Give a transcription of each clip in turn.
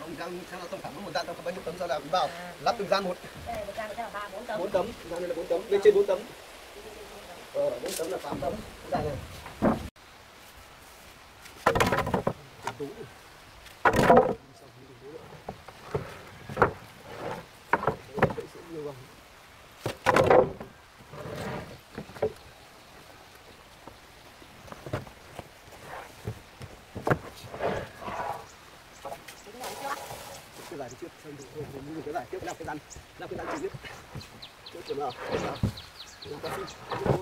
không gian sao tông tổng khoảng một gian trong bao nhiêu tấm sao là vào À. lắp từng gian một Đây một là ba bốn tấm. bốn tấm gian này là bốn tấm, bên trên bốn tấm ờ bốn tấm là tám tấm dài này sinh nhiều không? Tính này chưa? Cái giải trước mình cái giải trước cái rắn làm cái rắn chỉ nhất chỗ trường nào nào chúng ta xin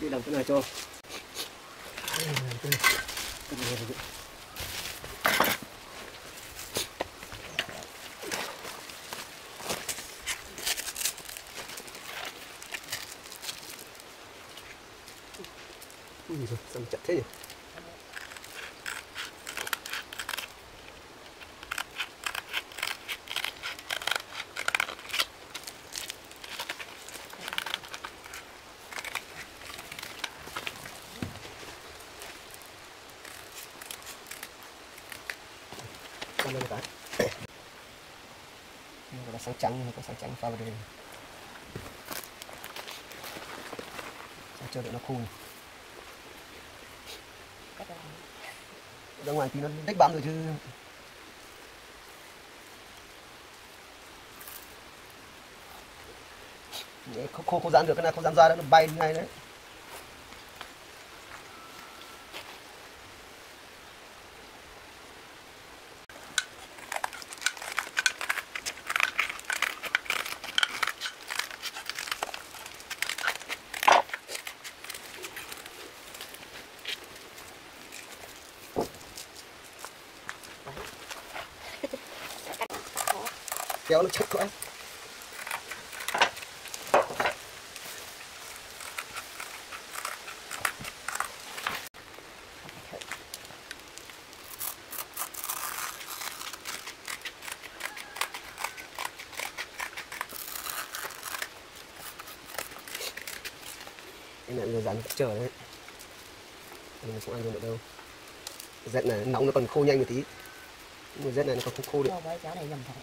đi làm cái này cho? Ui sao mà chặt thế nhỉ? Lên cái. nó là sáng trắng, có sáng trắng pha vào đây. Sao chờ đợi nó khô. Ra. ngoài thì nó đếch bám rồi chứ khô khô không dán được cái này không dán ra nó bay ngay đấy kéo nó chắc quá cái này giờ dán chờ đấy. Mình không ăn được đâu. Rét này nóng nó còn khô nhanh một tí. Nhưng mà rét này nó còn không khô được Đâu với cháu này nhầm thật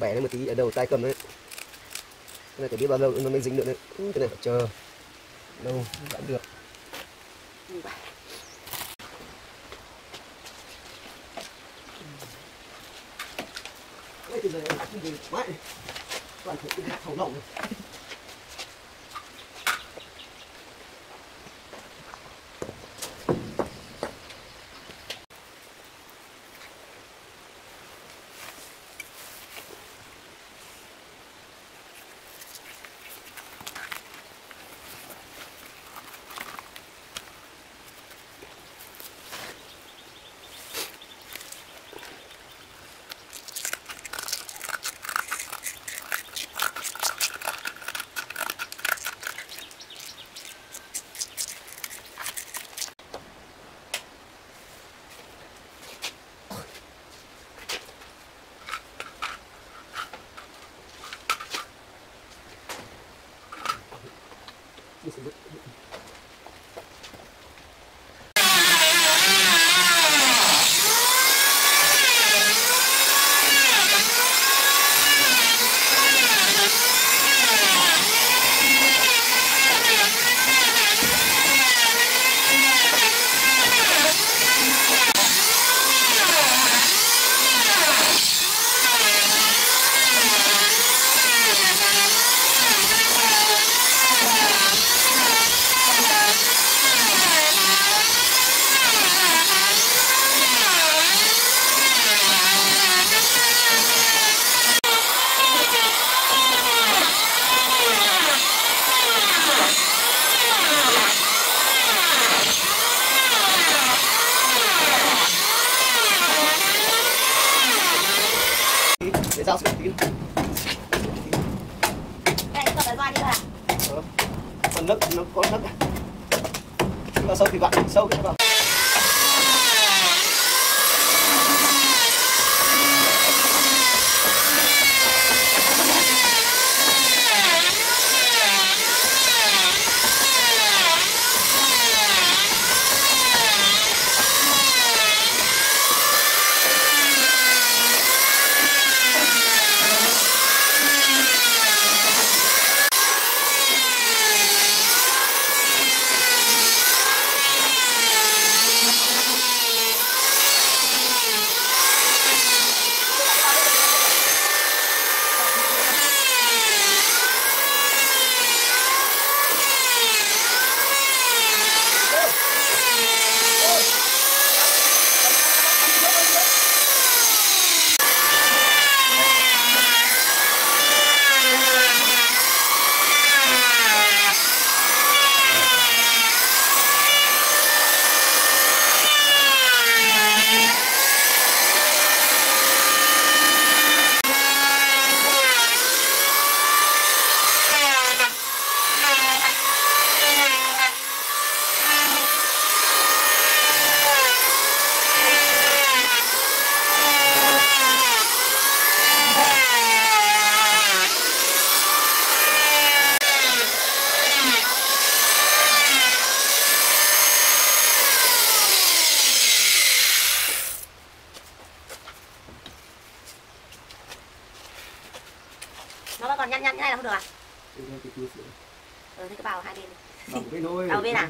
bẻ lên một tí ở đầu tay cầm đấy. Cái này phải biết bao lâu nó mới dính được đấy. Ừ, cái này phải chờ. Lâu vẫn được. Đấy, bây giờ em không gì? Mãi toàn phải cái hạt thầu lỏng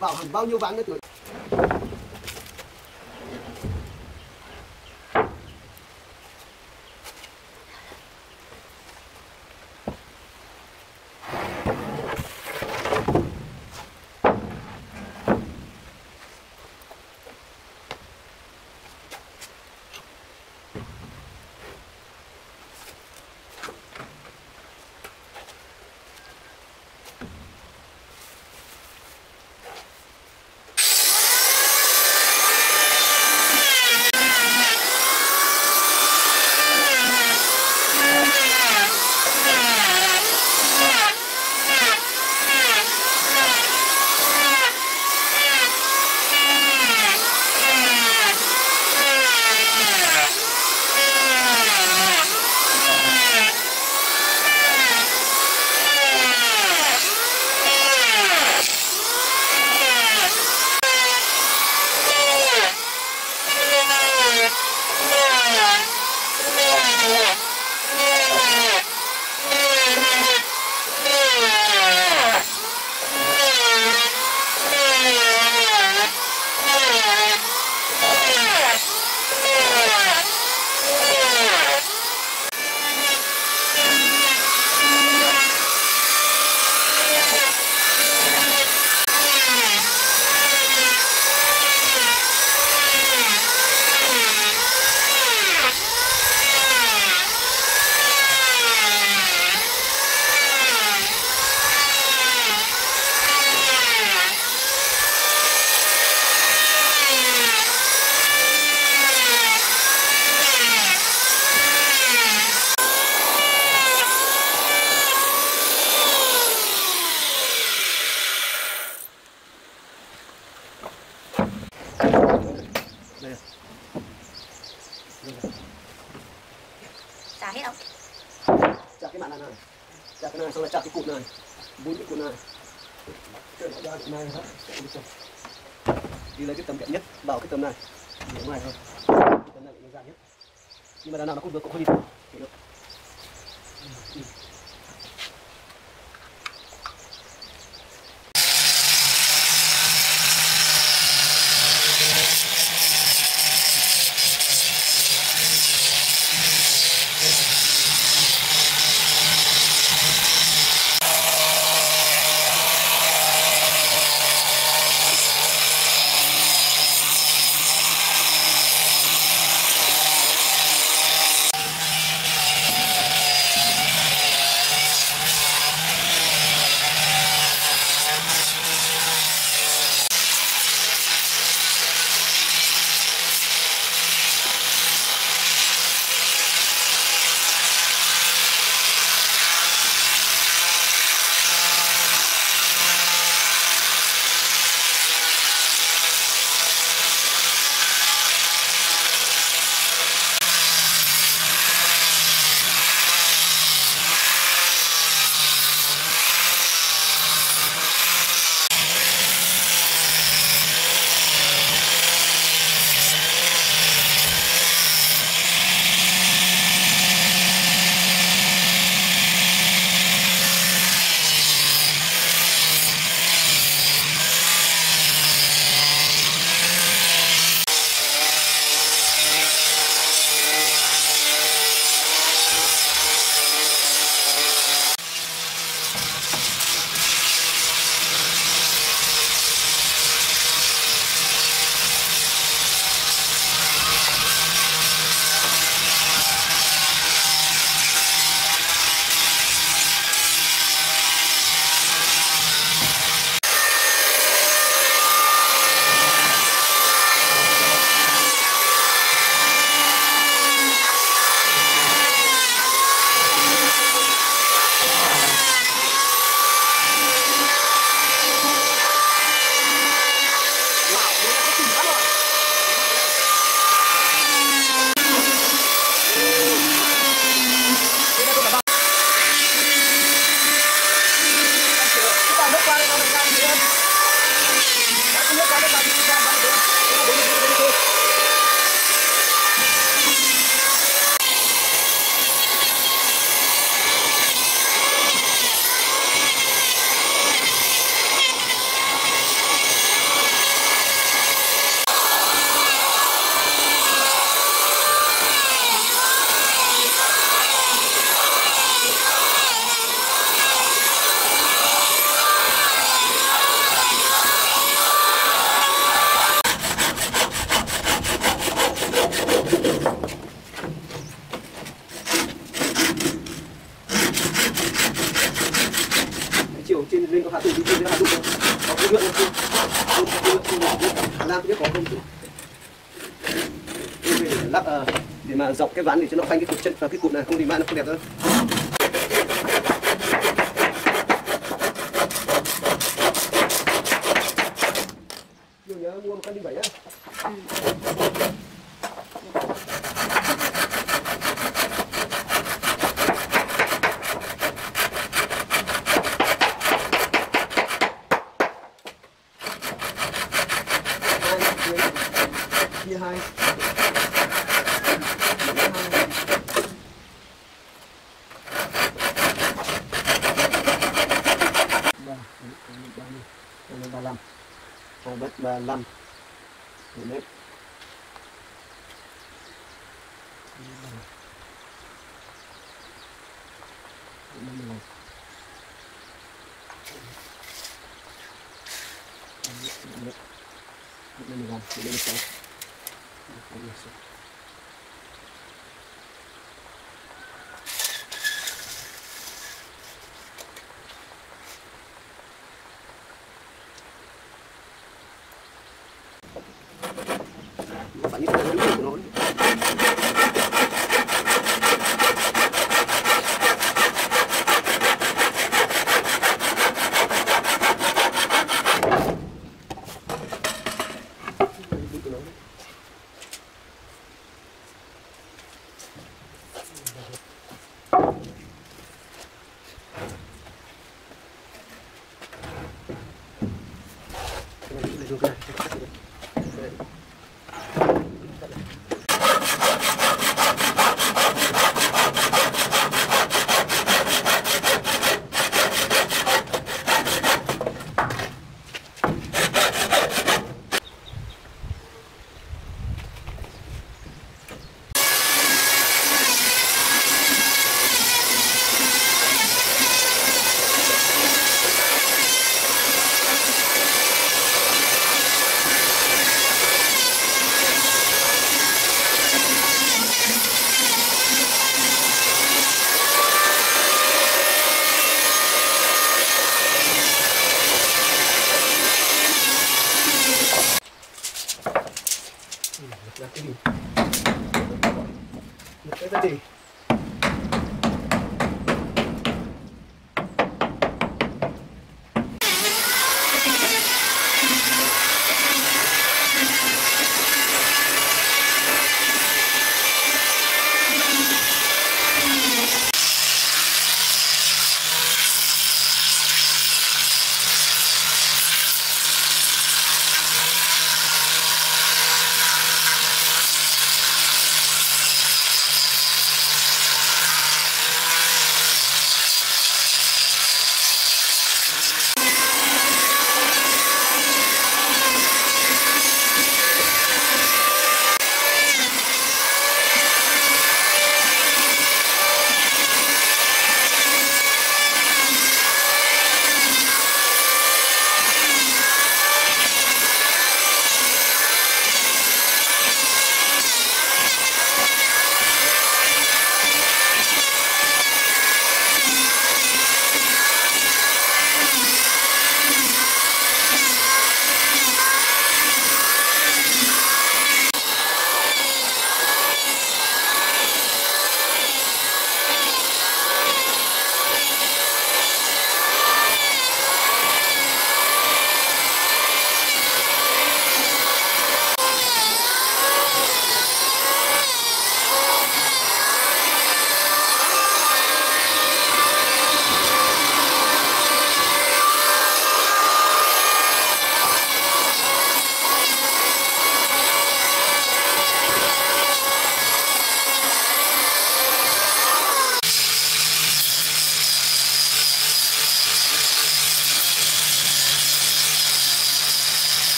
thôi Vào bao nhiêu ván nữa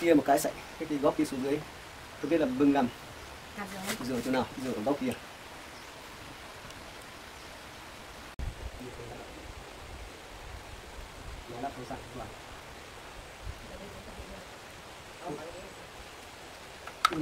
kia một cái sậy cái kia góc kia xuống dưới. Tôi biết là bưng giống rửa chỗ nào? Rửa ở góc kia. Nó không sạch. Cái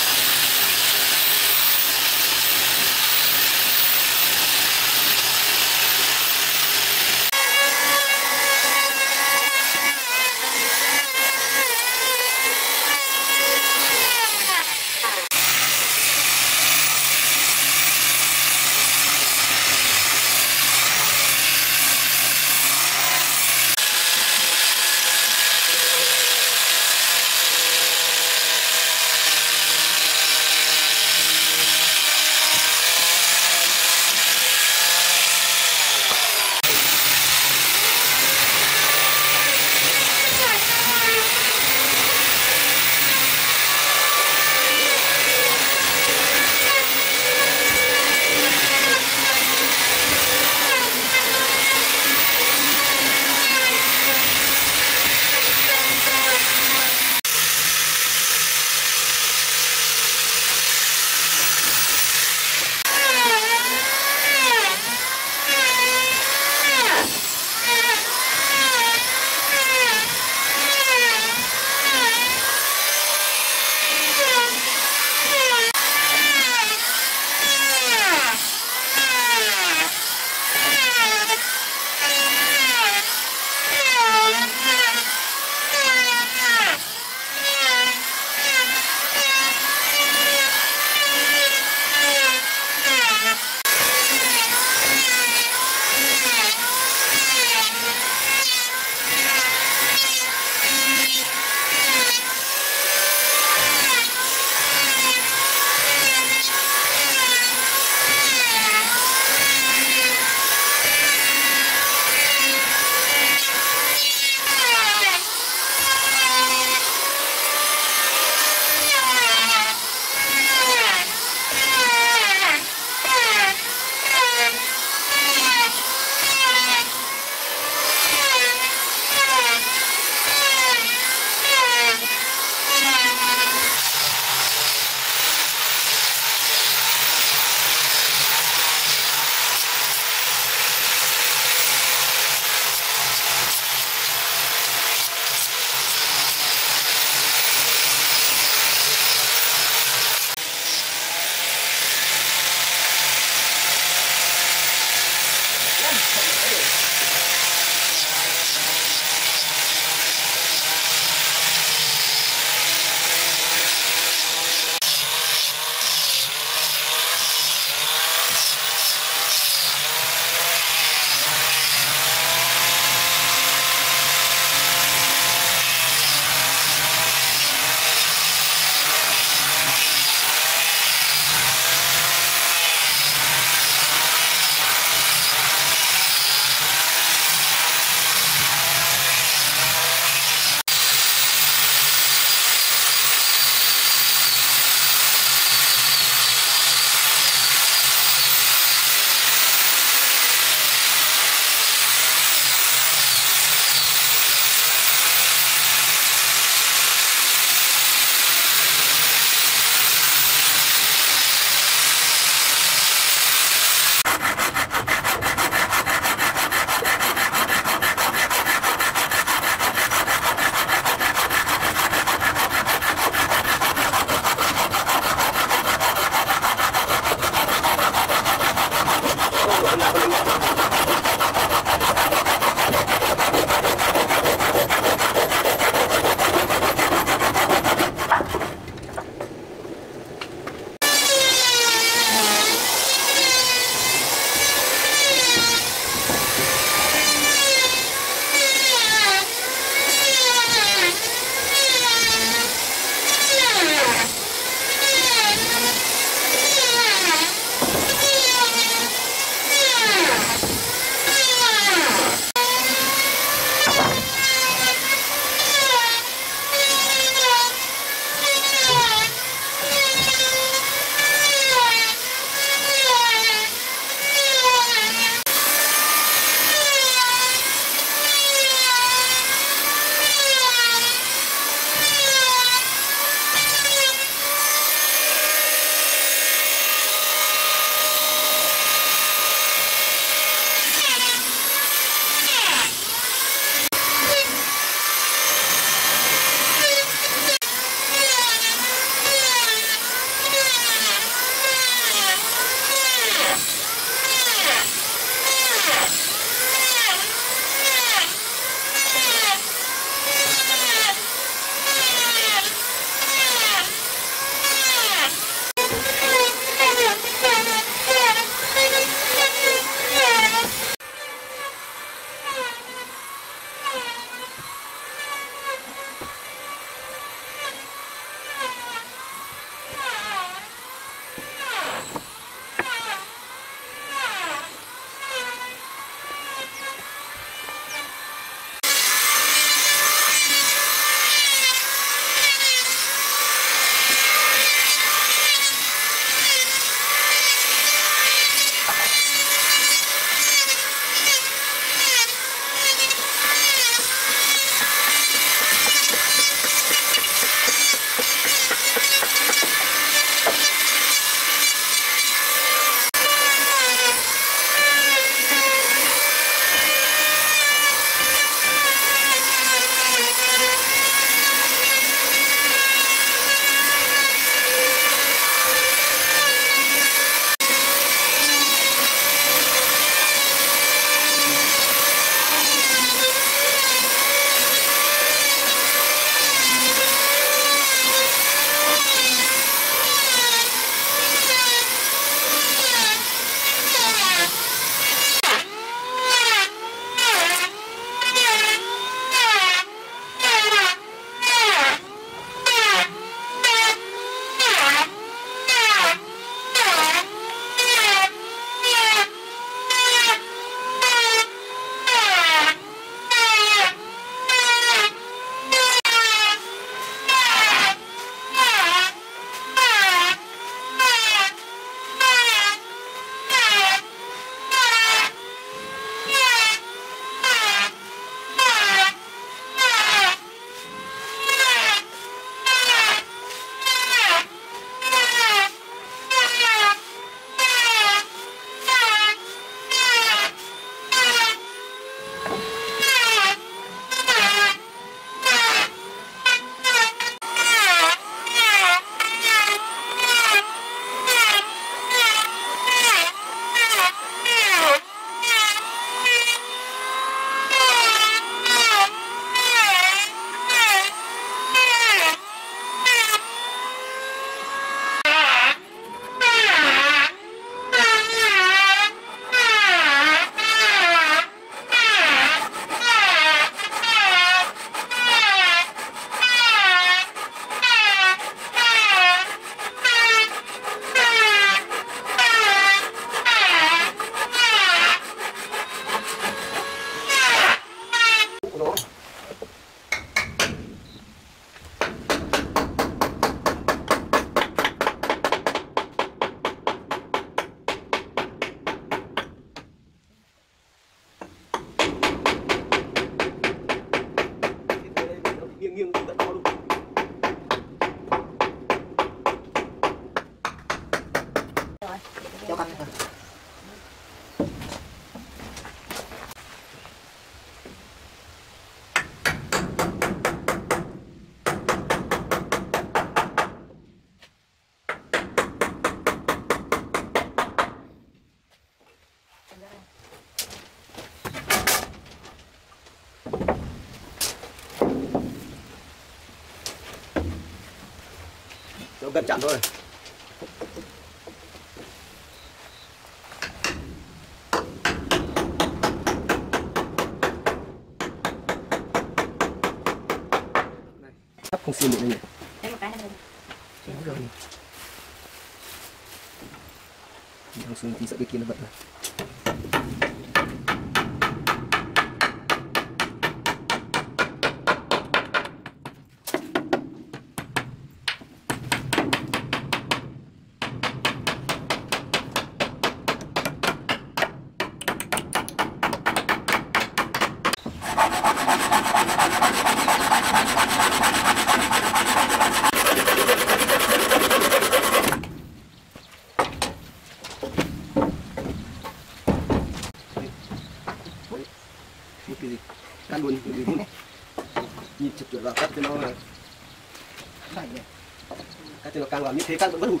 như thế căn vẫn bất hụt.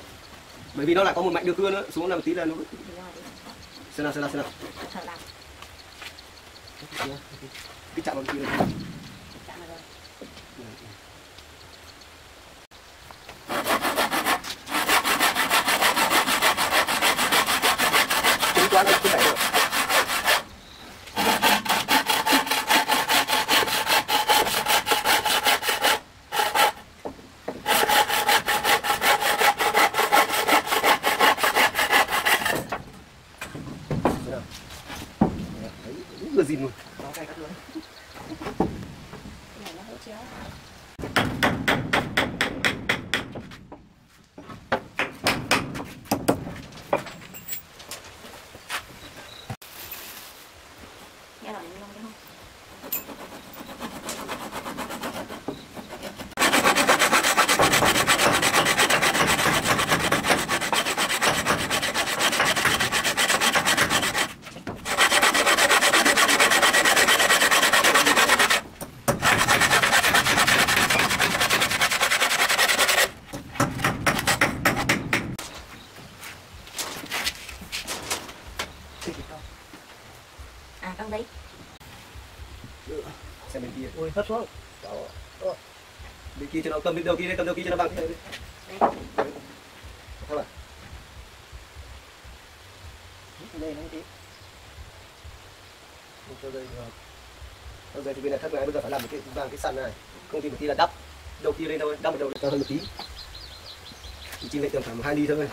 Bởi vì nó lại có một mạnh đưa cưa nữa, xuống làm tí là nó xem nào xem nào xem nào. Thở làm Cái chạm vào kia này. chạm vào rồi Tính toán là không phải được. Xem nào. Đấy, đúng là gì luôn. Nó cay cắt luôn. cái này nó hỗ chéo nghe là ngon đúng không à con đấy Xem bên kia. ui thấp xuống Bên kia cho nó cầm đầu kia đây, cầm đầu kia cho nó bằng Thôi mà. đây nó tí Bây giờ thì bên này thấp này bây giờ phải làm một cái vàng cái sàn này. Không thì một tí là đắp đầu kia lên thôi, đắp một đầu cao hơn một tí. Chỉ chỉ lại tầm khoảng một hai ly thôi.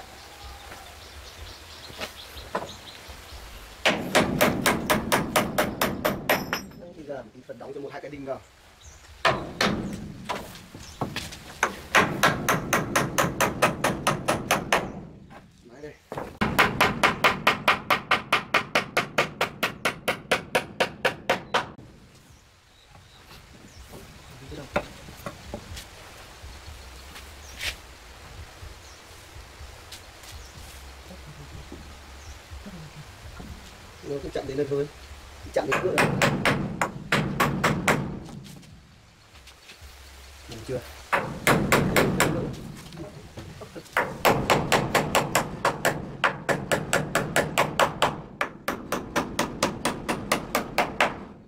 Bây giờ mình phần đóng cho một hai cái đinh vào. Máy đây chạm đến đây thôi chạm đến cửa Được chưa?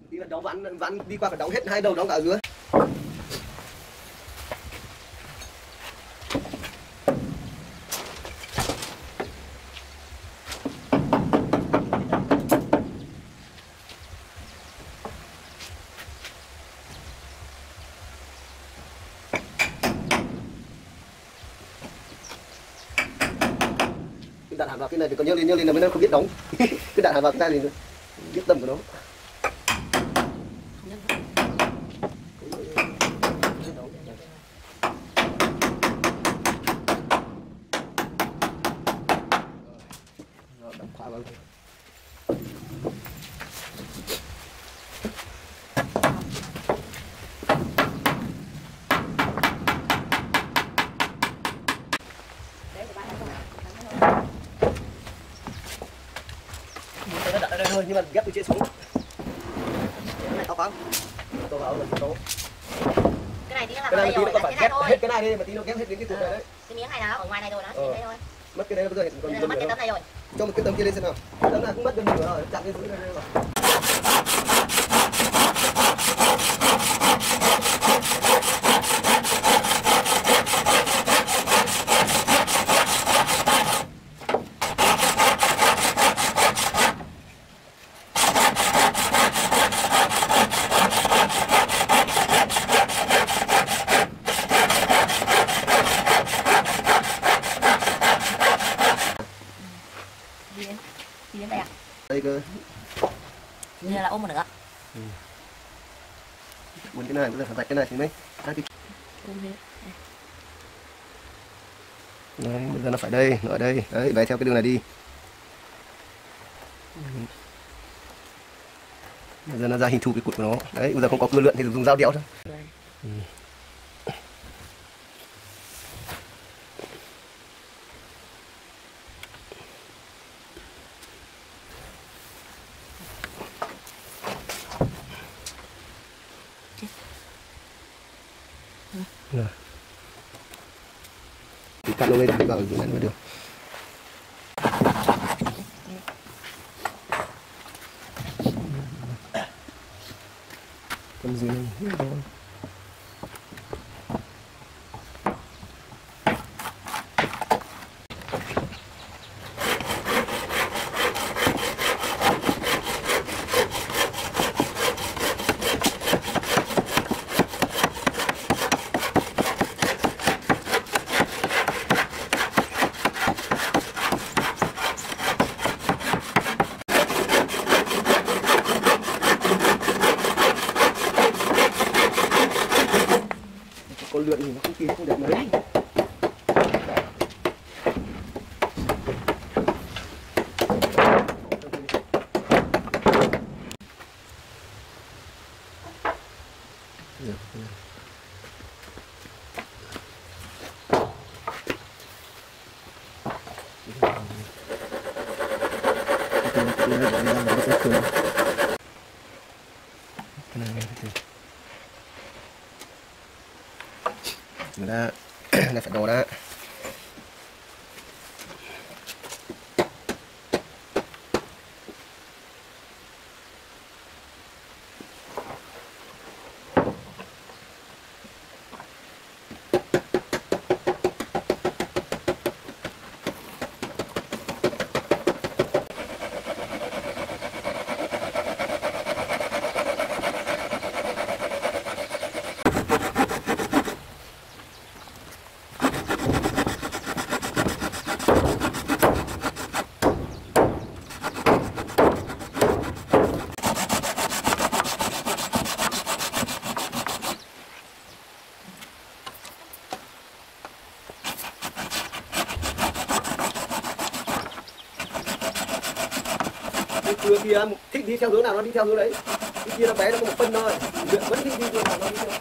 Đi là đóng vặn vặn đi qua phải đóng hết hai đầu, đóng cả dưới cái đặt hẳn thì có nhớ lên nhớ lên là mới nó không biết đóng. Cứ đặt hẳn vào cái tay thì biết tâm của nó Rồi, đập khóa vào nhưng mà ghép từ trên xuống cái này to không to vào là to cái này tí nữa là cái này vào tí đây nó rồi còn là thế này hết cái này đi mà tí nó ghép hết đến cái cục này đấy. Cái miếng này là ở ngoài này rồi nó Ờ. chỉ đây thôi. Mất cái đấy bây giờ hiện còn nó mất cái tấm này rồi. Cho một cái tấm kia lên xem nào. Tấm này cũng mất gần nửa rồi chạm lên dưới đây rồi đi đến đi đến đây à đây cơ như là ôm một nữa muốn cái này bây giờ phải vạch cái này thì mới các cái ôm thế đấy bây giờ nó phải đây nó ở đây. Đấy vẽ theo cái đường này đi. Bây giờ nó ra hình thù cái cụt của nó. Đấy, bây giờ không có cưa lượn thì dùng dao đẽo thôi. Thích đi theo hướng nào nó đi theo hướng đấy. Cái kia nó bé nó có một phân thôi. Luyện vẫn thích đi theo nào nó đi theo.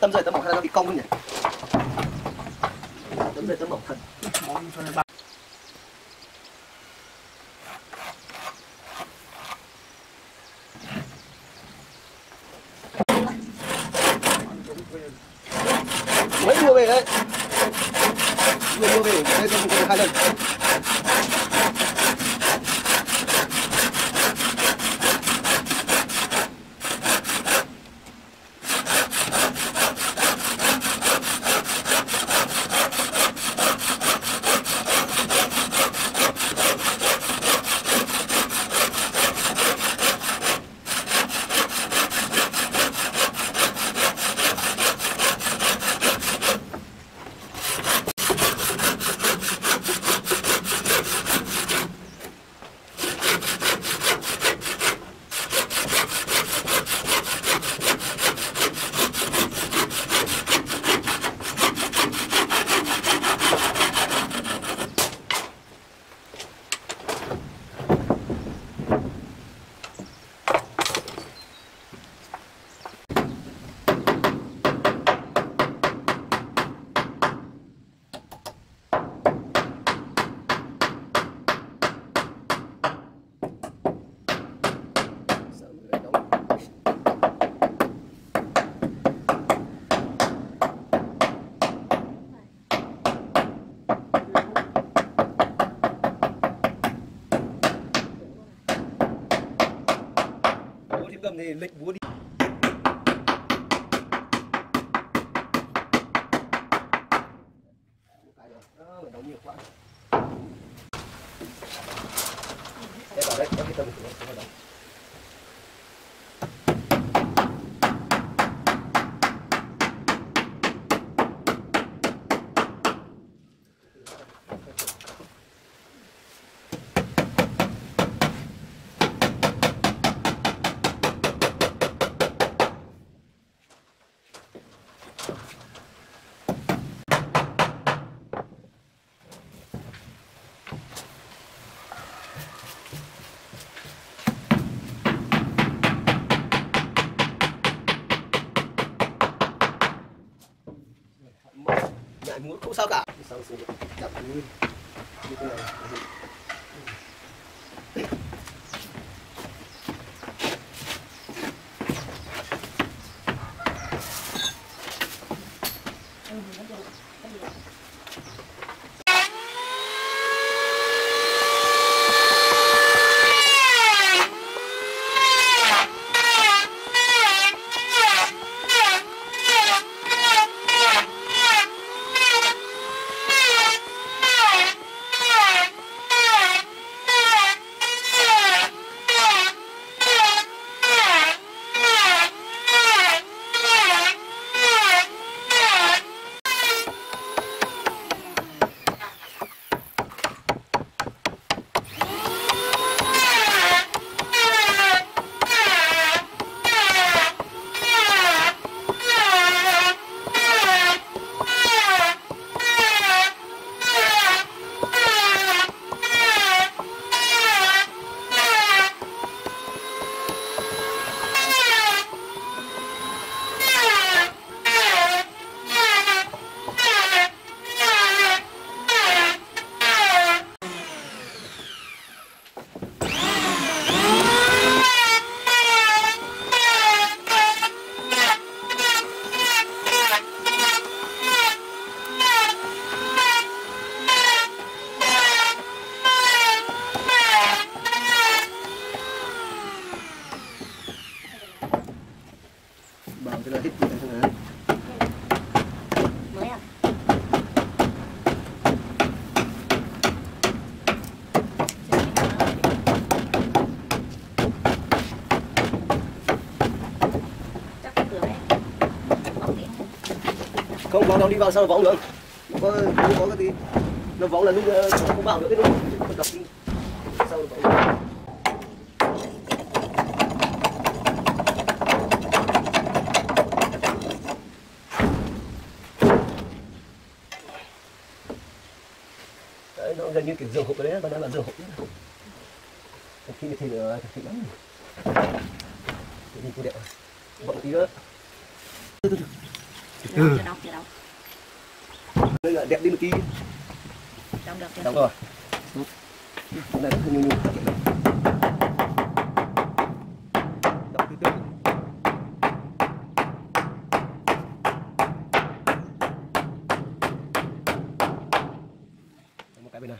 Tâm mãi tâm bỏ ra nó bị cong nhỉ? Không có nó đi vào sao nó võng được? Nó có nó có cái gì? Nó võng là lúc ờ, nó không vào được cái lúc. Nó đập đi. Sau nó võng. Đấy, nó gần như kiểu dầu hộp đấy mà nó là dầu hộp đấy. Khi thì là thì lắm thì cũng đẹp bận tí nữa chưa đóng chưa đóng đây là đẹp đi một tí đóng được chưa đóng rồi cái này nó hơi nhu nhu đóng từ từ Đóng một cái bên này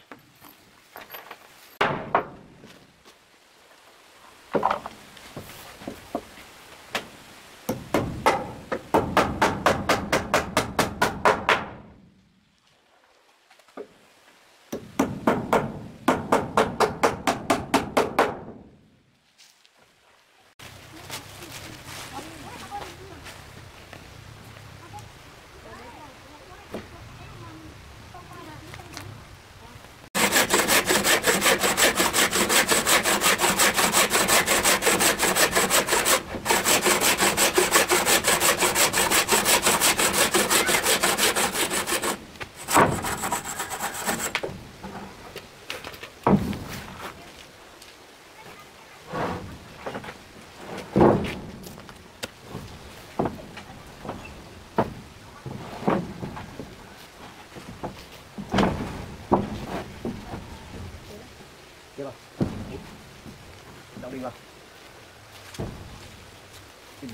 Tiếp vào. Đóng đinh vào. Đinh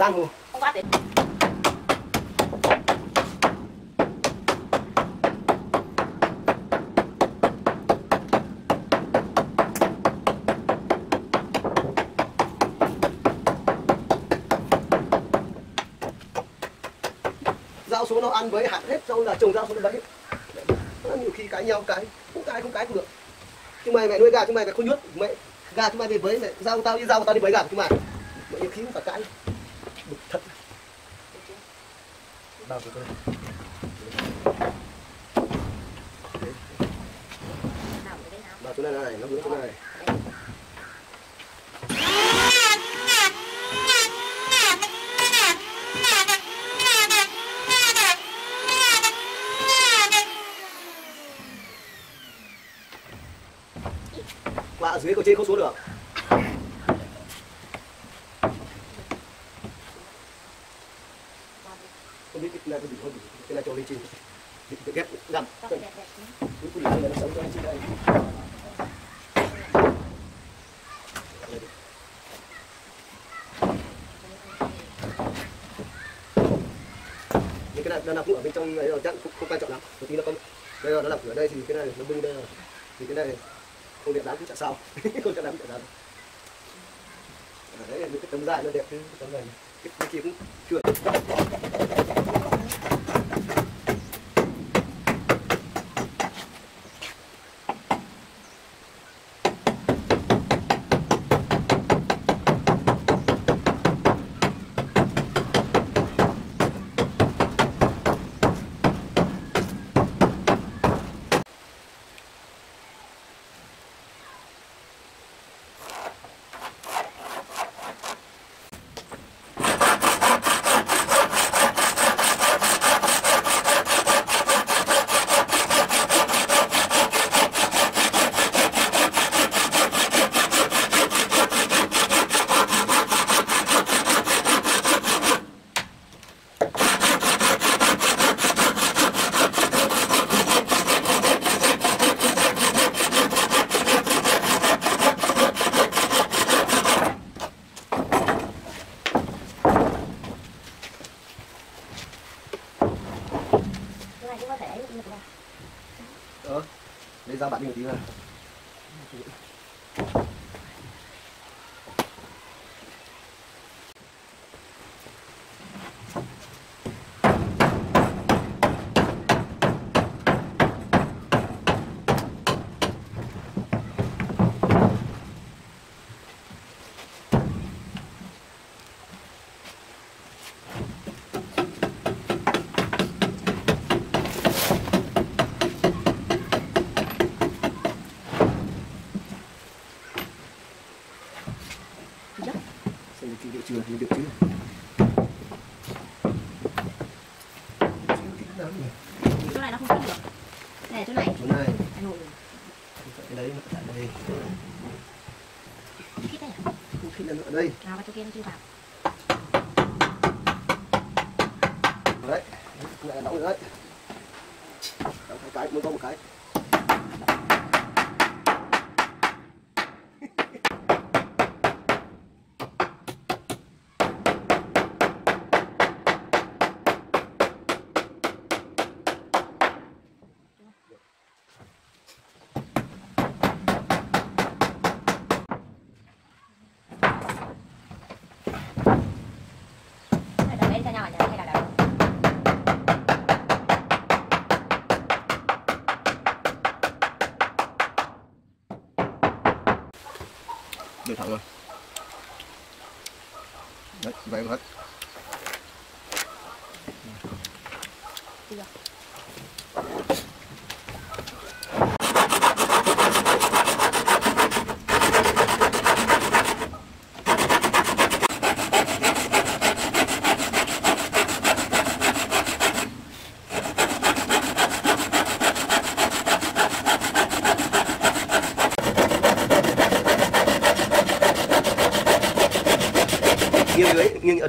tang mua rau số nó ăn với hạt hết rau là trồng rau số nó đấy nhiều khi cãi nhau cái cũng cãi không cãi cũng được. Chúng mày mẹ nuôi gà chúng mày mẹ không nhốt mẹ gà chúng mày về với mẹ rau tao với rau tao đi với gà chúng mày.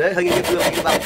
đấy hơi nghiêng ngược đi vào.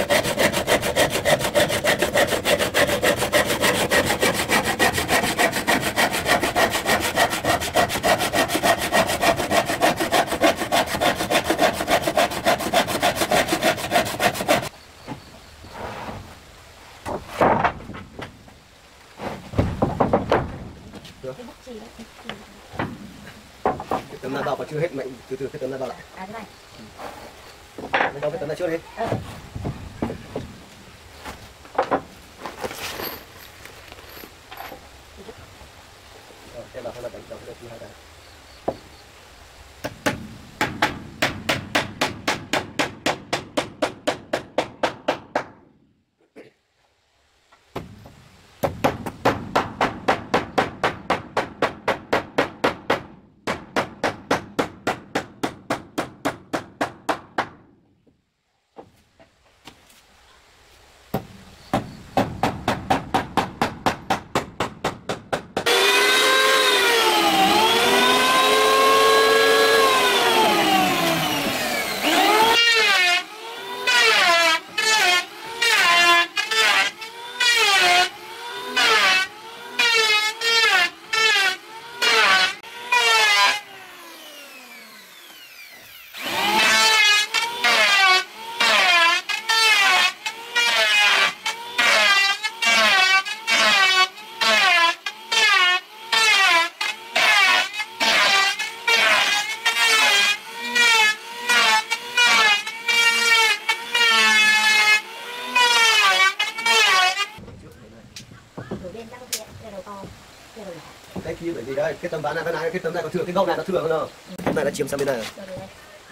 ơi cái tấm ván này cái này cái tấm này còn thừa cái góc này nó thừa không nào? Cái này nó chiếm sang bên này rồi. Dạ,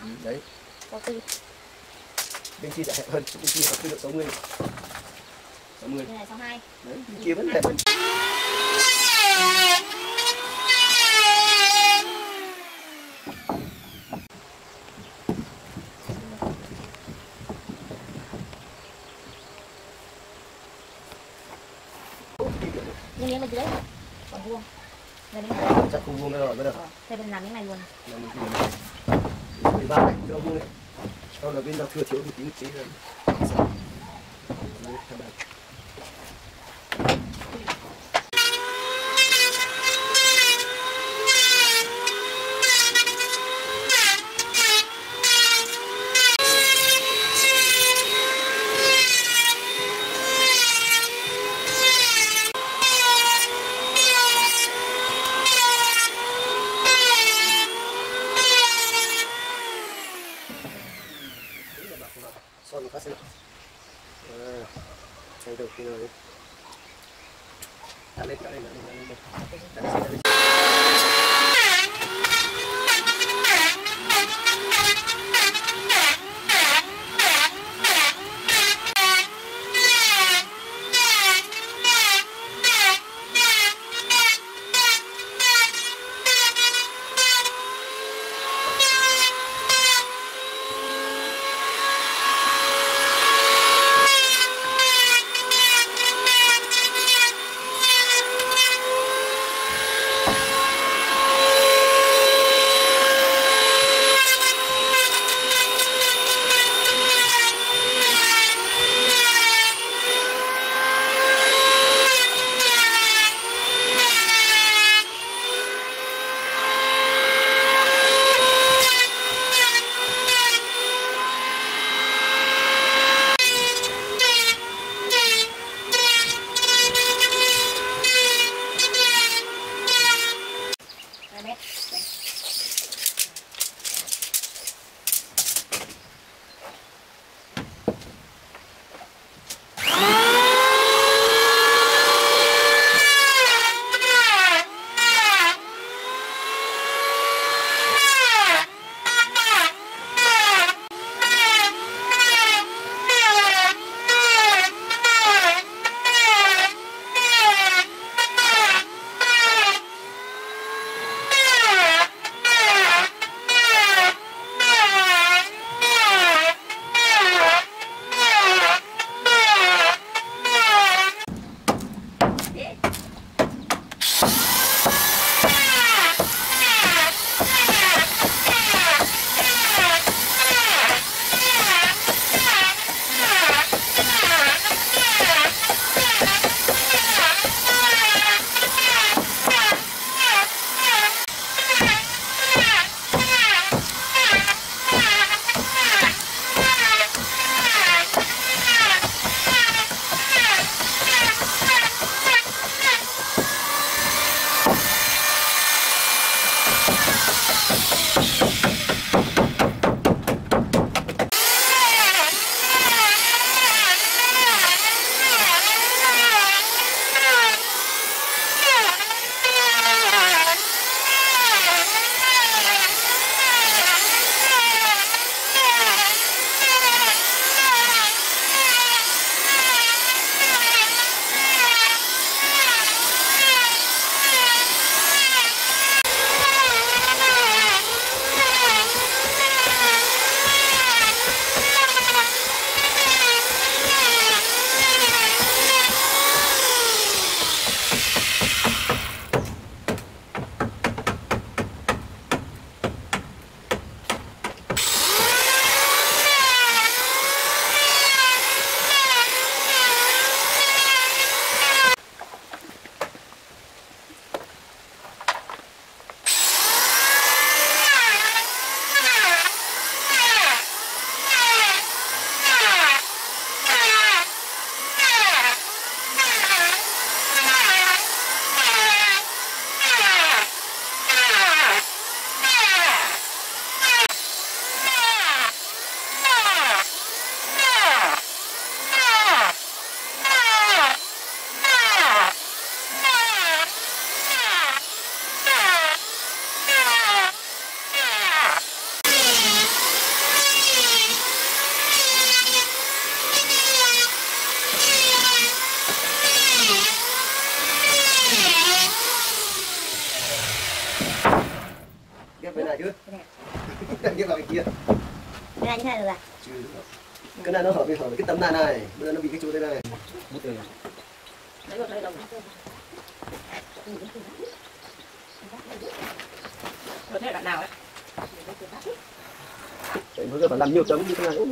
ừ, đấy. Bên kia lại hơn bên kia có quy độ sáu mươi. Sáu mươi. Bên này sáu hai. Bên kia vẫn đẹp. hơn.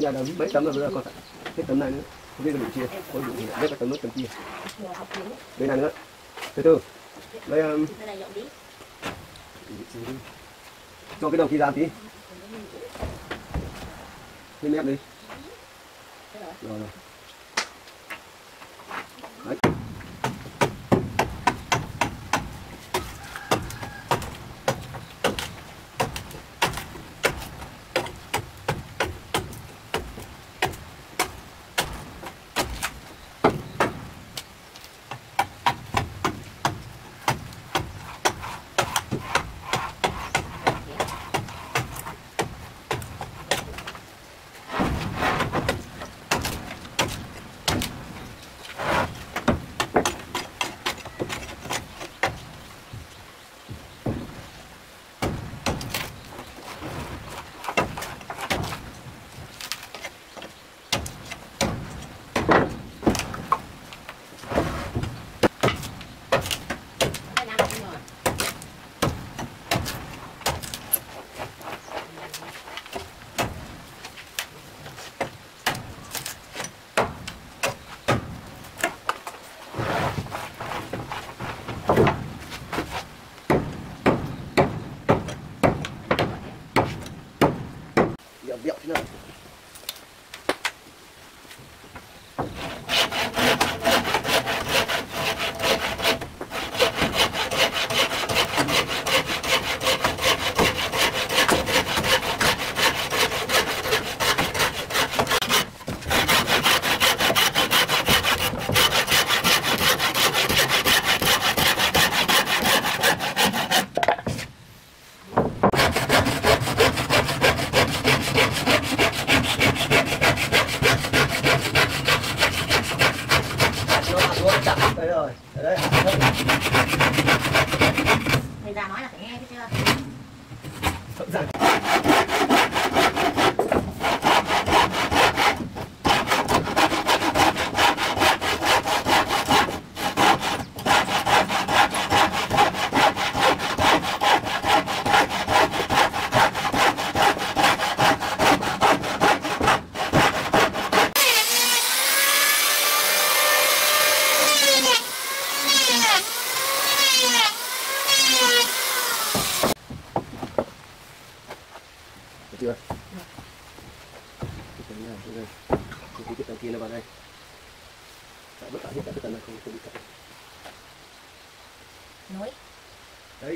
Dạ, nhà làm mấy tấm rồi bây giờ còn cái tấm này nữa, không biết là đủ chia, không đủ chia, biết là tấm nước tấm kia, đây này nữa, từ từ, đây um, cho cái đầu kia ra tí, lên mép đi, rồi rồi,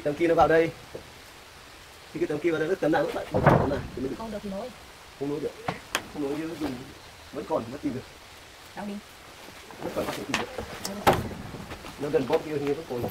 tấm kia nó vào đây. Thì cái tấm kia vào đây, nó lại tấm này thì mới được. không được nối Không nối được. Không nối chứ dùng vẫn còn vẫn tìm được. đâu đi Vẫn còn có thể tìm được. Nó gần bóp kia thì vẫn còn.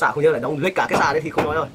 xả không nhớ là đóng lệch cả cái xả đấy thì không nói rồi.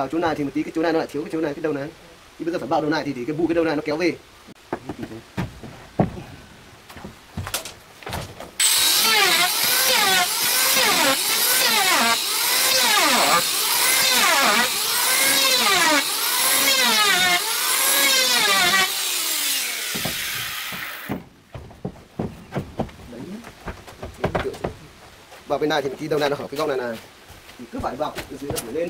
Vào chỗ này thì một tí cái chỗ này nó lại thiếu cái chỗ này cái đầu này. Thì bây giờ phải vào đầu này thì, thì cái bu cái đầu này nó kéo về. Vào bên này thì cái đầu này nó ở cái góc này này thì cứ phải vào từ dưới lên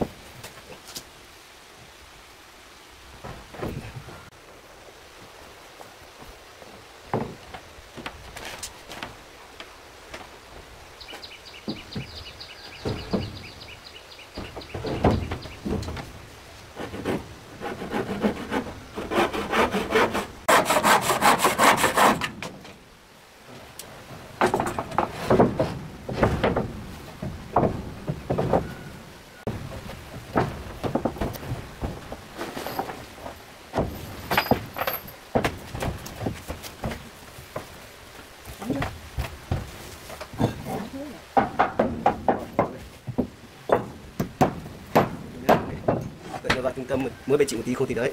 Vậy là vào về chị một tí không thì đấy.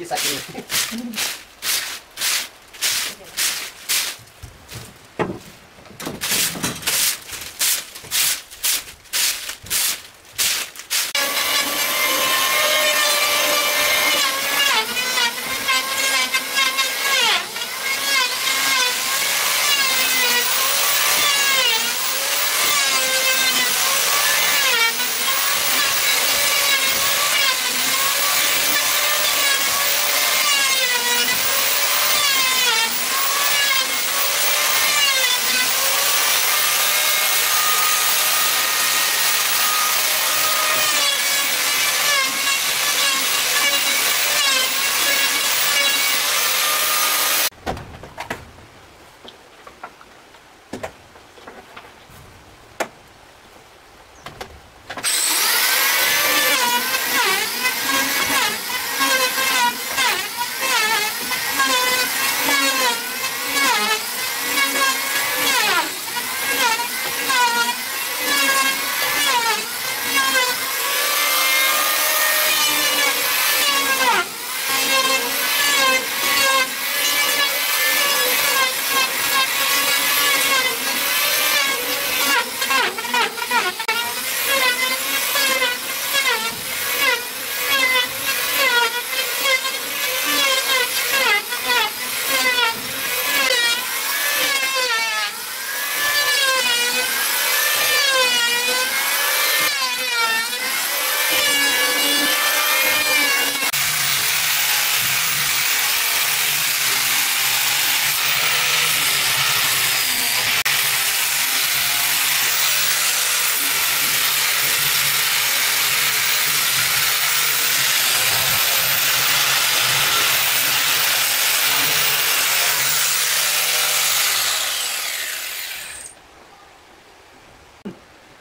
Quét phát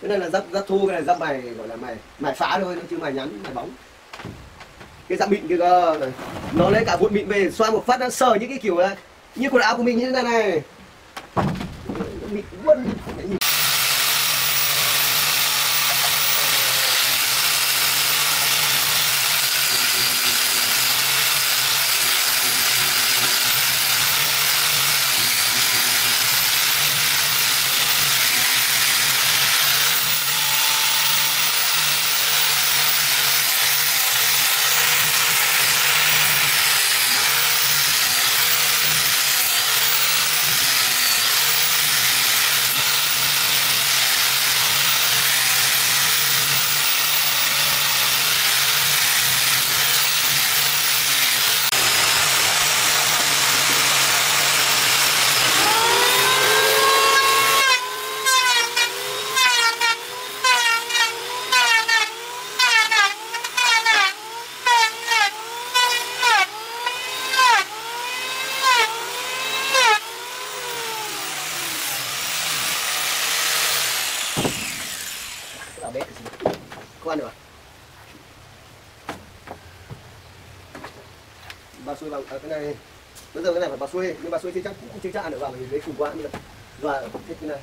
cái này là giáp giáp thu, cái này giáp mày, gọi là mày mày phá thôi, chứ mày nhắn, mày bóng. Cái dắp mịn kia cơ nó lấy cả vụn mịn về, xoa một phát nó sờ những cái kiểu này như quần áo của mình như thế này này. Mịn luôn cái này phải bà xuôi Nhưng bà xuôi chưa chắc cũng chưa chắc ăn được vào Mình lấy củ quá như giờ Và thế cái này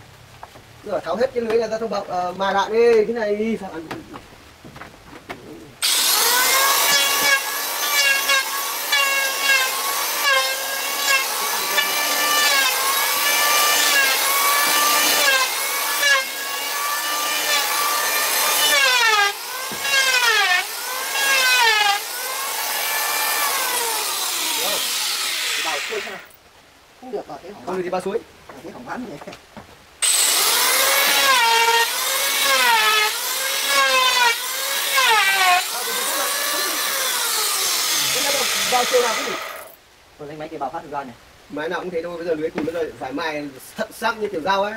rồi tháo hết cái lưới này ra trong bọc uh, mà lại đi Cái này đi Sao ăn Bảo xuôi sao? Không được thì bà xuôi thế hỏng bán vậy. Vào chiều nào cũng được Tôi lấy mấy cái bảo phát thực ra này. Mái nào cũng thế thôi Bây giờ lưới củ bây giờ phải mài sắc như kiểu dao ấy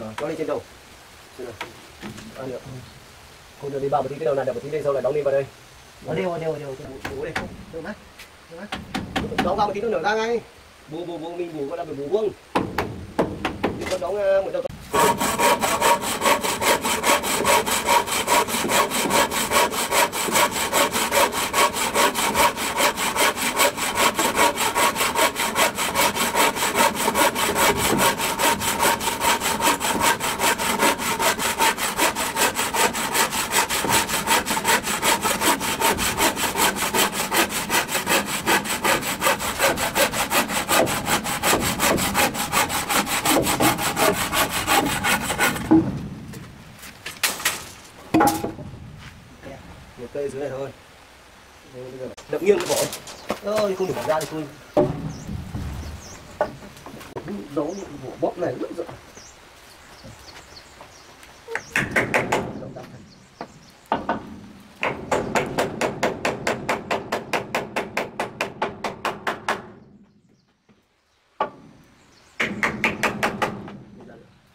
Rồi, cho lên trên đầu Xem nào. Ăn được. Không được đi vào một tí cái đầu này, được một tí đây sau lại đóng đi vào đây Nó đều, đều, đều. Bú đây Được mắt. Đóng vào một tí nó nở ra ngay Bù, bù, bù, mình bù có là phải bù vuông Thì có đóng ờ, một đầu dưới này thôi Đây, bây giờ đập nghiêng cái vỏ ơi không được bỏ ra thì thôi giấu những cái vỏ bóp này rất rộng Động tác này.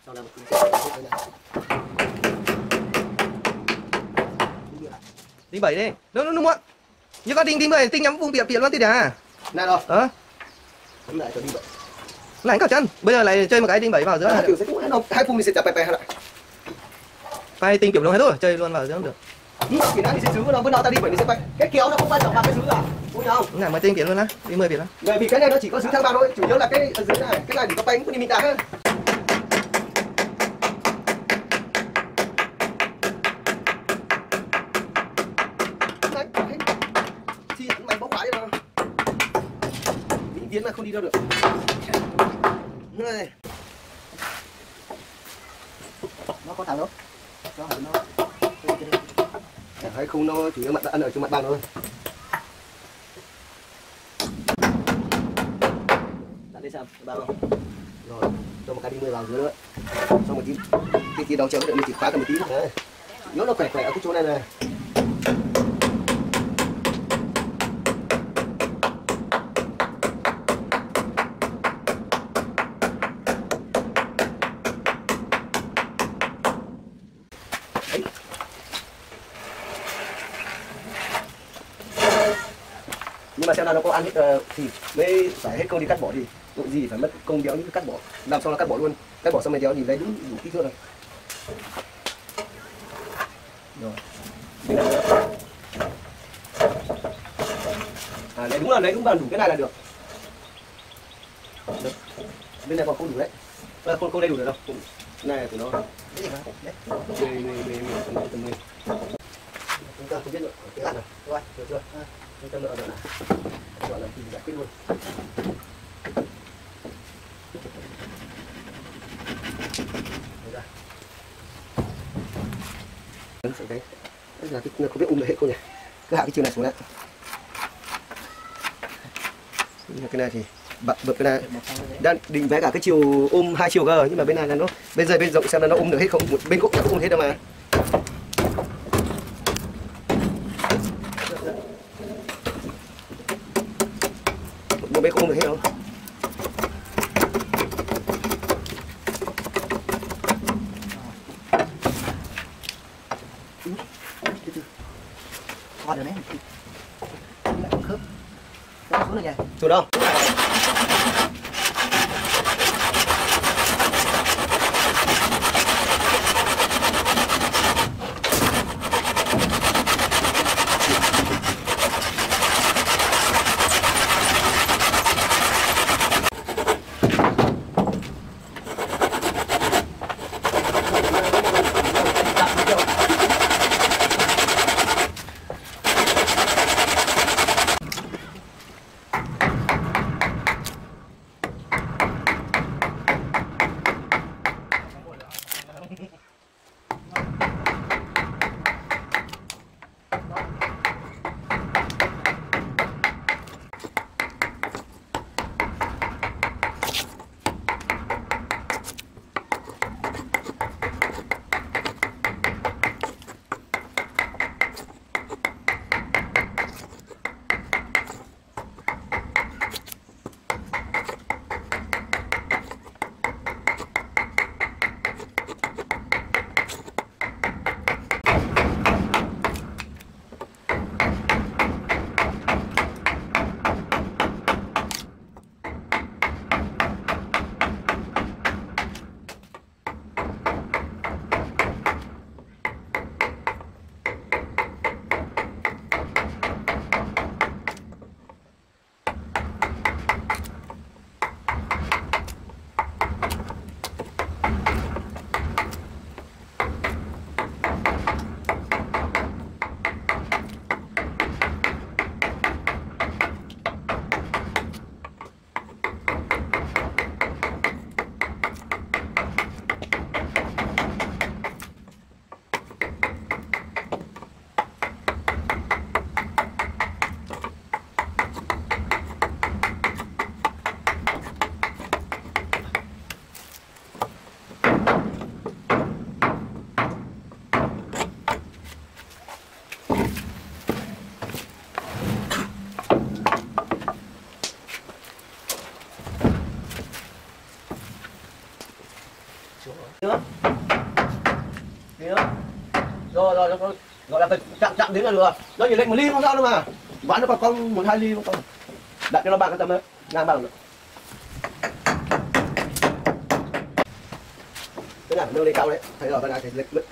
sau này một cái Tính bảy đi. Đúng đúng đúng ạ. Con tính tính bảy tính nhắm vùng biển biển luôn tí đã. này rồi Ờ. Lại cho đi vậy Lại cả chân. Bây giờ lại chơi một cái tính bảy vào giữa này. kiểu sẽ cũng đâu hai phút mình sẽ chặt bè bè lại Phải tính kiểu luôn hết rồi, chơi luôn vào giữa cũng được. Thì nó thì sẽ giữ nó bữa nào ta đi vậy thì sẽ quay cái kéo nó không quan trọng bằng cái giữ à đúng không là mới tính biển luôn á. Đi 10 biển á. bởi vì cái này nó chỉ có giữ thang ba thôi chủ yếu là cái ở dưới này cái này thì có bánh cũng đi mình đạp ăn ở trong mặt bằng thôi. Đặt xem bao không? Rồi cho một cái đi mười vào dưới nữa. Xong một tí tí tí đầu chéo đợi mình chỉ khóa cần một tí. Nữa đấy. Nhớ nó khỏe khỏe ở cái chỗ này này thì mới phải hết công đi cắt bỏ thì tội gì phải mất công đéo những cắt bỏ. Làm xong là cắt bỏ luôn? Cắt bỏ xong rồi đéo thì lấy đúng đủ kích thước rồi. Rồi. À lấy đúng là lấy đúng là đủ cái này là được. Được. bên này còn không đủ đấy. À, không không đầy đủ được đâu. Cũng- này của nó. Đấy, mười mười mười tầm tầm mười chúng ta không biết nữa cái ăn này rồi được chưa chúng ta lựa được này gọi là thì giải quyết luôn Đây ra. Đấy, sẽ đấy Đấy là cái nó không biết ung được hết cô nhỉ cứ cái này xuống đấy cái này thì bật bật cái này. Đang định vẽ cả cái chiều ôm hai chiều cơ nhưng mà bên này là nó, bên giờ bên rộng xem là nó ôm được hết không? Một bên cũng cũng ôm hết đâu mà. Rồi gọi là phải chạm chạm đến là được. Nó chỉ lệnh một ly không sao đâu mà. Bán nó còn con, một hai ly không con đặt cho nó bạn cái tầm đấy. Ngang bằng được. Cái này đưa lên cao đấy. Thấy rồi, bạn này thì lệch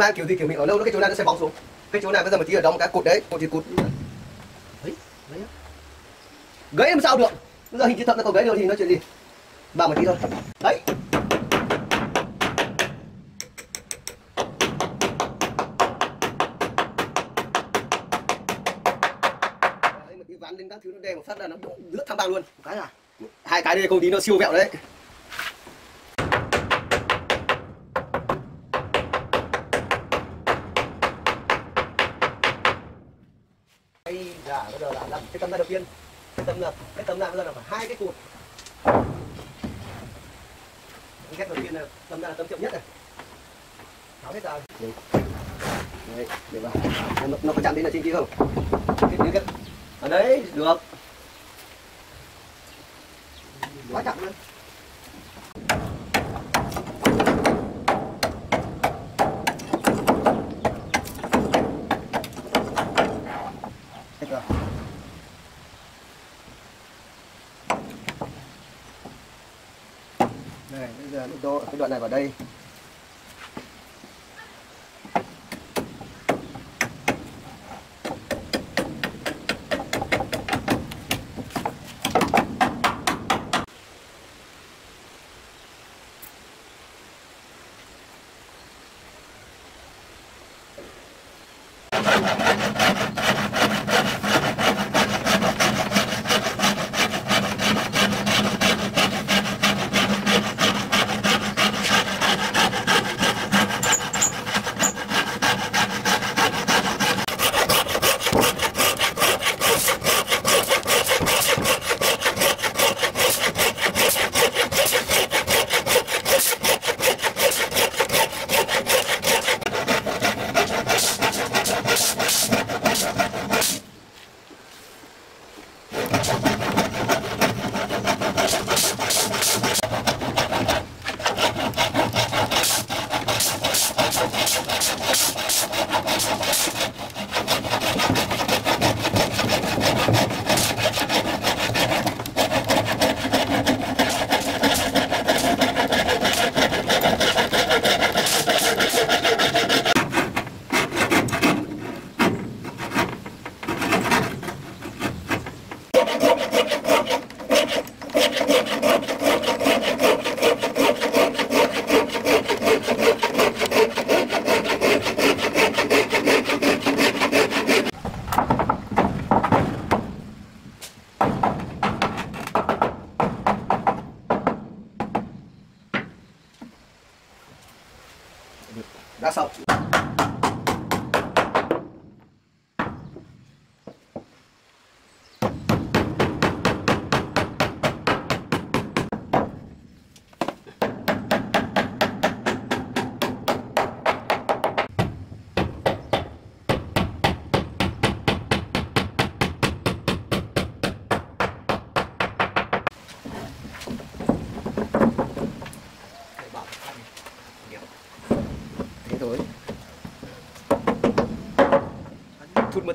mang kiểu gì, kiểu mình ở lâu nó cái chỗ này nó sẽ bóng xuống. Cái chỗ này bây giờ một tí ở đó một cái, cột đấy, cột thì cột. Đấy đấy gãy làm sao được? Bây giờ hình chữ thập nó còn gãy được thì nó chuyện gì? Bảo một tí thôi. Đấy. Ván lên các thứ nó đè một phát là nó rớt thang băng luôn. Một cái à hai cái đây công tí, nó siêu vẹo đấy. Tầm nặng cái là phải hai cái cột.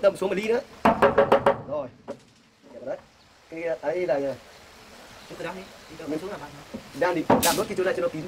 Tâm xuống một ly nữa rồi. Để vào đấy. Cái ấy là Từ từ đó đi, đang đi làm nốt cái chỗ này cho nó kín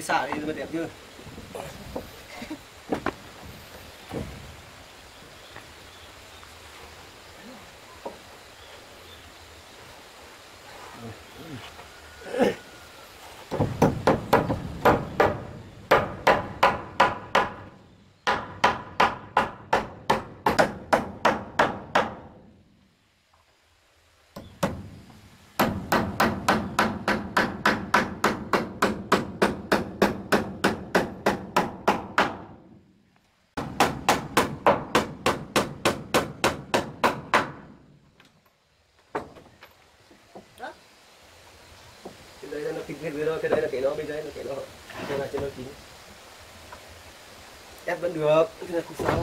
đi xả đi đẹp chưa? vẫn được, cái này không sao.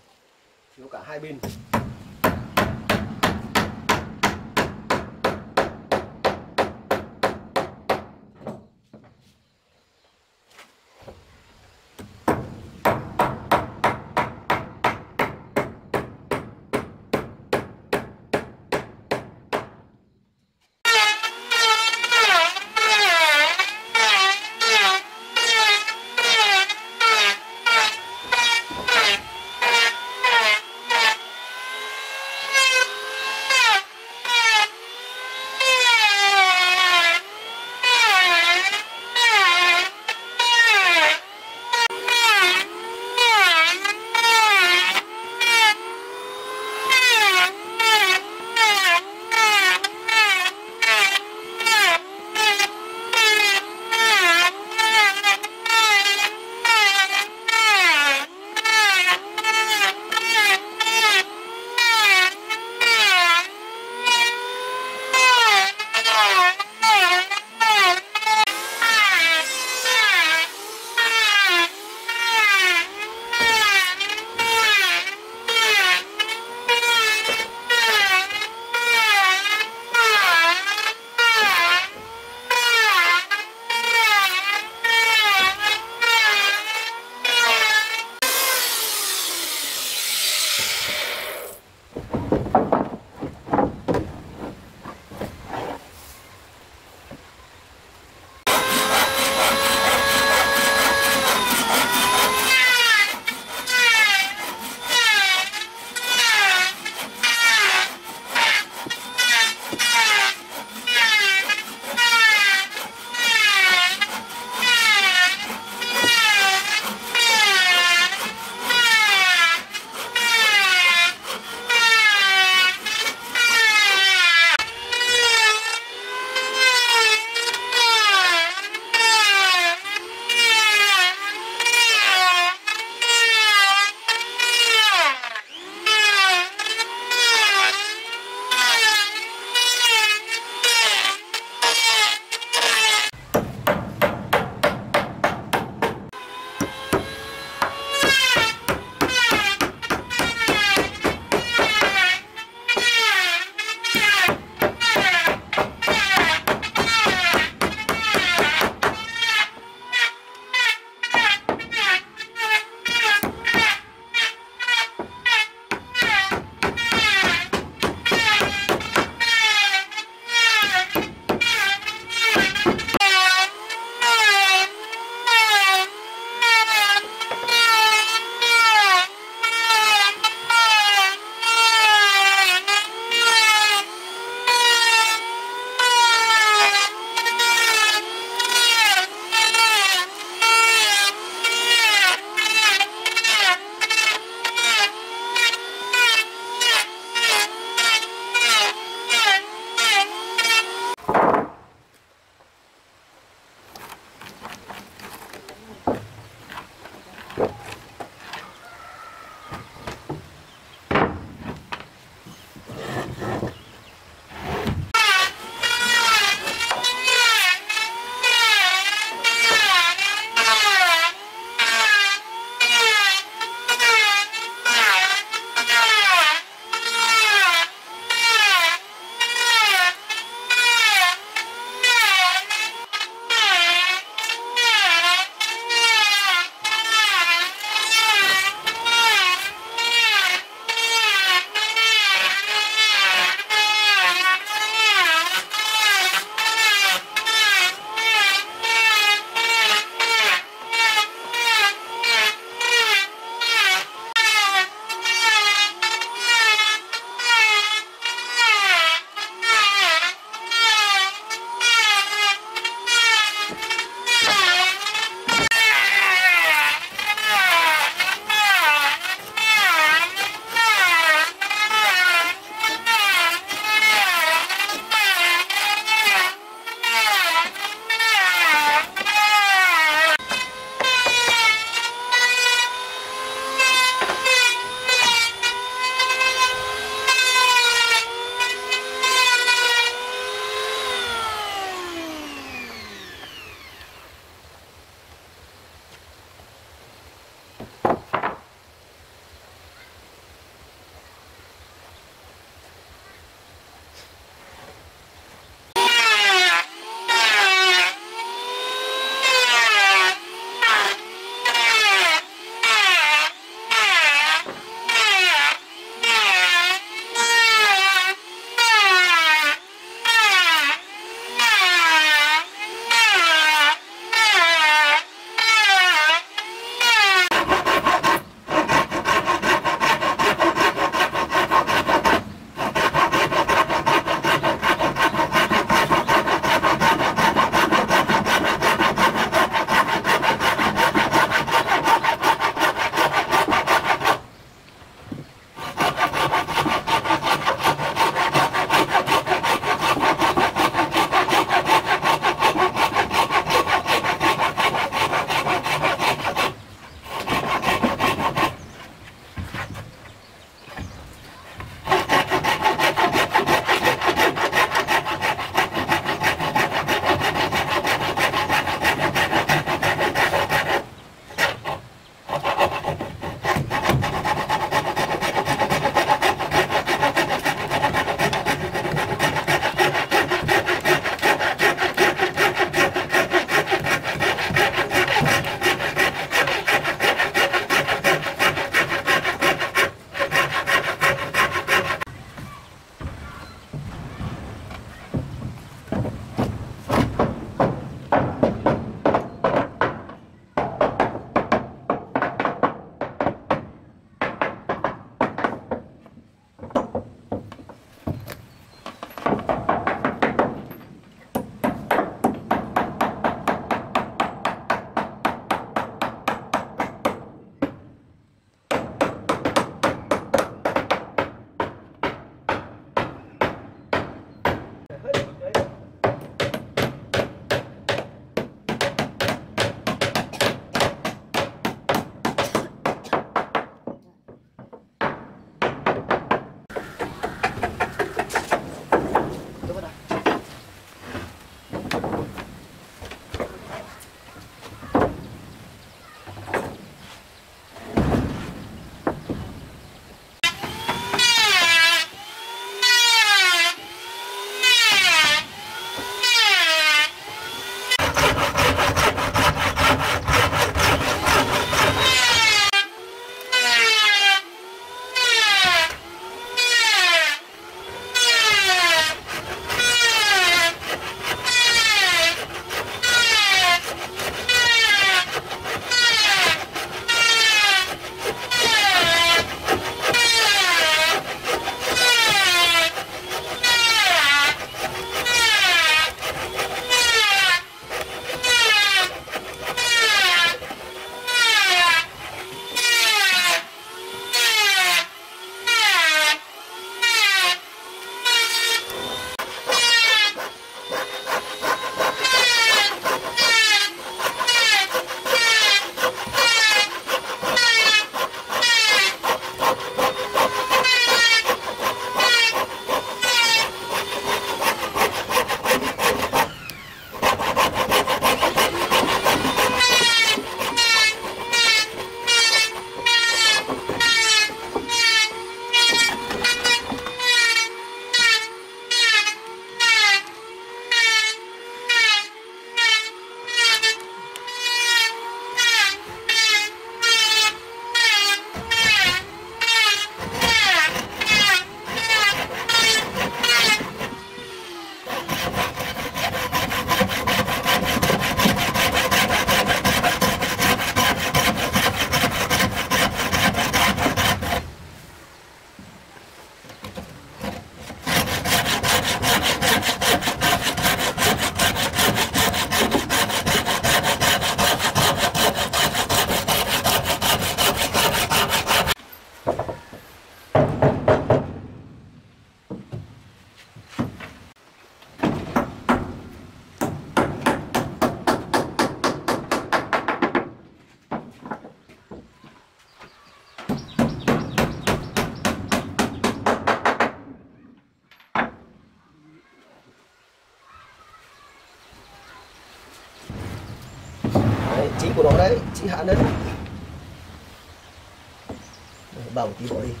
Đây, bảo một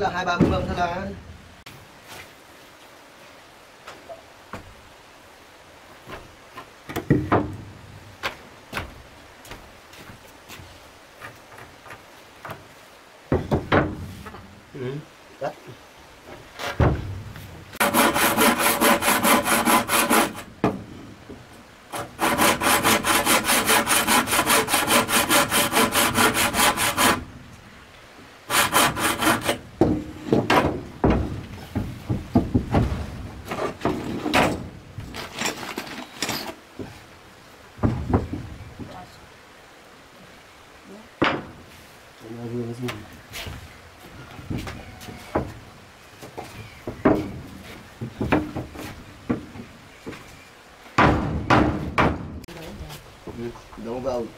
là hai ba mươi mâm thôi là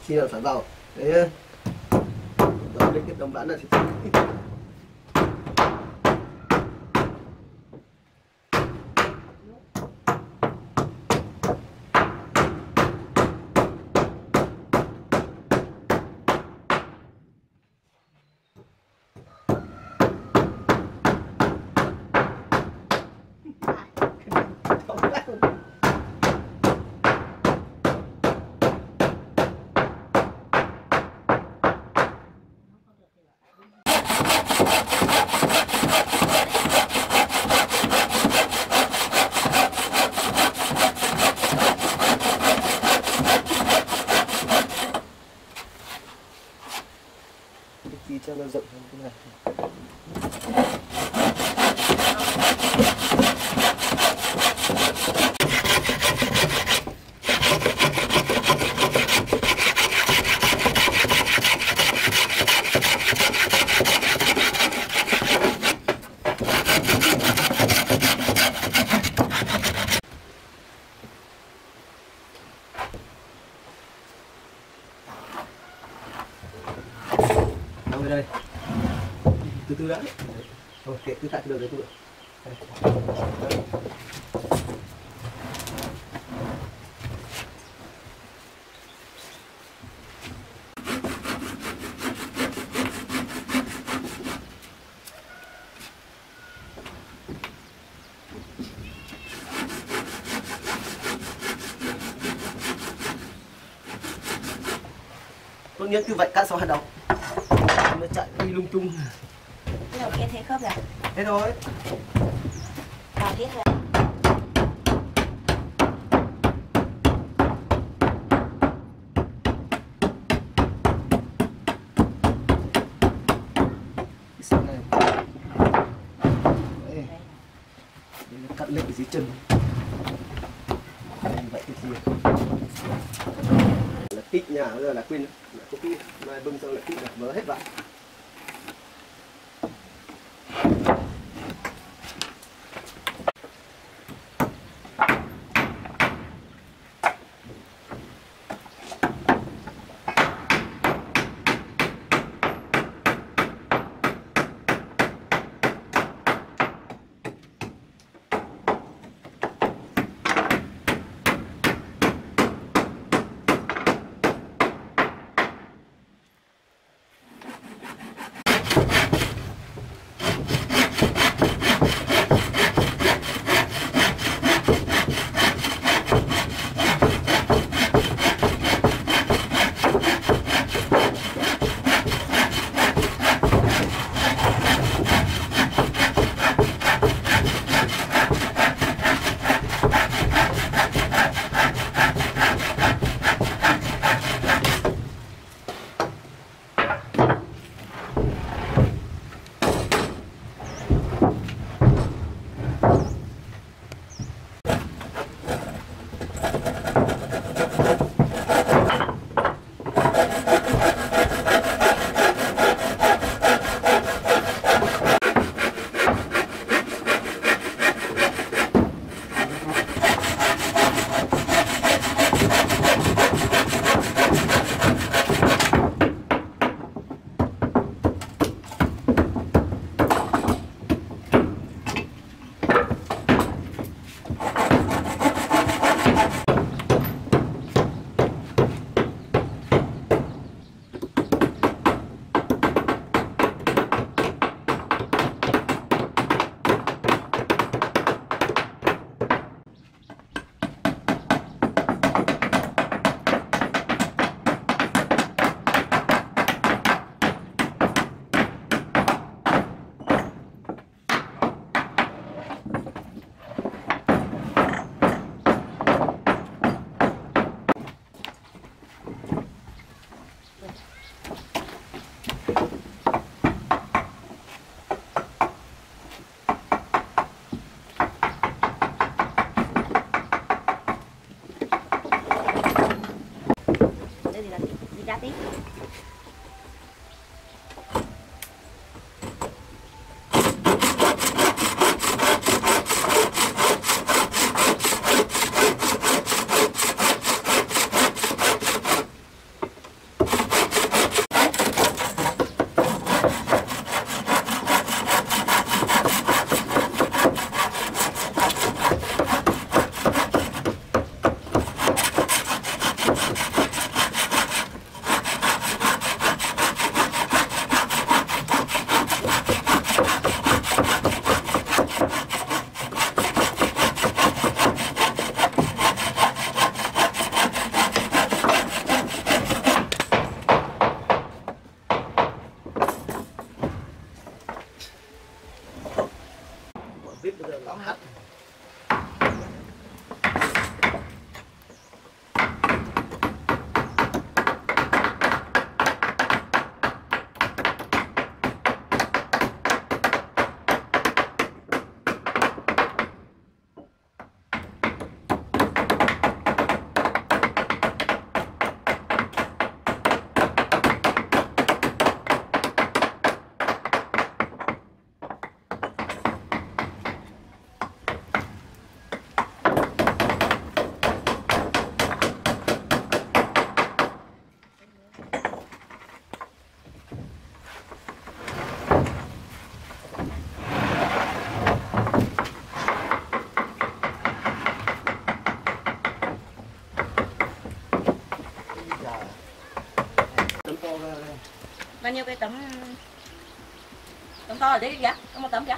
xin vào khi nào đấy đó lên cái đồng bán là thịt cái chi cho nó rộng hơn cái này đâu về đây từ từ đã thôi, kệ, cứ tại cái đường đấy tôi tốt nhất cứ vậy, cắt sau hạt đậu. Nó chạy đi lung tung thế khớp rồi. thế thôi Vào. Đây là cắt lệnh dưới chân tấm to ở đấy kìa có một tấm kìa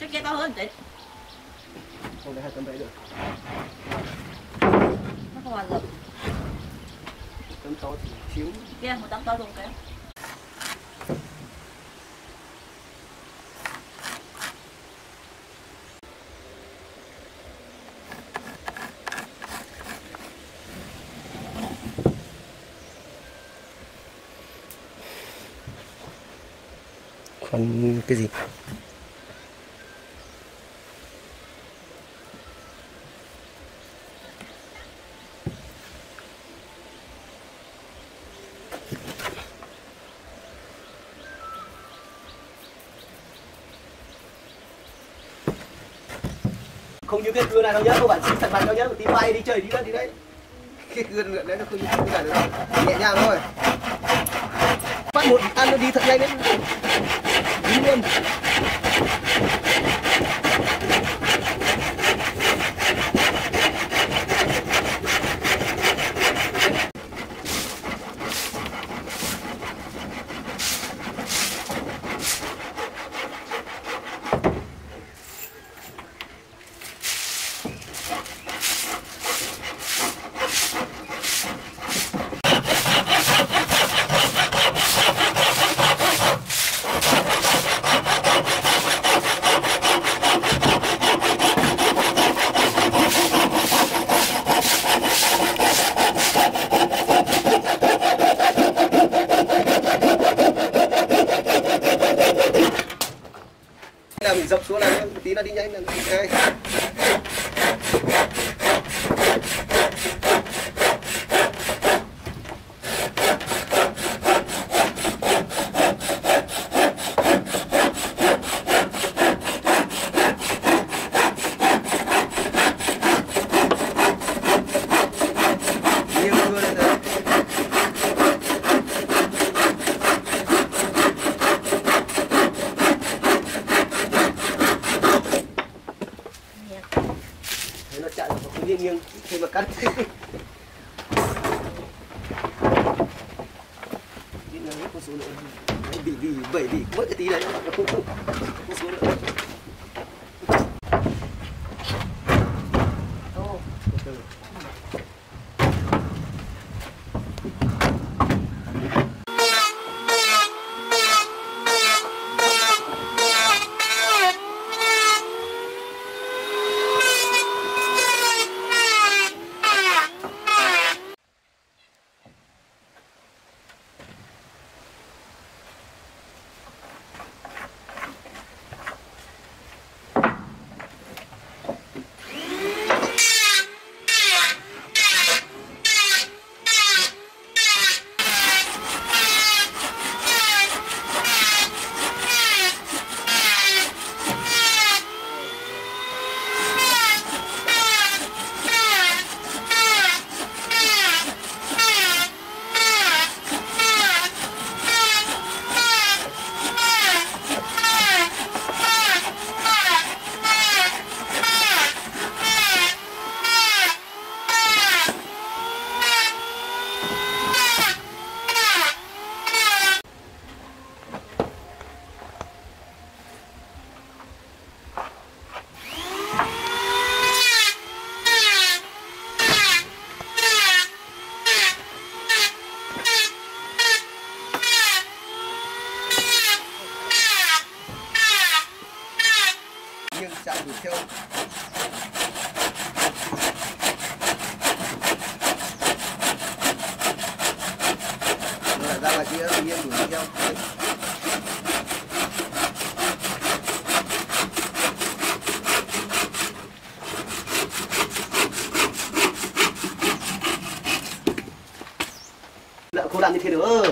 trước kia to hơn tí Không để hai tấm đấy được. nó không vào được Tấm to thì xíu. kia một tấm to luôn kìa Còn cái gì? Không như cái cưa này đâu nhá, các bạn xin thật mặt đâu nhá, một tí bay đi chơi đi đó đi đấy. Cái gương lượn đấy nó không không cả được đâu. Nhẹ nhàng thôi. Bắt một ăn nó đi thật nhanh đấy. Đi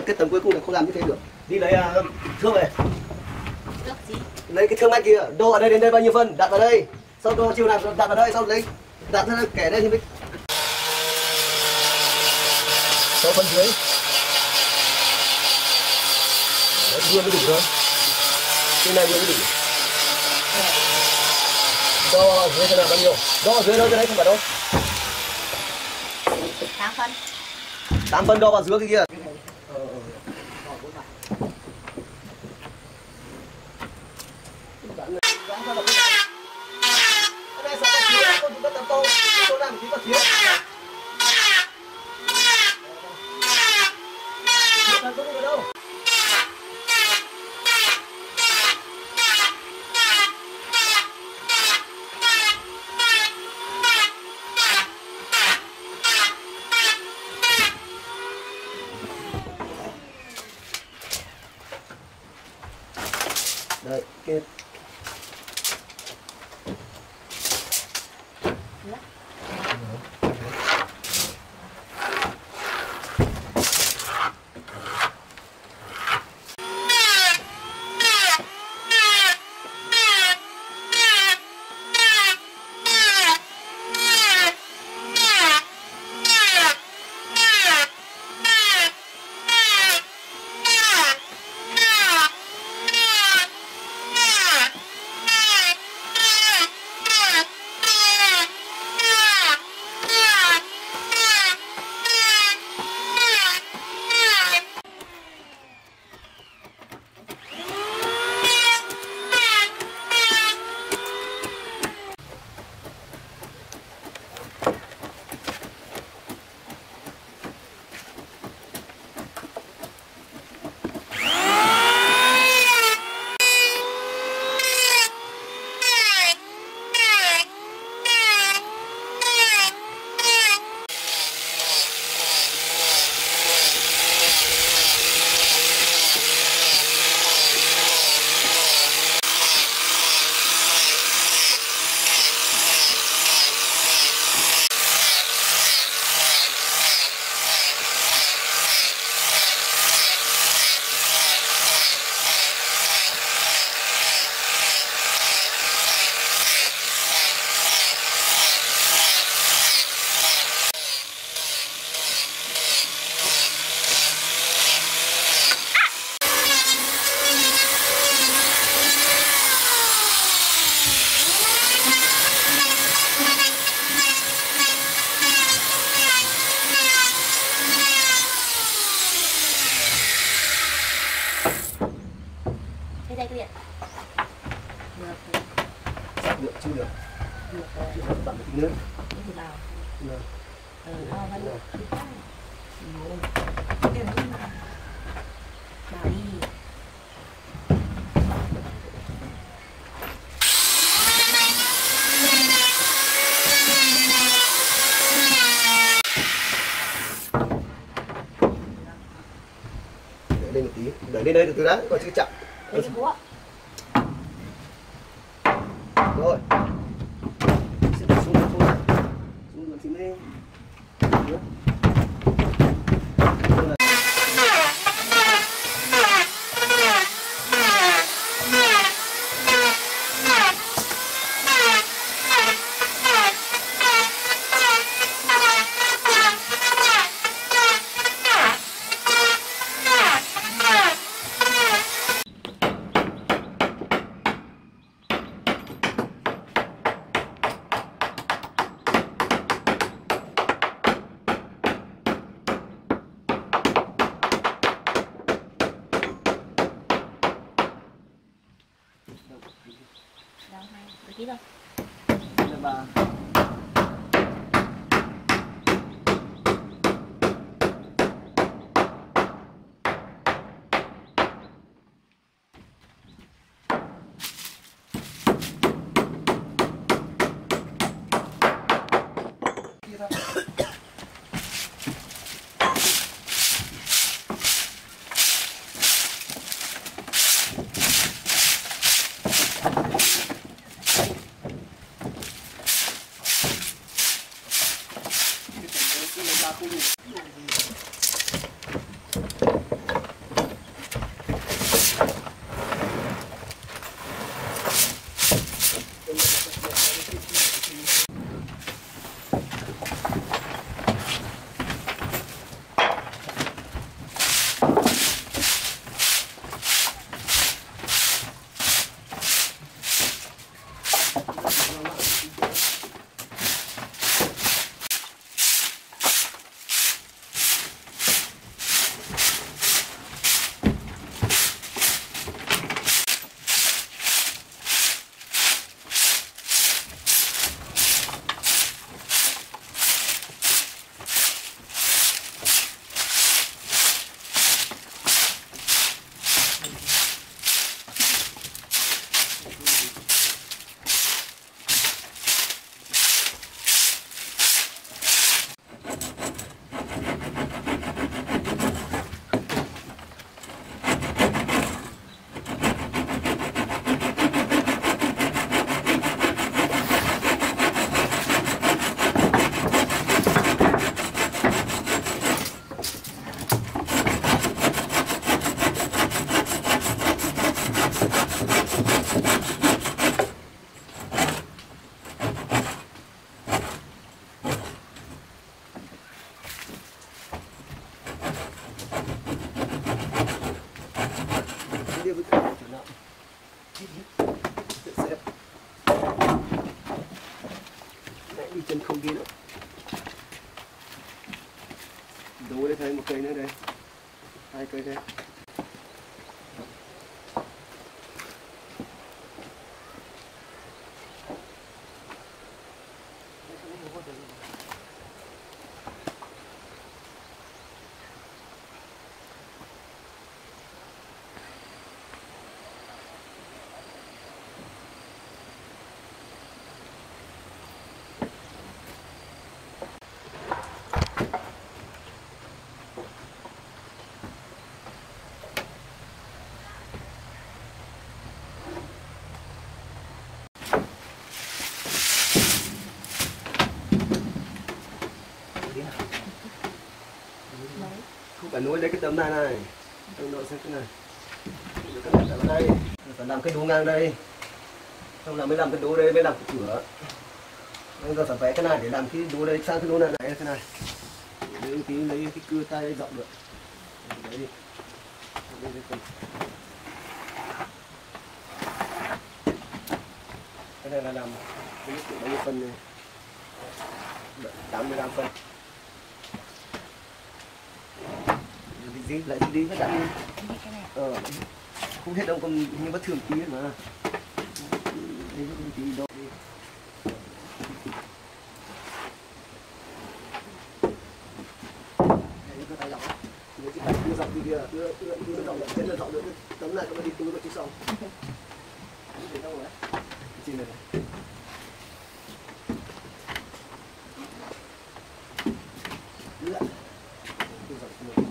cái tầm cuối cùng là không làm như thế được. Đi lấy uh, thương về lấy cái thương mạch kia đo ở đây đến đây bao nhiêu phân đặt vào đây. Sau đo chiều nào đặt vào đây sau lấy đặt ra kẻ đây thì mới sáu phân dưới. Đấy, vừa mới đủ thôi. Trên này vừa mới đủ. Đo dưới thế nào bao nhiêu? Đo ở dưới đâu cái đấy không phải đâu. Tám phân. tám phân đo vào dưới cái kia đây được từ đó không phải nuôi lấy cái tấm này này. Tấm độ xem cái này. Rồi cái này vào đây. Phải làm cái đố ngang đây. Xong là mới làm cái đố đây mới làm cái cửa. Bây giờ phải vẽ cái này để làm cái đố đây sang cái đố này này cái này. Lấy cái lấy cái cưa tay rộng được. Đấy. Đi đây, đây, đây. cái này là làm cái phần này. 85 phân. Đi lại đi với đã đi ờ không hết đâu còn như bất thường tí mà. Đi tí đâu đi Đấy, cái tay rộng á. Nếu cái tay đưa rộng đi kia, đưa- đưa- đưa rộng lên, lên rộng được, tấm này nó đi túi vào chiếc sau. Để đâu rồi đấy? Trên này này. Đưa lại. Đưa rộng xuống.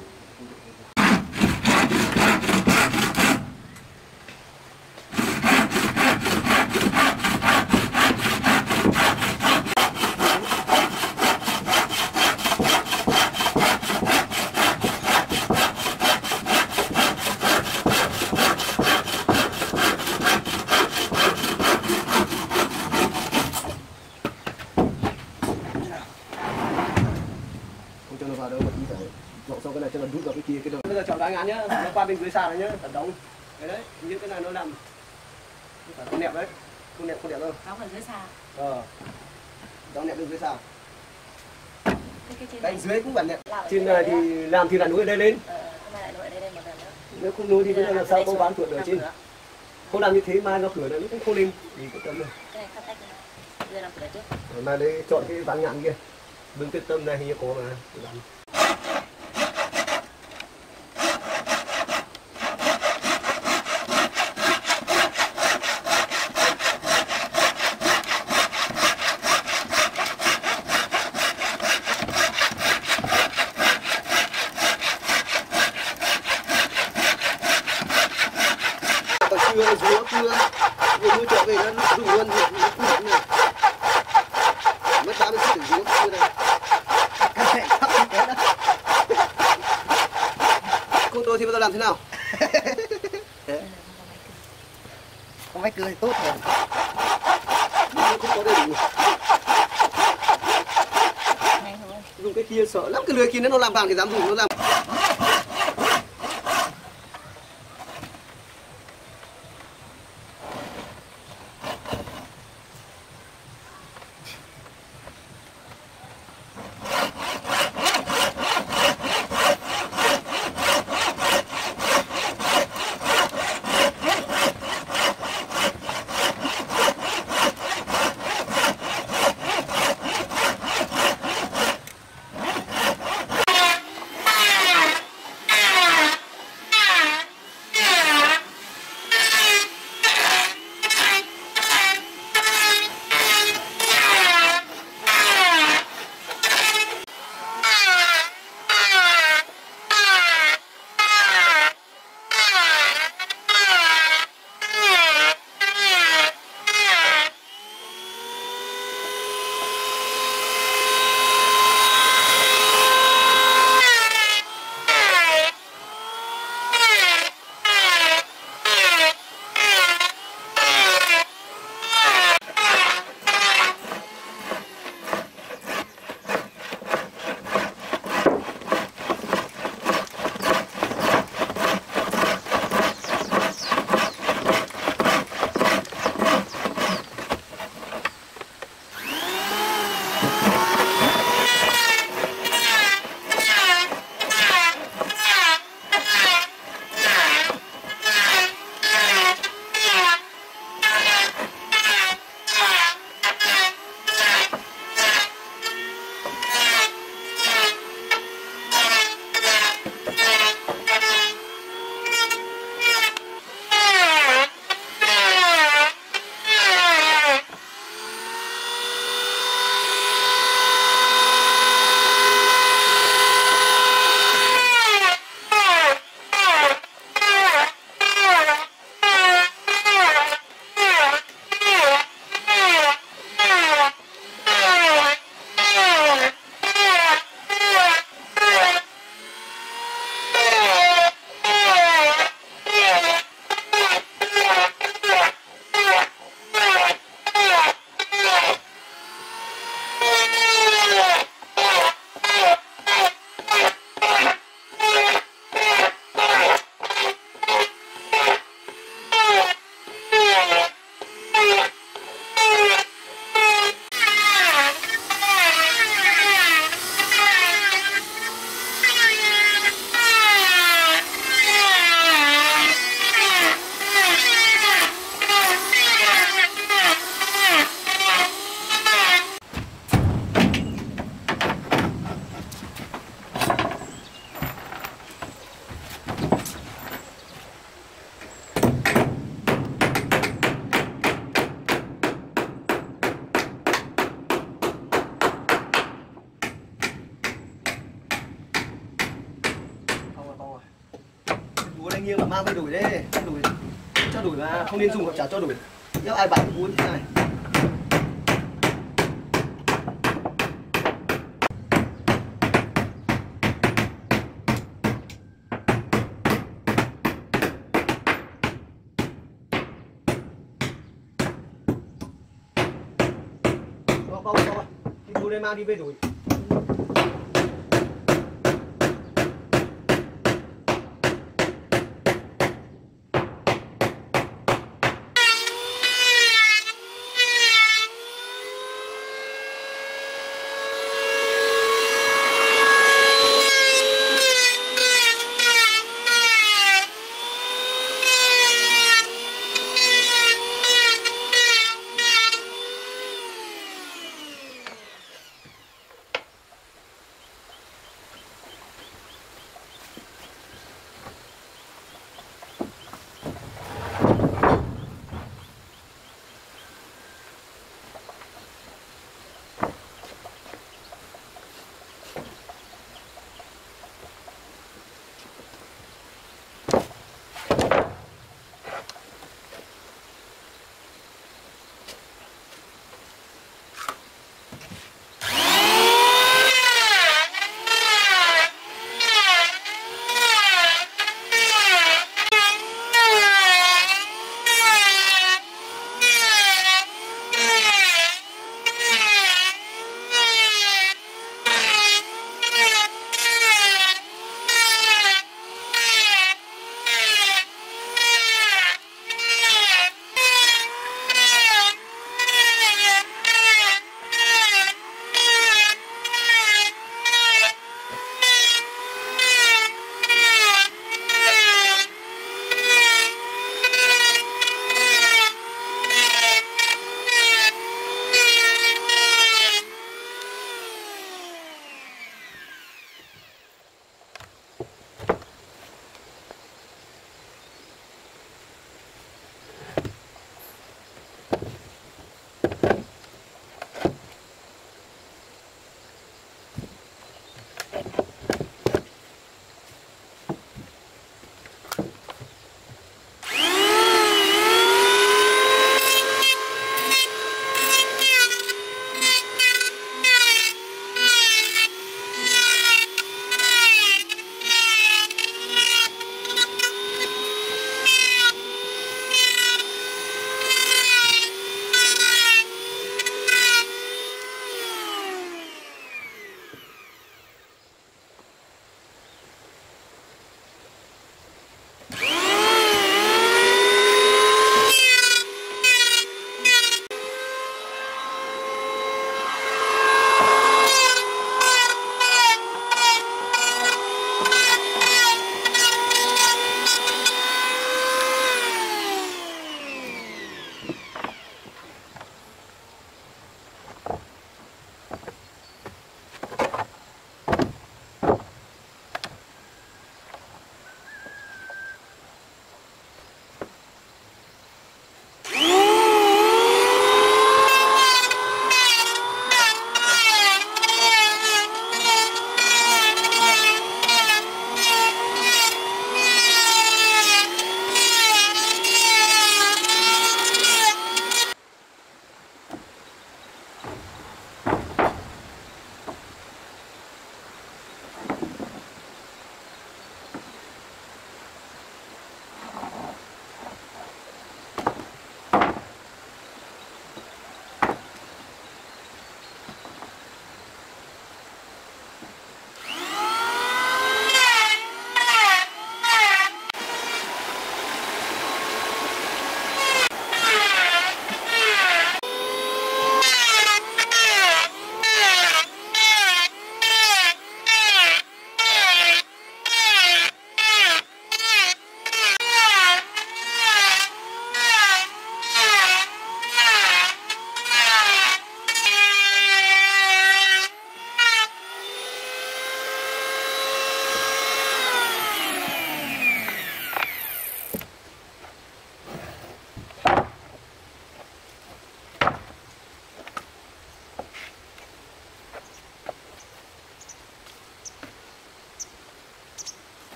không cho nó vào đâu mà đi phải dọn xong cái này cho nó đút vào cái kia cái ngắn nhá nó qua bên dưới sàn này nhá tận đóng cái đấy như cái này nó làm con nẹp đấy con nẹp con nẹp đâu đóng ở dưới xa ờ. Đóng nẹp bên dưới sàn. Cái dưới cũng Làm ở trên này thì làm thì là núi ở đây lên. Ờ lại nuôi ở đây đây một lần nữa. Nếu không núi thì bây giờ làm sao có bán chuột ở Làm trên? cửa. không làm như thế mai nó cửa nó cũng không lên. Thì cái tấm này. Cái này cắt tách này làm cửa trước Rồi mai đấy chọn cái ván ngạn kia. Bưng cái tâm này hình như có mà. Làm còn chưa dúa chưa vừa nuôi trở về nó rụng luôn rồi nó cũng nặng này mất ba mươi phút để dúa chưa đây cái này thấp như thế đó cô tôi thì bây giờ làm thế nào Không phải cười tốt rồi. không có đầy đủ nhanh thôi dùng cái kia sợ lắm cái lưới kia nó làm vàng thì dám dùng nó làm trả chả cho đủ nếu ai bạn muốn thế này. Bao bao bao Đi thu đây mang đi về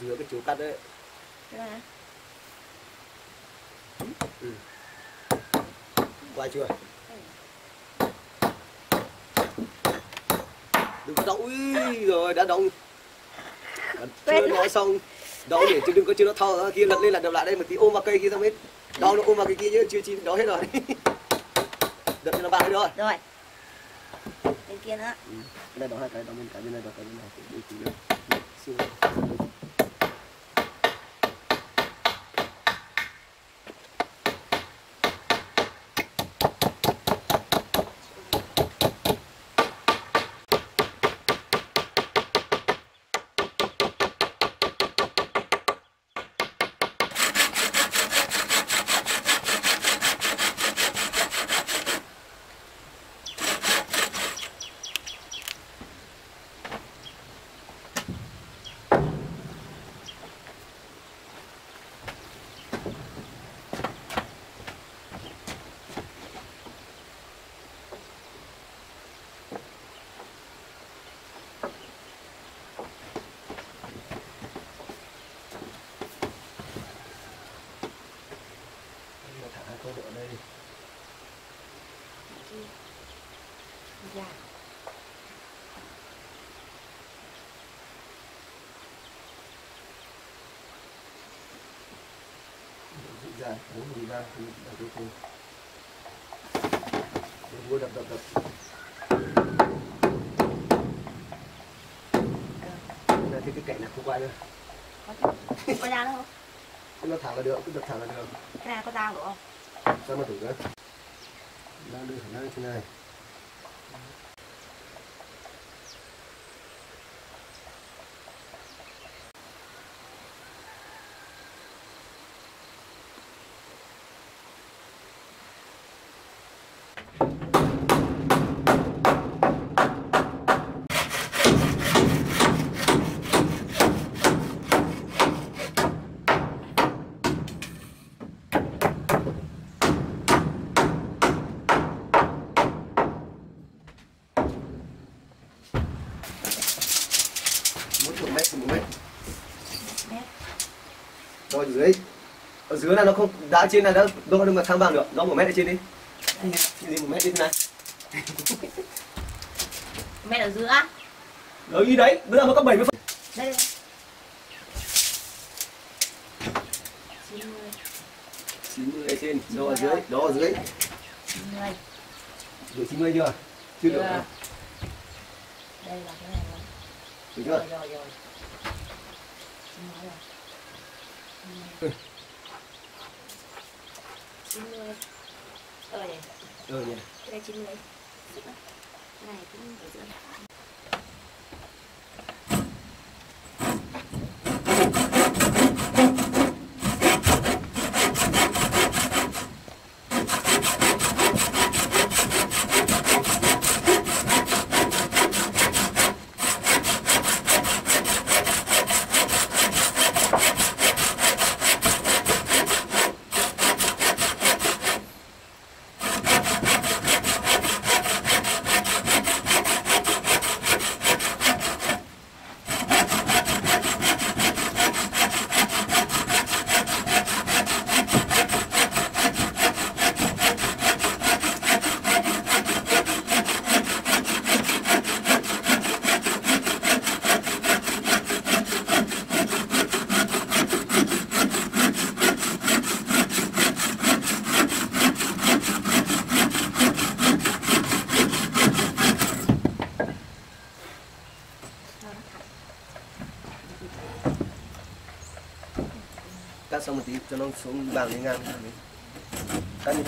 được cái chủ cắt đấy. Hả? qua chưa? Đừng có Ui, rồi đã động chưa nói xong. Đau để chứ đừng có chưa nó thò ra kia lật lên lật đập lại đây một tí ôm vào cây kia xong hết. Đau nó ôm vào cái kia chứ chưa chi đó hết rồi. Đập cho nó bạn rồi Rồi. Bên kia nữa. Đây đó hai cái đó bên cái bên này đó cái bên này để tí nữa. Xin. thả câu ở đây Dạ ra bốn mình ra thì cuối cùng Đừng đập đập đập Đây, thì cái cạnh này không qua nữa Có dao không? Nó thẳng là được, cứ đập thẳng là được Cái này có dao được không? Sao mà thử nữa Đang đưa khả năng thế này Muốn một mét thì một mét Mét. Đo ở dưới Ở dưới là nó không, đá trên này đã đo được mà thang bằng được. Đo một mét ở trên đi. Nhìn nhìn một mét đi thế này. Mét ở giữa Đấy, ý đấy, bây giờ nó có 70 phần. Đây. Đây 90 90 ở trên, đo ở dưới, đo ở dưới. 90 Được 90 chưa? Chưa được? Đây là cái này rồi. Được chưa? rồi rồi Xin nói rồi Ừ. 90 Ờ này Ừ nhỉ Cái này 90 Cái này cũng ở giữa này. Cắt xong một tí cho nó xuống bàn đi ngang. Cắt như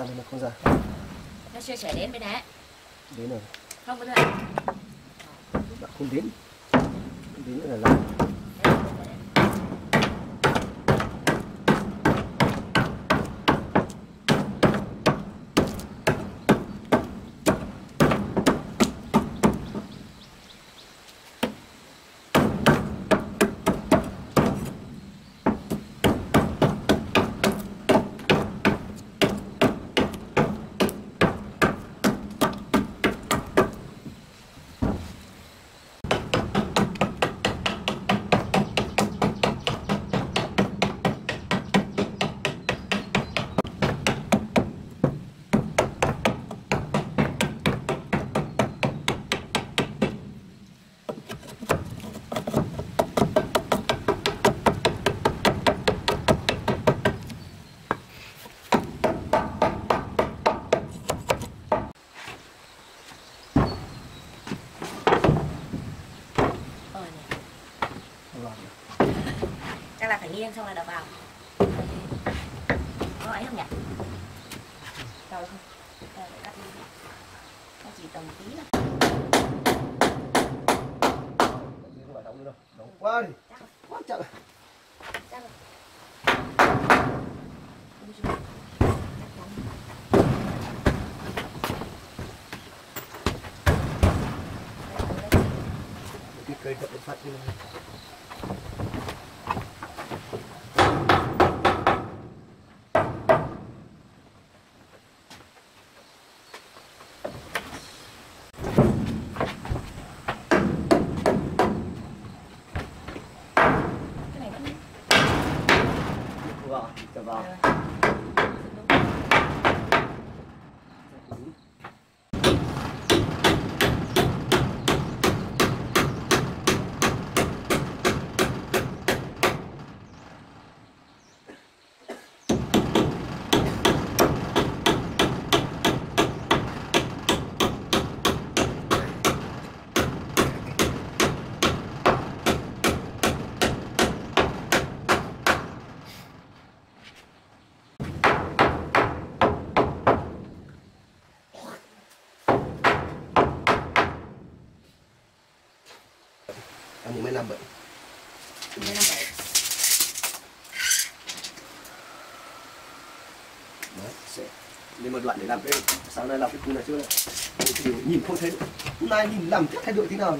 Sao nó không ra? Nó chưa chảy đến bên này. Đến rồi. Không có nữa. Bạn không đến. Đến nữa là làm. Ờ này. Rồi. Chắc là phải nghiêng xong là đập vào. Có ấy không nhỉ? Đâu không? Ờ, để cắt đi. Nó chỉ tầm tí thôi. Không phải đóng nữa đâu. Đóng quá đi. Quá chậm. Chắc rồi. Đúng chưa? Chắc chắn. Đây, đây, đây. Cái cây đập phát như này. Cái này vẫn Vào. Trở vào. Rồi. Anh những mấy năm vậy. Đây là vậy. Đấy, sẽ lên một đoạn để làm cái sáng nay làm cái khu này chưa? Cái nhìn không thấy hôm nay nhìn làm chắc thay đổi thế nào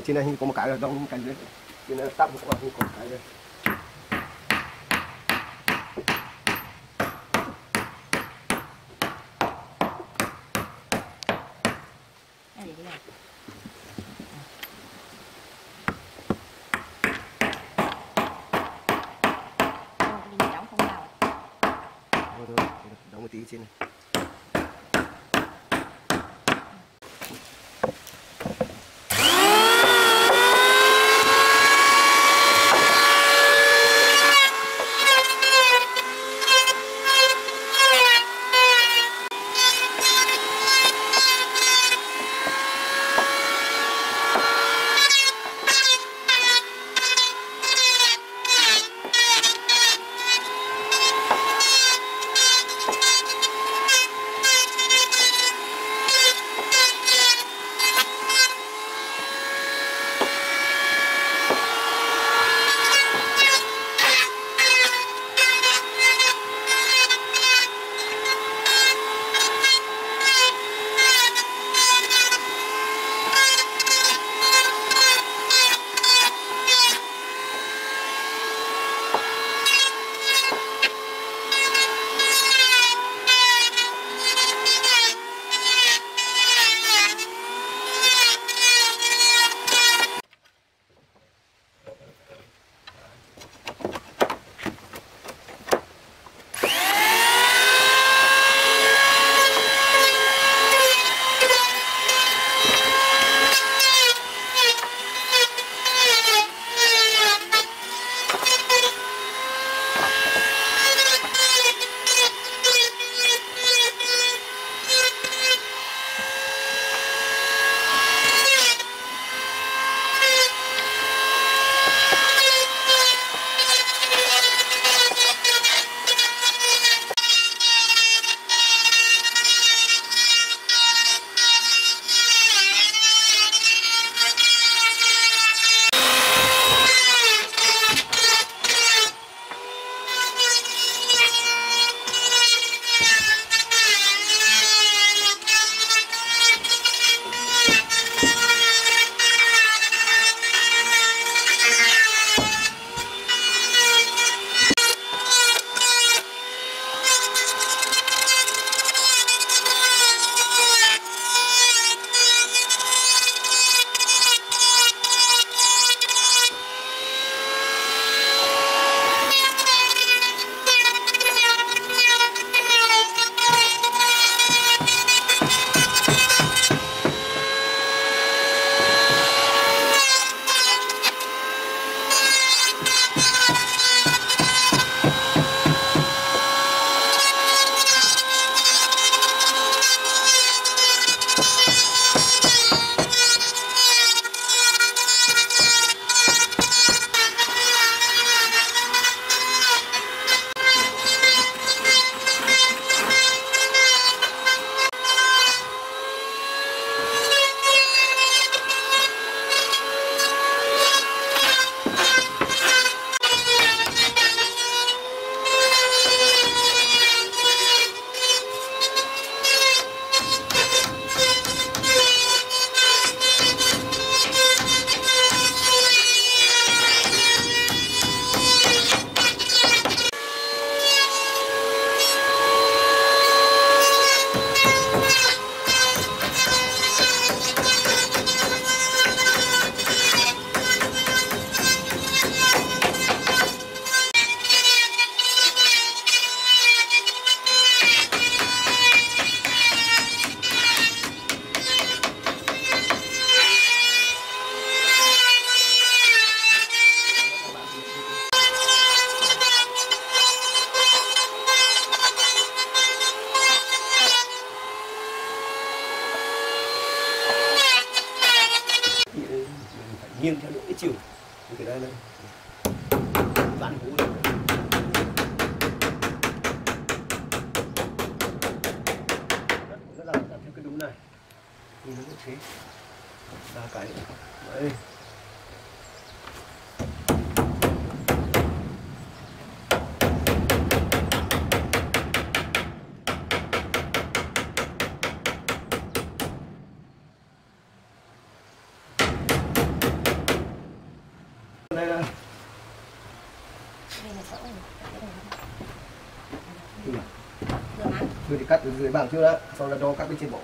đóng trên đây có một cái là đóng cảnh dưới trên này tắt bảng chưa đó sau đó đo các cái trên bộ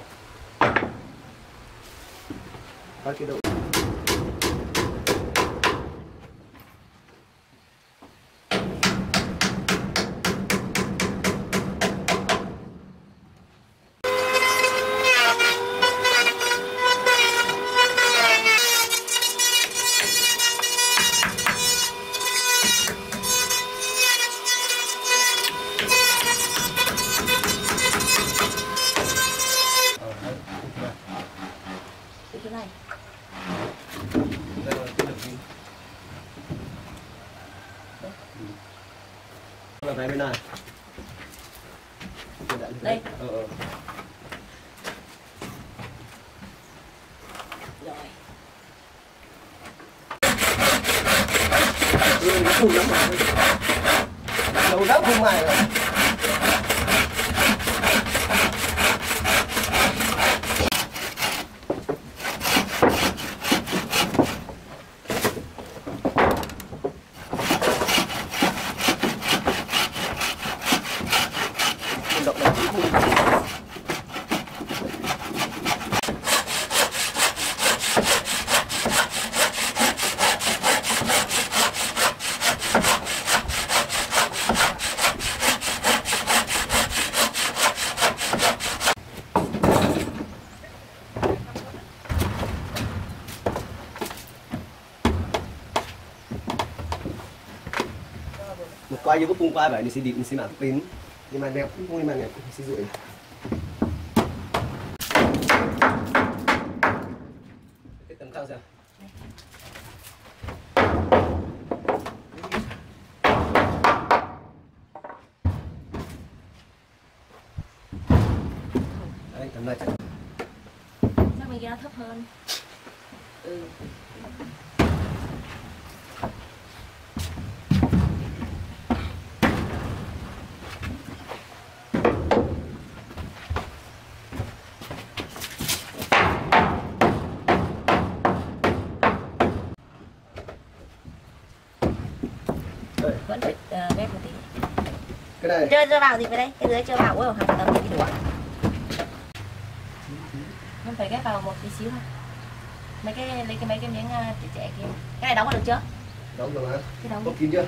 bao nhiêu vô cái qua vậy thì sẽ đi sẽ làm pin nhưng mà đẹp cũng nhưng mà đẹp cũng sẽ rưỡi cái tầm cao ra đấy tầm này chắc sao mình kia nó thấp hơn ừ Đây, vẫn phải ờ, ghép một tí chơi chơi vào gì vào đây? Cái dưới chơi vào ôi hàng tấm thì cái đũa. Mình phải ghép vào một tí xíu thôi. Mấy cái lấy cái mấy cái miếng ờ, trẻ trẻ kia. Cái này đóng vào được chưa? Đóng rồi mà cái đóng bóp kín chưa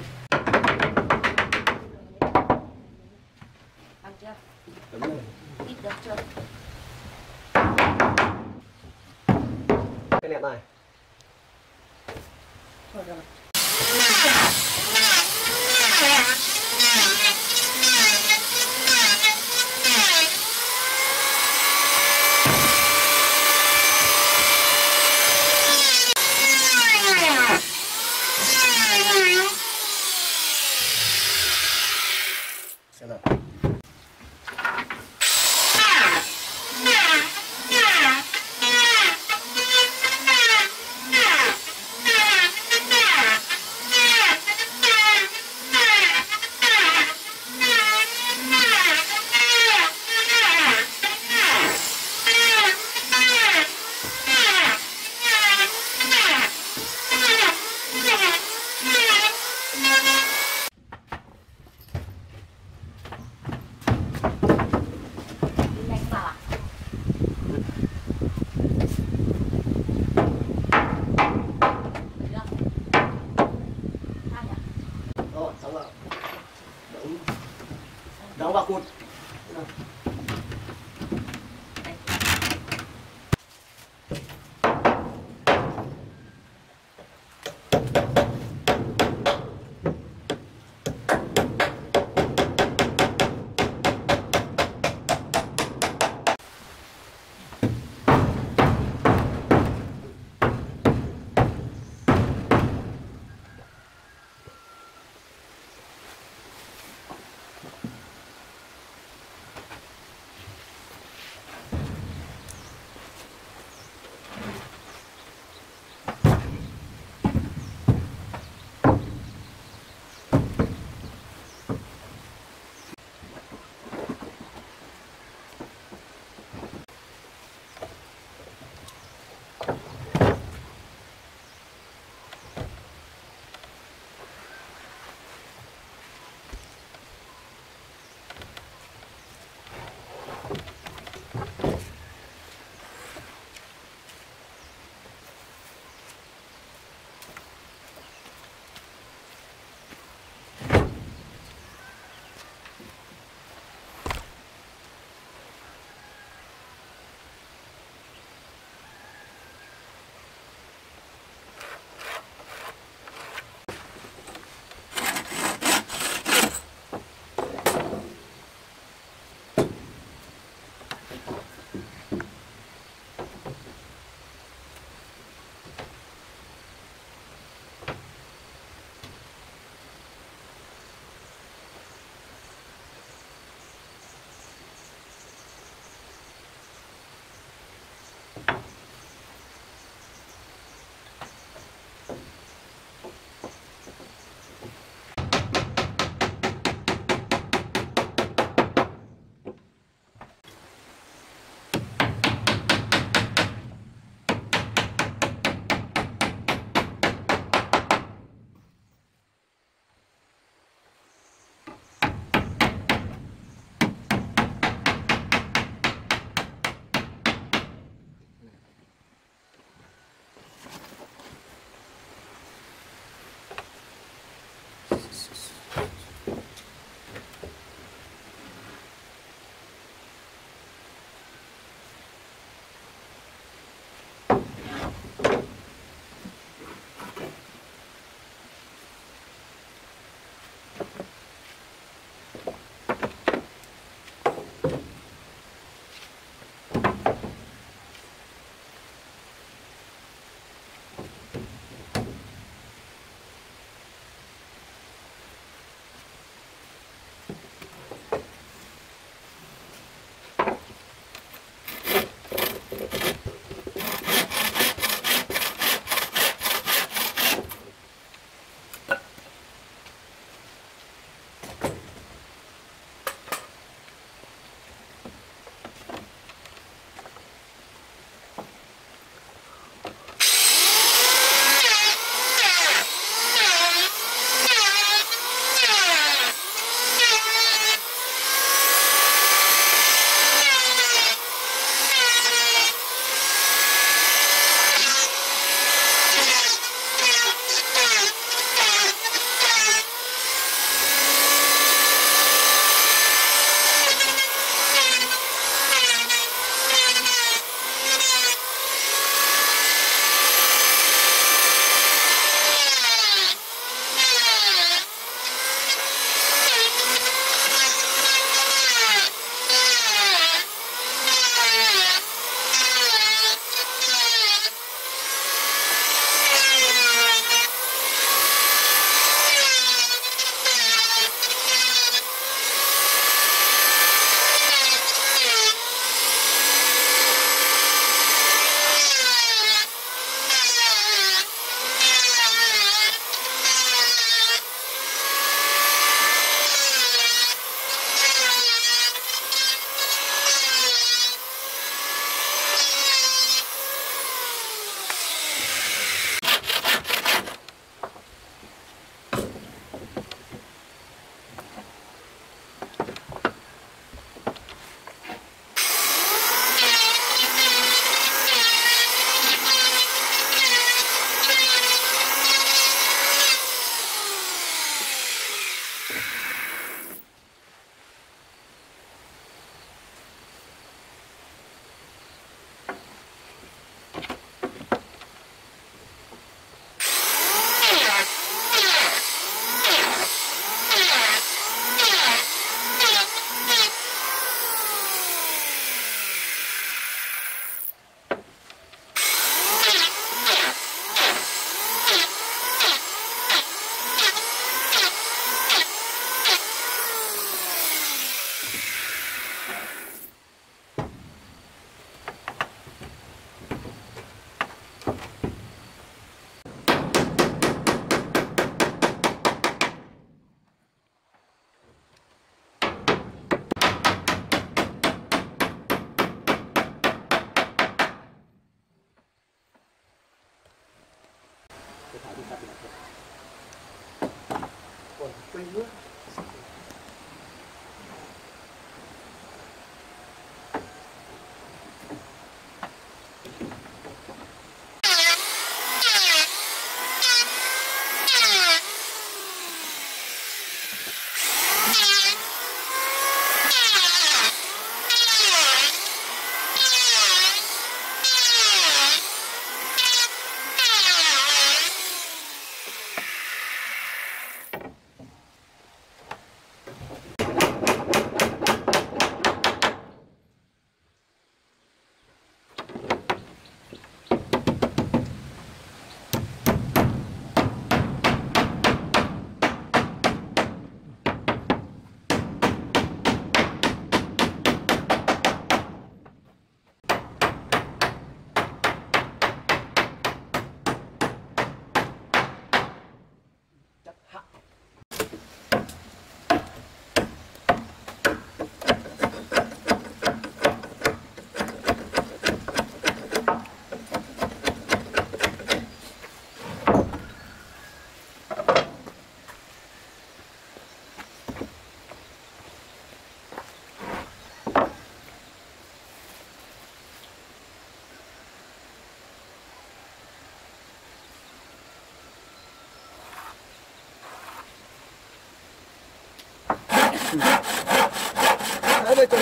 hai vợ chồng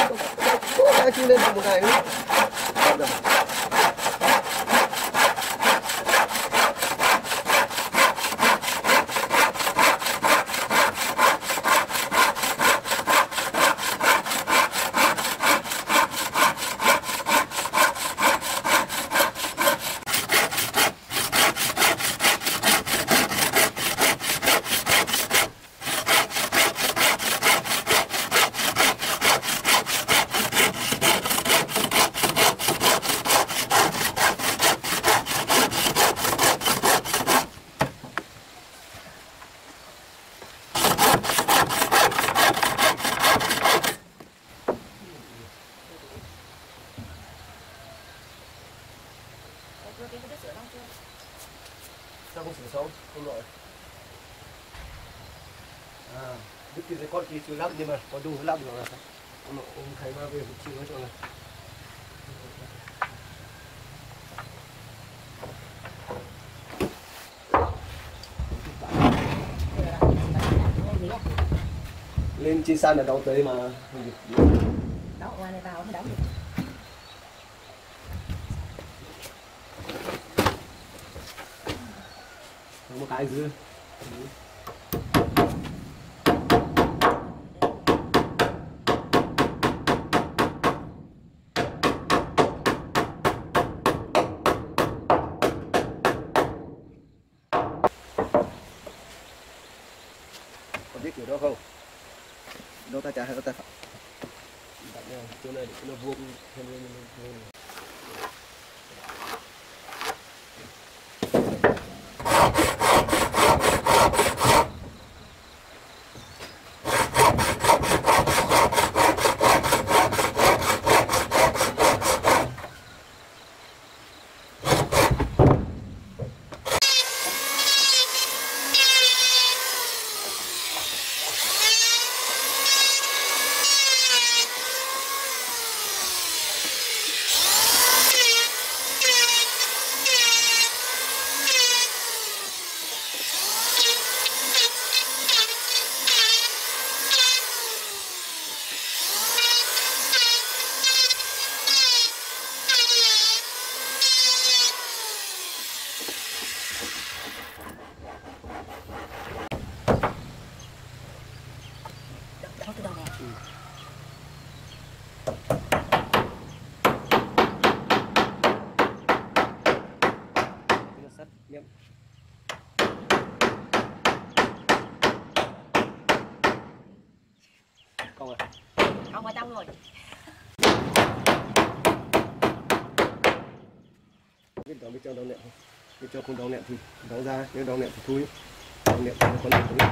cố gắng chi lên được lắp nhưng mà có đủ lắp được rồi. Nội ông thầy ba về chịu hết rồi này. Lên trên san là đâu tới mà. Đó, ngoài này vào không đóng được. có một cái dưa cho không đau nẹt thì đau ra nếu đau nẹt thì thui. Đau nẹt thì nó còn đau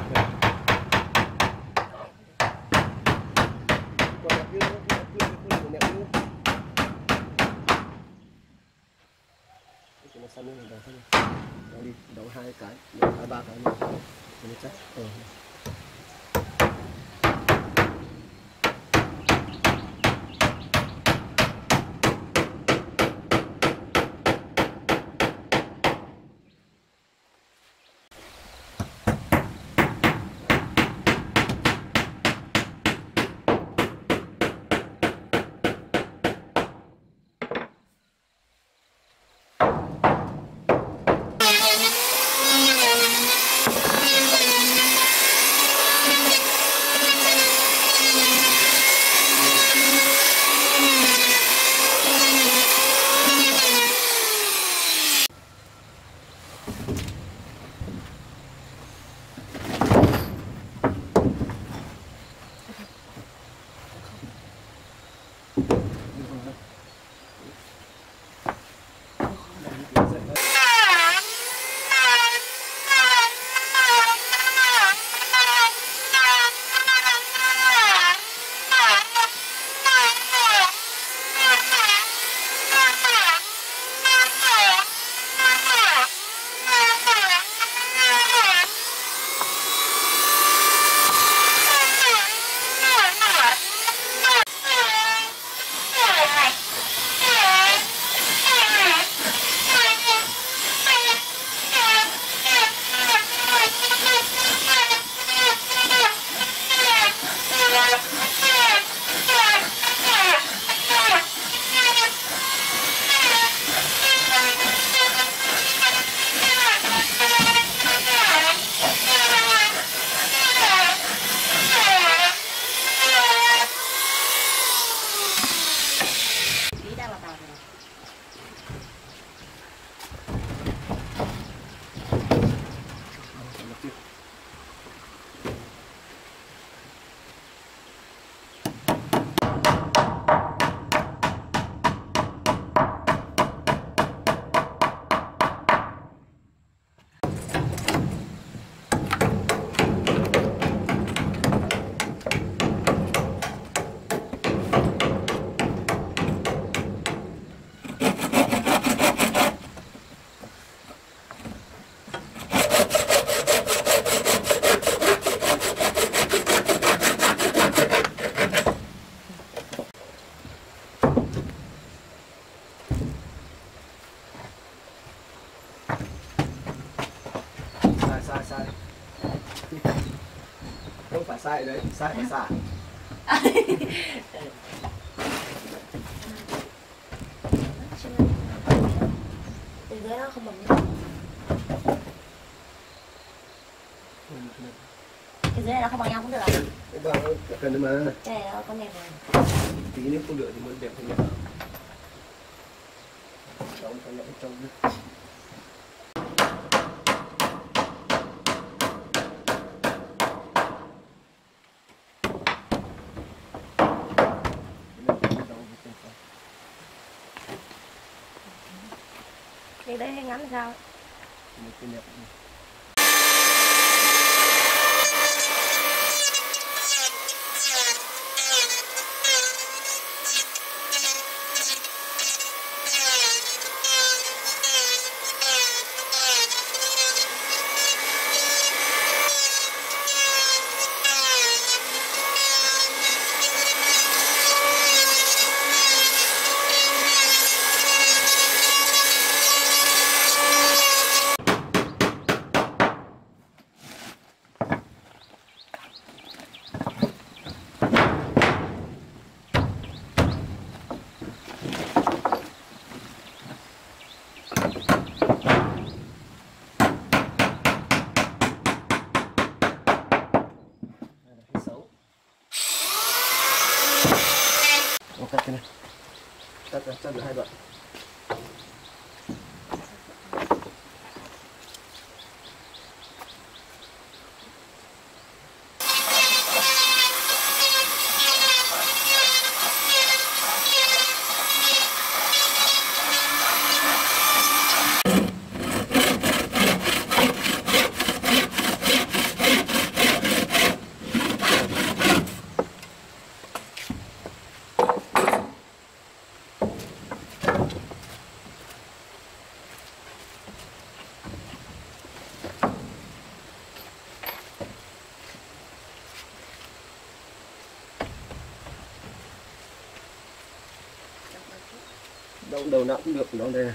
比赛比赛 đi để ngắm sao? đâu nặng cũng được nó đây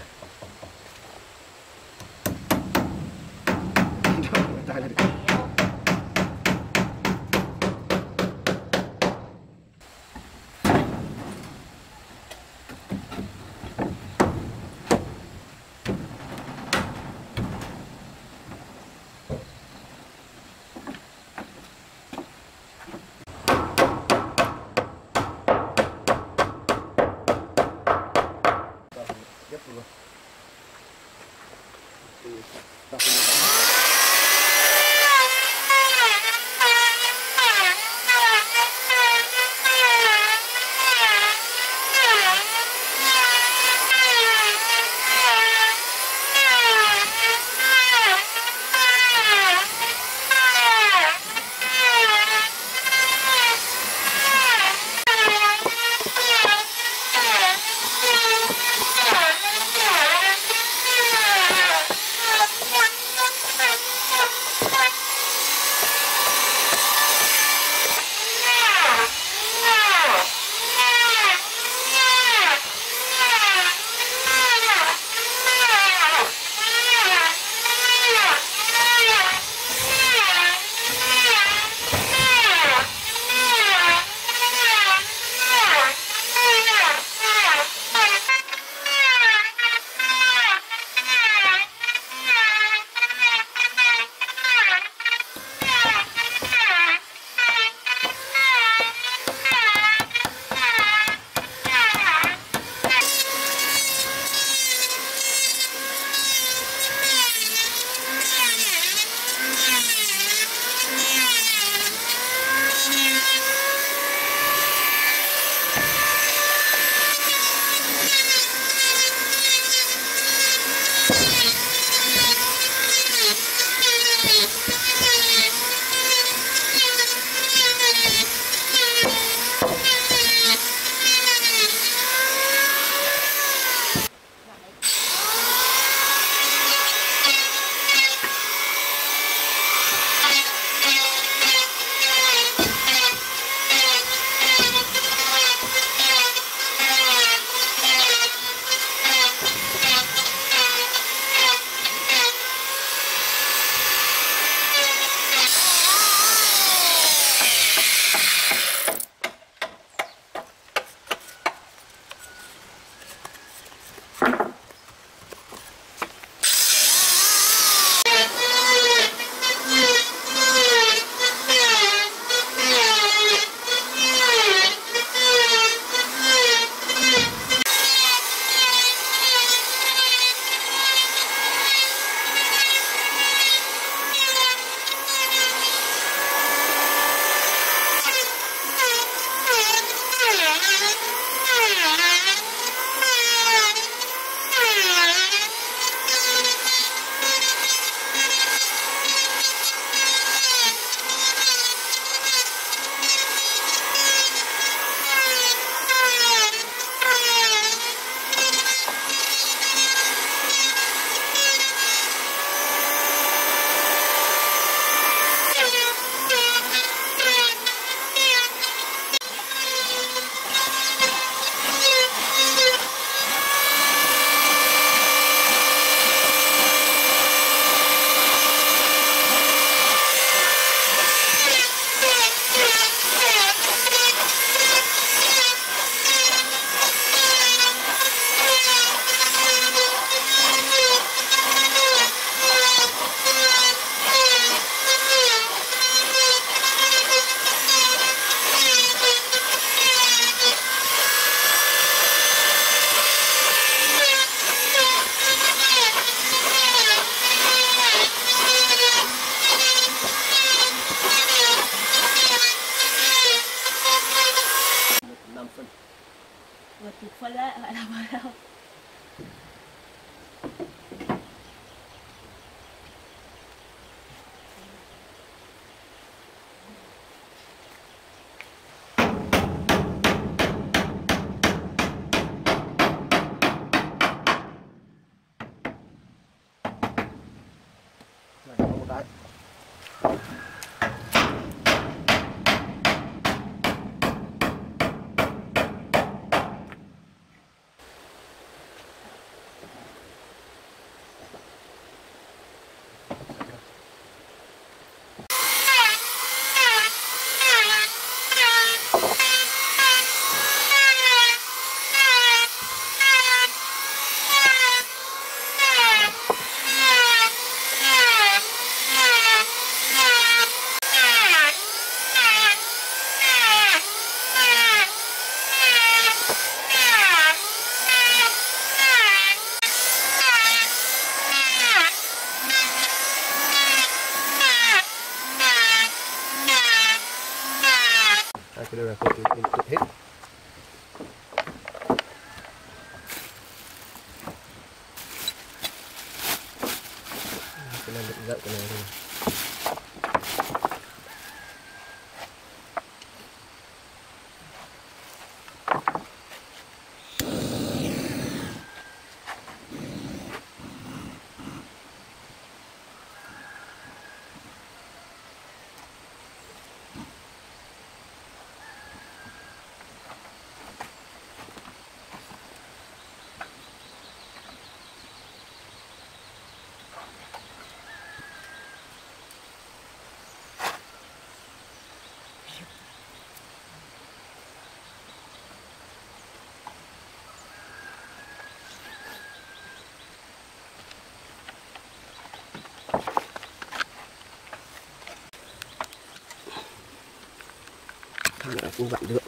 Thằng vạn lượng.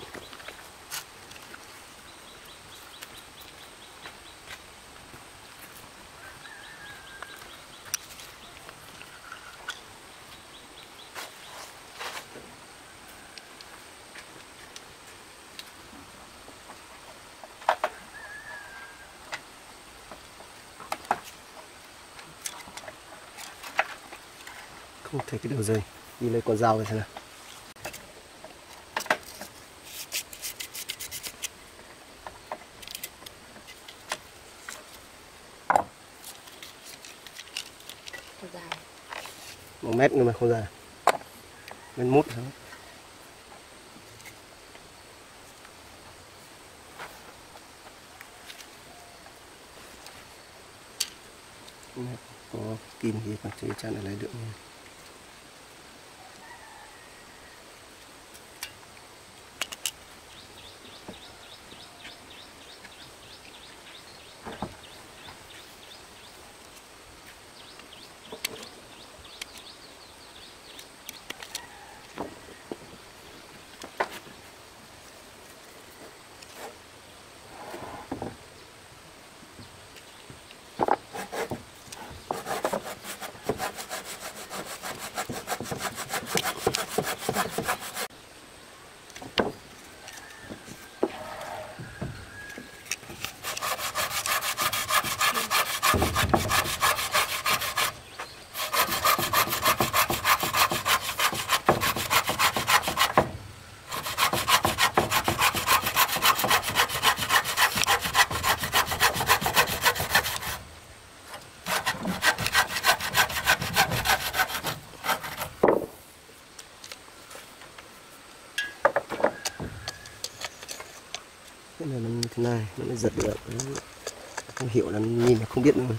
Không thấy cái đường dây. Đi lấy con dao này xem nào. Mét nhưng mà không ra mét mút thôi. Có kim gì còn chơi chăn ở lại được nha cái này nó như thế này nó mới giật được. Không hiểu là nhìn là không biết nữa.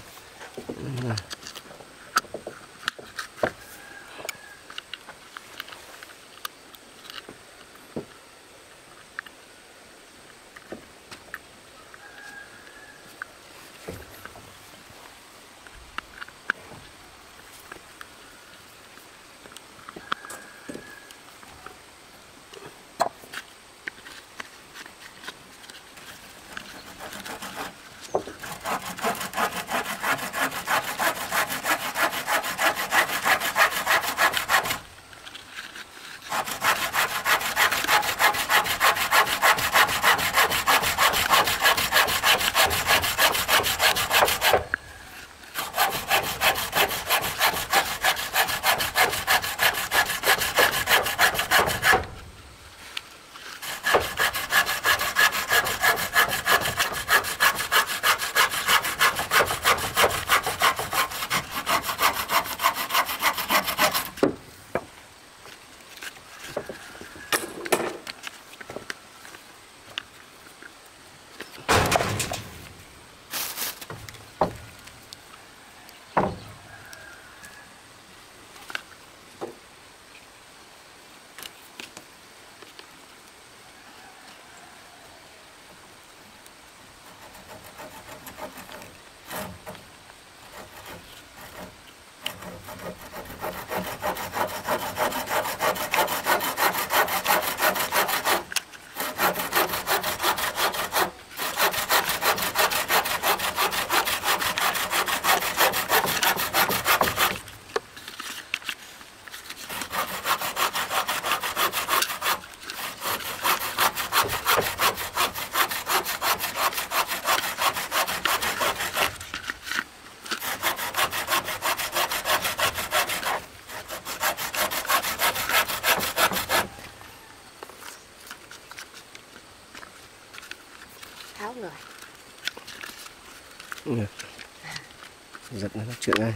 Giật nó chuyện ngay.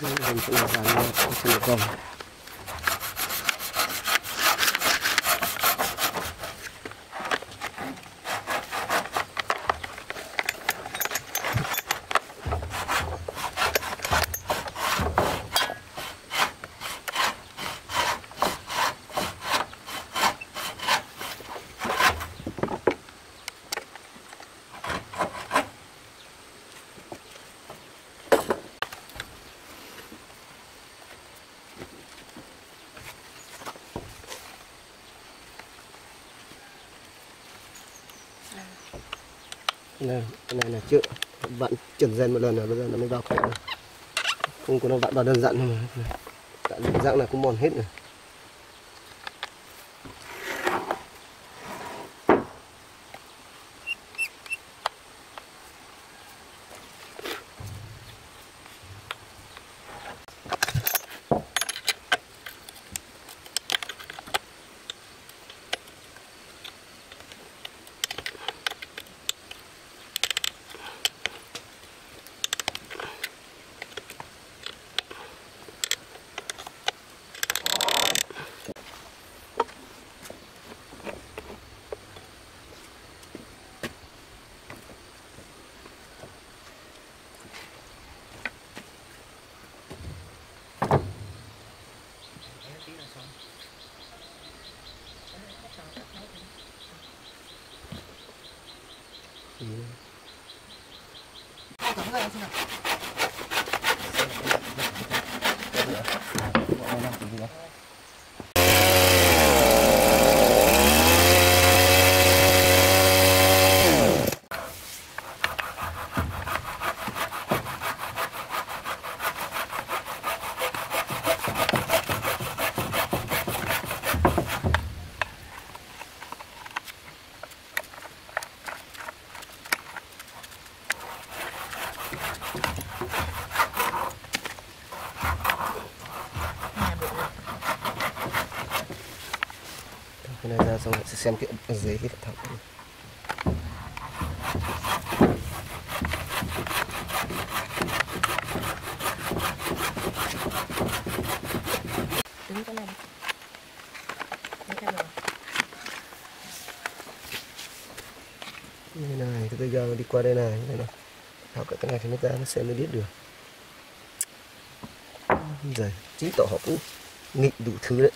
Mình sẽ này cái này là chưa vặn chuyển dần một lần rồi, bây giờ nó mới vào khỏe không có nó vặn vào đơn giản thôi mà. Tại dạng này cũng mòn hết rồi cái này ra xong lại sẽ xem cái ở dưới cái thẳng đứng cái này này. Như này thì bây giờ nó đi qua đây này như này này. Học cái này thì mới ra nó sẽ mới biết được. Rồi chính tỏ họ cũng nghịch đủ thứ đấy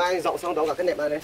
mai anh dọn xong đó cả cái nẹp ra đây.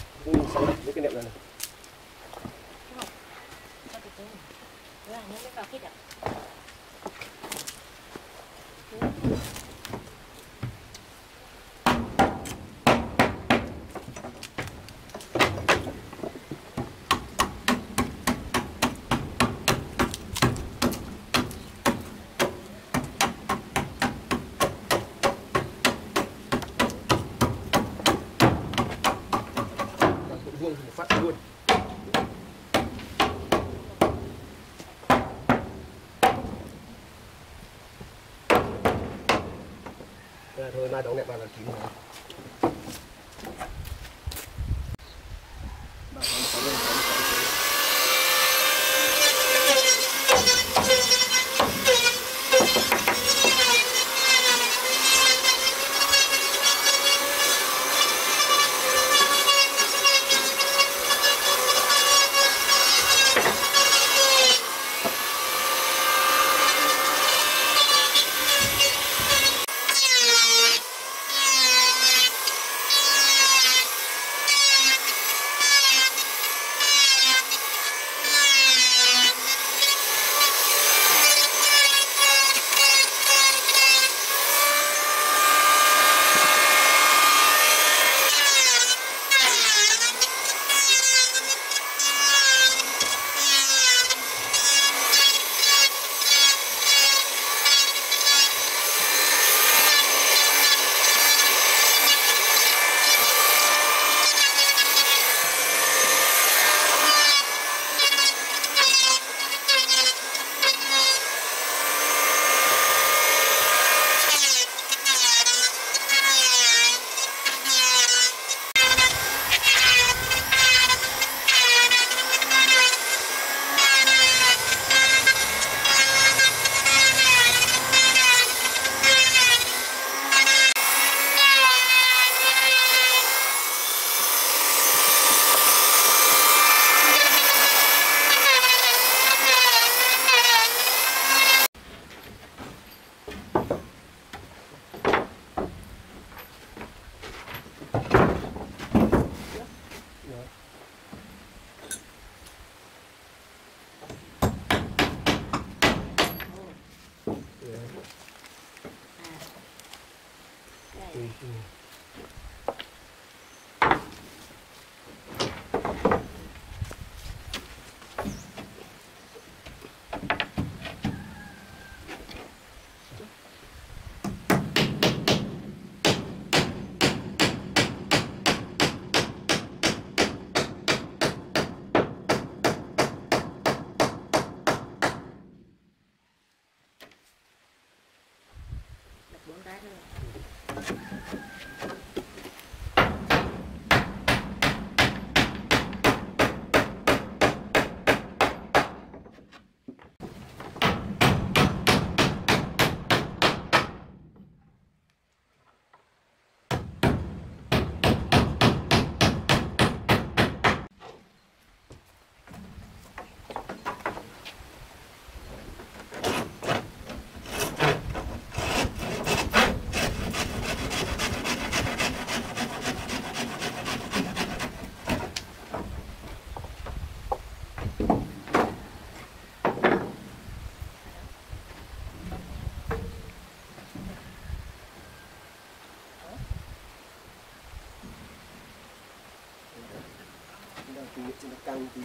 Kinh nghiệm cho nó căng tí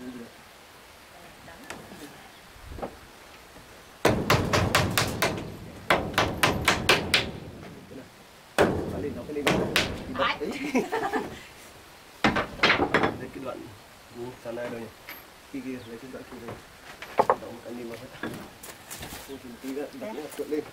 nó được. Phải lên nó cái lên. Thì bật đấy. Lấy cái đoạn sàn này rồi nhỉ. Kia kia, lấy cái đoạn kia rồi. Đóng cái lên vào hết. Không thì tí nữa, đặt nó cuộn lên.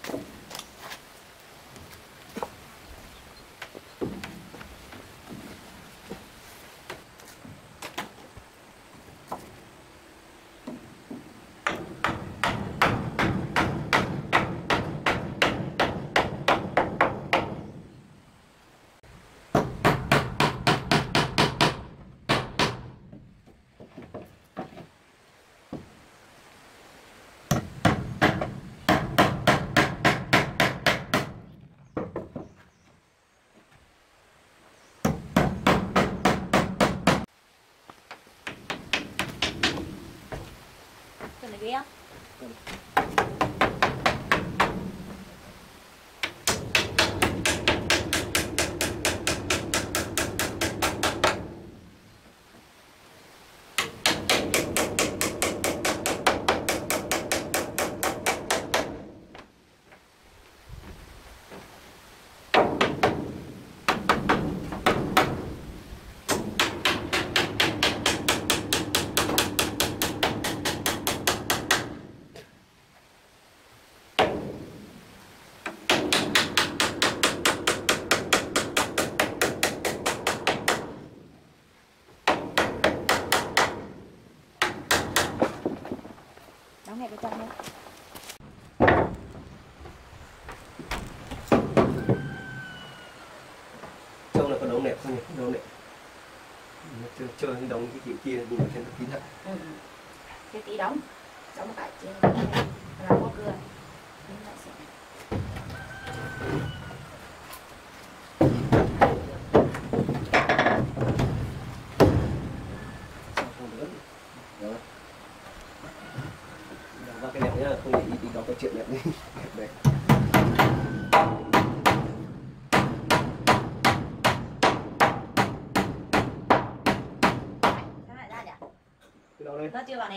Cần này ghê không? Đóng ngay cái chân luôn Trông là có không đâu Đống. Nó Chơi, chơi cái đống cái kiểu kia nhìn trên nó kín lại ừ, ừ. Cái tí đóng Đóng một cái trên Là có cửa Đứng lại sẽ Sao không lớn? Đó. Đó, vào cái nẹp nhá, không để ý tí đó có chuyện nẹp đi. Nẹp đây. Cái này ra nhỉ? Cái đó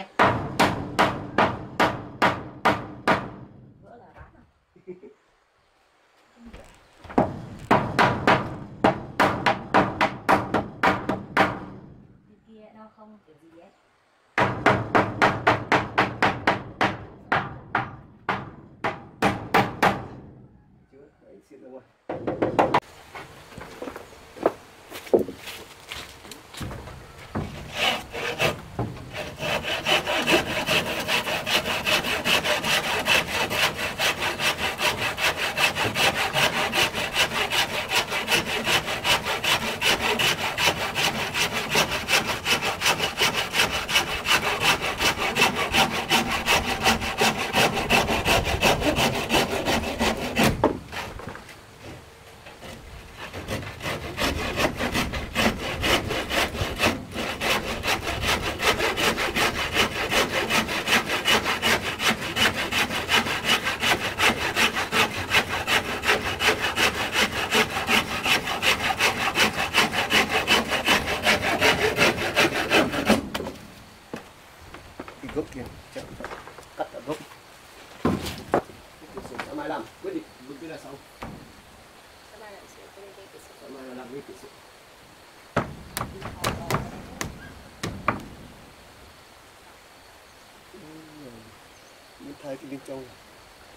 thay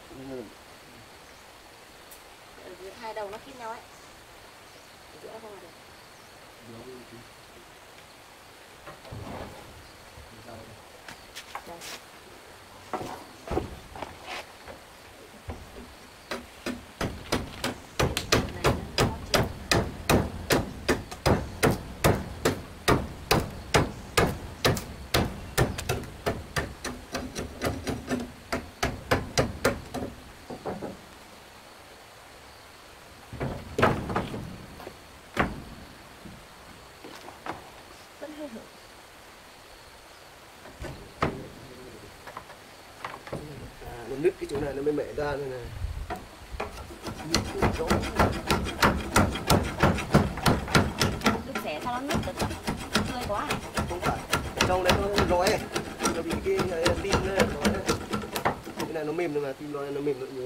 cái bên trong ở dưới hai đầu nó khít nhau ấy Ở giữa không là được này nó khó chịu vẫn hơi hở à, nó nứt cái chỗ này nó mới mẻ ra đây này. Lúc xẻ sao nó nứt được nhỉ? tươi quá à? không phải. Trong đấy nó rói nó bị cái tim nó rói cái này nó mềm nhưng mà tim nó nó mềm nó nhiều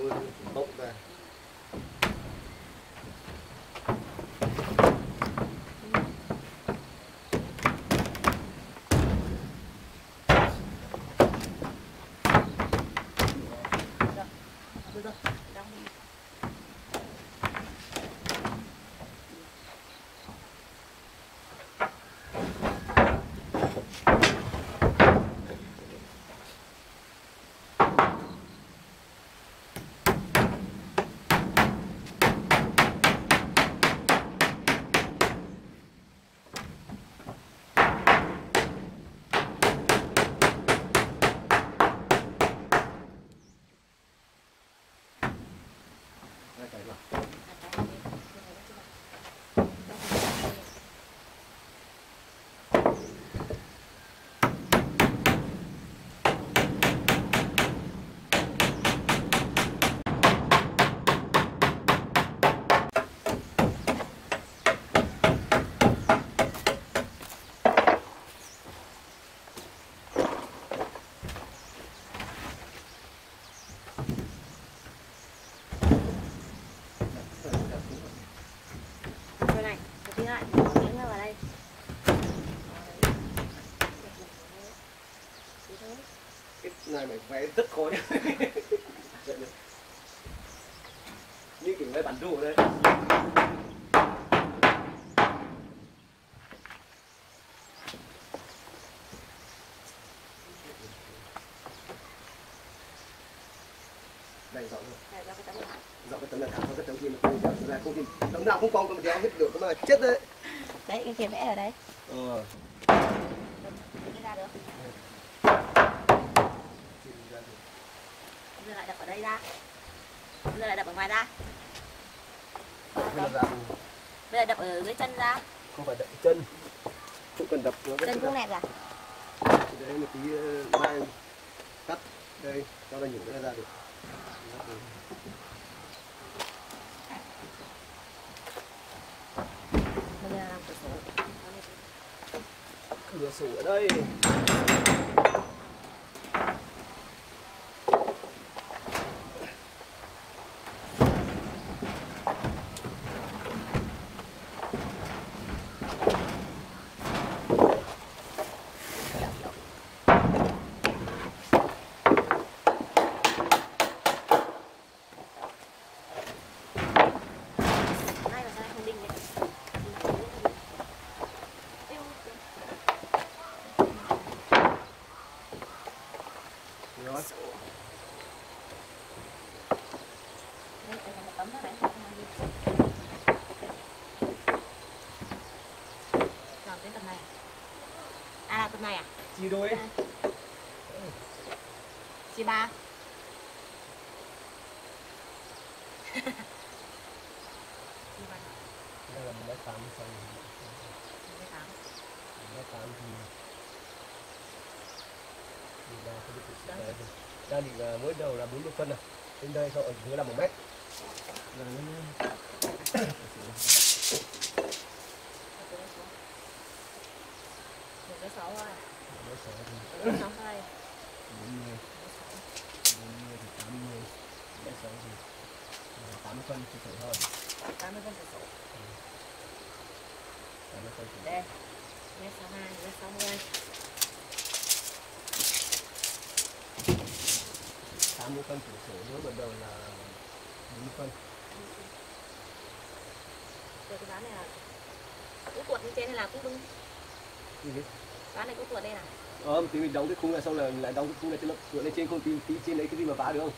mày vẽ rất khó nhá. Vậy này. như kiểu vẽ bản đồ đấy đây rõ rồi rõ cái tấm là thẳng cái tấm kia mà không tin. Tấm nào không phong tấm đéo hết được mà chết đấy. Đấy, cái kia vẽ ở đây. ờ Cái ra được. Bây giờ lại đập ở đây ra. Bây giờ lại đập ở ngoài ra. Bây giờ Bây giờ đập ở dưới chân ra. không phải đập chân cũng cần đập nó Chân cái cũng nẹp ra. đấy một tí ờ, mai cắt đây cho nó nhủ nó ra được Bây giờ làm cửa sổ. cửa sổ ở đây Nay là sao không đinh đấy. Yêu. đó Đây, đây là một tấm đó này. Làm cái tấm này. À, là tấm này à? chia đôi ấy. Chia ba. Chia ba. đây là một mét tám xong Chia tám. Một mét tám thì thì ra cái định sẽ đây ra định là mỗi đầu là 40 phân này trên đây sau ở dưới là một mét là nó Từ đây xuống. Một cái sáu thôi. nó sẽ Một cái sáu thôi. bốn mươi bốn mươi thì tám mươi bé sáu thì à, tám mươi phân thì phải thôi 80 phân số tám mươi phân thì đây mét 62 mét 60 phân thì sổ nếu ban đầu là bốn mươi phân. Rồi cái ván này là cú tuột như trên hay là cú bưng như thế ván này cú tuột đây nào ờ thì mình đóng cái khung này xong là lại đóng cái khung này trên lớp cửa lên trên không tí, tí trên lấy cái gì mà phá được không?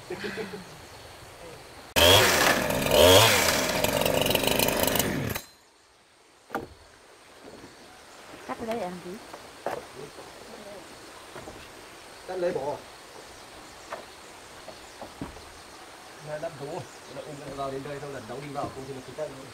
Cắt cái đấy để làm gì? Cắt lấy bỏ Này Nó ung vào đến đây xong là đóng đi vào cũng thì nó cứ cắt thôi.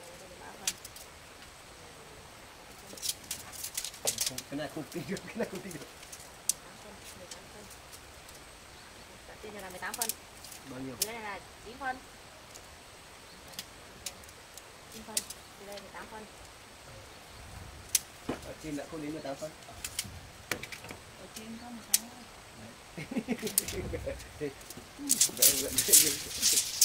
Là đây là ba phân Không, cái này không tin được, cái này không tin được. 8 phân. Bao nhiêu? Đây là 9 phân. 9 phân. Đây là 8 phân. Ở trên lại không đến 18 phân. Ở trên có 18 phân. Đấy.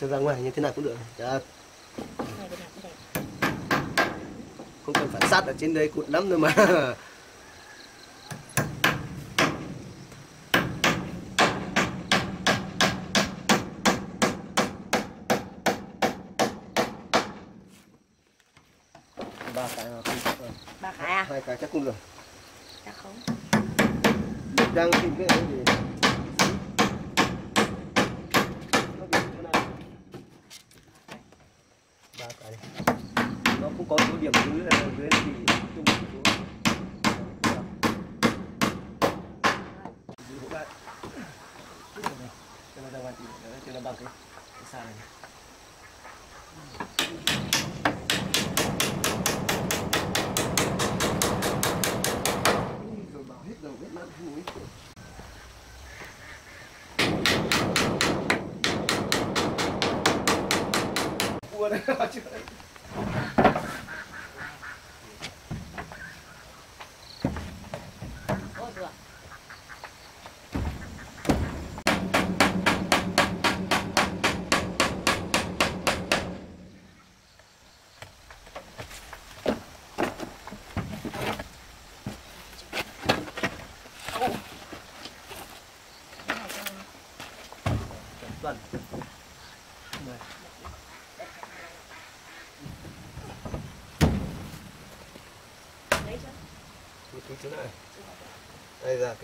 cho ra ngoài như thế nào cũng được. Dạ, đẹp. không cần phải sát ở trên đây cụt lắm nữa mà. ba cái là không rồi. ba cái à hai cái chắc cũng được chắc không đang tìm cái gì ba cái nó không có số điểm dưới là dưới thì chung một số giữ hộ lại cho nó ra ngoài thì cho nó bằng cái cái xa này rồi bảo hết dầu hết mặn muối ui chưa đấy họ chưa đấy Ôi vừa. vâng này Đấy chứ. một thứ chỗ này đây là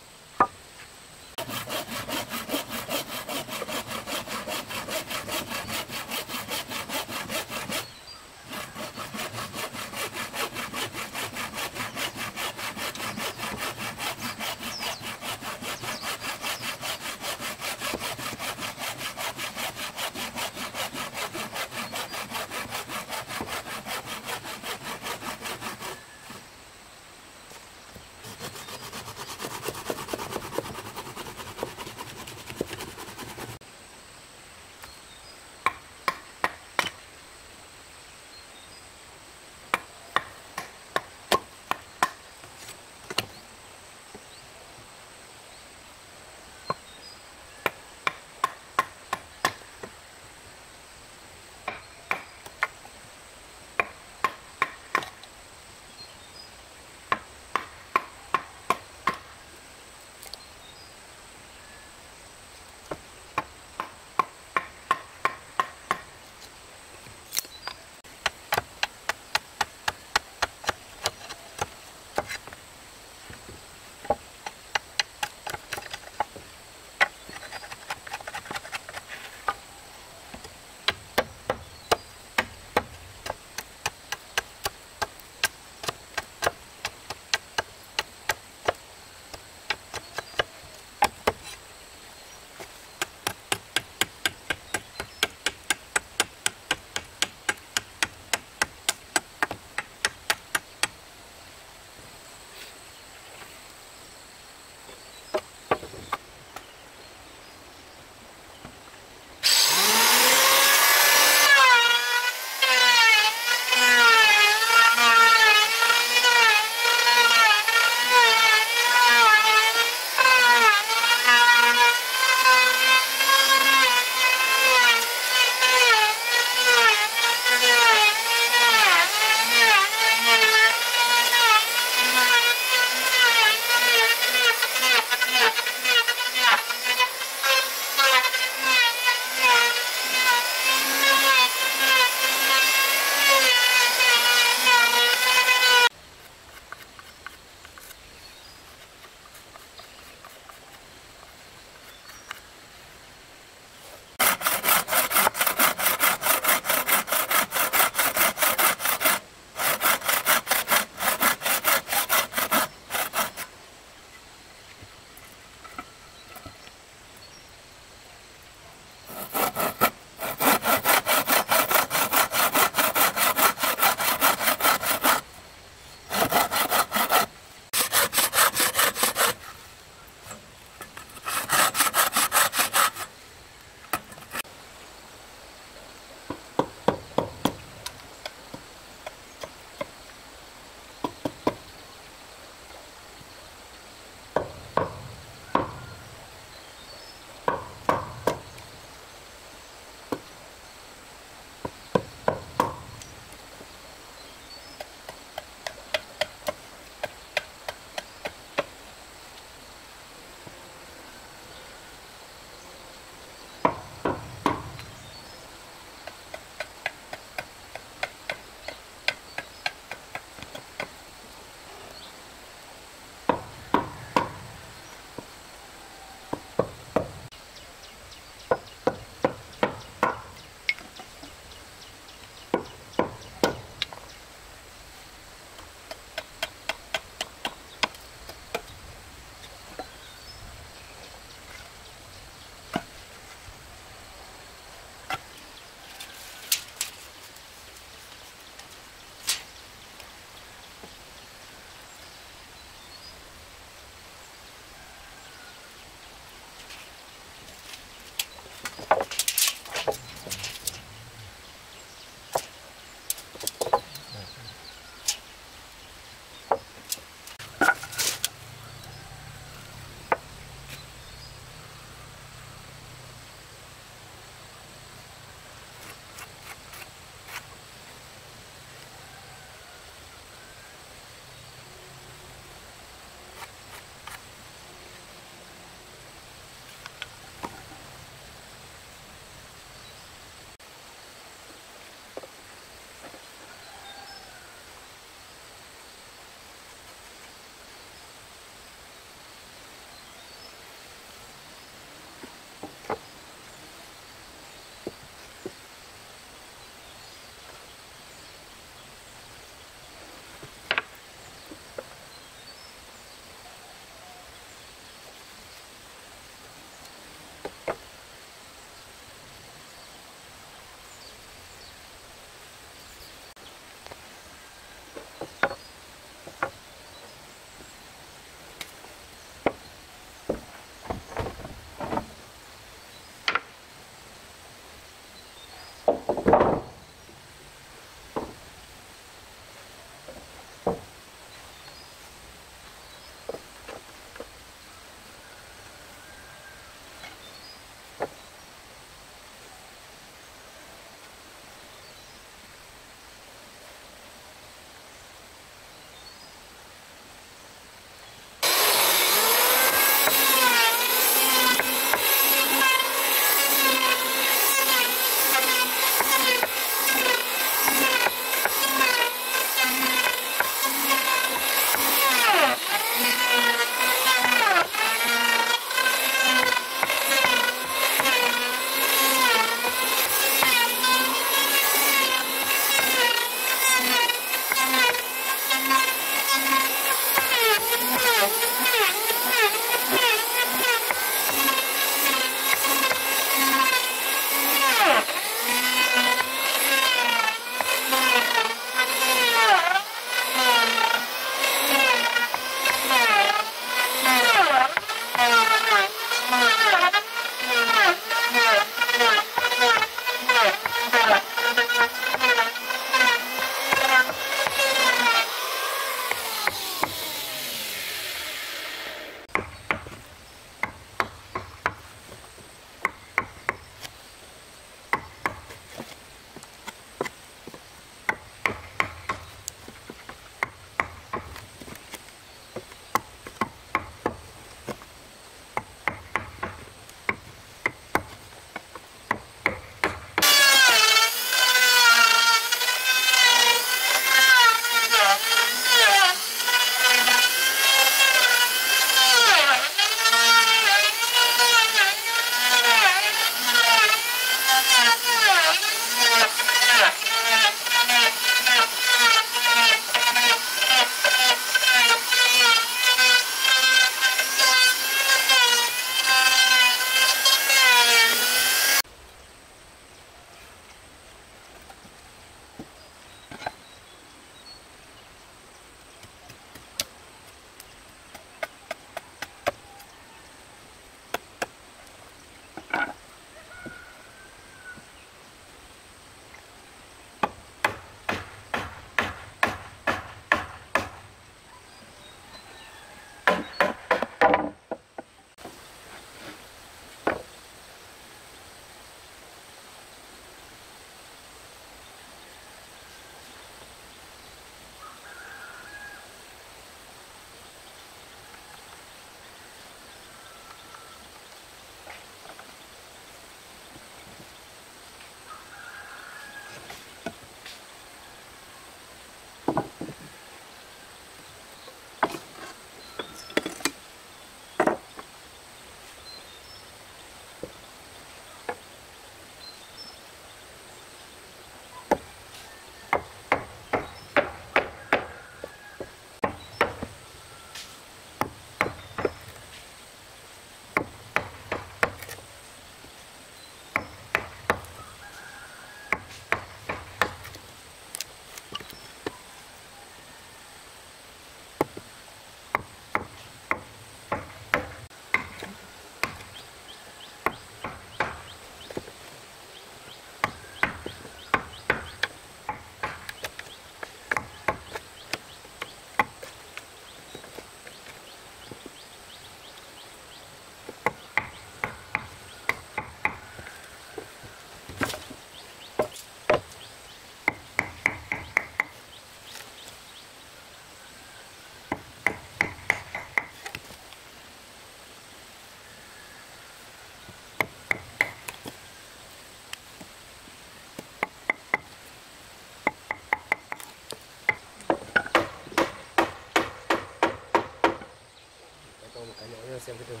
xem cái đường.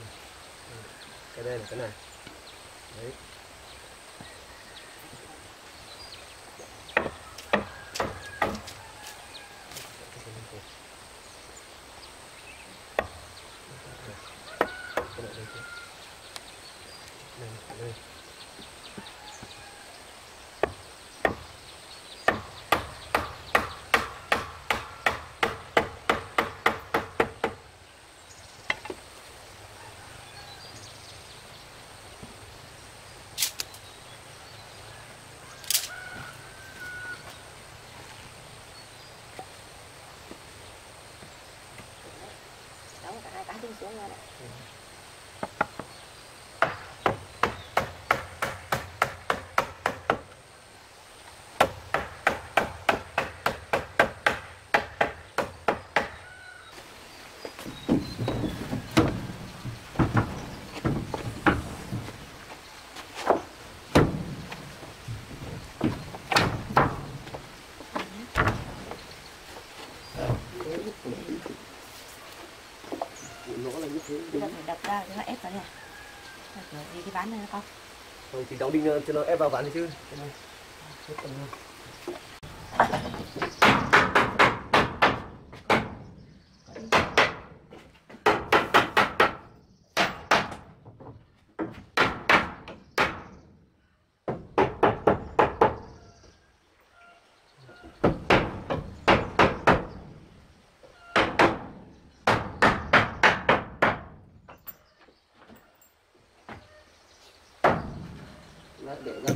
Ừ, cái đây là cái này đấy Cái này đây chứ. Đây, đây đóng cả hai cá đi xuống rồi đấy nó là như thế bây giờ phải đập ra cho nó ép vào này đi đi cái ván này nó không, Rồi thì đóng đinh ờ, cho nó ép vào ván đi chứ.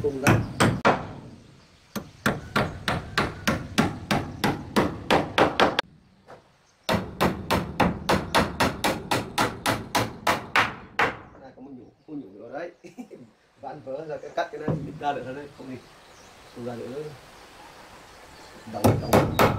Cùng ra này đấy. Ván vỡ ra cái cắt cái này ra được rồi đấy. Không đi. Không ra được nữa. Đóng đóng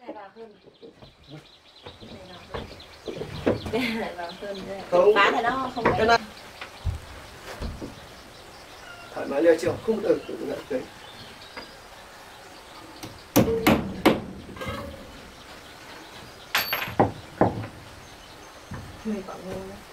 này vào hơn này vào hơn cái này vào hơn đây không. ván này nó không cái phải này. Thoải mái liều chiều không được không được đấy người bọn ngu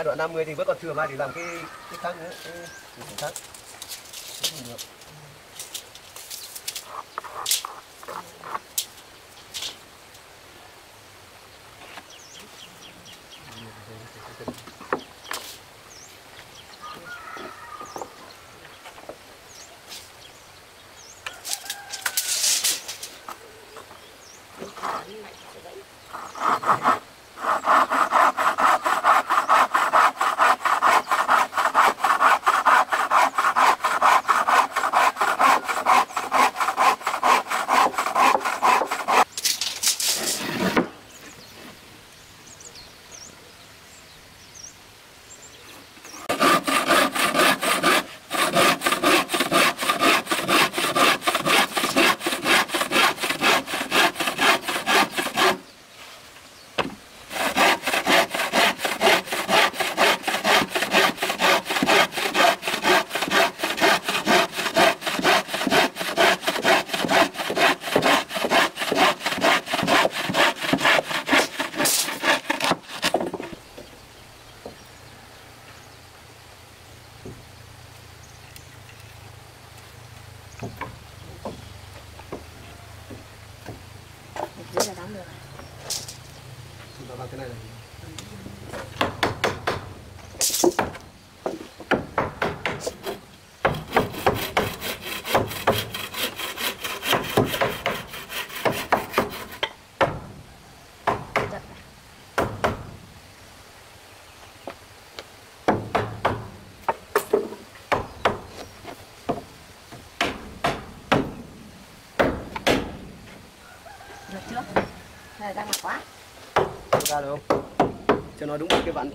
hai đoạn 50 thì vẫn còn thừa mai để làm cái cái thang nữa cái, cái thang. Được. đúng cái ván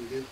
we did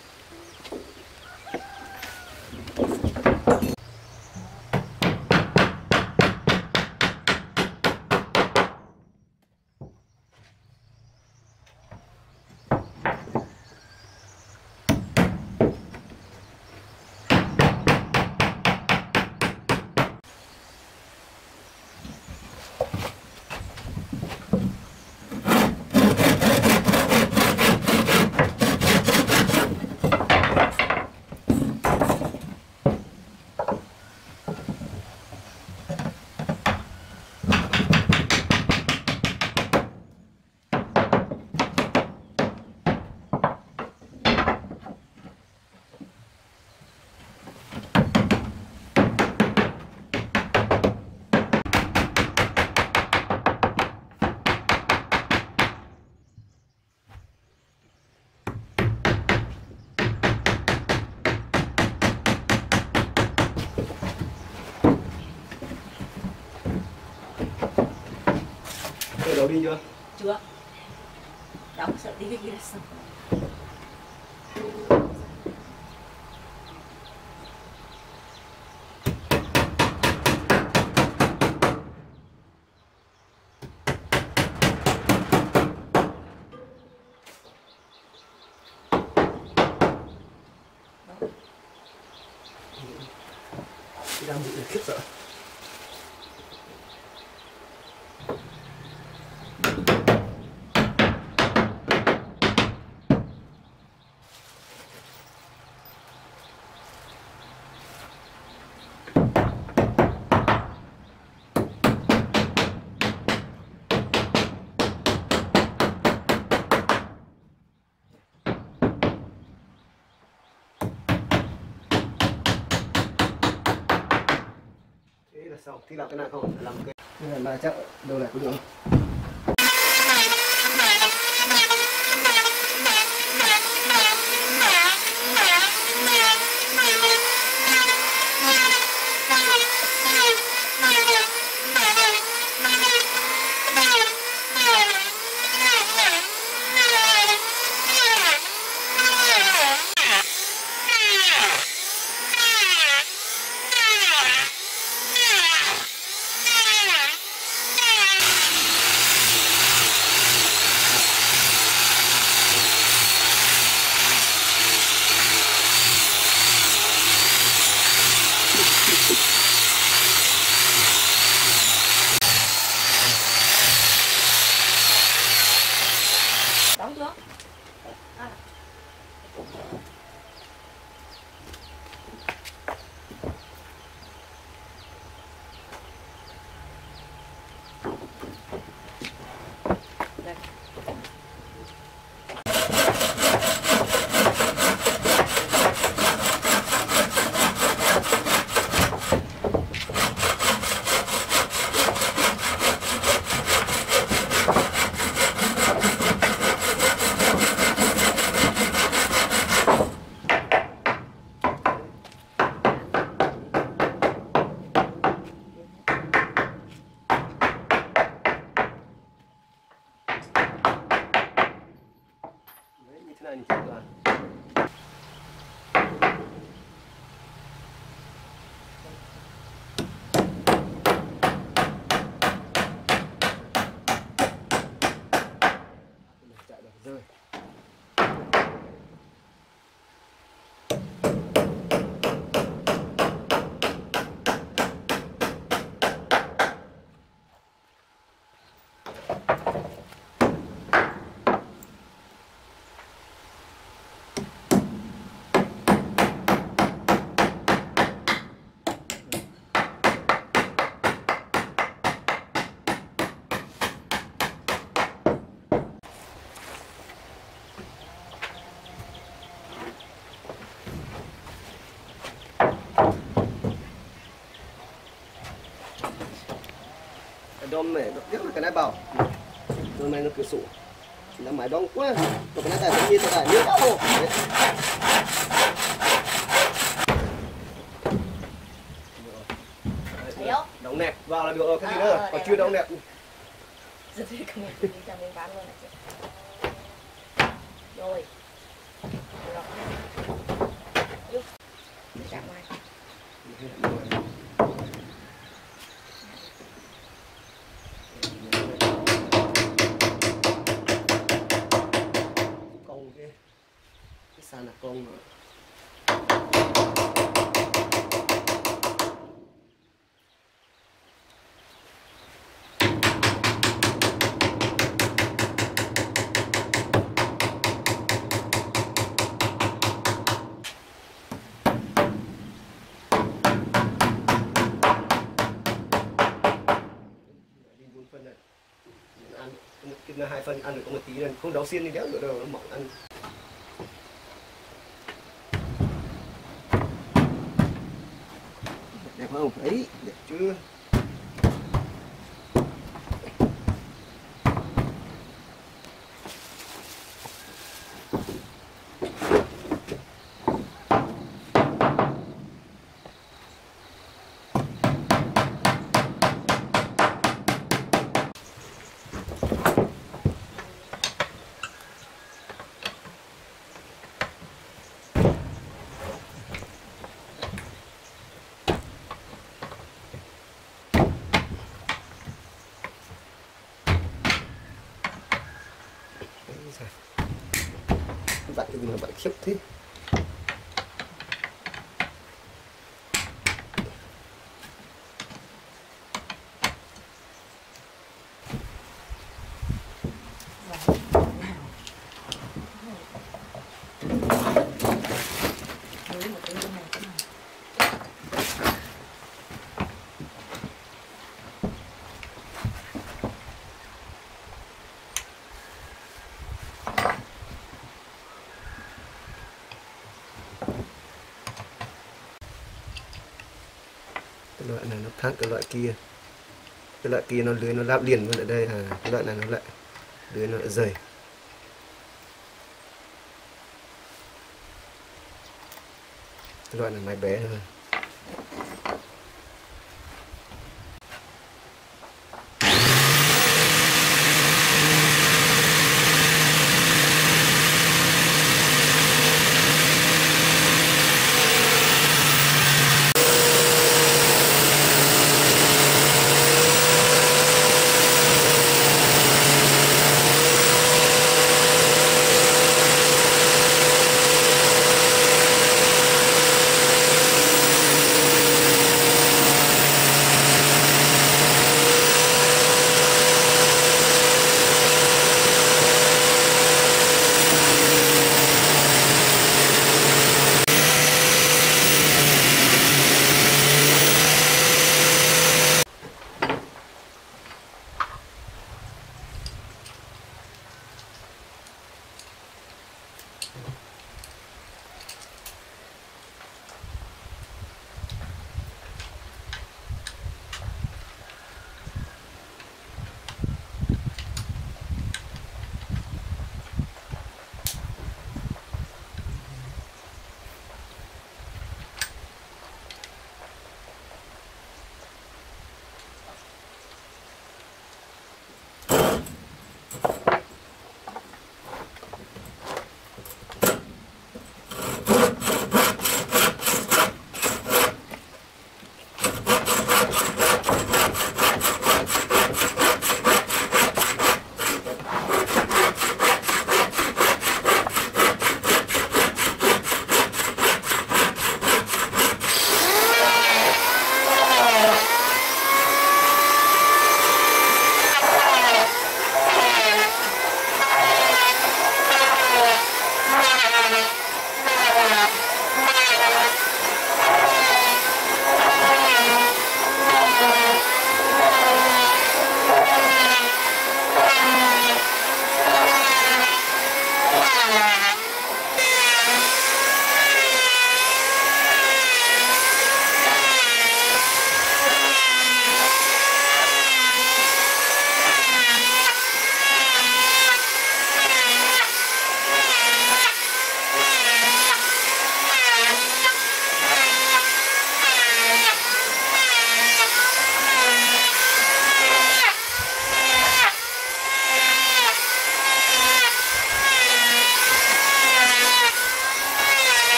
đóng sợ thế thì làm cái nào không làm cái là chợ chắc đâu lại có được không? Quá. Còn cái này tại như thế này như đâu thấy không đóng nẹp. Vào là được rồi cái gì nữa. Ờ, còn chưa đóng nẹp. Đi cầm đi cho mình bán luôn này chị rồi Rồi. Giúp. Để ra ngoài con cái cái sàn là con mà đi bốn phân này ăn cái này hai phân ăn được có một tí nên không đóng xiên đi đéo nữa đâu nó mỏng ăn đẹp không ấy đẹp chưa đặt cho mình bạn khiếp thế Đuổi một cái này cái này. cái loại này nó thắt, cái loại kia. Cái loại kia nó lưới nó láp liền luôn ở đây à cái loại này nó lại lưới nó lại dày. Cái loại này máy bé hơn.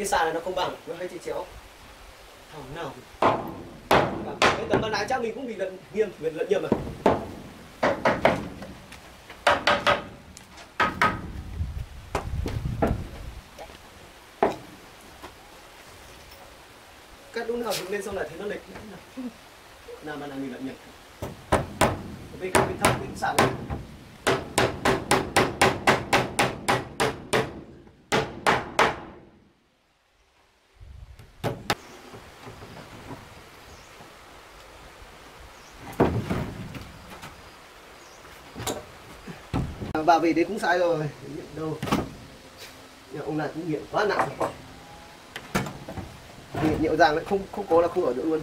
Cái này bên cái sàn này nó không bằng nó hay chị chéo thằng nào cái tầm ban nãy chắc mình cũng bị lận nghiêm bị lận nhầm à cắt lúc nào dựng lên xong lại thấy nó lệch như thế nào nào mà là mình lận nhầm bên cái bên thấp bên sàn này À, bà về đấy cũng sai rồi. Nghiện đâu? Nhà ông này cũng nghiện quá nặng nghiện nhậu giang lại, không không có là không ở được luôn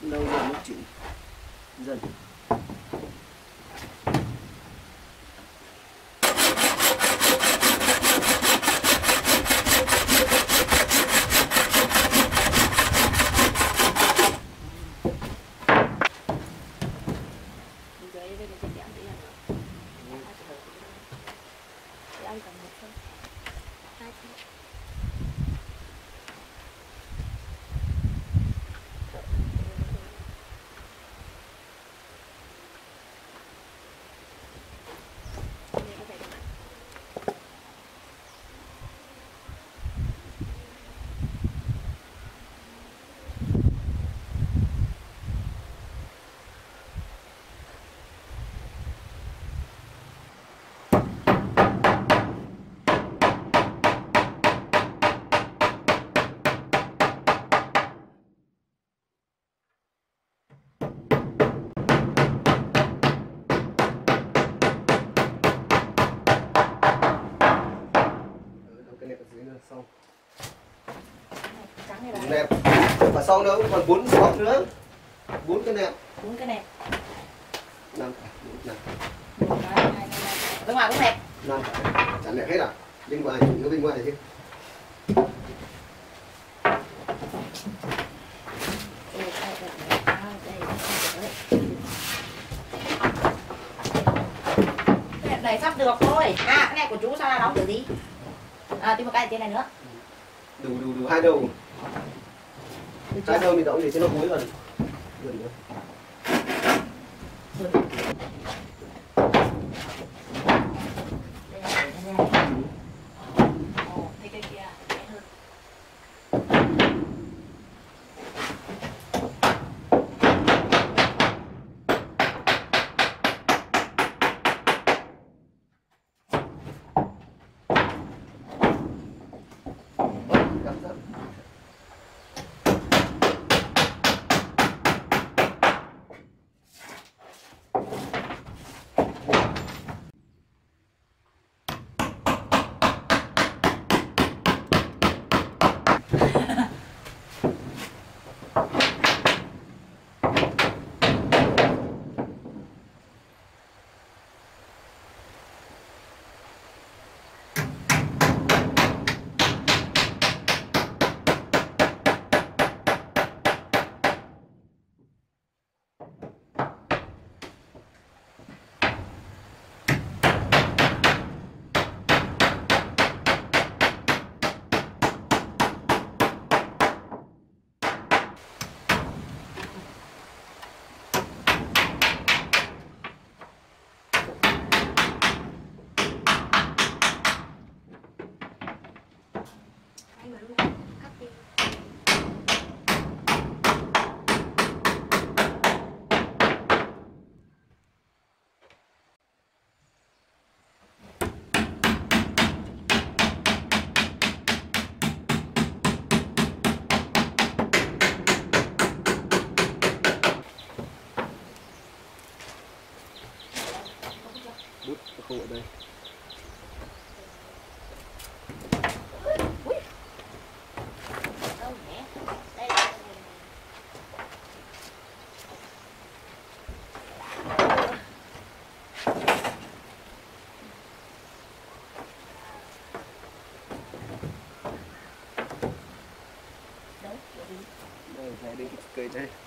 lâu rồi mới chịu dần Bây giờ em về cái giảm đi ăn Để ăn tầm một thôi Hai thôi Đây có phải là Đâu cái nẹp ở dưới nữa xong trắng này là nẹp xong đâu còn bốn góc nữa bốn cái nẹp Bốn cái nẹp. năm hai, hai, hai. Bên ngoài cũng nẹp. năm chẳng nẹp hết à bên ngoài chủ yếu bên ngoài chứ. Cái nẹp này sắp được thôi. À, cái này của chú sao đóng kiểu gì? À, tìm một cái trên này nữa. Cười đây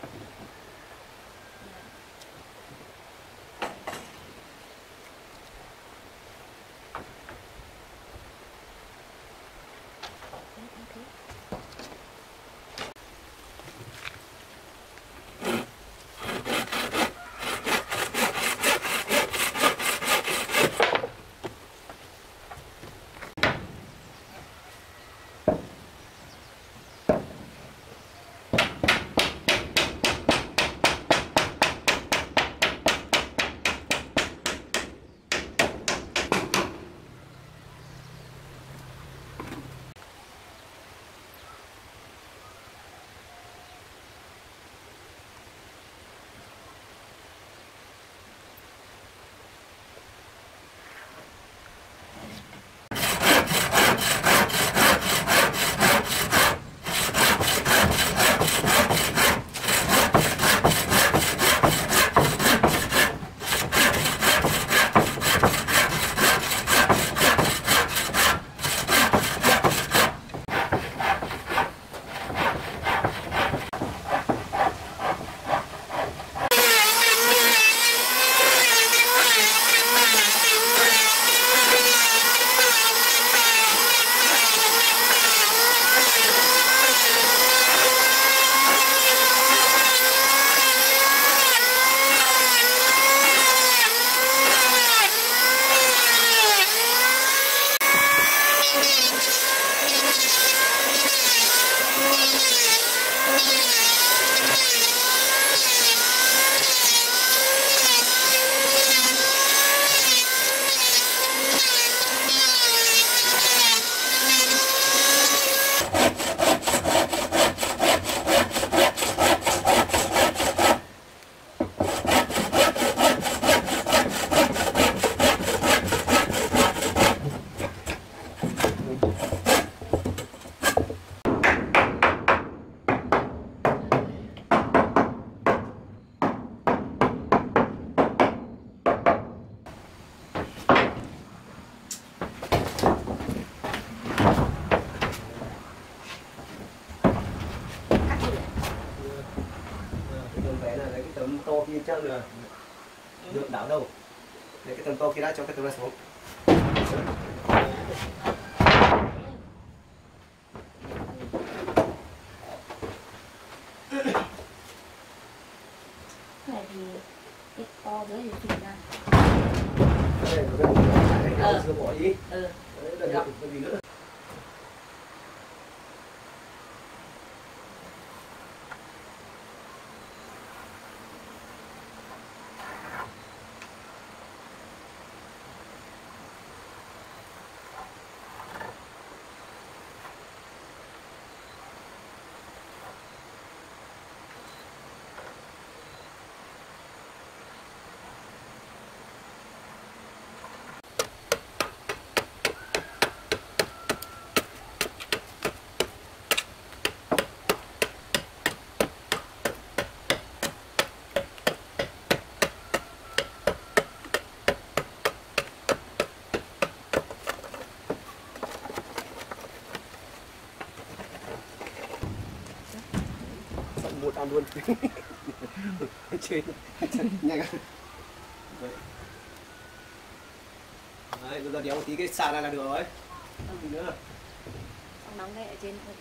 ăn luôn. Trên nhanh. Ăn Đấy. Giờ đéo một tí cái xà này là được rồi. Không gì nữa. Xong nóng ngay ở trên. thôi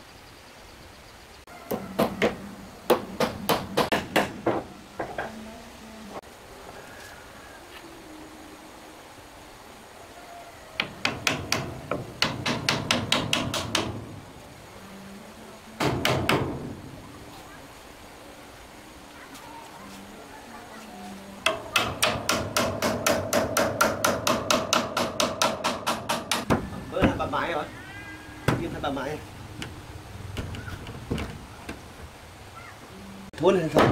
Bữa hai bà mái rồi mãi. Hai Muốn hình thôi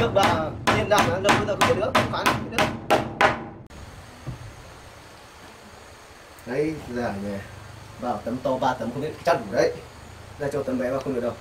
Trước bà nên đảng đâu bây giờ không biết nữa không biết nữa Đấy là nè Vào tấm to ba tấm không biết chắc đấy. Ra cho tấm bé vào không được đâu.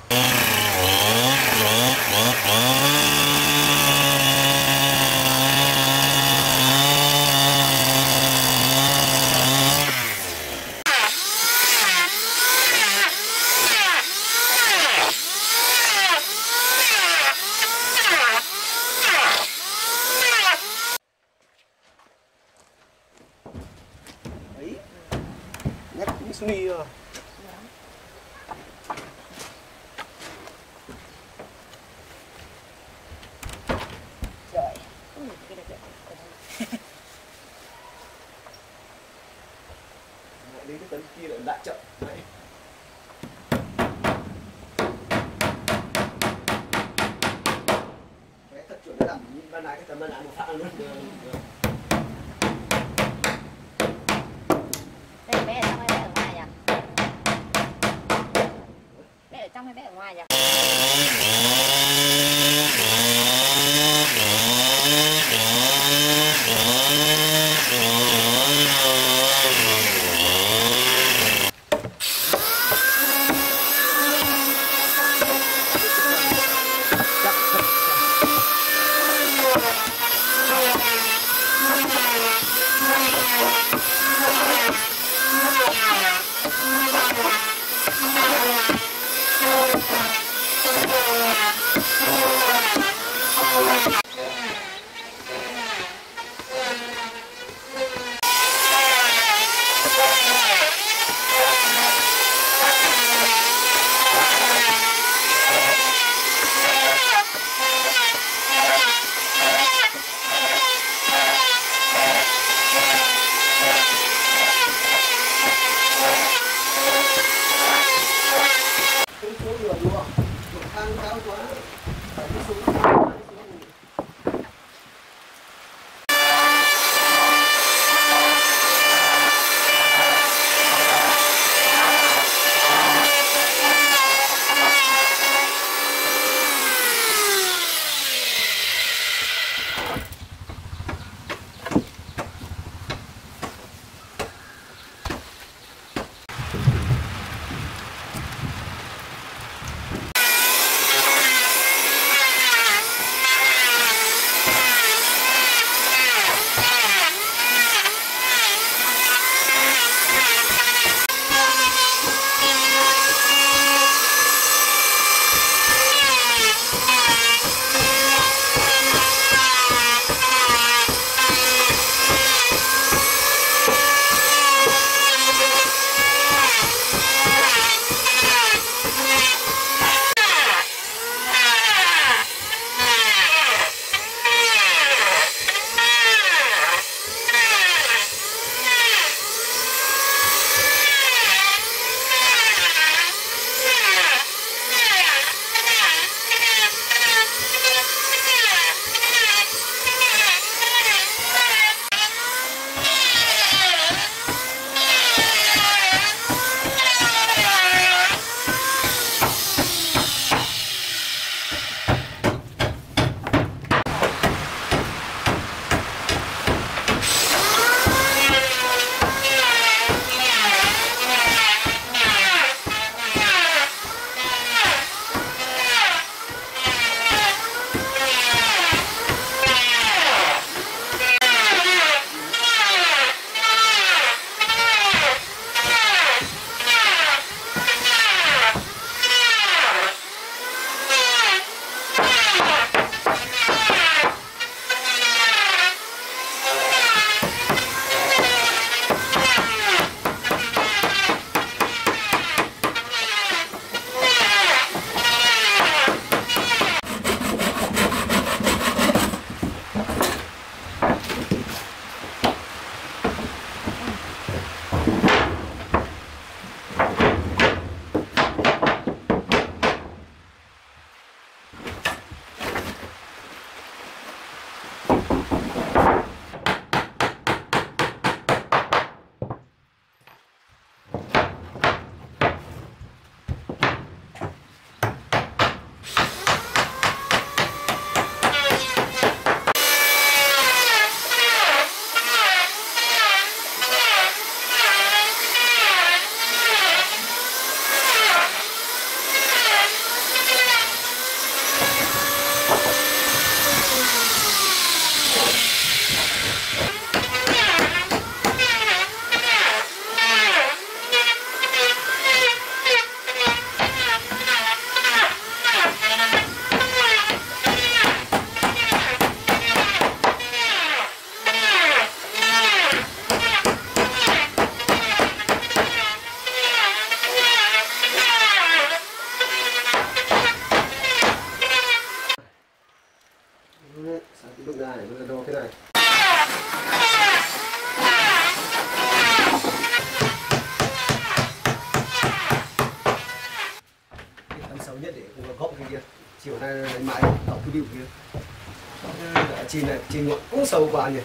sâu quá nhỉ?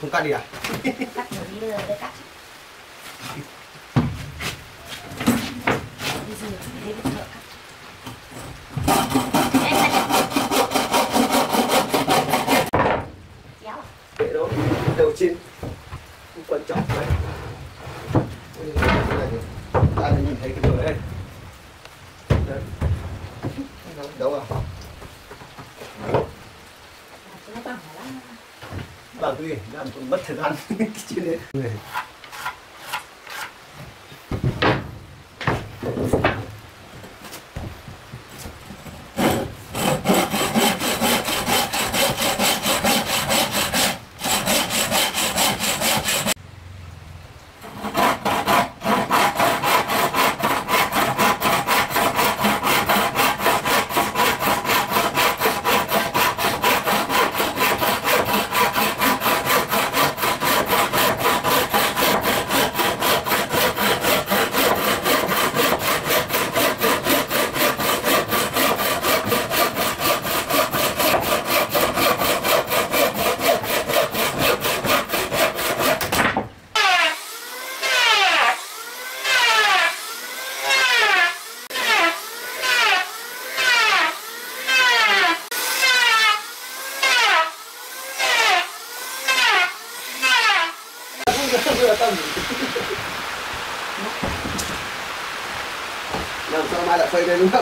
Không cắt đi à?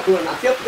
temperatura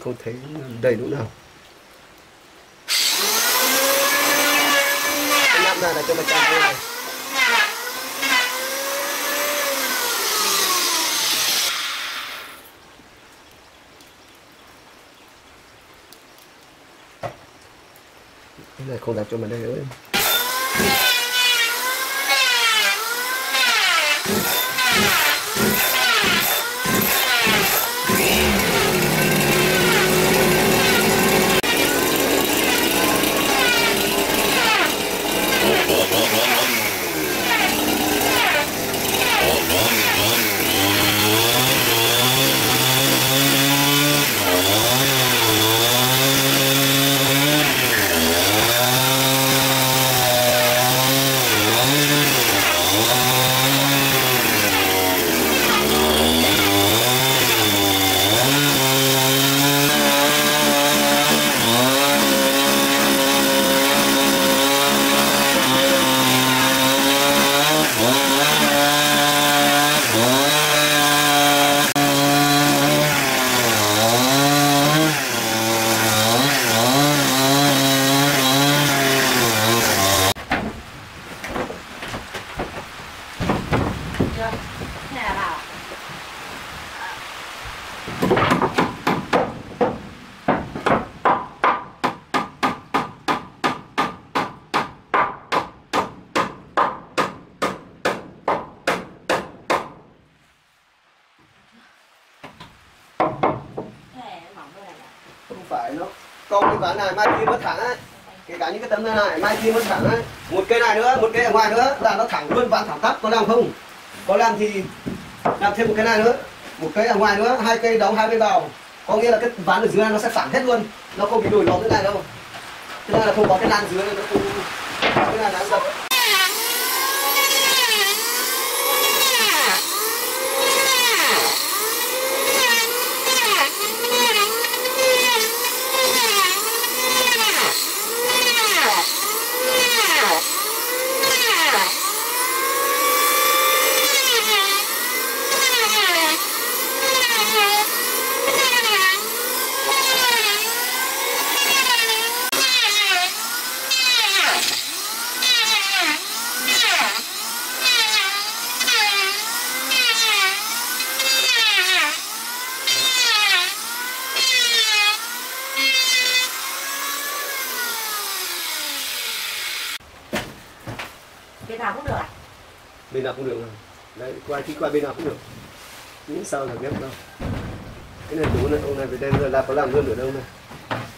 không thấy đầy đủ đâu lắp ra là cho mặt trăng này này không đặt cho mình đây rồi. ngoài nữa, hai cây đóng hai bên vào. Có nghĩa là cái ván ở dưới nó sẽ phẳng hết luôn. Nó không bị đổi lọt thế này đâu. Thế là không có cái lan dưới nữa qua bên nào cũng được. Những sao là ghép đâu cái này chủ này, ông này phải đem ra là có làm luôn ở đâu này?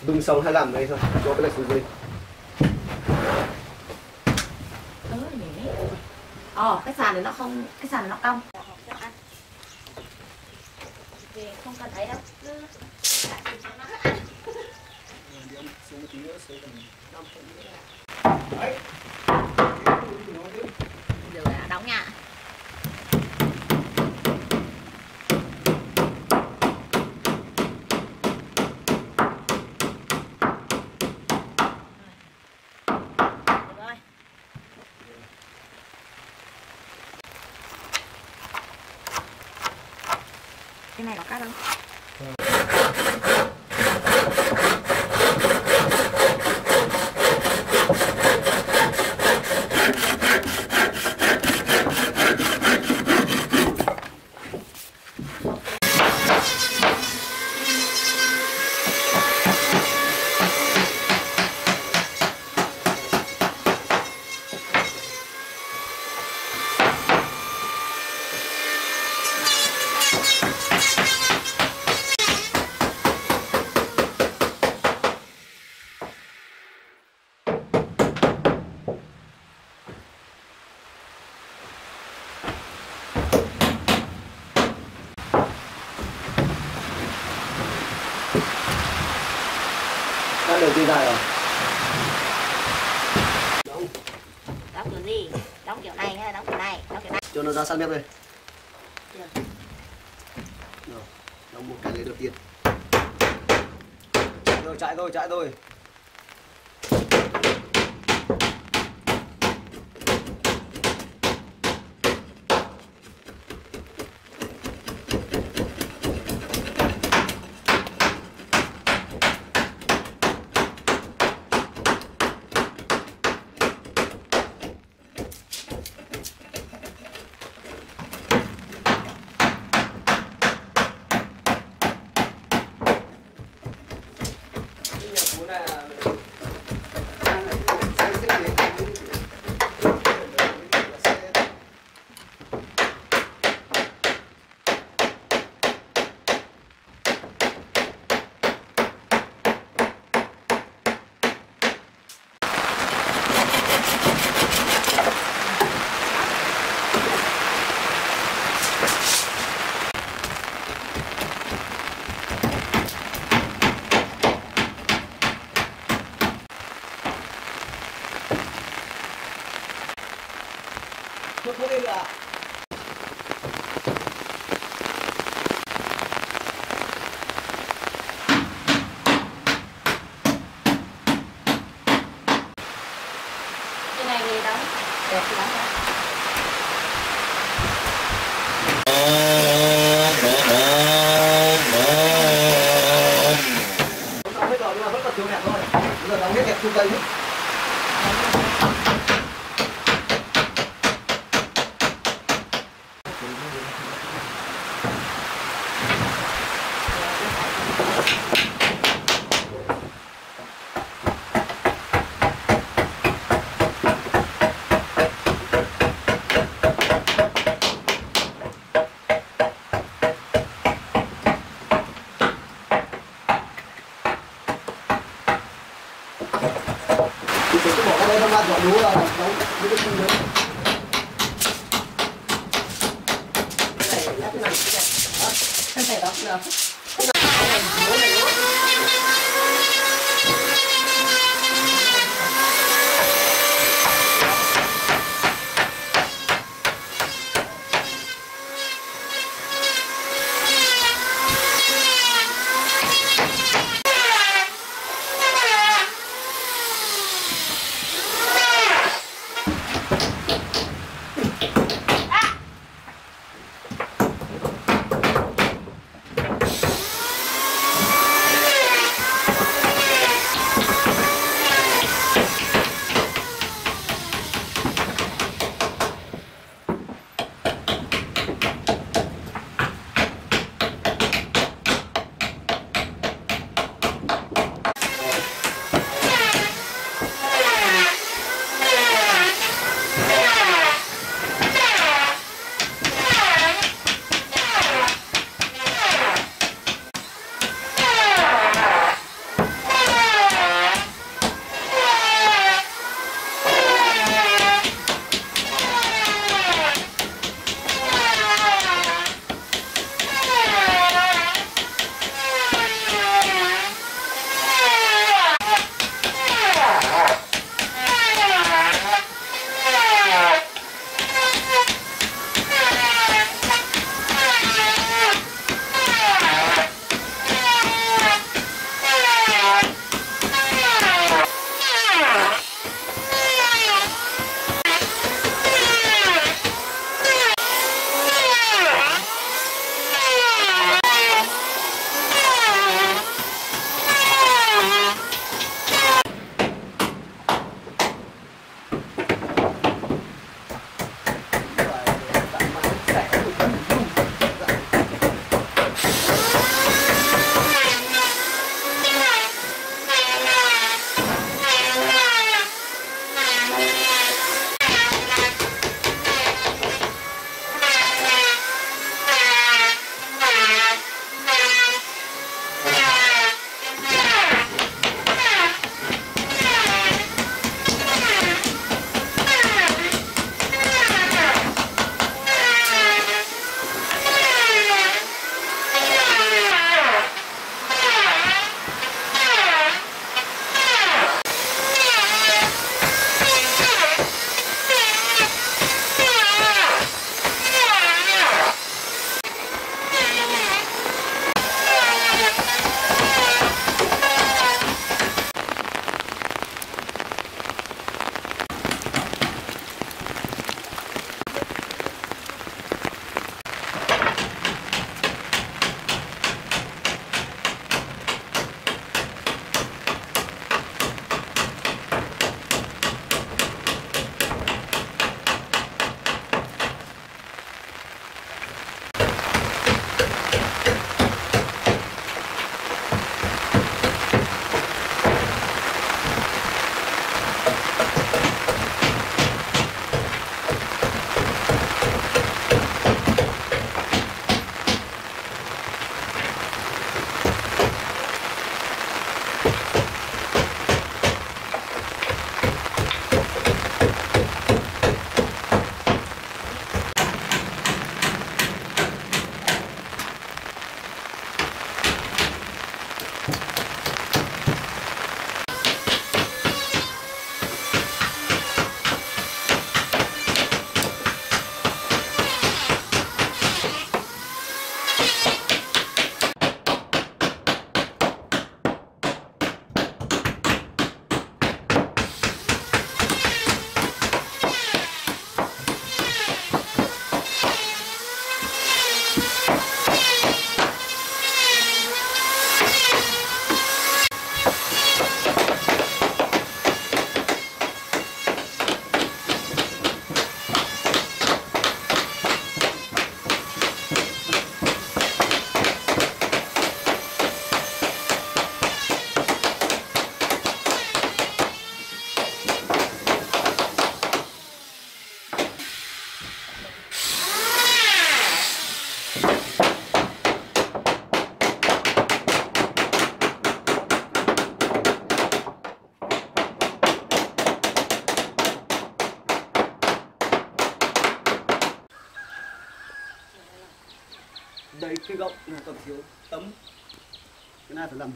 Đun xong hay làm đây thôi, cho cái này xuống dưới. Ờ, ờ cái sàn này nó không, cái sàn này nó cong cho ăn về không cần ấy đâu cứ lại cùng cho nó ăn giờ là đóng nha được rồi cái này có cắt không đã đầu tiên dài rồi đóng đóng kiểu gì? Đóng kiểu này hay đóng kiểu này đóng kiểu này. Cho nó ra sát mép đây Được. rồi đóng một cái lấy đầu tiên rồi chạy thôi chạy thôi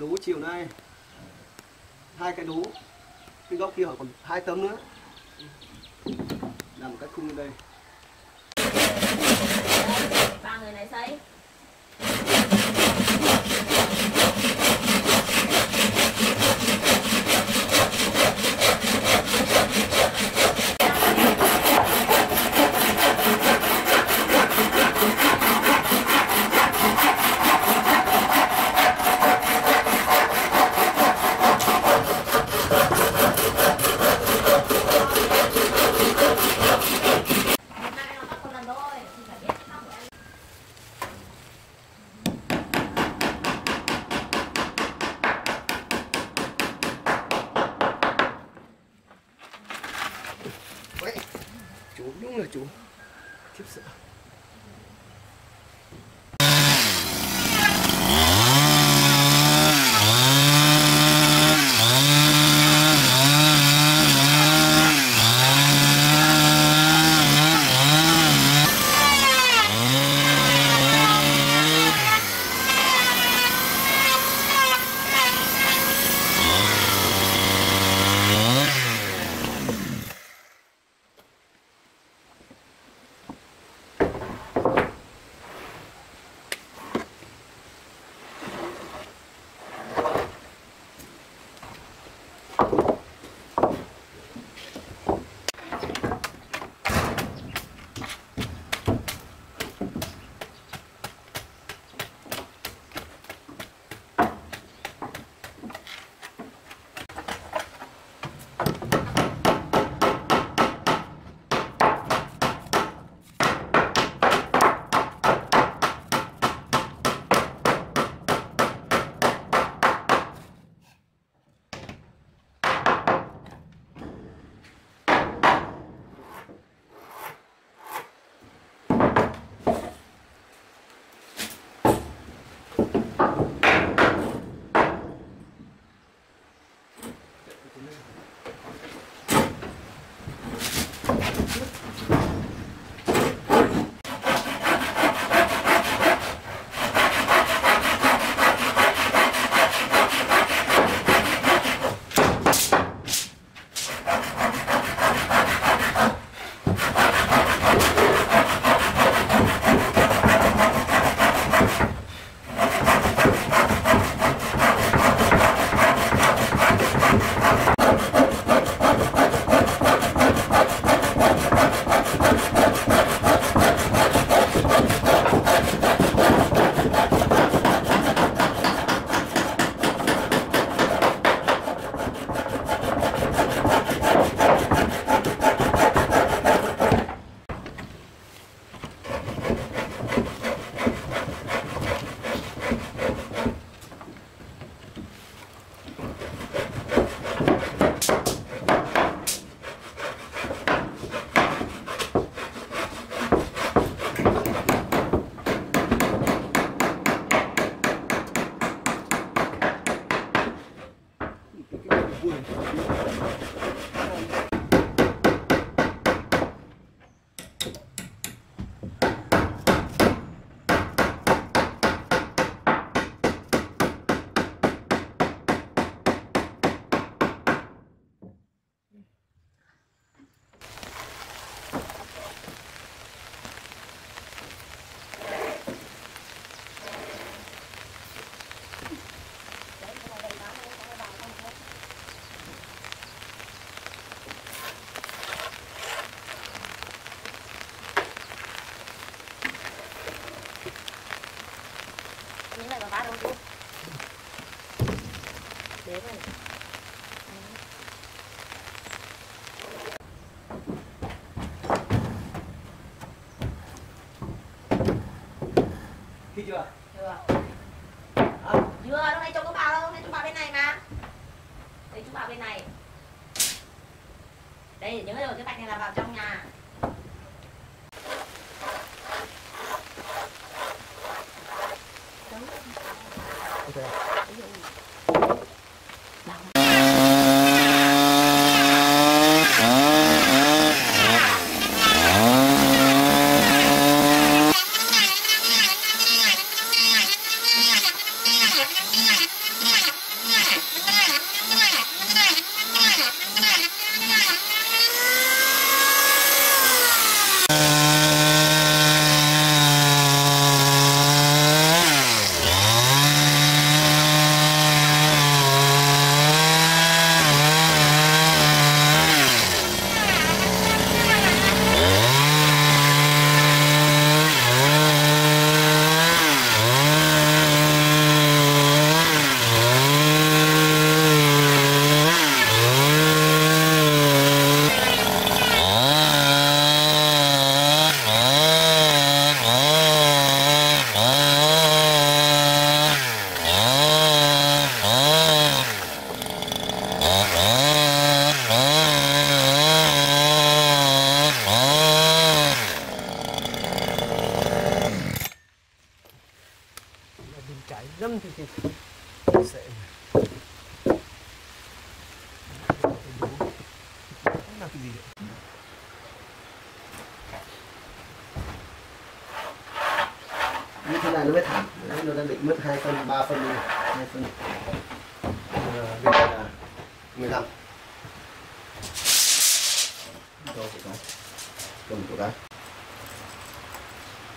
đú chiều nay. Hai cái đú cái góc kia còn hai tấm nữa.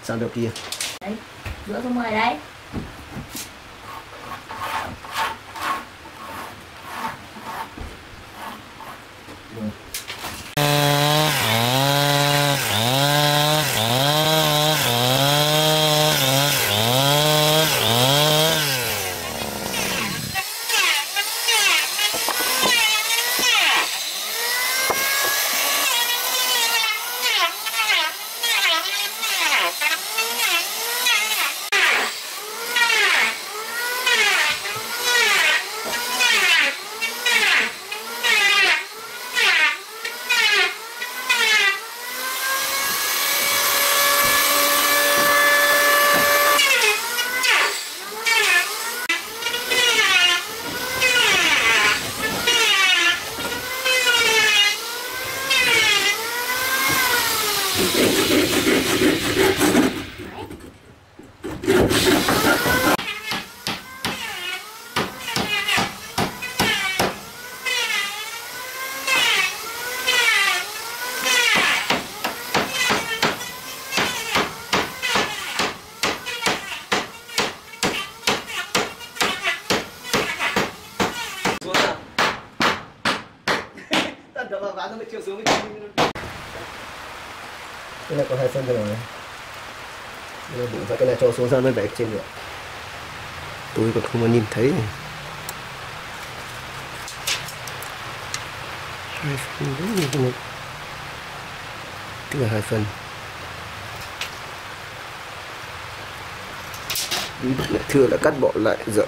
Sang đầu kia. Đấy bữa số 10 đấy xuống nào tận đầu vào ván nó mới chiều xuống mới cái này có hai phân rồi này Đây là đủ và xuống ra mới vẽ trên được tôi còn không có nhìn thấy. Hai phần đấy, như thế tức là hai phần. Thưa là cắt bỏ lại dở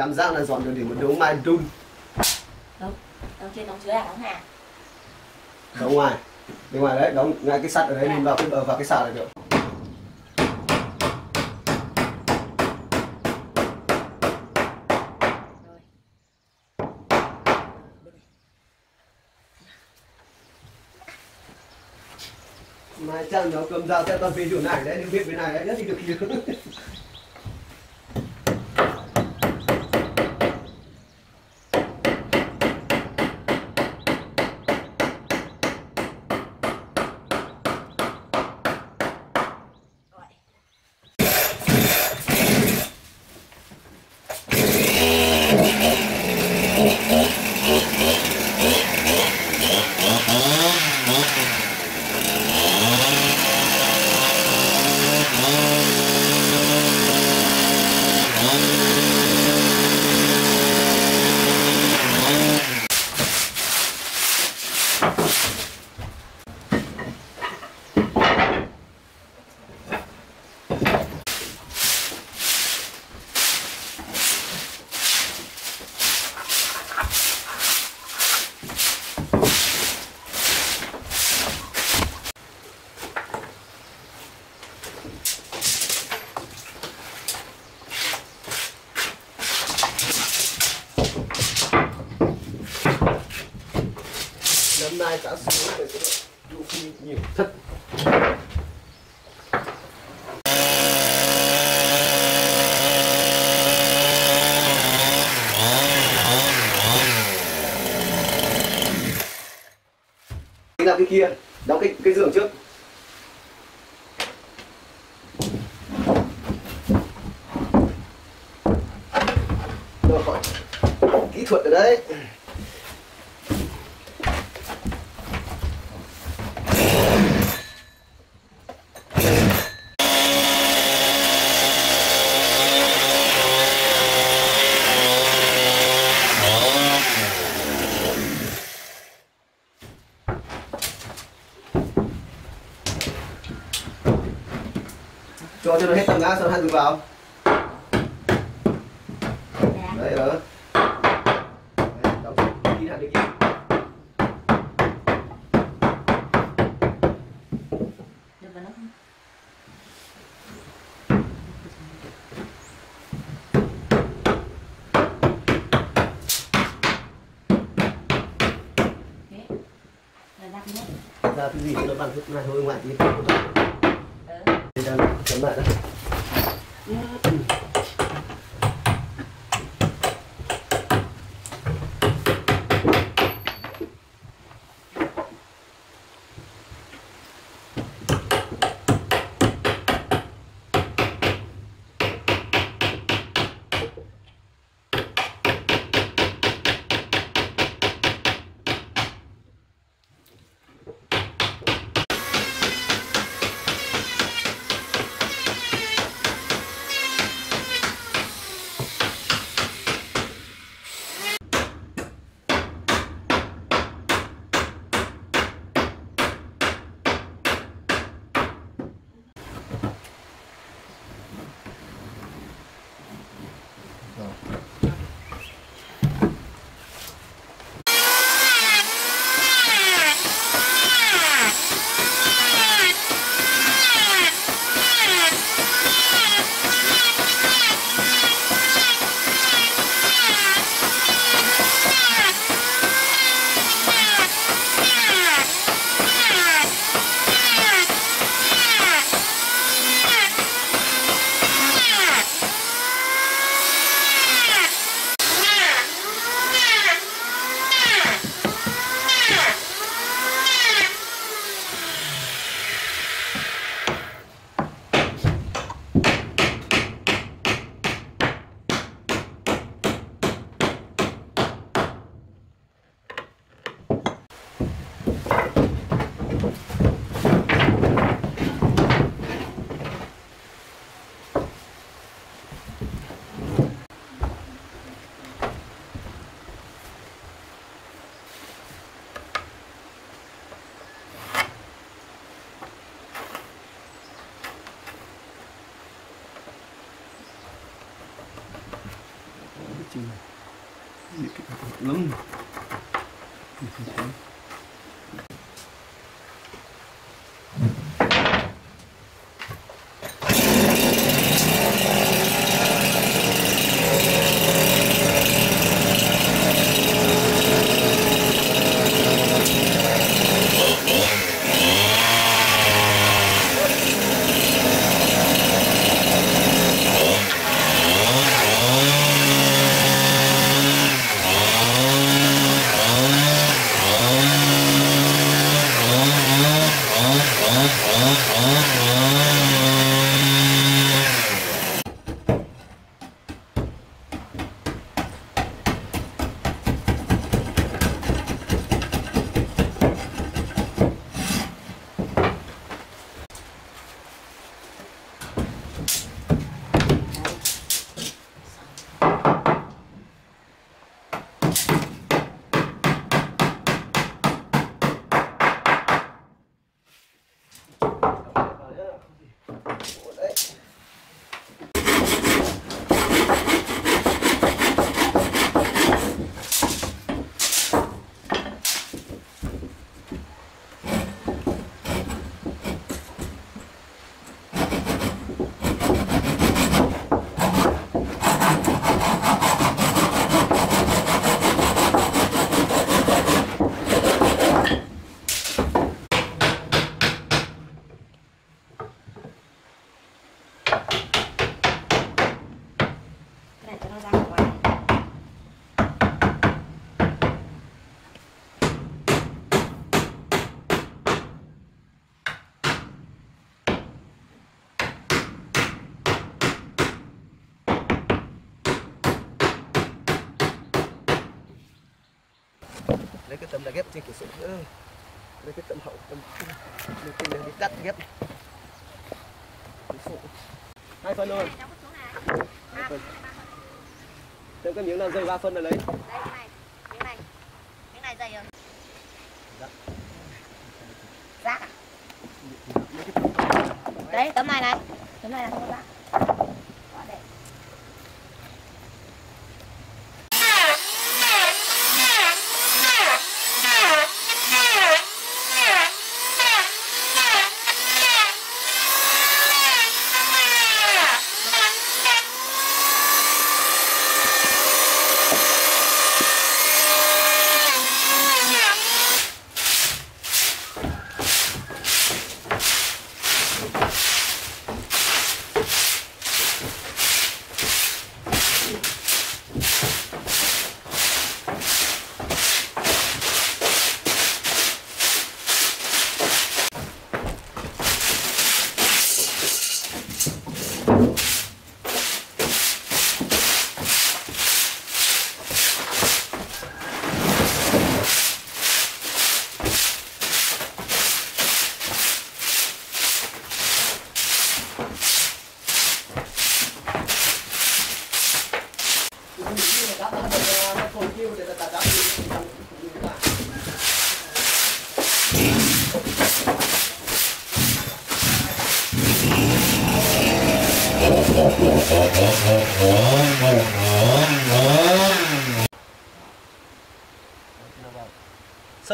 đám rác là dọn được để một đống mai đun. Đằng trên đằng dưới à đằng hà đóng ngoài. Bên ngoài đấy đóng ngay cái sắt ở đấy mình vào cái bờ vào cái xà là được. Mai chắc nó cầm dao theo toàn phía chỗ này đấy nhưng biết bên này đấy nhất thì được cho nó hết tầng á sau đó hai từ vào. Nè đấy ở đấy, đóng kín hẳn thế là ra cái gì nó bằng thức này thôi cái miếng nào rơi ba phân là lấy đây cái này miếng này miếng này dày rồi Dạ. rác à đấy tấm này này tấm này là không có rác Quá đẹp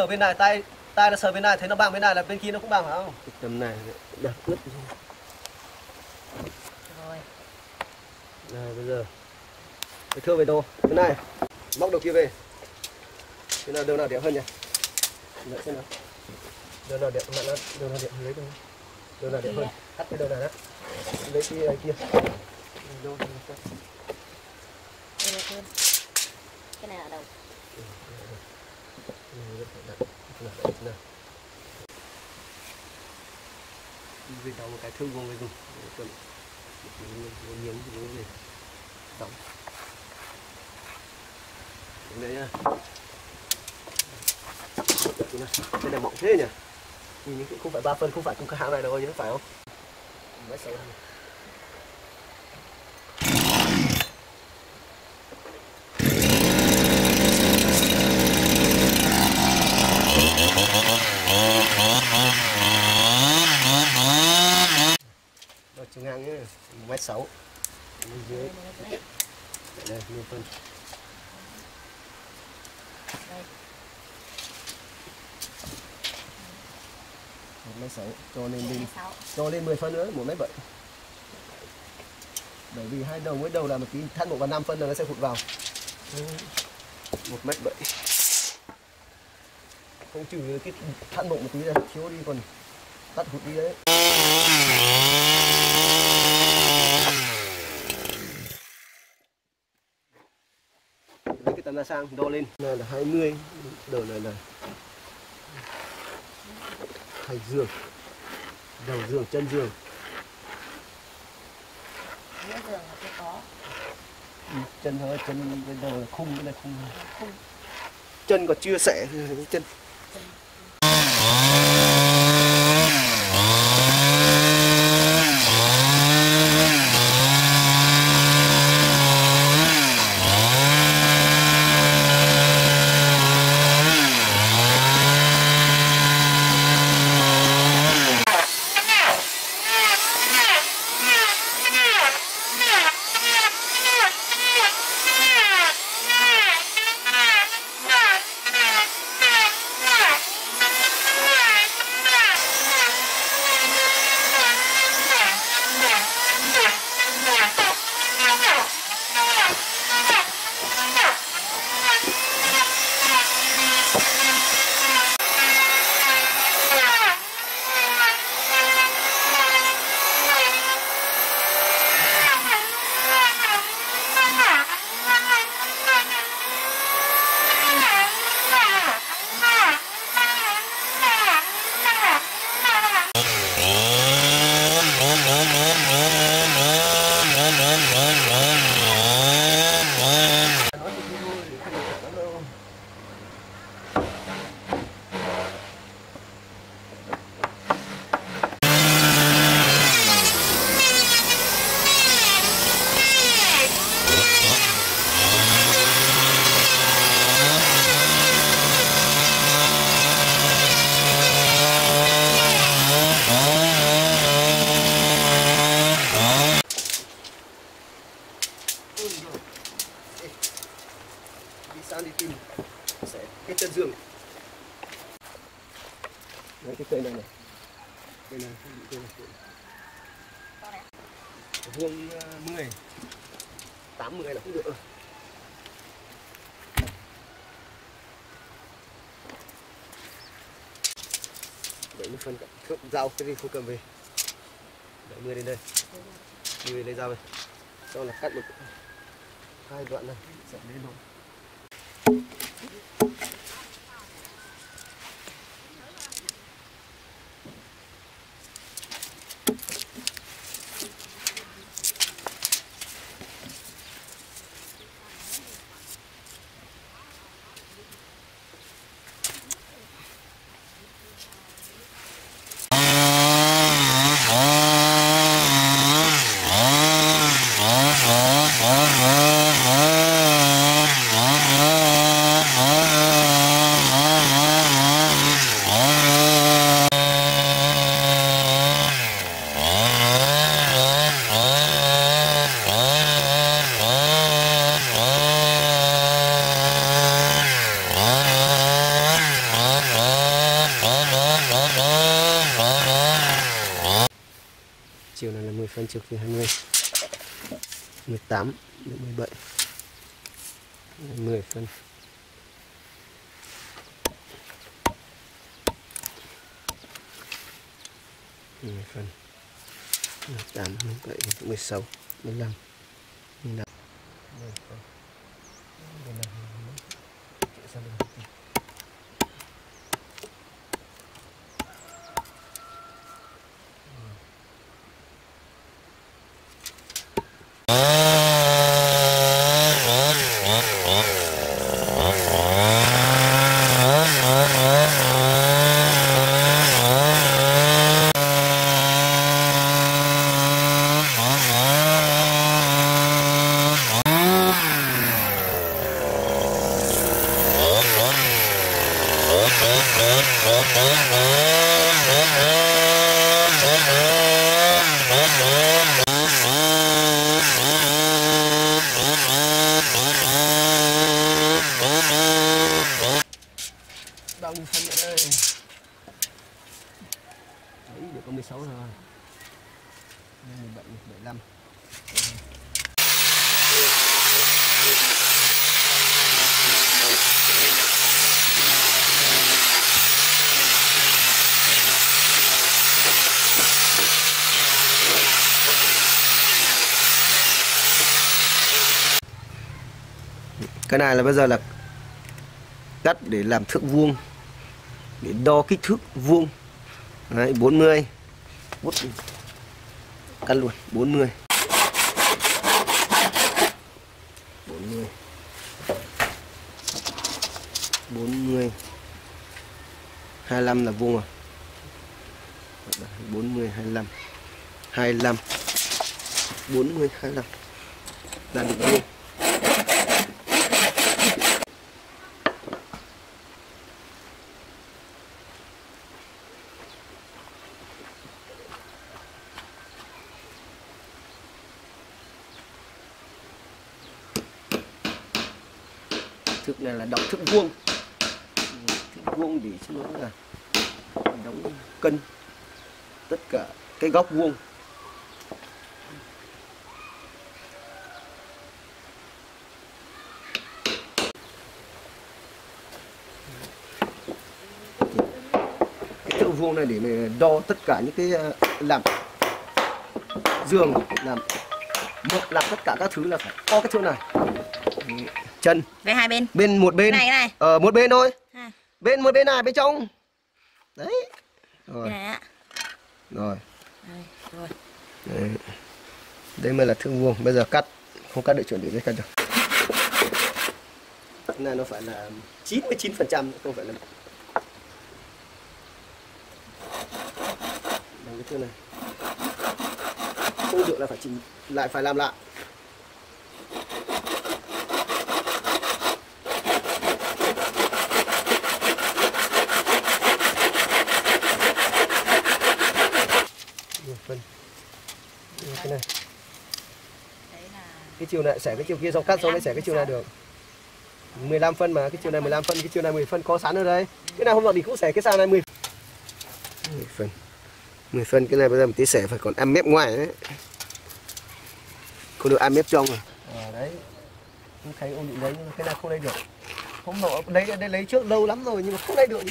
sờ bên này tay tay là sờ bên này thấy nó bằng bên này là bên kia nó cũng bằng phải không? Tầm này đặt ướt rồi. Này bây giờ. Cái thưa về đồ cái này. Móc đầu kia về. Cái nào đầu nào đẹp hơn nhỉ? Đợi xem nào. Đầu nào đẹp hơn nó đầu nào đẹp hơn lấy đâu. Đầu nào đẹp hơn. cắt cái đầu này đó. Lấy cái này kia. Đâu hơn cái này ở phải vì Nào, đầu một cái thương vô về dùng Cần miếng miếng gì đóng đây nha Đây là mỏng thế nhỉ Nhìn những cái không phải ba phân không phải cùng cái hãng này đâu nhớ phải không mấy sáu chiều ngang nhé, một mét sáu. Bên dưới. Đây nguyên phân một mét sáu cho lên lên cho lên 10 phân nữa một mét bảy. Bởi vì hai đầu mỗi đầu là một tí thắt một và năm phân là nó sẽ hụt vào. Một mét bảy. Không trừ cái thắt bộ một tí ra thiếu đi còn tắt hụt đi đấy tấm ra sang đo lên. Này là 20 đầu này là thành giường đầu giường chân giường là có chân thôi chân cái đầu là khung cái này khung khung. Chân còn chưa xẻ chân dao cái gì không cầm về bảy mươi đến đây đi về lấy dao về sau là cắt một hai đoạn này sẽ lên rồi chiều này là 10 chiều kia 20 18 đến 17 10 phân. mười phân, mười tám, mười bảy, mười sáu, mười lăm. Ah. Là bây giờ là cắt để làm thước vuông để đo kích thước vuông. Đấy, 40 Bút cắt luôn 40 40 40 25 là vuông rồi. 40 25 25 40 25 là được vuông. Là đọc thước vuông. Thước vuông để cho nó là đóng cân tất cả cái góc vuông. Cái thước vuông này để mình đo tất cả những cái ờ, làm giường, làm một làm tất cả các thứ là phải có cái chỗ này chân. Về hai bên. Bên một bên. Cái này cái này. Ờ một bên thôi. Ha. bên một bên này bên trong? Đấy. Rồi. Này ạ. Rồi. Đây, rồi. Đấy. đây mới là thương vuông. Bây giờ cắt. Không cắt được chuẩn bị để cắt được. Cái này nó phải là 99 phần trăm không phải là bằng cái thước này. Không được là phải chỉnh lại phải làm lại Một phân Đây, cái này đấy là cái chiều này xẻ cái chiều kia xong cắt xong mới xẻ cái chiều này được. 15 phân mà cái chiều này 15 phân cái chiều này 10 phân có sẵn ở đây cái nào hôm nọ thì cũng xẻ cái sang này 10 10 phân. 10 phân cái này bây giờ một tí xẻ phải còn ăn mép ngoài đấy. Không được ăn mép trong à, à đấy. Không thấy ông định lấy nhưng cái nào không lấy được. Hôm nọ lấy đây lấy trước lâu lắm rồi nhưng mà không lấy được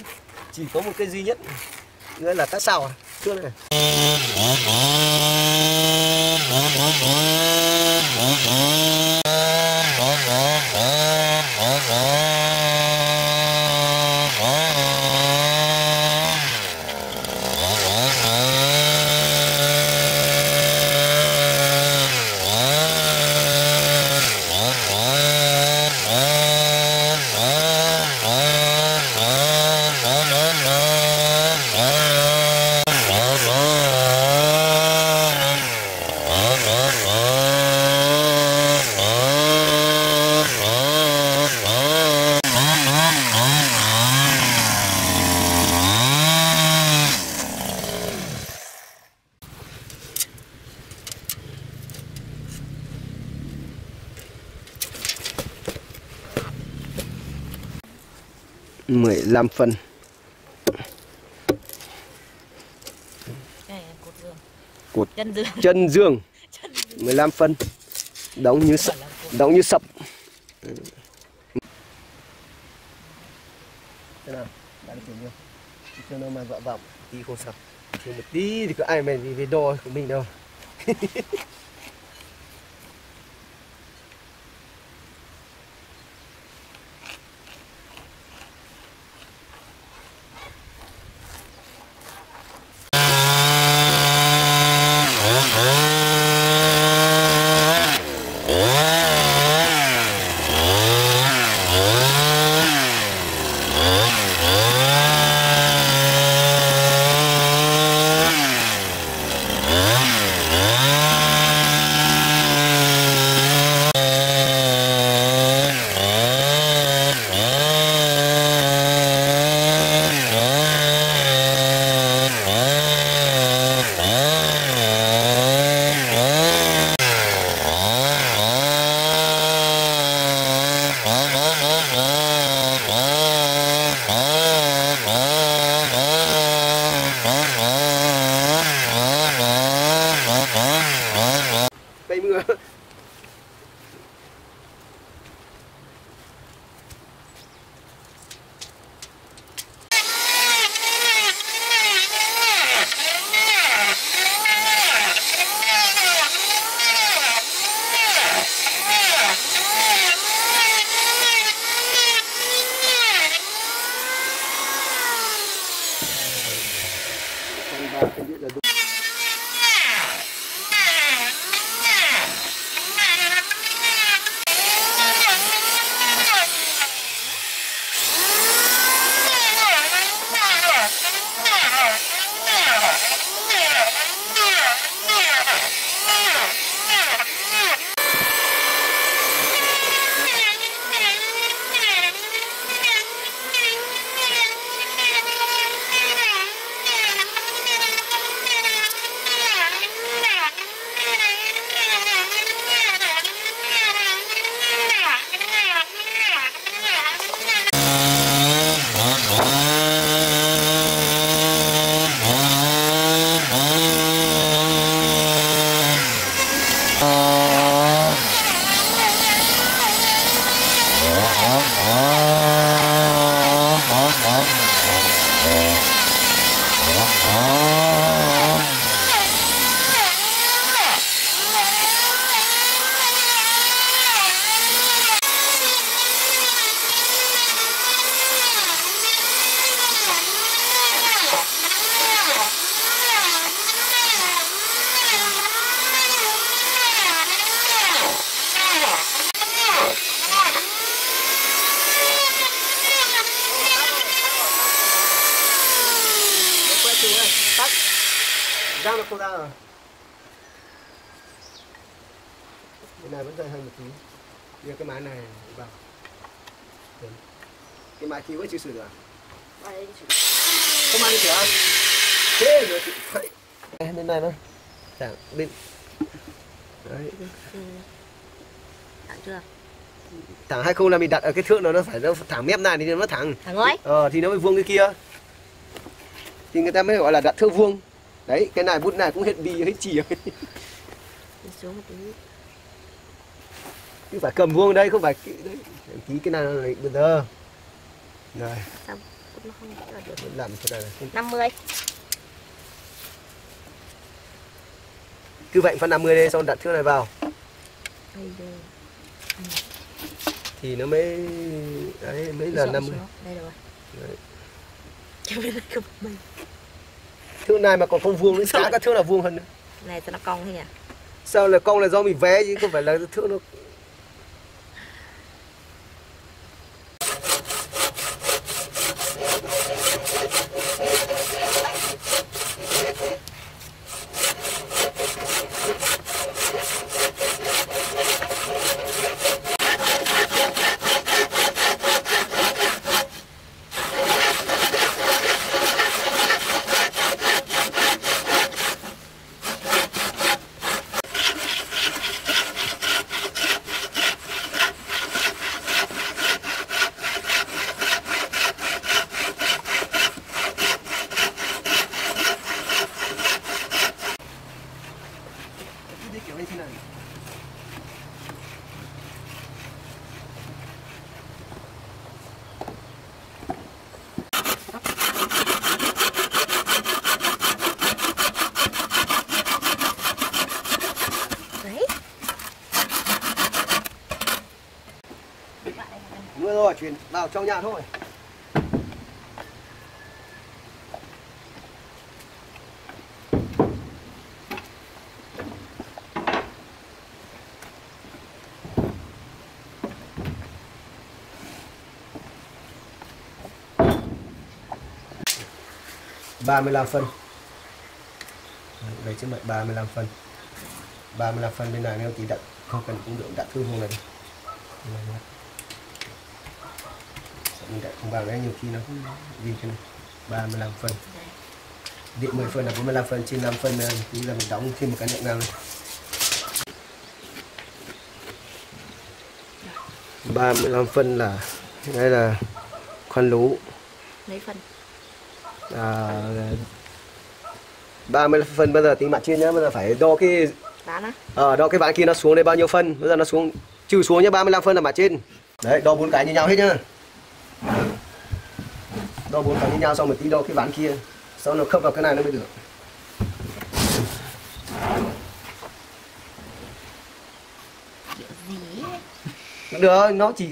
chỉ có một cái duy nhất nữa là các sao à. Trước này mười lăm phân cái này là cột giường Cột. Chân dương. Chân giường 15 phân. Đóng như sập đóng như sập. Thế nào? Đã được chưa cho nó mà vợ vọng tí không sao. Thì một tí thì có ai mà về đo của mình đâu cái mái này vào Đấy. cái mái kia vẫn chưa sửa được không đi sửa à? thế rồi chị phải bên này nó chẳng bên đấy ừ. Chưa? thẳng hay không là mình đặt ở cái thượng nó nó phải nó thẳng mép này thì nó thẳng Thẳng rồi. ờ thì nó mới vuông cái kia thì người ta mới gọi là đặt thước vuông đấy cái này bút này cũng hết bì hết chỉ xuống một tí. Chứ phải cầm vuông đây không phải đấy ký cái này nó lại bây giờ rồi không được. làm cái này không 50. cứ vậy phân 50 đây xong đặt thước này vào thì nó mới đấy mới là Xuống, 50 xuống. Đây rồi. Đấy. Này thước này mà còn không vuông nữa cả các thước là vuông hơn nữa Này cho nó cong thế nhỉ? sao là cong là do mình vé chứ không phải là thước nó Cái kiểu như thế này Đấy. Nữa rồi chuyển nhà thôi. Ba mươi lăm phân. Đấy, lấy ba mệnh 35 phân. 35 phân bên này nếu tí đặt không cần cũng được đặt thương vùng này đi Đây này nhé. Sợ mình đặt không vào đấy nhiều khi nó cũng ghi cho này. 35 phân điện 10 phân là 45 phân trên 5 phân ờ, tí là mình đóng thêm một cái nhậu ngang này. 35 phân là đây là khoan lú Mấy phần? à, 30 phân bây giờ tính mạng trên nhá bây giờ phải đo cái Bán á? Ờ, đo cái ván kia nó xuống đây bao nhiêu phân Bây giờ nó xuống Trừ xuống nhá 35 phân là mặt trên. Đấy đo bốn cái như nhau hết nhá Đo bốn cái như nhau xong một tí đo cái ván kia. Sau nó khớp vào cái này nó mới được. Gì? Được nó chỉ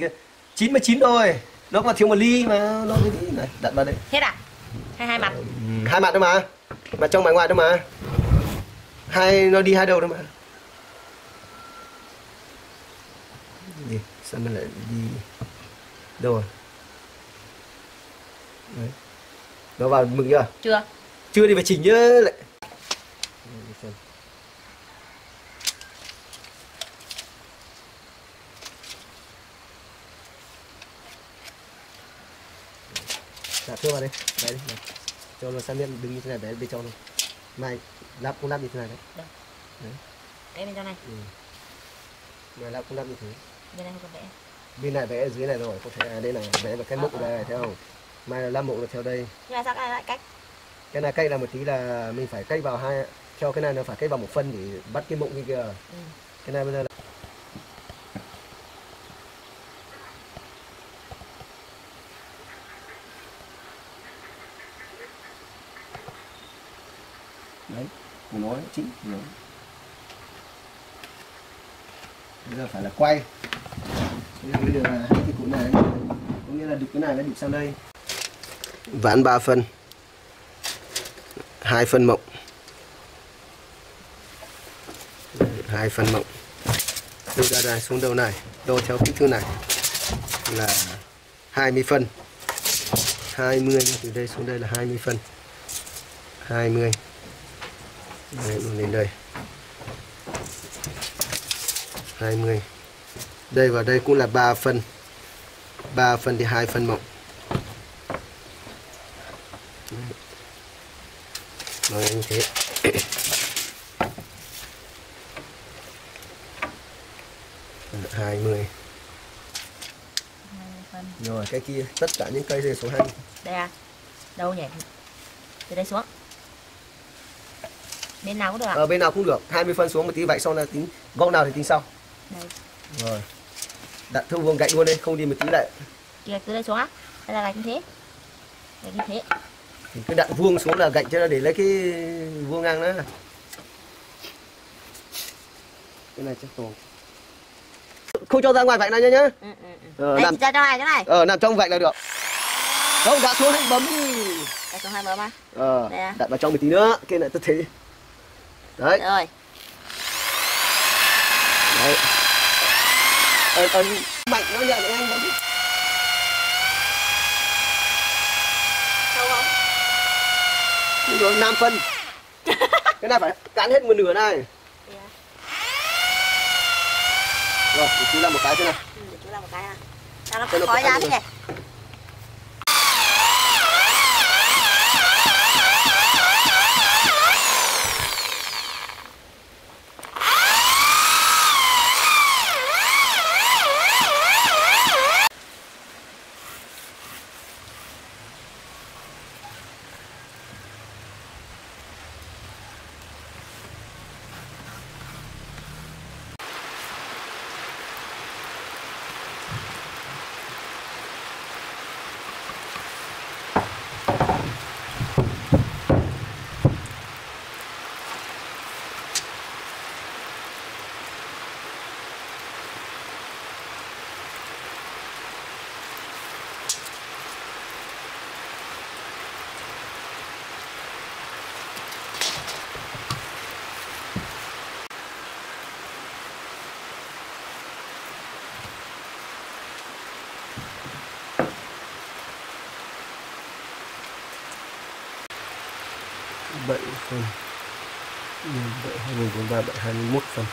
99 thôi. Nó còn thiếu một ly mà Nó cái tí này đặt vào đây. Hết à? Hay hai mặt? ừ, Hai mặt thôi mà. Mặt trong mặt ngoài thôi mà. Hai nó đi hai đầu thôi mà. Gì sao nó lại đi? Đâu rồi đấy nó vào mừng chưa Chưa. chưa thì phải chỉnh nhớ lại Dạ thưa vào đây, đấy, đấy. cho nó sang miệng đứng như thế này đấy bên trong này. Mai lắp cũng lắp như thế này đấy. Cái bên trong này. Mai lắp cũng lắp như thế. Bên này không có vẽ. Bên này vẽ dưới này rồi, có thể à, đây này vẽ vào cái đây này thấy không? Mai là lắp mục là theo đây. Nhưng mà sao cái này lại cách? cái này cây là một tí là mình phải cây vào hai theo cái này nó phải cây vào một phân để bắt cái mộng kia kìa Ừ. cái này bây giờ là đấy của nó ấy, chính rồi bây giờ phải là quay bây giờ, bây giờ là hai cái cụm này có nghĩa là đục cái này nó đục sang đây ván 3 phân. Hai phân mộng. Hai phân mộng. Đưa ra này xuống đầu này? Đo theo kích thước này. Là 20 phân. 20 từ đây xuống đây là 20 phân. 20 Đấy, luôn đến đây. 20 đây và đây cũng là 3 phân. 3 phân thì 2 phân mộng Đấy. Rồi như thế. Hai mươi. Phân rồi cái kia tất cả những cây này số 2 đây à đâu nhỉ? Từ đây xuống. Bên nào cũng được ạ. Ở bên nào cũng được. 20 phân xuống một tí vậy sau là tính góc nào thì tính sau. Đây. Rồi. Đặt thương vuông gạch luôn đi không đi một tí lại. Kia từ đây xuống á. Đây là gạch như thế. Gạch như thế thì cứ đặt vuông xuống là gạch cho nó để lấy cái vuông ngang đó. Cái này chắc to không cho ra ngoài vậy này nhá nhá. Ừ, ừ, ừ. ờ, nằm ra cho này cái này. Ờ nằm trong vậy là được. Không đặt xuống hãy bấm đi. Đây xuống hai bờ mà ờ à? đặt vào trong một tí nữa. Kia này tôi thấy. Đấy. Rồi. Đấy. Ấn ấn mạnh nó nhận anh bấm sâu không Rồi, 5 phân Cái này phải cán hết một nửa này? Rồi, chú làm một cái thế này ừ, chú làm một cái nó Cho nó khói ra thế được. nhỉ bảy phân Nhân mình chúng ta đợi 21 phần.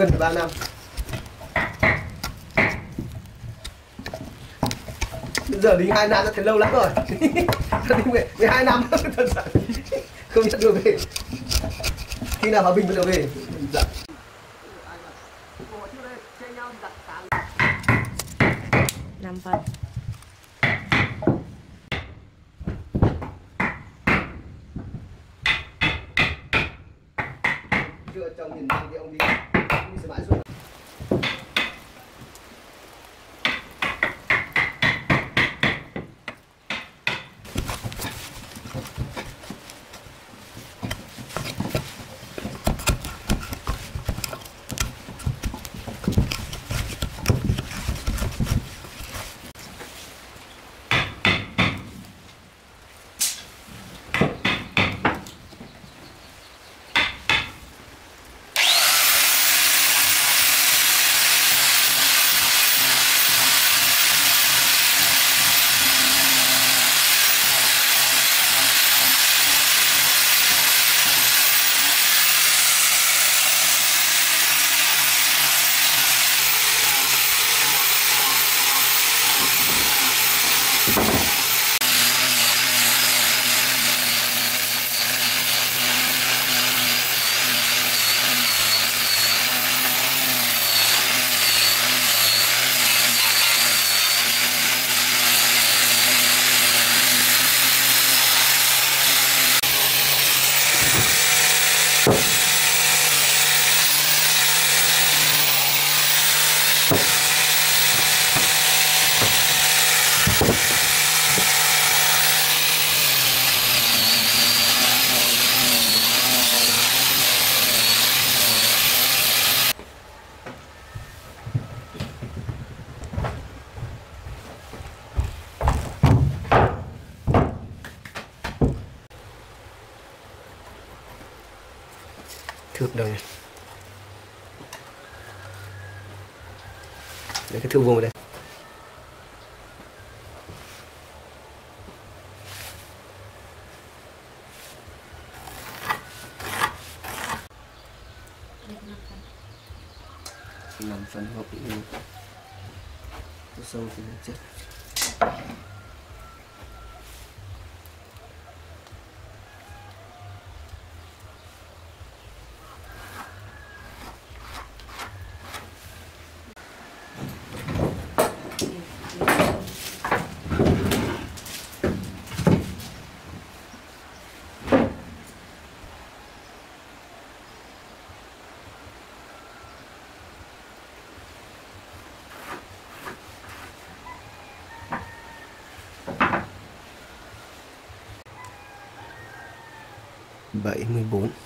Gần 3 năm. Bây giờ đi hai năm đã thấy lâu lắm rồi. Thật đi 12 năm. Thật sự không nhận được về. Khi nào hòa bình mới được về? So it's. 17, 14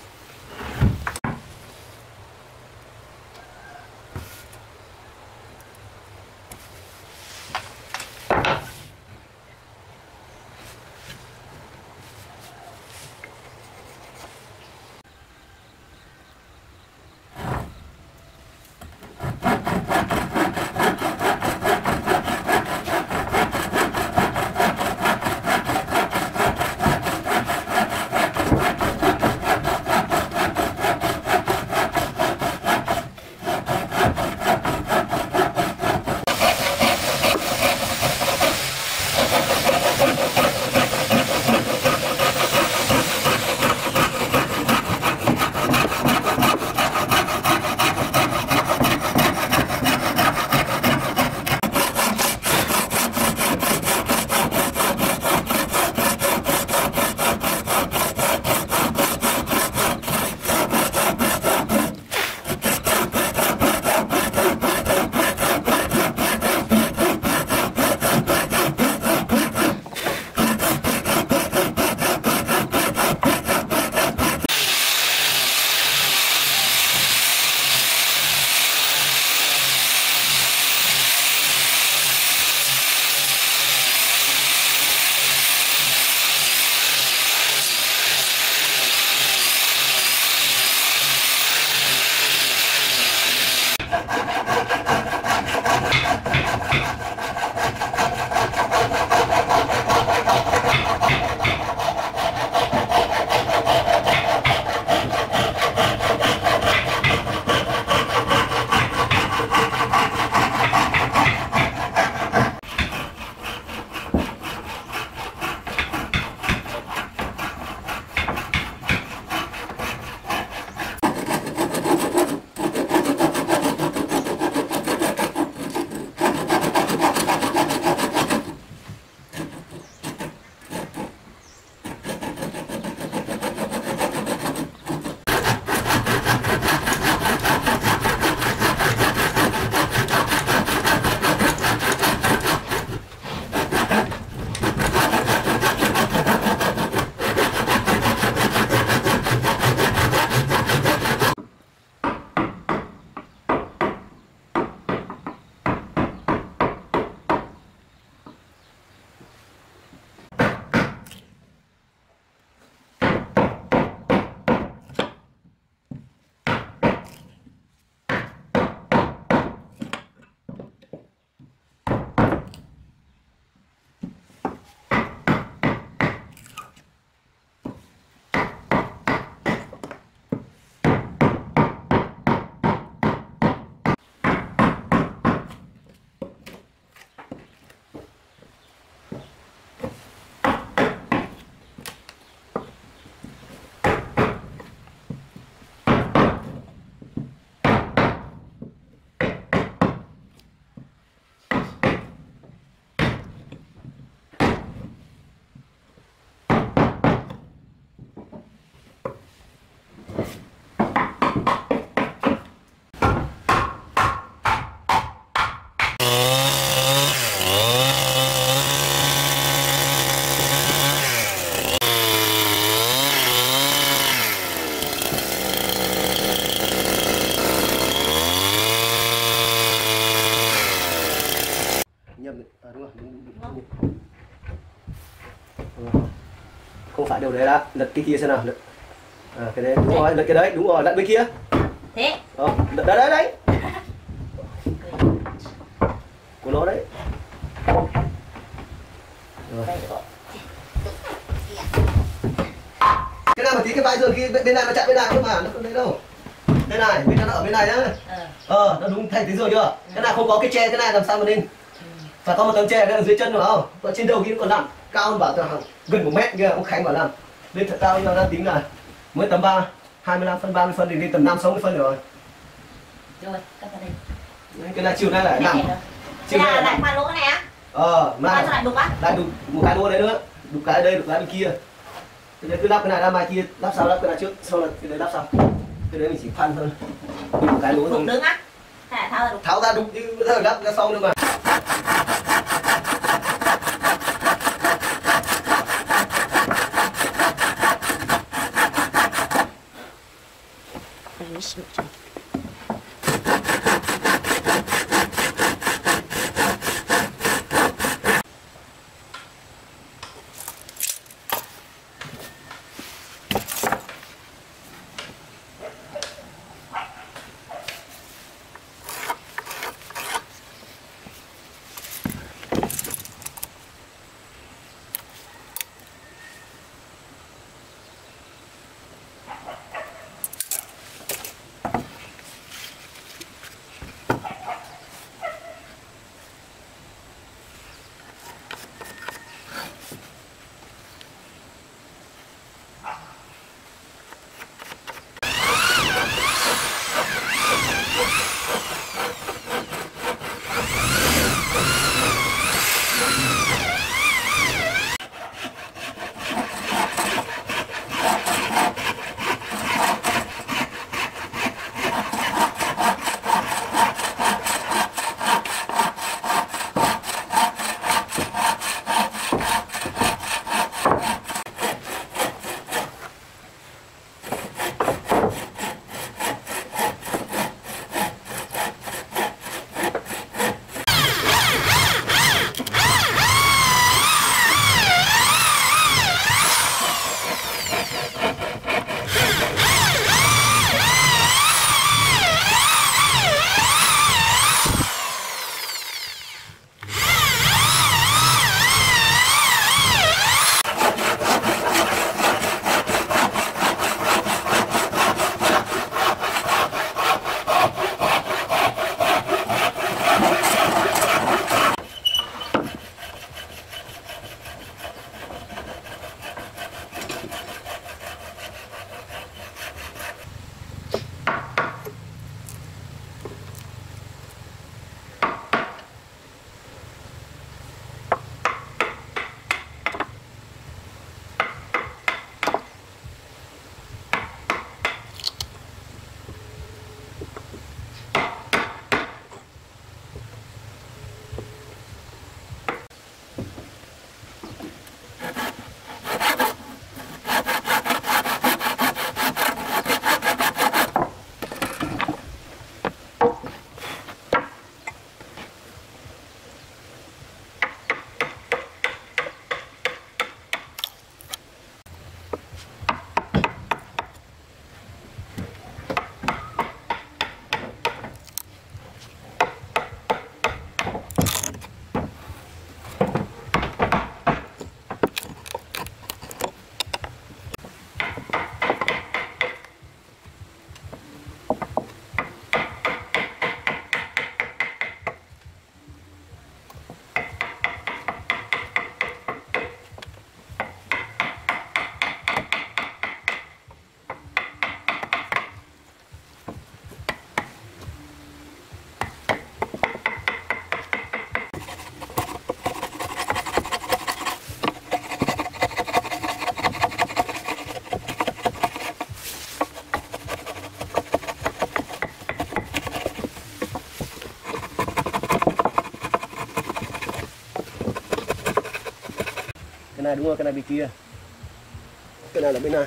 điều đấy đã lật cái kia xem nào lật. À, cái đấy đúng rồi lật cái đấy đúng rồi lật bên kia. Thế. Ờ, lật đấy đấy đấy. Của nó đấy. Rồi. cái nào mà tí cái vai giường kia bên bên này mà chặn bên này cơ mà nó không đấy đâu. Đây này bên nó ở bên này nhá. Ờ. Ờ nó đúng thành thế rồi chưa? Cái này không có cái tre cái này làm sao mà lên? Phải có một tấm tre là dưới chân nữa không? Còn trên đầu kia nó còn nặng cao hơn bảo tường gần một mét kia ông khánh bảo làm lên thật cao nhưng đang tính là mới tầm ba 25 phân 30 phân thì lên tầm 5 60 phân rồi. Rồi cắt vào đây. Cái này chiều nay lại nằm. chiều nay là lại khoan lỗ cái này á? Ờ sao lại đục á? lại đục một cái đua đấy nữa. Đục cái đây đục cái bên kia. Bây giờ cứ lắp cái này ra mai kia lắp sau lắp cái này trước sau là cái đấy lắp sau. Cái đấy mình chỉ khoan thôi. Đục một cái lỗ đục thôi. đứng á? Là thao ra đục. Tháo ra đục giờ lắp ra sau nữa mà này bên kia cái này là bên này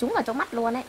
trúng vào trong mắt luôn ấy.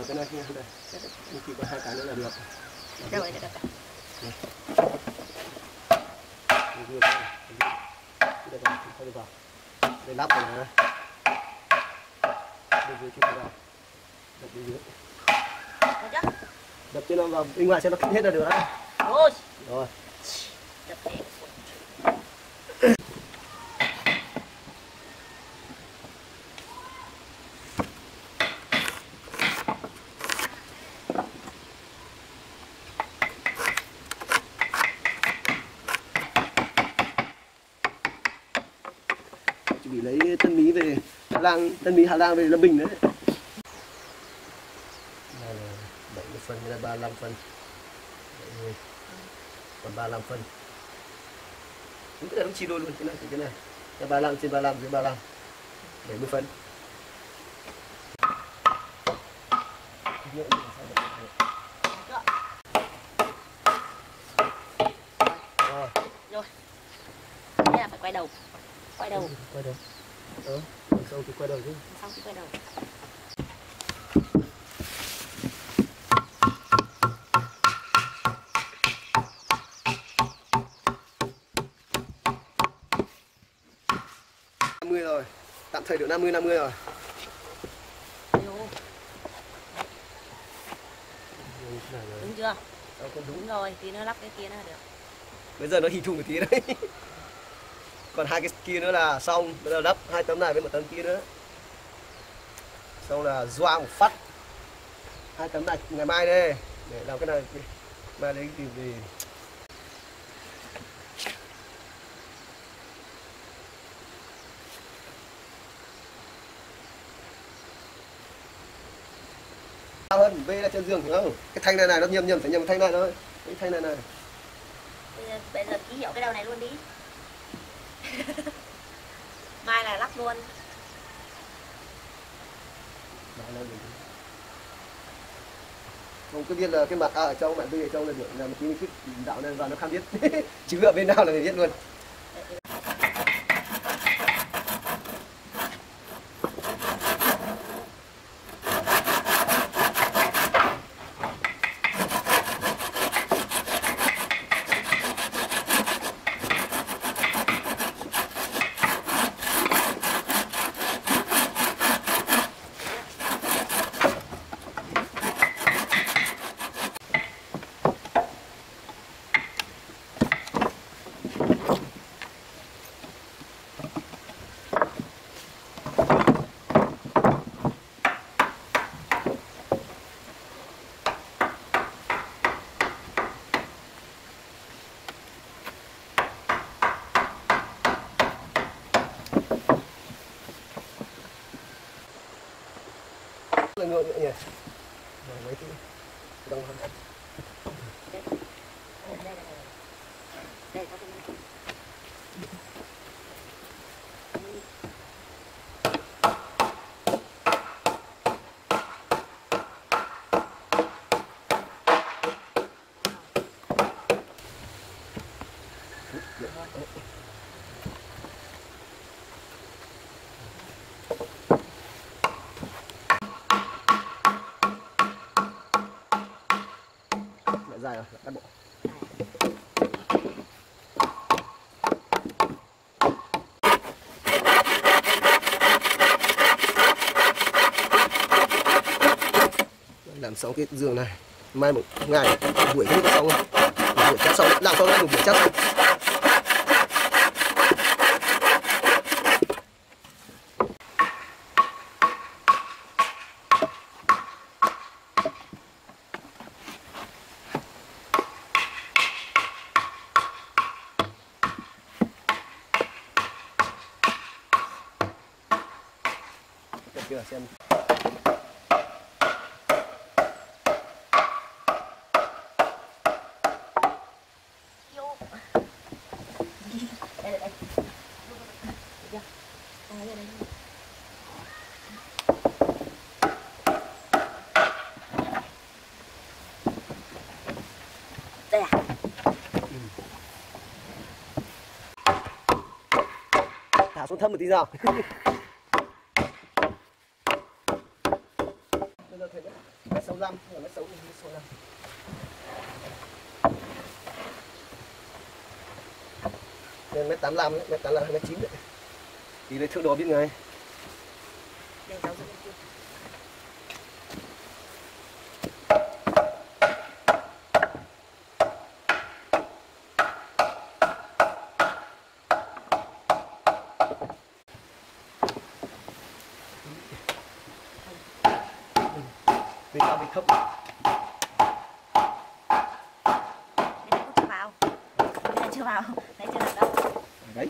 Ờ, cái này kia đây. Mình chỉ có hai cái nữa là được. Rồi cái này. Cái đây là lắp vào này đây dưới chút vào đập bên dưới đập cho nó vào bên ngoài xem nó hết ra được đấy rồi được thế chuẩn bị lấy tân mỹ về Lan tân mỹ Hà Lan về Lâm Bình đấy. Đây là 70 phân đây là 35 phân. 70 còn 35 phân. Đúng là đúng chi đôi luôn cái này cái này. Cái 35 trên 35 dưới 35 70 phân. Rồi, Thế là phải quay đầu. Quay đầu. Quay đầu. Đằng sau thì quay đầu chứ. Xong thì quay đầu. năm mươi rồi. Tạm thời được 50 50 rồi. Đúng chưa? Ờ, còn đúng. Đúng rồi tí nữa lắp cái kia nữa được. Bây giờ nó hình thù một tí đấy còn hai cái kia nữa là xong. Bây giờ đắp hai tấm này với một tấm kia nữa. Xong là doa một phát. Hai tấm này ngày mai đây. Để làm cái này. Mai lấy tìm gì cao hơn b là trên giường hiểu không? Cái thanh này này nó nhầm nhầm phải nhầm thanh này thôi. Cái thanh này này. Bây giờ, bây giờ ký hiệu cái đầu này luôn đi. mai là lắp luôn. Không cứ biết là cái mặt à, ở trong bạn B ở trong là được là một cái đạo nên vào nó không biết. Chứ ở bên nào là người biết luôn. Dài rồi cắt bộ. Làm xong cái giường này, mai một ngày, buổi hết xong rồi. Buổi chắc xong làm xong một buổi chắc xong Được chưa xem vô đây đây đây Được chưa? Đây, đây, đây. đây à thả xuống thâm một tí nào bây giờ thấy mét sáu năm là mét sáu mét sáu năm nên mét tám năm mét tám năm mét chín đấy. Thì lấy thước đồ biết ngay đây cháu sẽ kia bên cao bên thấp Đây chưa vào Đây chưa vào Đấy chưa đặt đâu đấy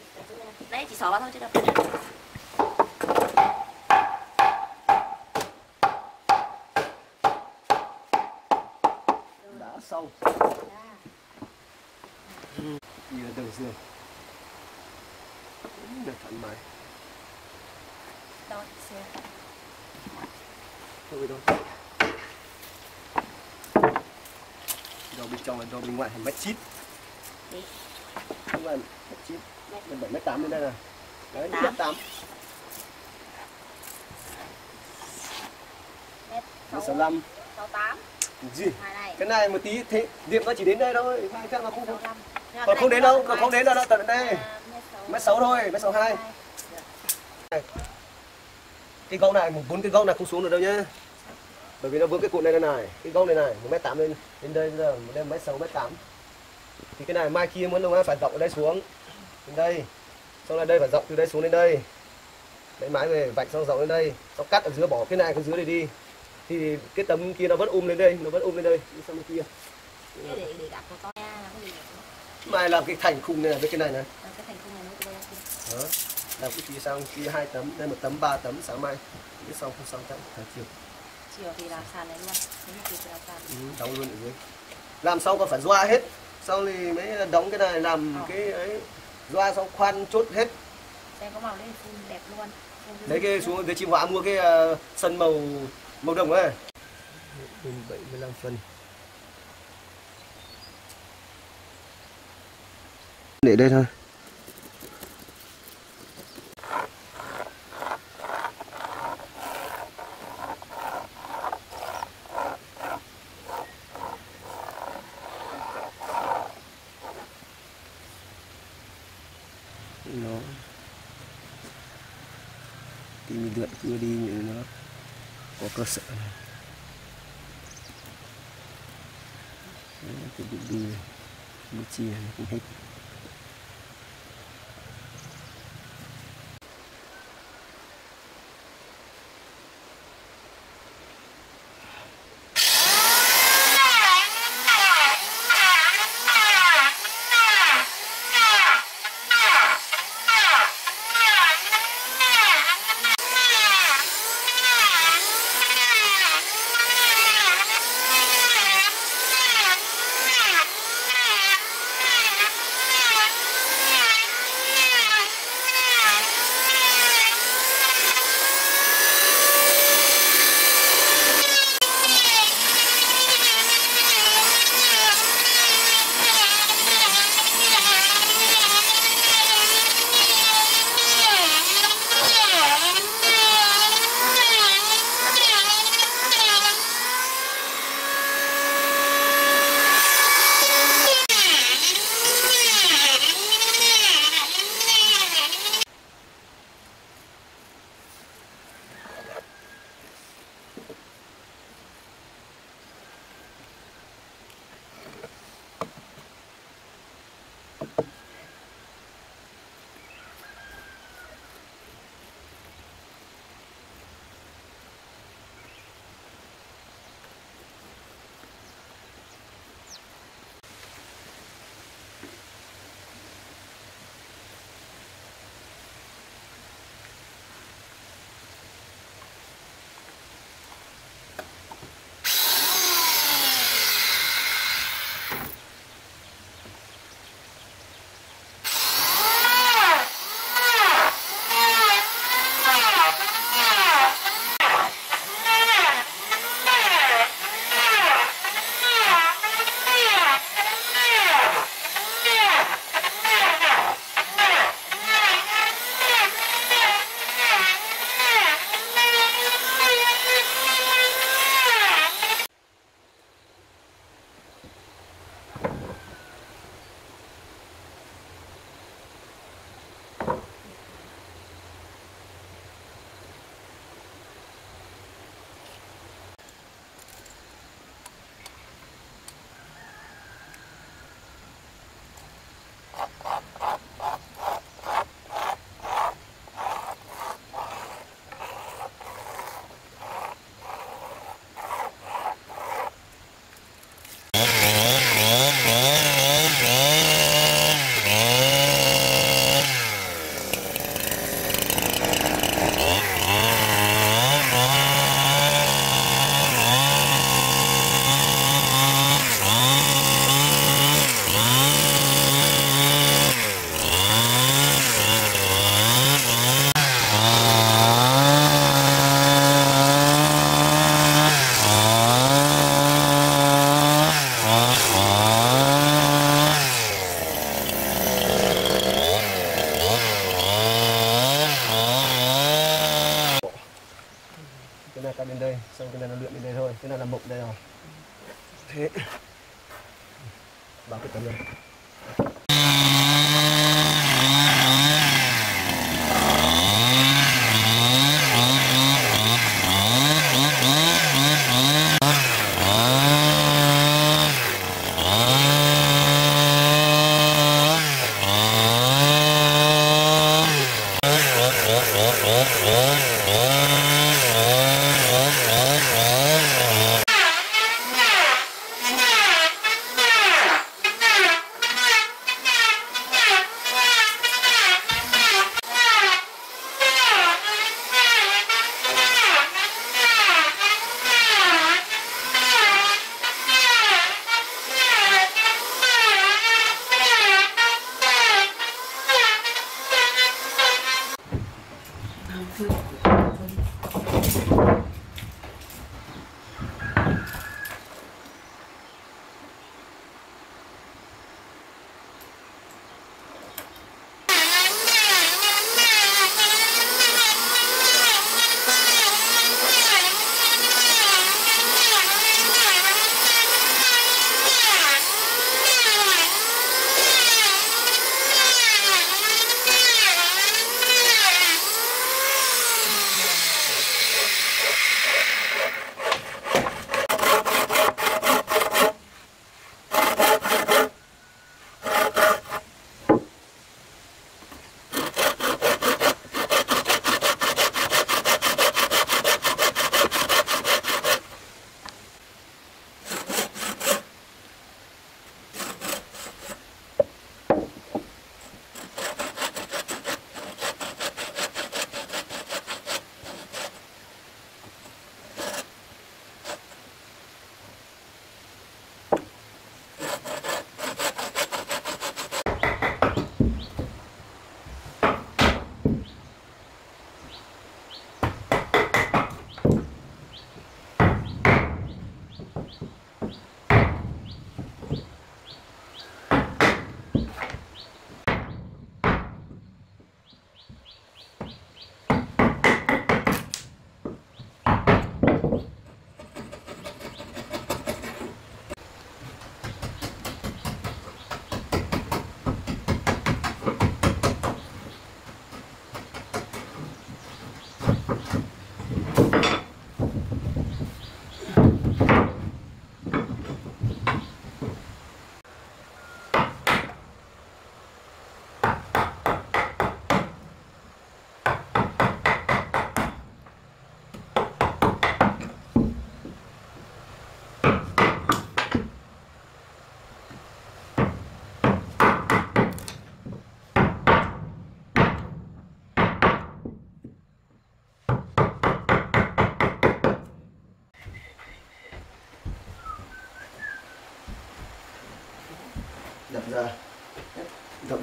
Đấy chỉ xỏ vào thôi chứ đâu đã xong như là đầu giường được thoải mái Đâu xe thôi đâu trong là đầu bên ngoài là mét chín. Đúng là mét chín mét bảy mét tám lên đây này. Đấy mét tám. Mét sáu năm sáu tám. Gì? Cái này một tí thế điểm nó chỉ đến đây thôi hai chắc là không còn không đến đâu còn không đến đâu đâu tận đây. Mét sáu thôi mét sáu hai. Cái gốc này một bốn cái gốc này không xuống được đâu nhá. Bởi vì nó vướng cái cụt này đây này cái gốc này này một mét tám lên đến đây giờ một đây mét sáu mét tám thì cái này mai kia muốn lông phải rộng ở đây xuống. Đến đây. Xong là đây phải rộng từ đây xuống đến đây. Lấy mái về vạch xong rộng lên đây. Xong cắt ở dưới bỏ cái này cái dưới này đi. Thì cái tấm kia nó vẫn um lên đây nó vẫn um lên đây. Đi sang bên kia. Cái để để đặt vào to nha là cái gì mai làm cái thành khung này với cái này này. Làm cái thành khung này nó từ đây ra kia đó. Làm cái kia sang kia hai tấm đây một tấm ba tấm sáng mai. Cái xong không xong chắc phải chiều Chiều thì làm sàn Thế mà chiều thì làm sàn. Ừ, đóng luôn ở dưới. Làm xong còn phải doa hết sau thì mới đóng cái này làm Ờ. cái ấy. Doa xong khoan chốt hết. Xem có màu lên phun đẹp luôn. Xem cái xuống cái chim hóa mua cái ờ, sân màu màu đồng ấy. 75 phân. Để đây thôi nó thì mình lượn cưa đi nhưng nó có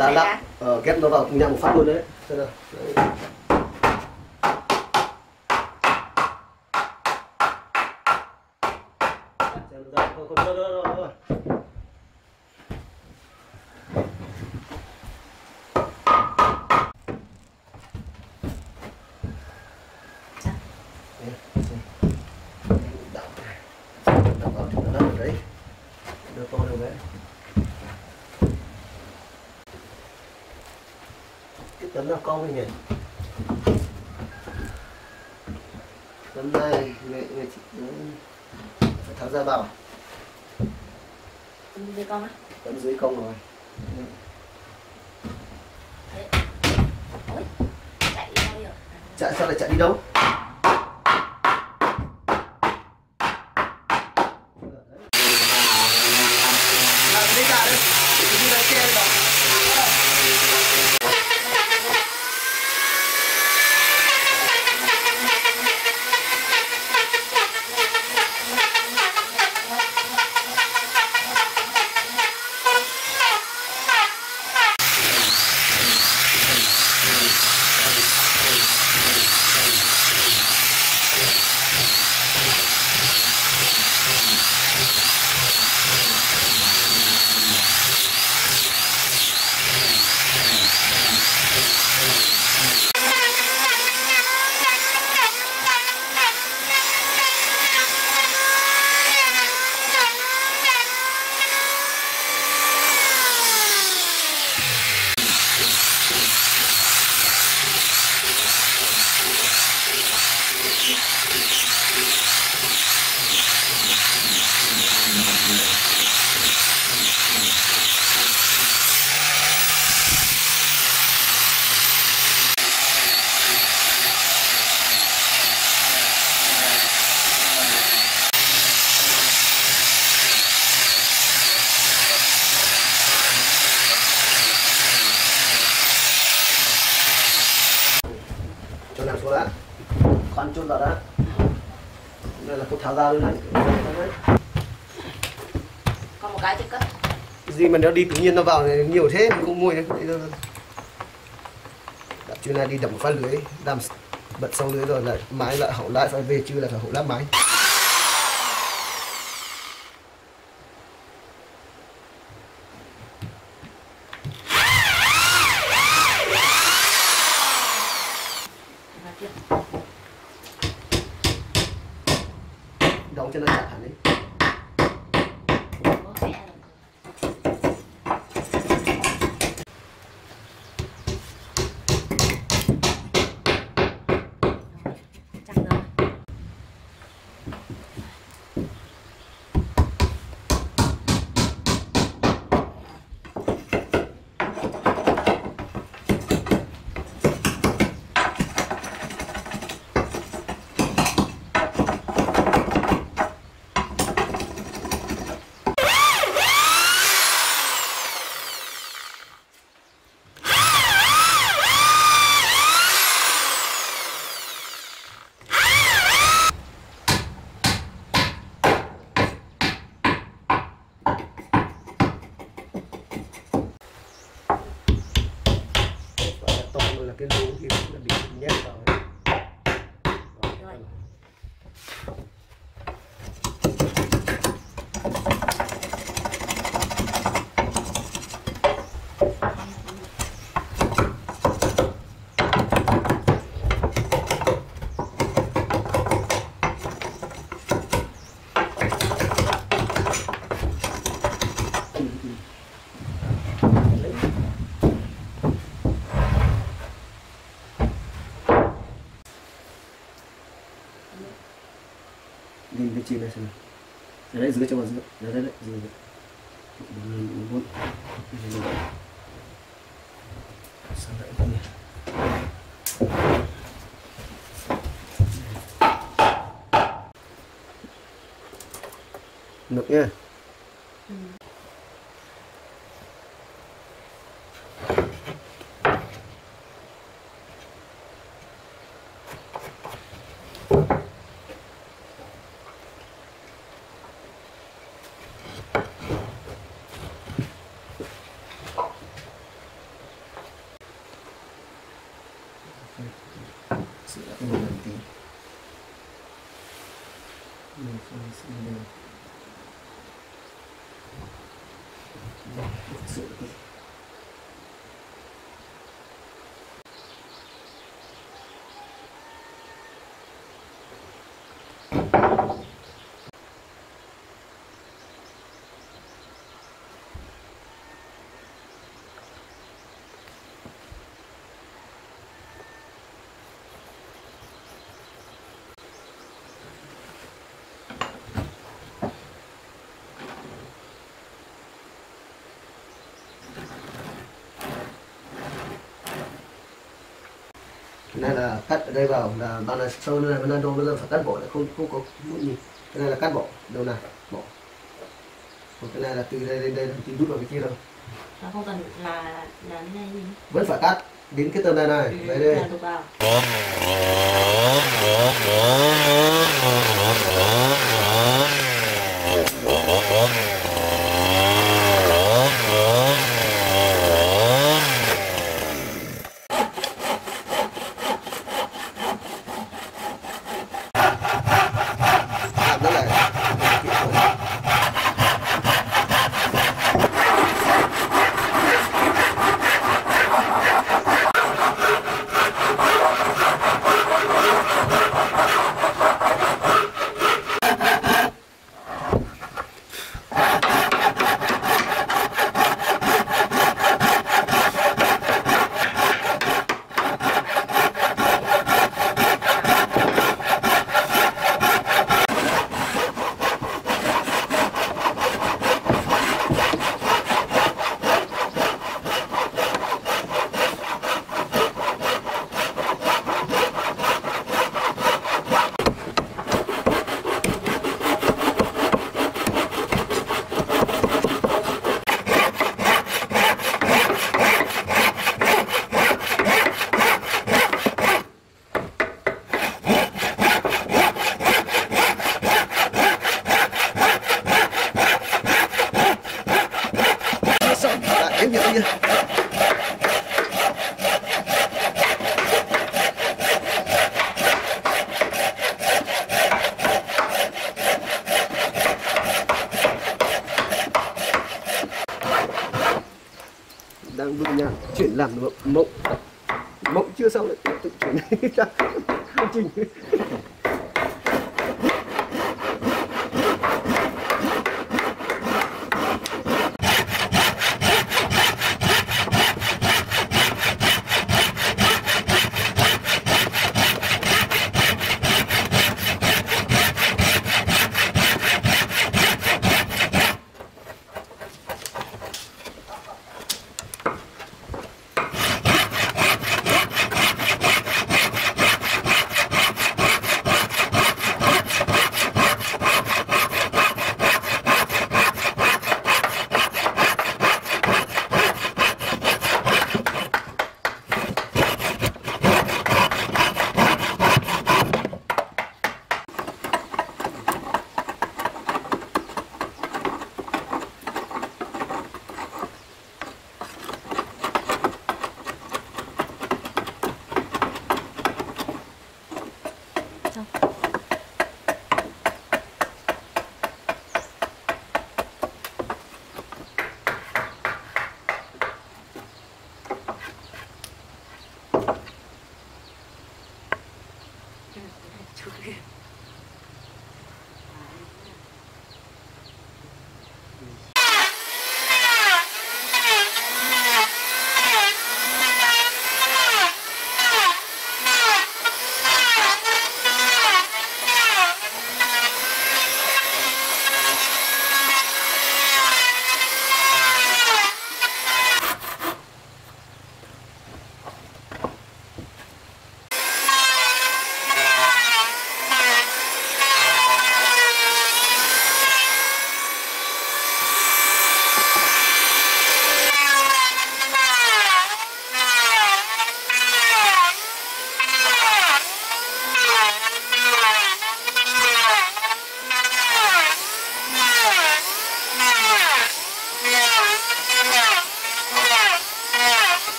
ra này lắp ra. ờ, ghép nó vào cùng nhau một phát luôn đấy đấy. Xem nó ra. Thôi, thôi, thôi, thôi, thôi, thôi. Đấy, xem. Đập. Đập vào thì nó nằm ở đấy đưa to đưa bé cái tấm nó cong như nhỉ tấm này nghệ nghệ chị phải tháo ra vào Đi con á. tấm dưới cong rồi. Rồi? chạy sao lại chạy đi đâu nhưng mà nó đi tự nhiên nó vào này nhiều thế, mình cũng mua đấy Đặt là này đi đập một phát lưới đầm bật xong lưới rồi lại mái lại hậu lại phải về chứ là phải hậu lắp mái là chưa đóng cho nó chặt hẳn đấy có vẽ rồi chắc rồi và là to rồi là cái lỗ thì cũng đã bị nhét vào đấy. Rồi. nhìn cái chim này xem nào đấy đấy dưới cho vào dưới. Đấy đấy đấy, dưới đấy bốn bốn. Sao lại thế nhỉ? Được nha sửa cái một lần tí mình không xin được sửa cái cái này là cắt ở đây vào là ban là sâu này ban đâu bây giờ phải cắt bỏ lại không không có mũi gì. Cái này là cắt bỏ đâu này bỏ. Còn cái này là từ đây đến đây là từ đút vào cái kia đâu. Nó không cần là là như này gì? Vẫn phải cắt đến cái tầm này này đấy đây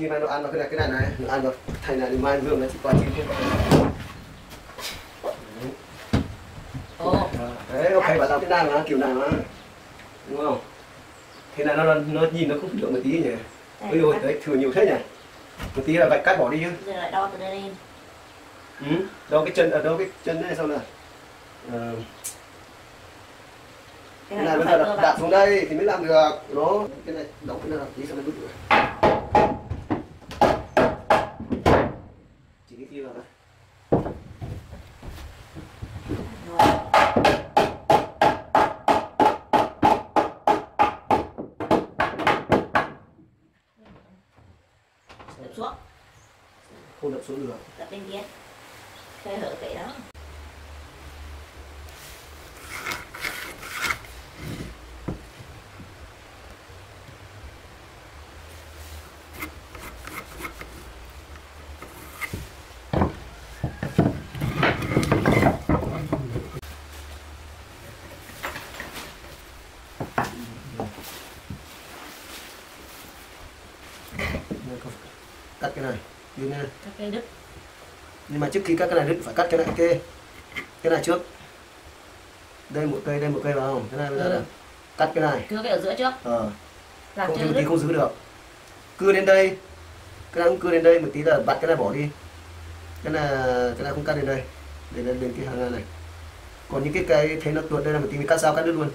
khi mai nó ăn vào cái này cái này này nó ăn vào thành này thì mai vương nó chỉ qua chín thôi đấy nó phải bảo tao cái nào nó kiểu nào nó đúng không? Thế này nó nó nhìn nó không được một tí nhỉ? Ôi rồi đấy thừa nhiều thế nhỉ? Một tí là vạch cắt bỏ đi chứ. Giờ lại đo từ đây lên. Ừ. đâu cái chân ở đâu cái chân này sao nào. Ờ, cái này này bây giờ đặt, xuống đây thì mới làm được nó cái này đóng cái nào tí sao nó vứt được chỉ cái kia vào đây rồi đập xuống không đập xuống được đập bên kia khe hở cái đó cắt cái này đi nha các cây đứt nhưng mà trước khi cắt cái này đứt phải cắt cái này kia. Cái này trước. Đây một cây đây một cây vào không? Cái này bây giờ Ừ. là cắt cái này. Cưa cái ở giữa trước. Ờ. Làm không giữ thì không giữ được. Cưa đến đây. Cái này cũng cưa đến đây một tí là vặt cái này bỏ đi. Cái này cái này không cắt đến đây. Để lên bên cái hàng này còn những cái cây thấy nó tuột đây là một tí mình cắt sao cắt đứt luôn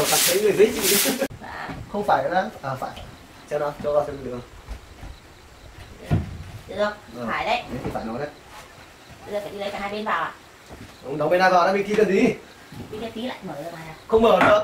ở cảm thấy người Đã. không phải đó. À phải. Cho nó cho vào xem được được rồi. Ờ. phải đấy. Đấy thì phải nói đấy. Bây giờ phải đi lấy cả hai bên vào ạ. Ông đóng bên này vào đã bị ký cần gì? Đi cái tí lại mở ra mà không mở được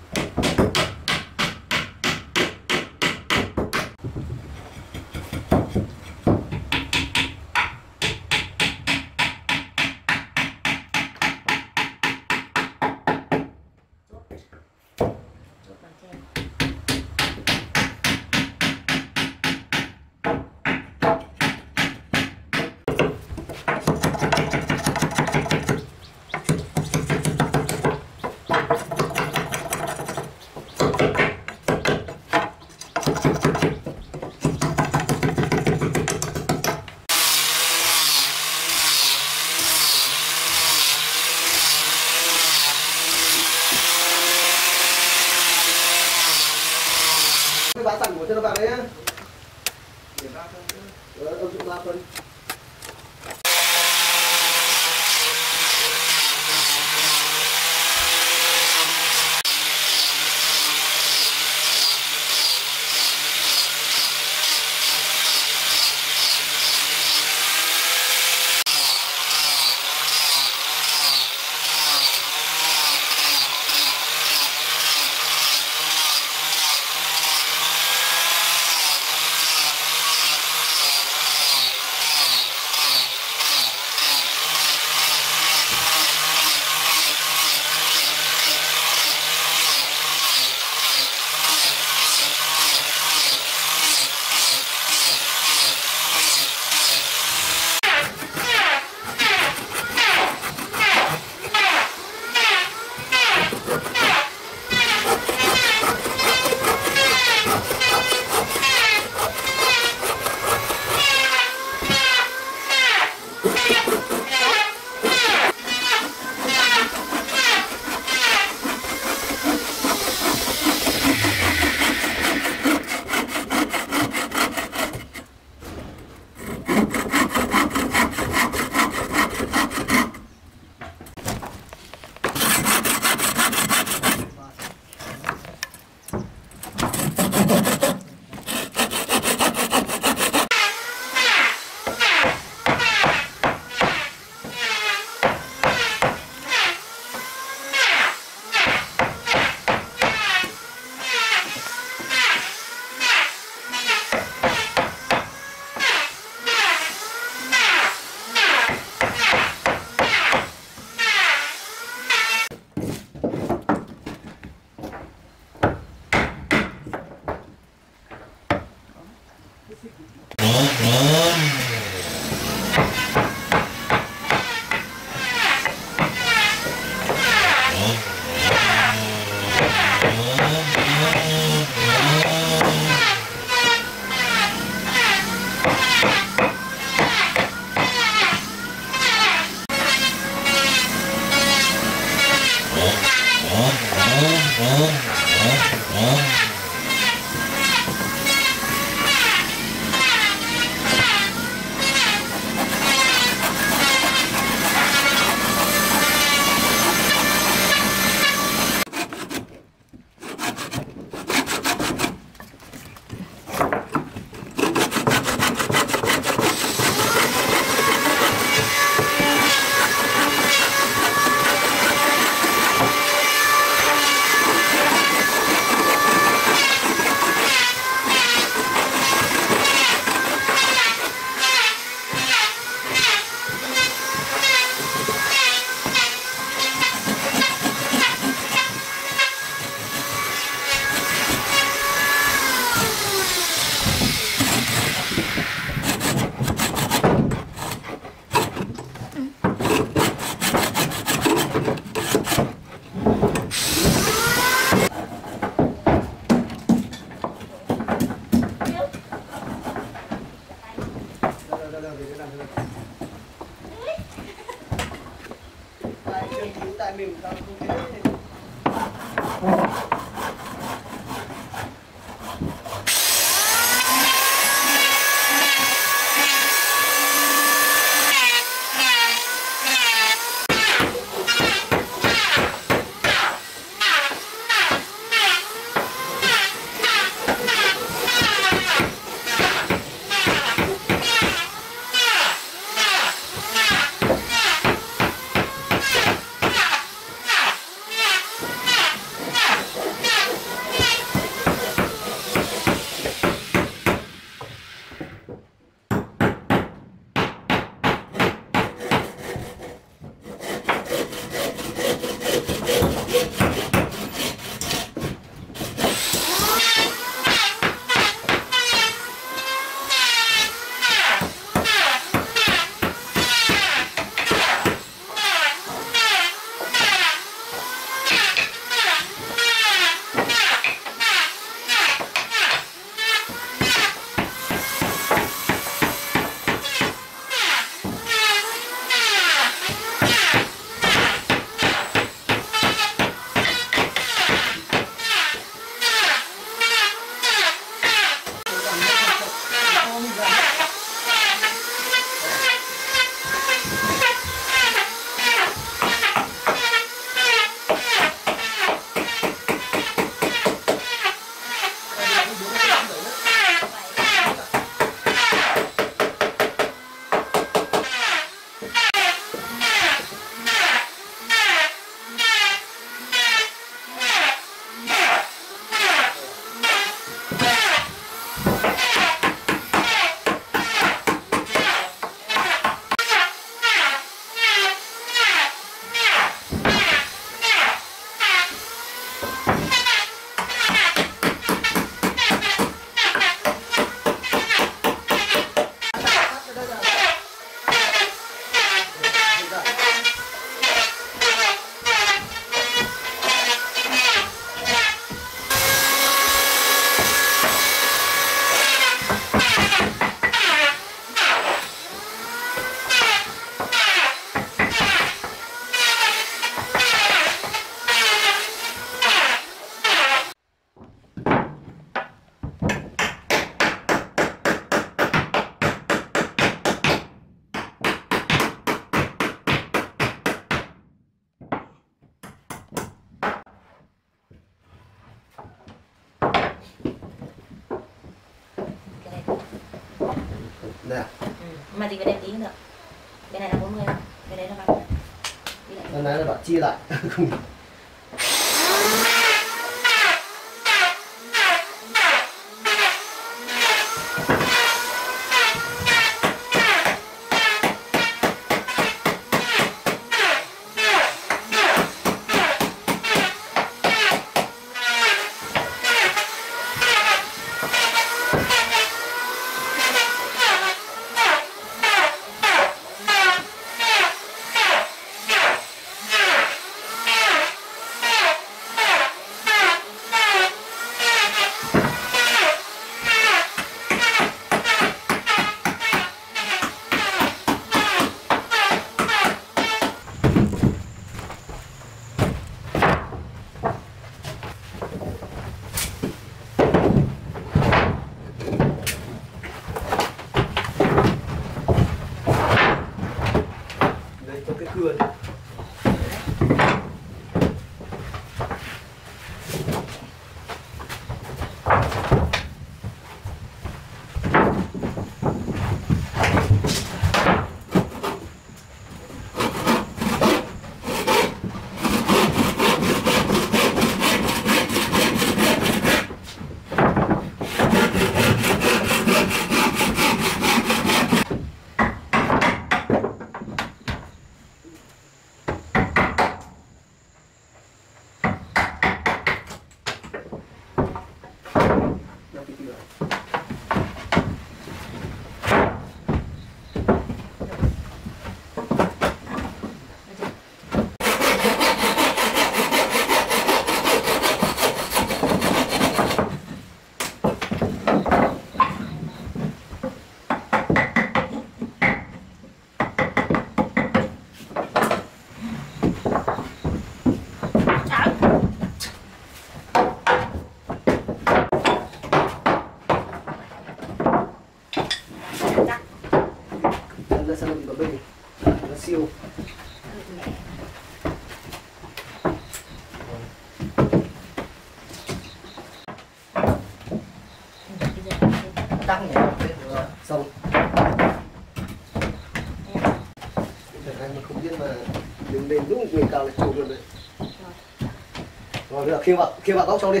rồi khiêng vào khiêng vào góc trong đi.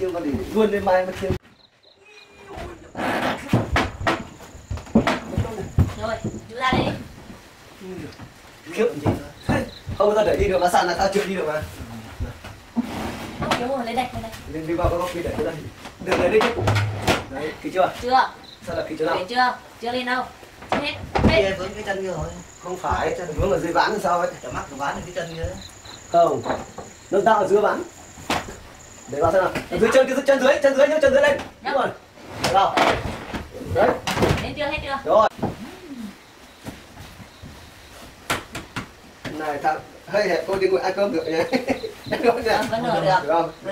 Khiêng vào để luôn lên mai mới khiêng rồi ra đi. Khiêng gì không bao giờ để đi được mà sàn là tao chưa đi được mà. Không chú lên đây lên đây. Nên đi vào cái góc kia để đây. Được đấy đi chứ. Đấy kỹ chưa? Chưa. Sao là kỹ chưa nào? Để chưa? Chưa lên đâu. Chưa hết. Kia vướng cái chân kia rồi. Không phải. Vướng ở dưới ván thì sao ấy? Chả mắc cái ván cái chân kia. Không nâng tạo ở dưới ván để vào xem nào. Ở dưới chân chân dưới chân dưới nhớ chân dưới lên. Đúng rồi. Để vào đấy. Đến chưa hết chưa? Rồi. Này thằng hơi hẹp cô đi ngồi ăn cơm được nhé ăn cơm được vẫn được. được không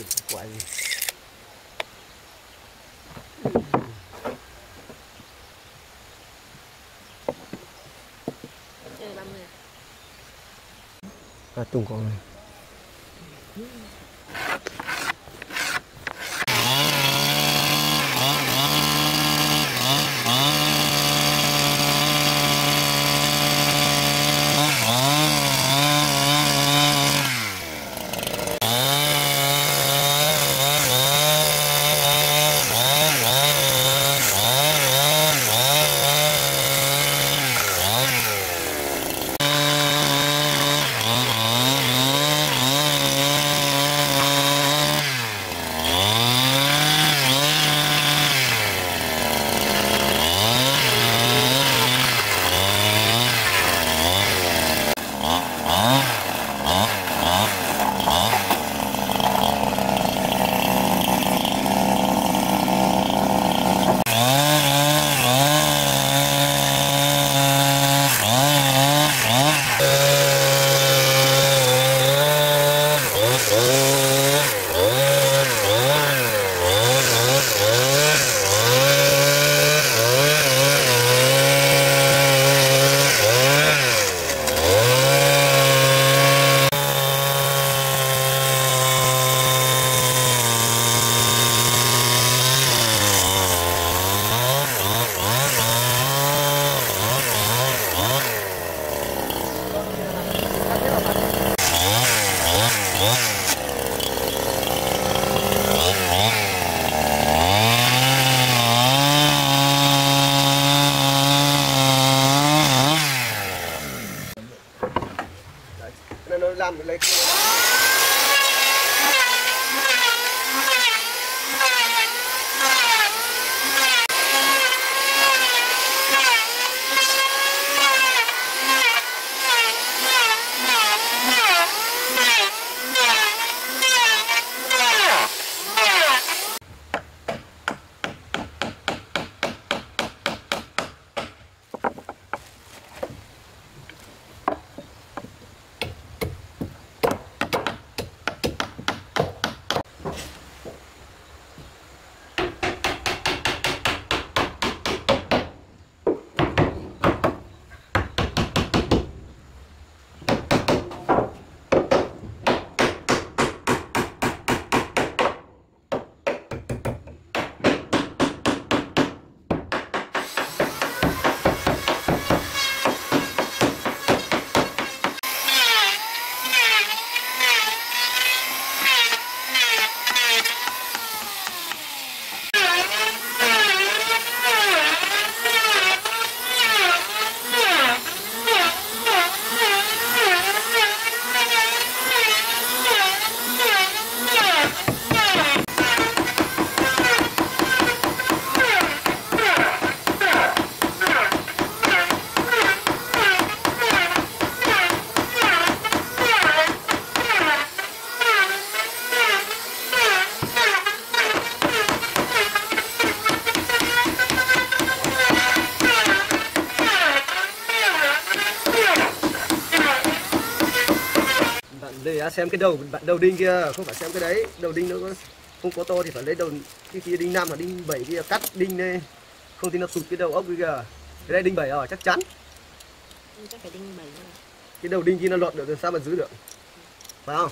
Nó chuyển quay chơi băm à tung con này ta xem cái đầu đầu đinh kia không phải xem cái đấy đầu đinh nó có không có to thì phải lấy đầu cái kia đinh năm và đinh bảy kia cắt đinh này không thì nó tụt cái đầu ốc kia kìa. Cái đây đinh bảy rồi chắc chắn. Chắc phải đinh bảy cái đầu đinh kia nó lọt được làm sao mà giữ được? Phải không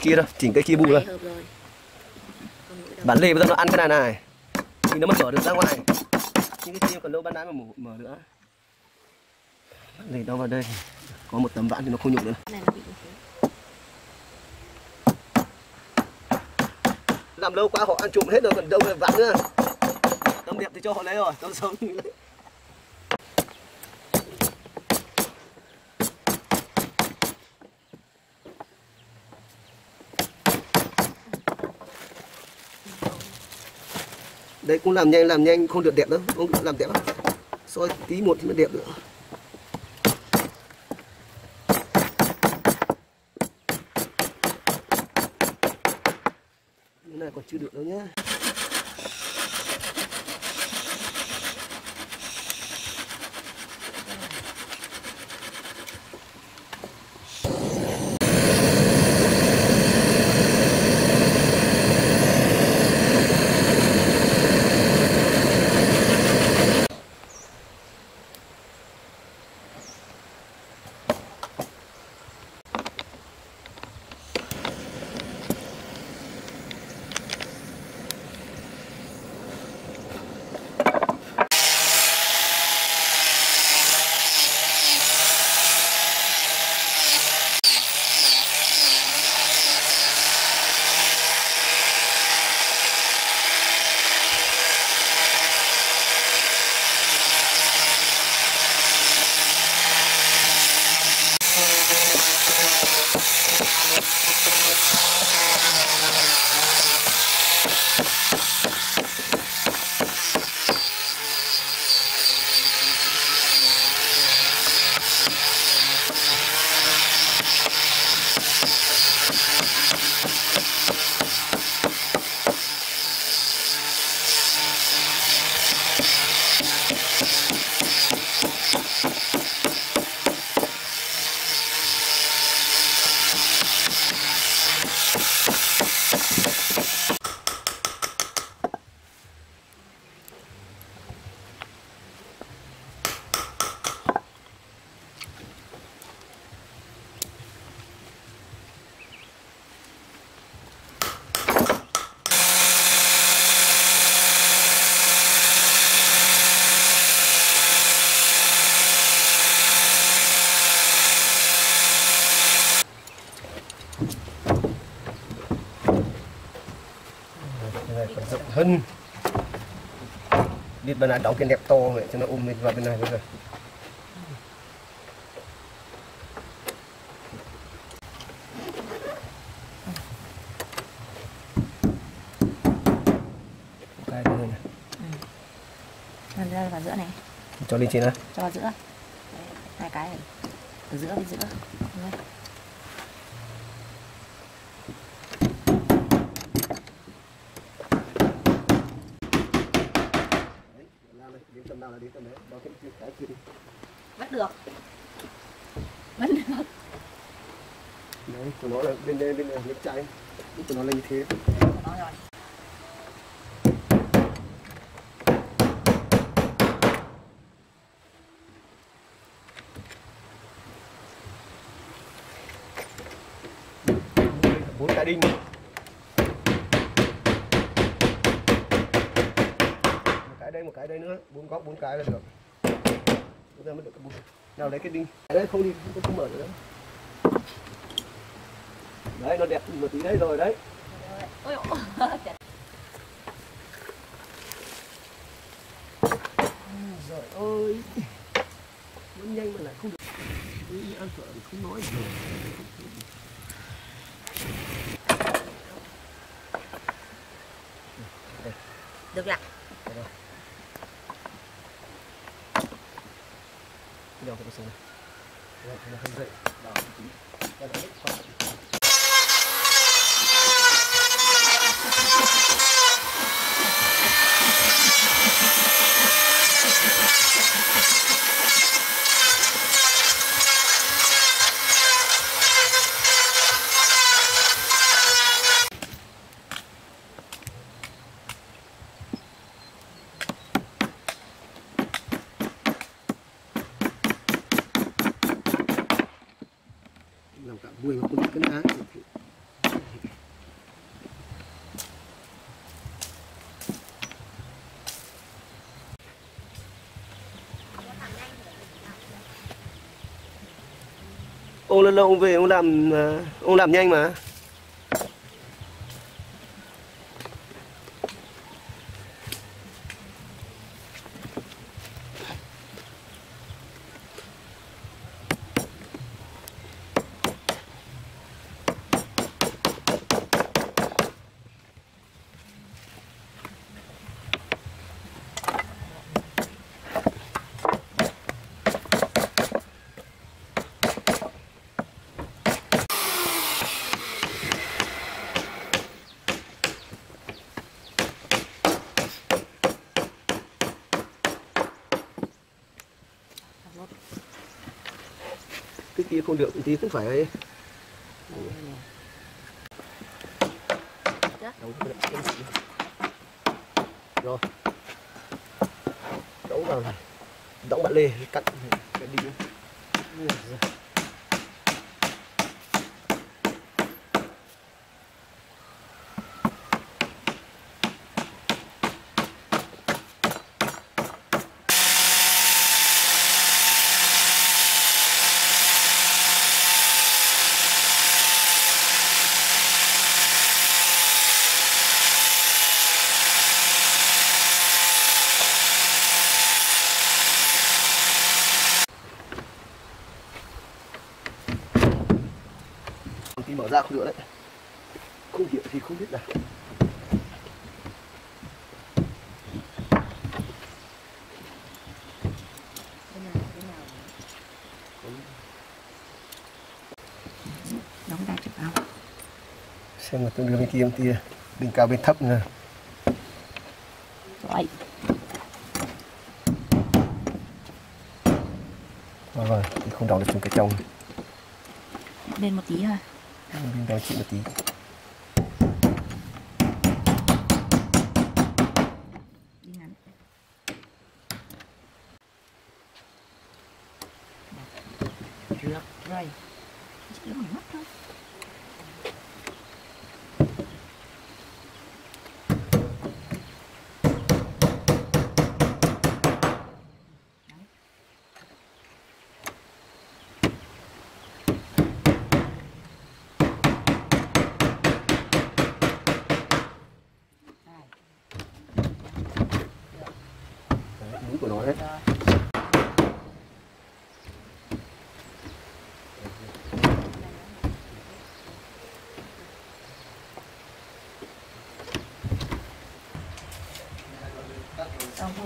kia đâu chỉnh cái kia ra. Hợp rồi. Còn mỗi đầu. Bản lề bây giờ nó ăn cái này này thì nó mới mở được ra ngoài. Những cái kia còn đâu ban nãy mà mở, mở nữa. Lề đâu vào đây. Có một tấm vãn thì nó không nhục nữa này nó làm lâu quá họ ăn trộm hết rồi còn đâu mà vãn nữa. Tấm đẹp thì cho họ lấy rồi tấm xấu thì lấy đấy, cũng làm nhanh làm nhanh, không được đẹp đâu. Không được làm đẹp đâu soi tí một thì mới đẹp được. Cái này còn chưa được đâu nhá. Bên này đóng cái nẹp to vậy cho nó ôm mình vào bên này bây giờ. Cái đây này. Lần ra vào giữa này. Cho lên trên á cho vào giữa. Đấy, hai cái này. Từ giữa bên giữa Đúng không? đến tầm nào là đến tầm đấy đó cái cái kia đi vẫn được vẫn được đấy của nó là bên đây bên này nước chai của nó là như thế Nó rồi bốn cái đinh một cái đây một cái đây nữa là được. Bây giờ mới được cái bốn nào lấy cái đinh. Đấy không đi không, không mở được đấy đấy nó đẹp một tí đấy rồi đấy. Ôi ôi rồi ơi. Nó nhanh mà lại không được. Ăn phở thì không nói được lạc đeo cái này Đấy, nó không dậy đào một tí Đây là hết khoa. làm cả buổi mà cũng cân áng ông lần lâu ông về ông làm ờ, ông làm nhanh mà cái kia không được thì cũng phải ấy Đấu cái này, cái này. rồi đấu vào này đóng bạn lê cắt cái đi Ui giời. thì mở ra không được đấy không hiểu thì không biết nào Cái nào, cái nào đóng ra chụp áo tôi đưa bên kia bên kia. Bên cao bên thấp nữa. Rồi. Vâng thì không đóng được trong cái trong. Lên một tí thôi. Bên đó chị một tí đi ngắn được rồi chỉ lúc mắt thôi Đây.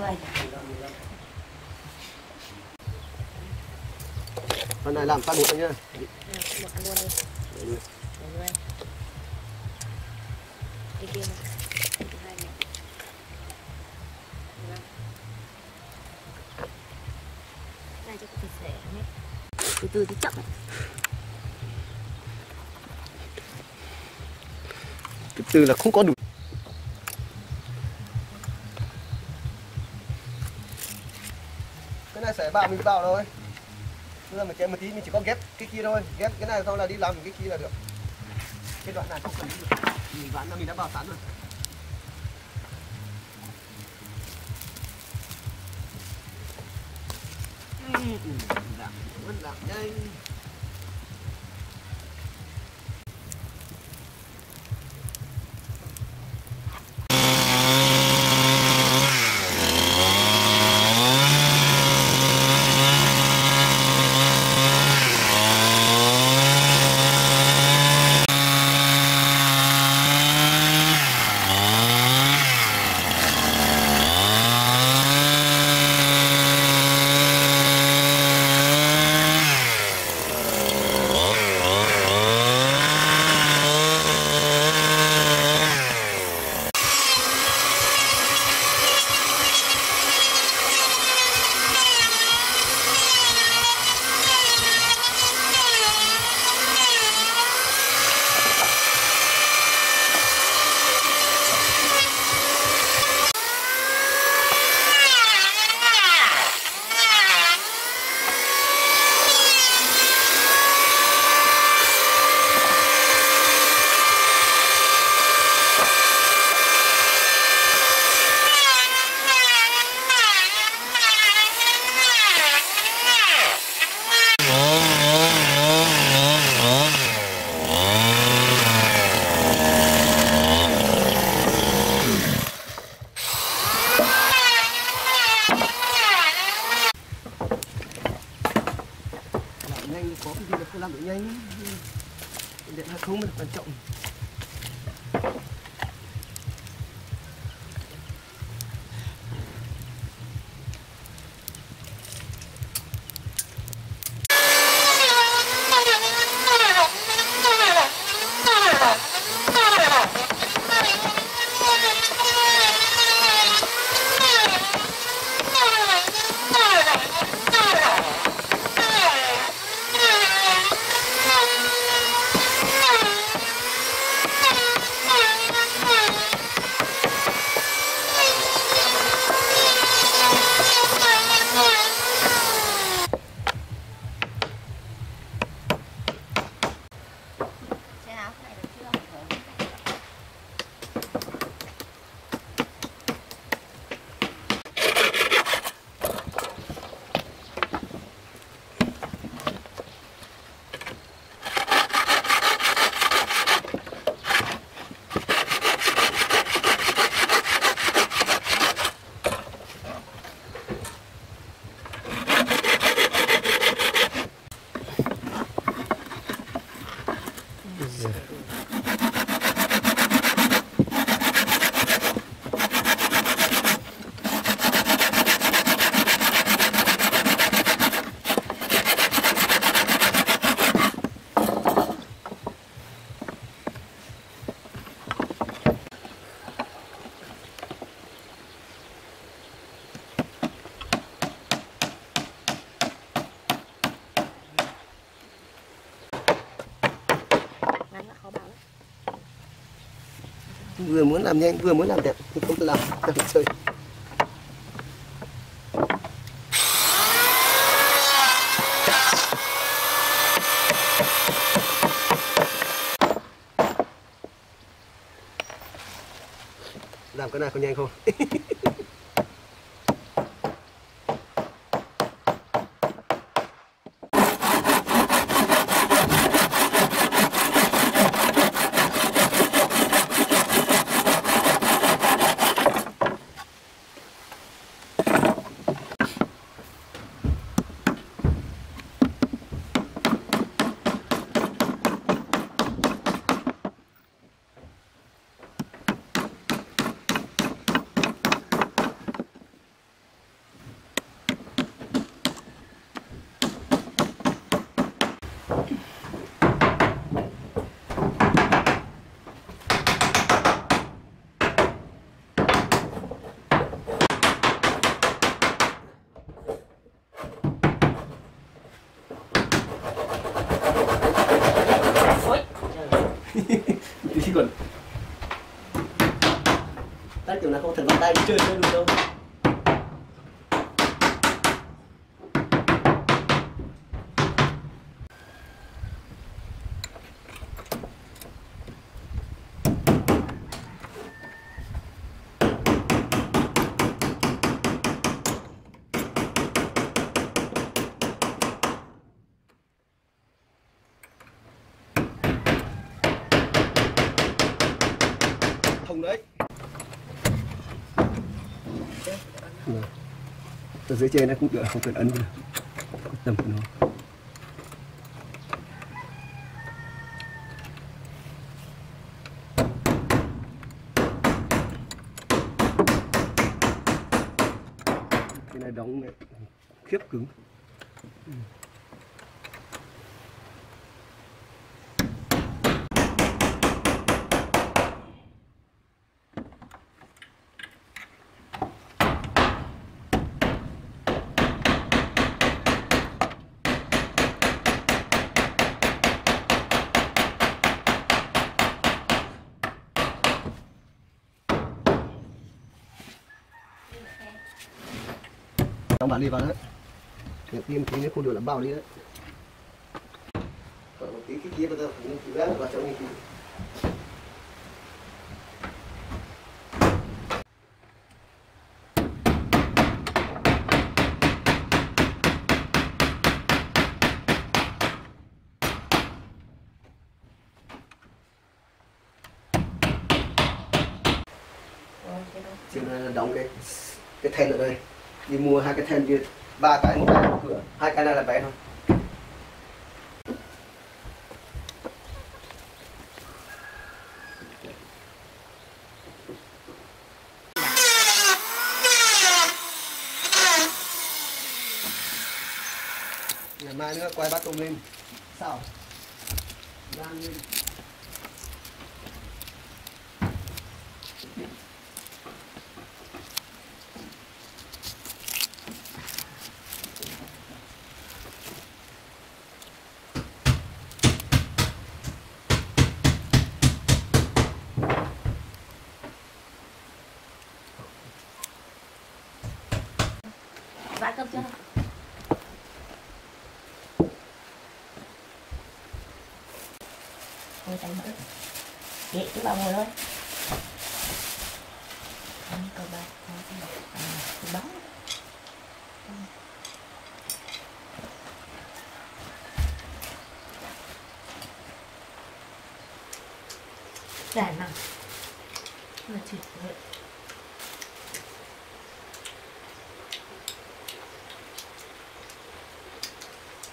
đây Phần này làm phát một thôi nhá. một ăn luôn đi để luôn đi kia này Thứ hai này Được không? Này cho thịt rẻ nhé từ từ thì chậm Cái từ là không có đủ. Cái này sẽ bảo mình bảo thôi. Bây mà chém một tí mình chỉ có ghép cái kia thôi. Ghép cái này xong là đi làm cái kia là được. Cái đoạn này không cần đi. Mình ván là mình đã bảo sẵn rồi. Ừ, ừ, ừ làm, vẫn làm nhanh. Muốn làm nhanh, vừa muốn làm đẹp thì không làm làm chơi. Làm cái này có nhanh không? kiểu là không thần bắt tay đi chơi chơi được đâu thông đấy ở dưới trên nó cũng được không cần ấn được. Tầm của nó. Đi vào đấy. Cái tim tí nếu không được là bao đi đấy. Còn một tí cái kia bây giờ cũng cũng gác vào trong cái trên này là đóng cái cái then ở đây mua hai cái then kia ba cái một cái một cửa. Hai cái này là bé thôi ngày mai nữa quay bắt tôm lên sao rang lên vãi cơm chưa Ôi tay mỡ Chị, chú bà ngồi thôi Ăn cơm ba À, bóng Đàn nào Là chị vậy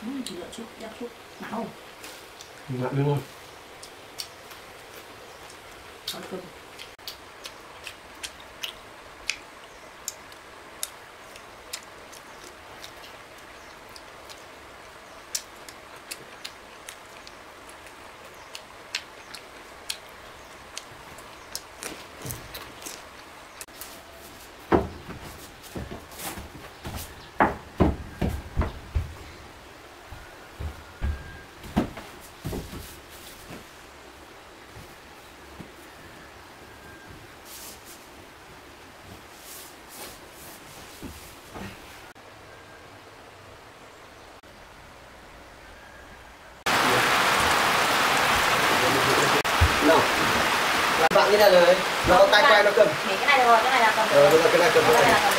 Ừ, chị lựa chút, đắp chút Nào ngậm đúng bạn như này rồi. Nó tay quay nó cầm. Thì cái này được rồi, cái này là cầm ờ cái này cầm Cái cái này này là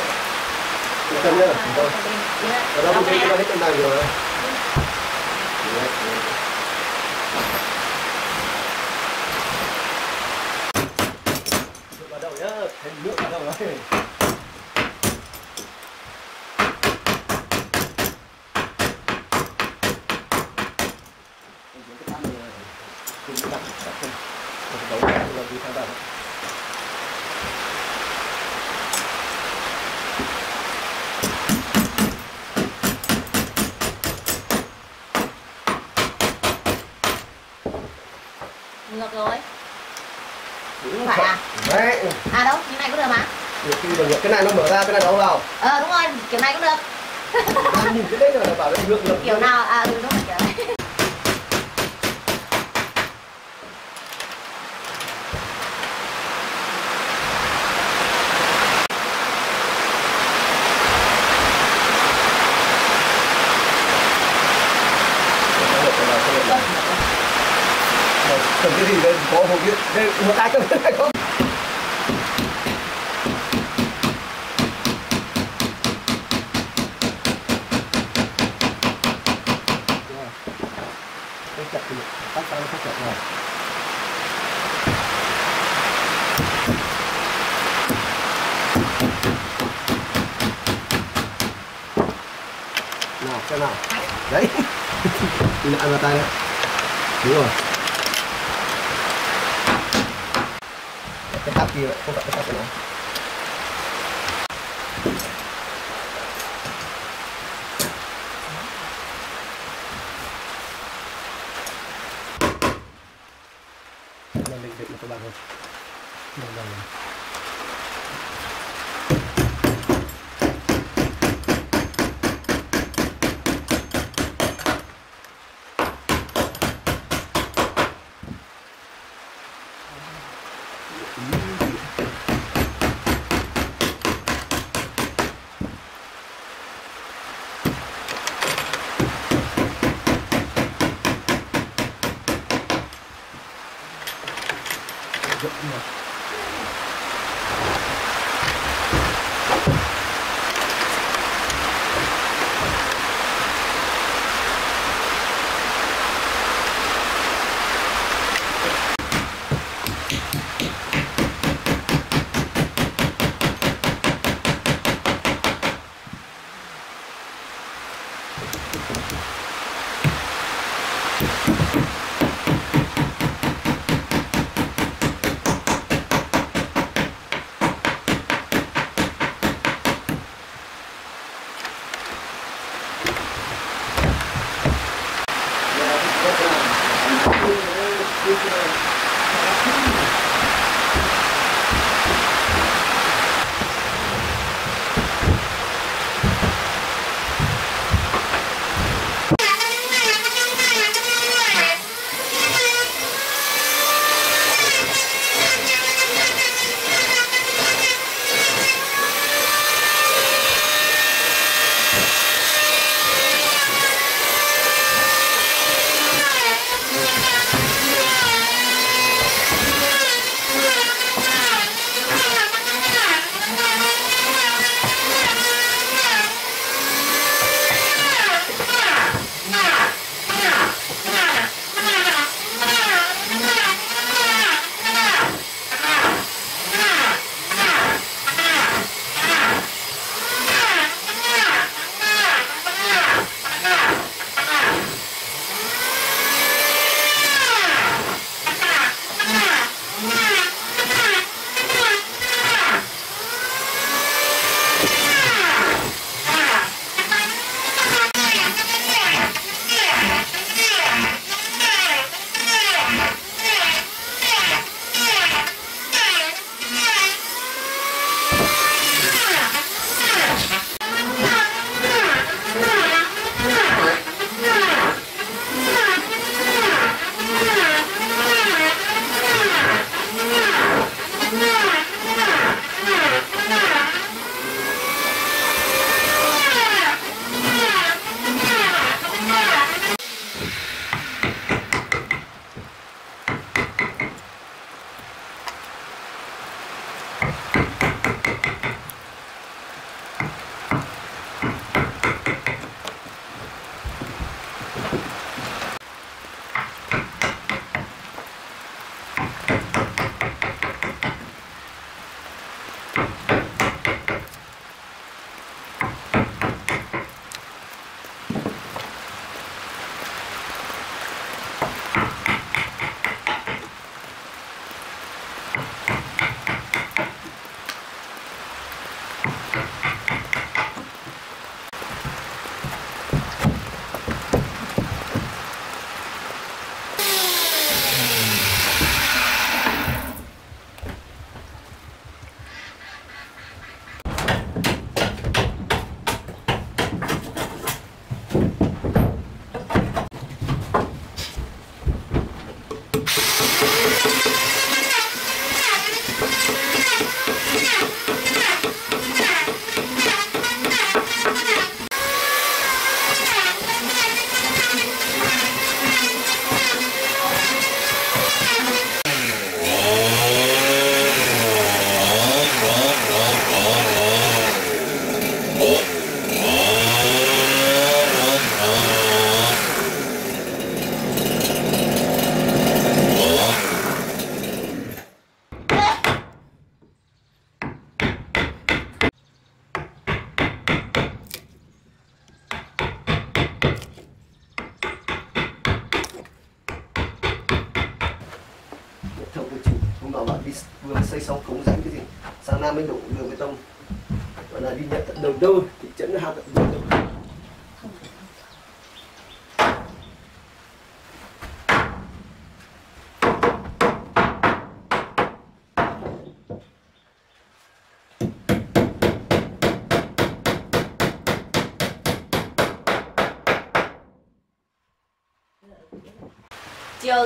cầm cầm nhá rồi nó không thấy nó hết cầm này rồi. Bắt đầu nhá. Thêm nước bắt đầu rồi đấu là đi theo bạn ngược rồi không phải à đấy à đâu như này cũng được mà nhiều khi là cái này nó mở ra cái này nó vào ờ đúng rồi kiểu này cũng được Đang nhìn cái đấy rồi là bảo nó ngược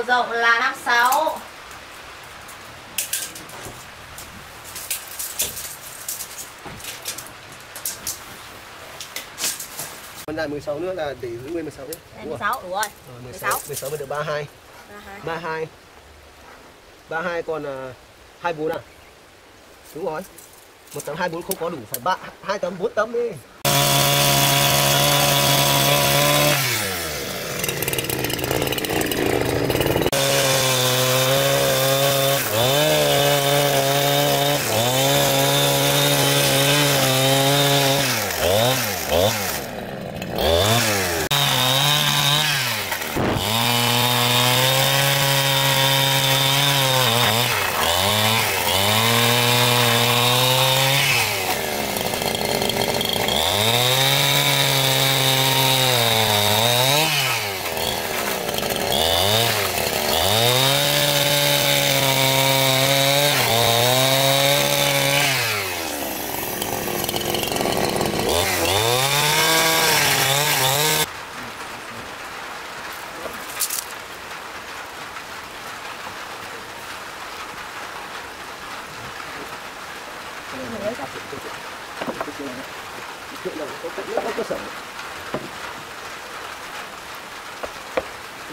rộng là 56 còn lại 16 nữa là để giữ nguyên 16 nhé. Đúng rồi 16 đúng rồi. Rồi, 16 16 mới được 32 32 32 32 còn uh, 24 à? Đúng rồi. Một tấm 24 không có đủ phải ba hai tấm bốn tấm đi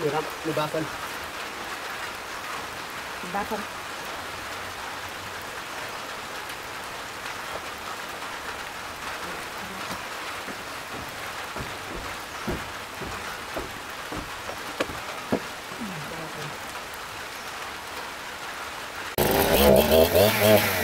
mười lăm mười ba phân. Ba phân. Mấy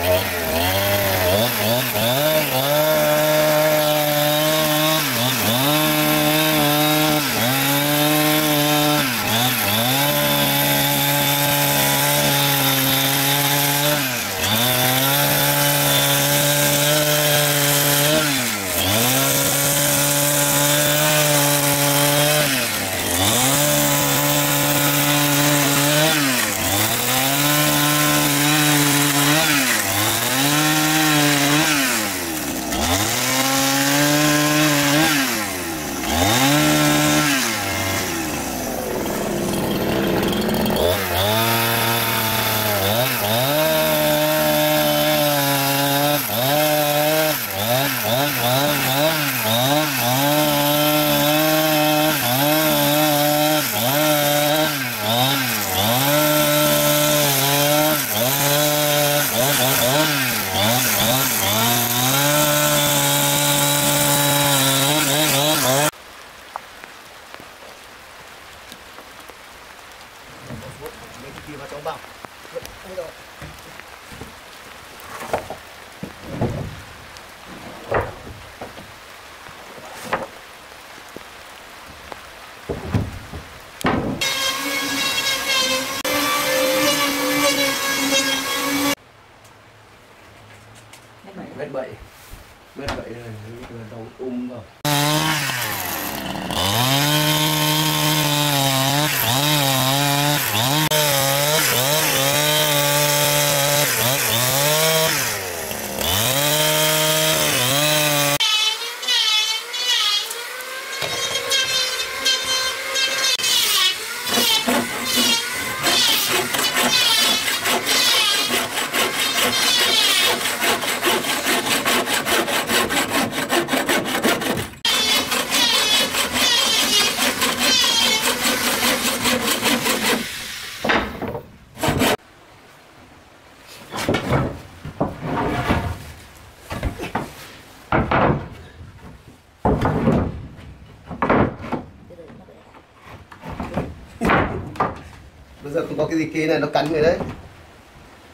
này nó cắn người đấy.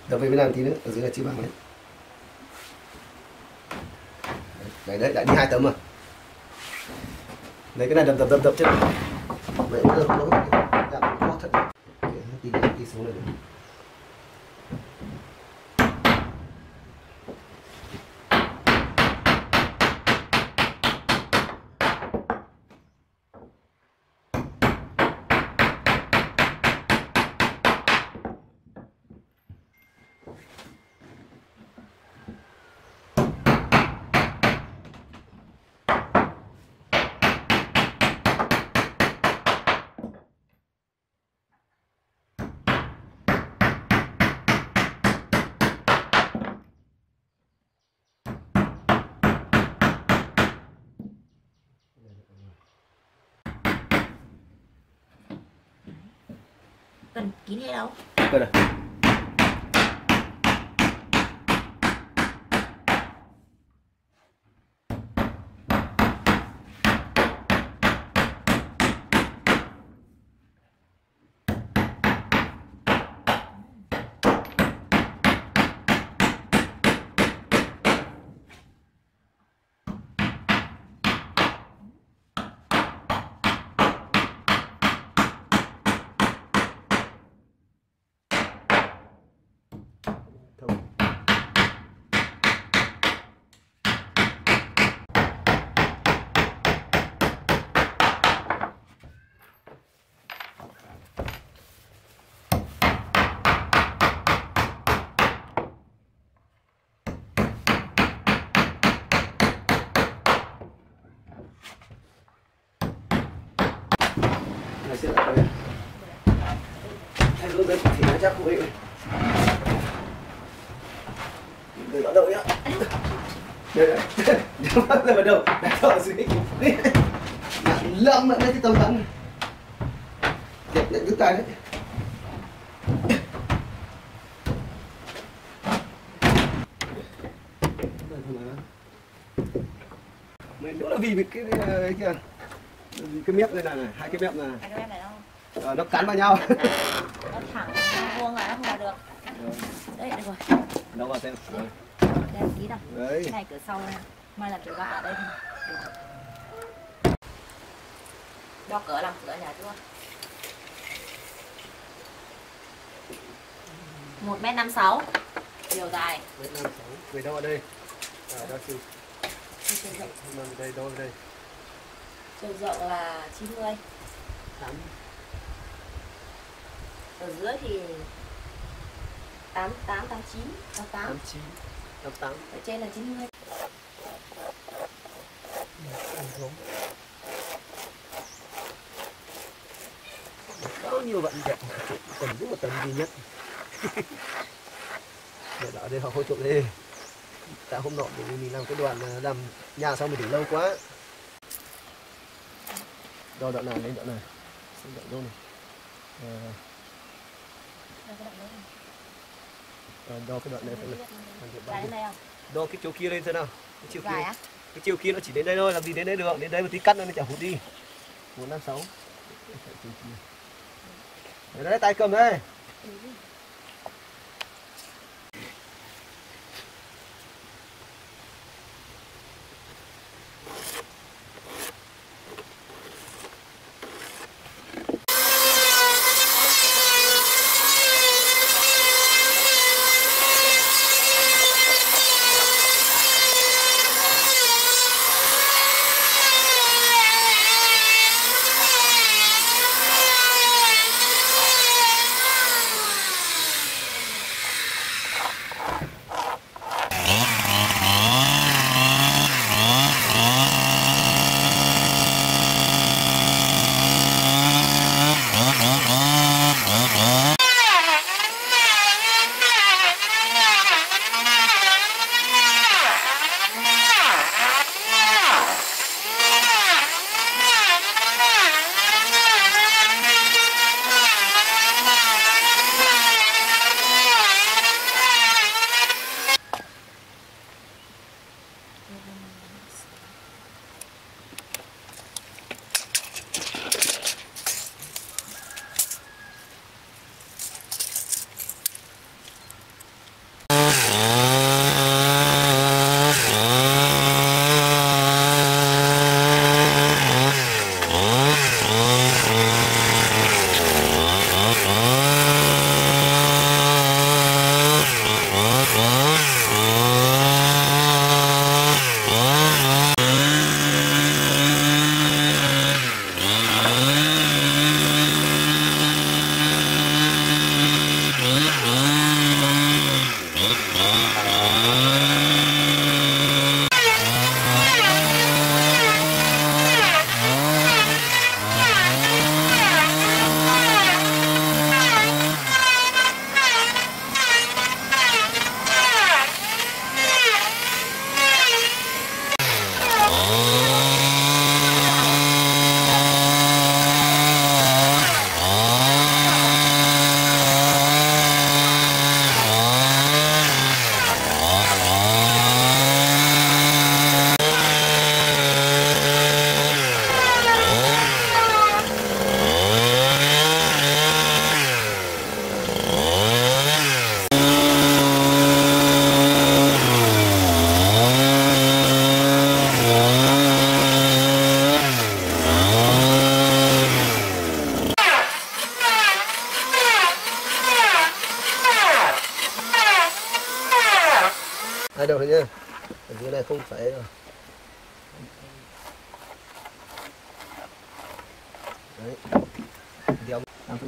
Đập về bên làm tí nữa, ở dưới là chữ bằng đấy. Đấy đấy, đã đi hai tấm rồi. Lấy cái này đập đập đập đập chứ vậy bây giờ không có cái đạp khó thật tí tí xuống này nữa cần kín hay đâu Coi này. Thông. Này sẽ lại đây. Hai đứa bên thì nó chắc không bị. Đừng bắt đầu nhá. Đây đây. Đừng bắt đầu vào đâu. Đặt thở dưới. Nặng lắm nữa đấy cái tấm thắng. Đẹp đẹp đứt tay đấy. Mày nữa là vì cái cái cái kia. Cái mép đây này, này, hai cái mép này. hai cái em này đâu Ờ, nó cắn vào nhau. nó thẳng nó vuông là nó không vào được đấy được rồi Đâu vào xem. Rồi. đây ký đâu Đấy. cái này cửa sau mai làm kiểu gác ở đây thôi đo cửa làm cửa nhà chưa một mét năm sáu chiều dài Mấy năm sáu. Về đâu ở đây? À, sư. chiều rộng đây, ở đây? chiều rộng là 90 Tám. ở dưới thì 88 89 88 Tám chín. Tám tám. ở trên là 90 Có nhiều bạn đẹp. Cần giúp một tấm duy nhất. Để ở đây họ hỗ trợ đi. Tại hôm nọ vì mình làm cái đoàn à, làm nhà xong mình để lâu quá. Đo đoạn này lên đoạn này. Xem đoạn đâu này. À, đo cái đoạn này thiện bao dài nhiêu. đến đây không? Đo cái chiều kia lên xem nào. Cái chiều dài kia. cái chiều kia nó chỉ đến đây thôi làm gì đến đây được. Đến đây một tí cắt nó chả hút đi. Một năm sáu. Đấy, đấy tay cầm đây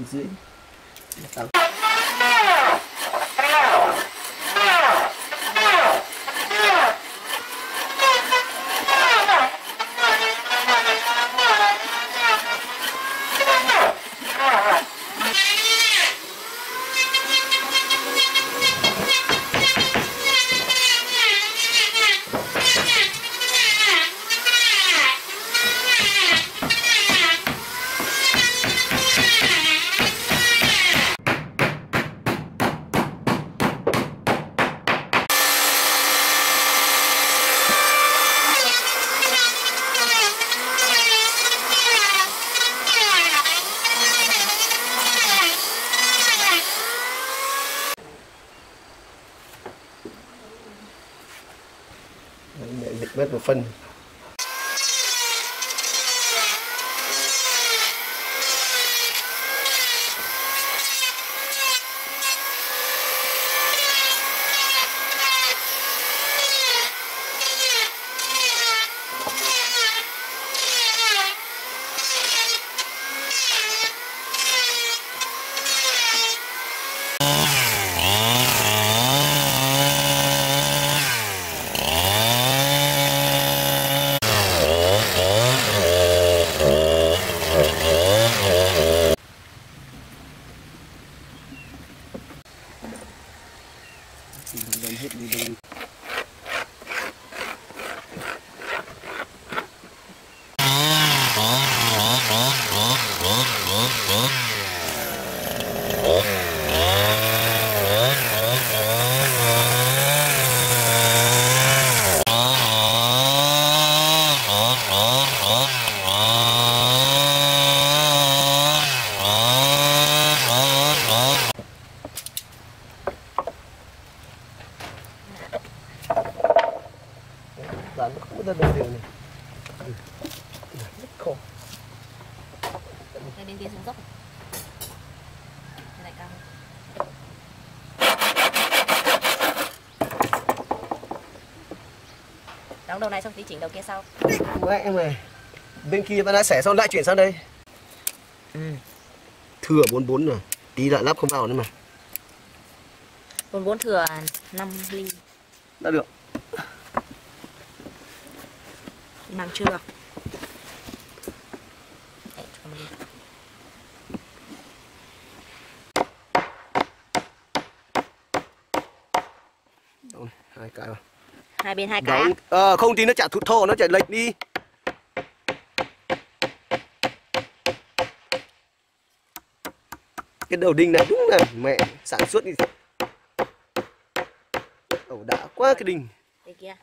tám phân phần chỉnh đầu kia sau. Mẹ mày Bên kia bạn đã xẻ xong lại chuyển sang đây. Ừ. Thừa 44 rồi Tí lại lắp không vào nữa mà. Còn bốn thừa 5 ly. Đã được. Nặng chưa? Đấy, cho một ly. Rồi, hai cái vào Hai bên hai cái. Đóng Ờ không thì nó chả thụt thô nó chạy lệch đi. Cái đầu đinh này đúng là mẹ sản xuất đi. Ẩu đã quá cái đinh. Đây Kia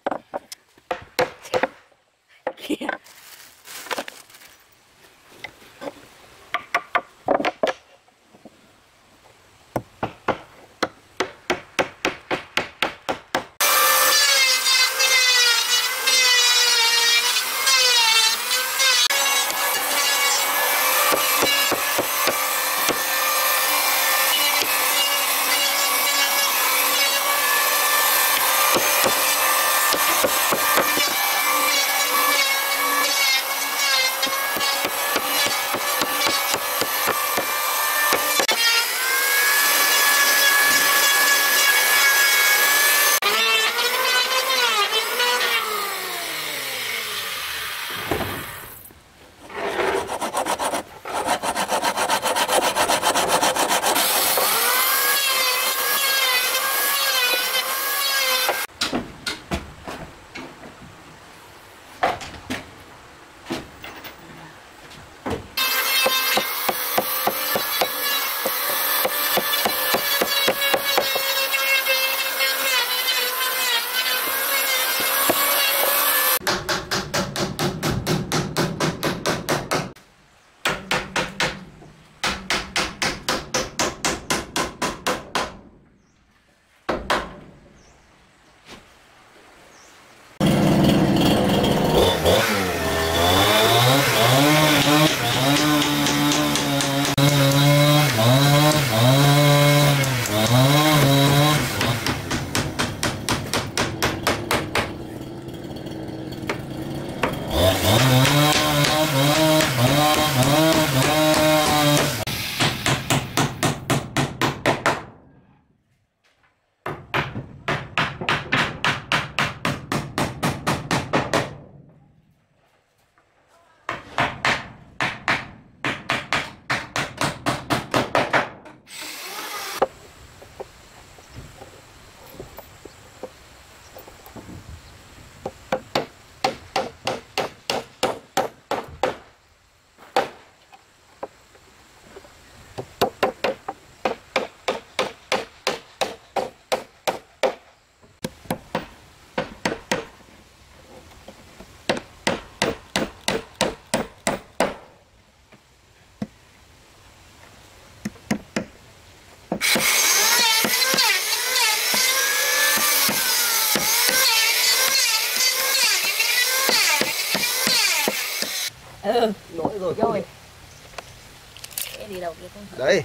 đấy.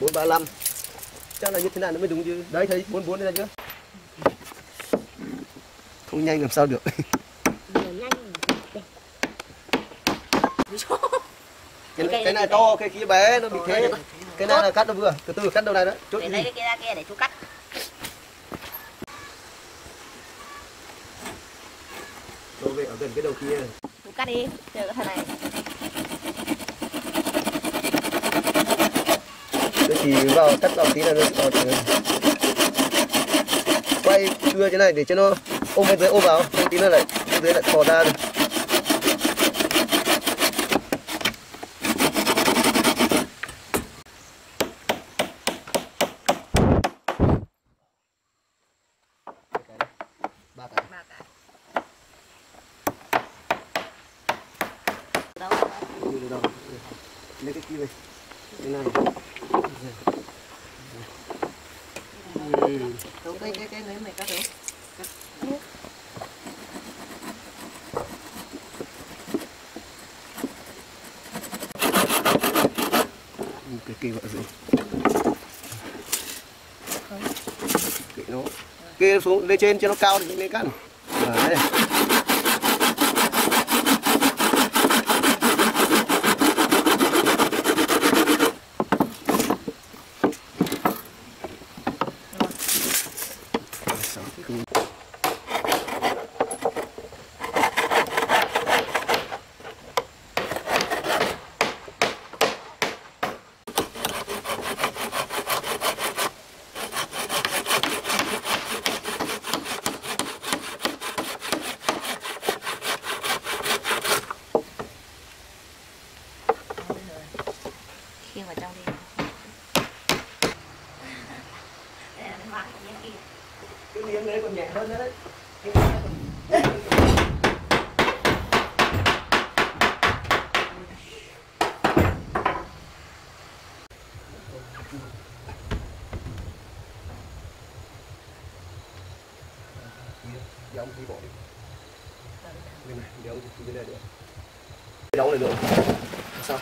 bốn ba năm chắc là như thế nào nó mới đúng chứ? Đấy thấy bốn bốn đây chưa? Không nhanh làm sao được. Vừa nhanh cái, cái này to cái kia bé nó bị thế. cái này là cắt đâu vừa. Từ từ cắt đầu này đó. Chốt để lấy cái kia ra kia để chú cắt. Đầu về ở gần cái đầu kia. Chú cắt đi. Chờ cái thằng này chỉ thì vào cắt vào tí là được vào quay đưa thế này để cho nó ôm bên dưới, ôm vào tí nữa lại, bên dưới lại thò ra được. ba cái ba cái đâu Đưa được đâu lấy cái kia này cái này ừ. đúng cái cái cái nếu mày cắt được cái kia gọi gì? Kệ nó kê xuống lên trên cho nó cao thì lên cắt đấy. Sáu cái khung. khiêng vào trong đi Để nó vắt cái kia. cái miếng đấy còn nhẹ hơn nữa đấy đóng cái bỏ đi đây này đóng cái dưới đây được đóng này được sao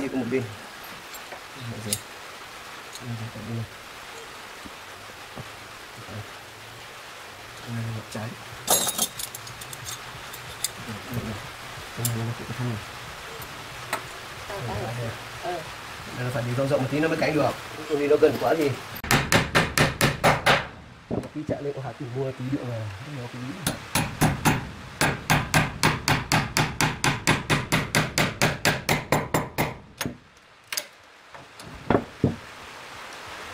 đi có một bên Đây rồi. Đây rồi, còn bên. Đây là mặt trái Đây là cái thân này Đây là phải đi rộng rộng một tí, nó mới cánh được Còn đi nó gần quá gì? Tí chạy lên của Hà thì mua tí điệu về Nó tí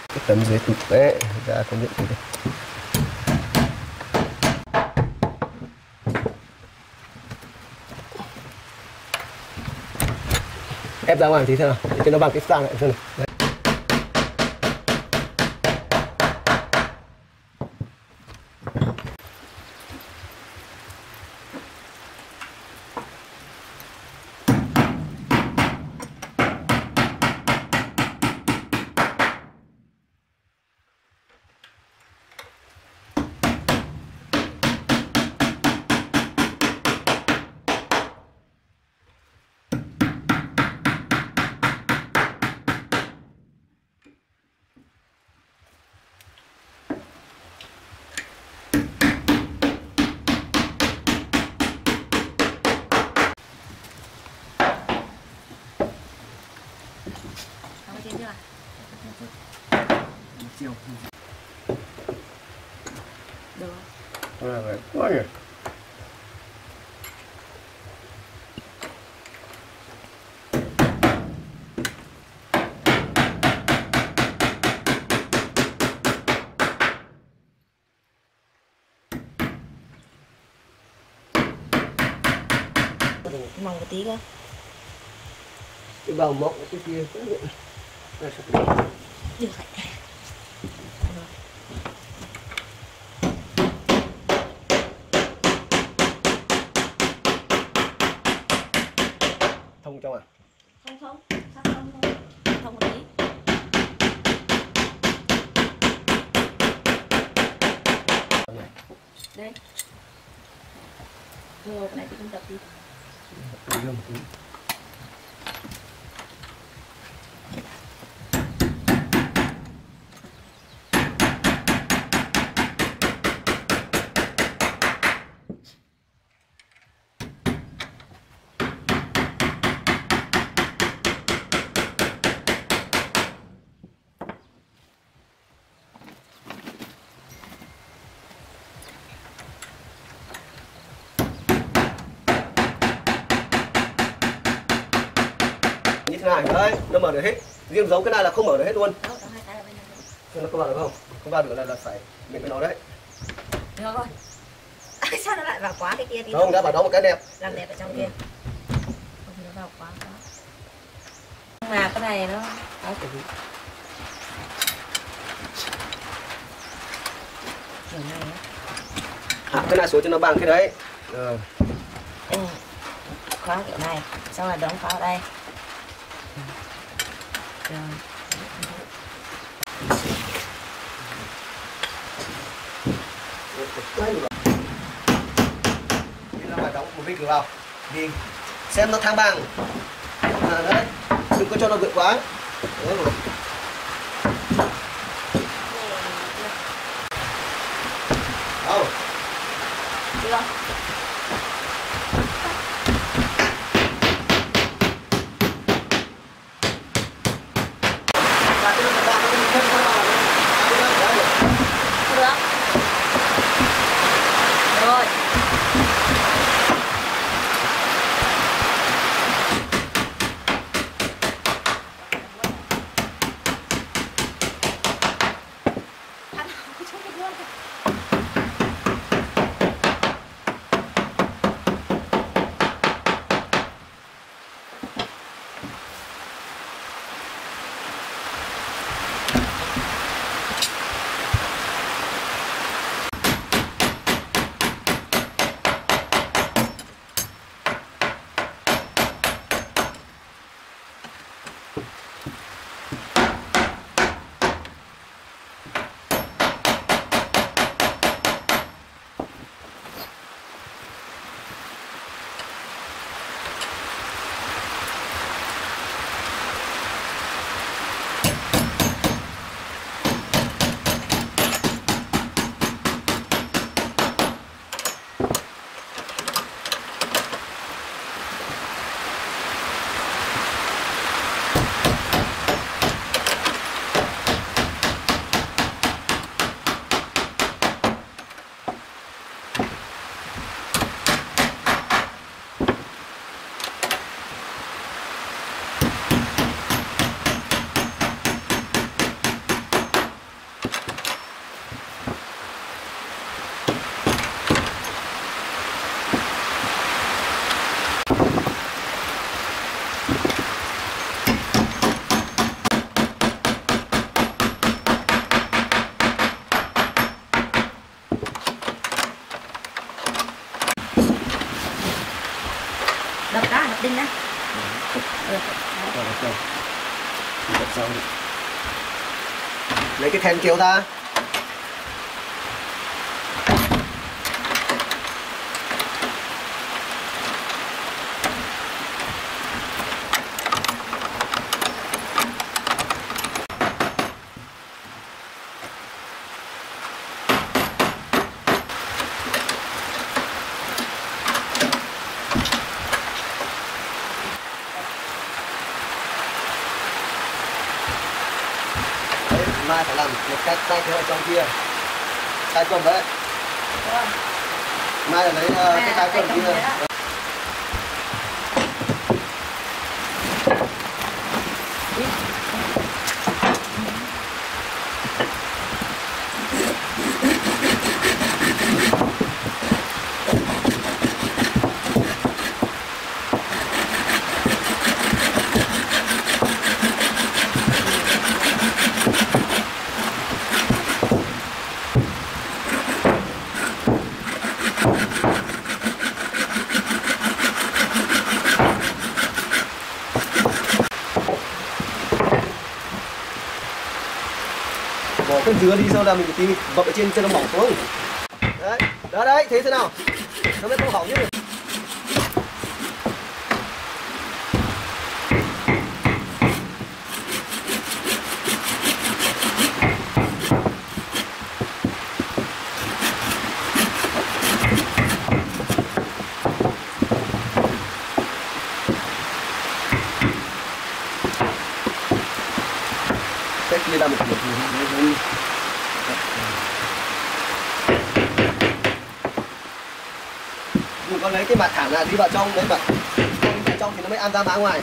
cái tấm dưới tụt đấy ra không nhận được ra ngoài tí xem nào. Để cho nó bằng cái sang lại xem nào. Tí cơ. cái bào mộng cái kia cũng vậy sắp đi. Được rồi. thông trong à Không không, sắp không không. Không một tí. Đây. Rồi, cái này thì cũng tập đi. như thế này đấy nó mở được hết riêng dấu cái này là không mở được hết luôn. Thế nó có vào được không? Không vào được là là phải mình cái nó đấy. Được rồi. sao nó lại vào quá cái kia tí không đã bảo đó một cái đẹp. Làm đẹp ở trong kia. Không nó vào quá quá. Mà cái này nó đó kiểu kiểu này á. Hạ cái này xuống cho nó bằng cái đấy. Ừ. khóa kiểu này xong là đóng khóa ở đây rồi Thế là phải đóng một vít vào đi. Xem nó thang bằng à, ờ, đấy. Đừng có cho nó vượt quá. Đấy lấy cái then kéo ra Đấy, mai cái tay kéo ở trong kia. Tay cầm đấy. Mai là lấy ờ, cái tay cầm kia dứa đi sau là mình phải tí bập ở trên cho nó mỏng xuống đấy, đó đấy, thế thế nào? Nó mới không hỏng chứ cách lia ra một điểm thì dùng con lấy cái mặt thẳng là đi vào trong đấy mà đi vào trong thì nó mới ăn ra mã ngoài.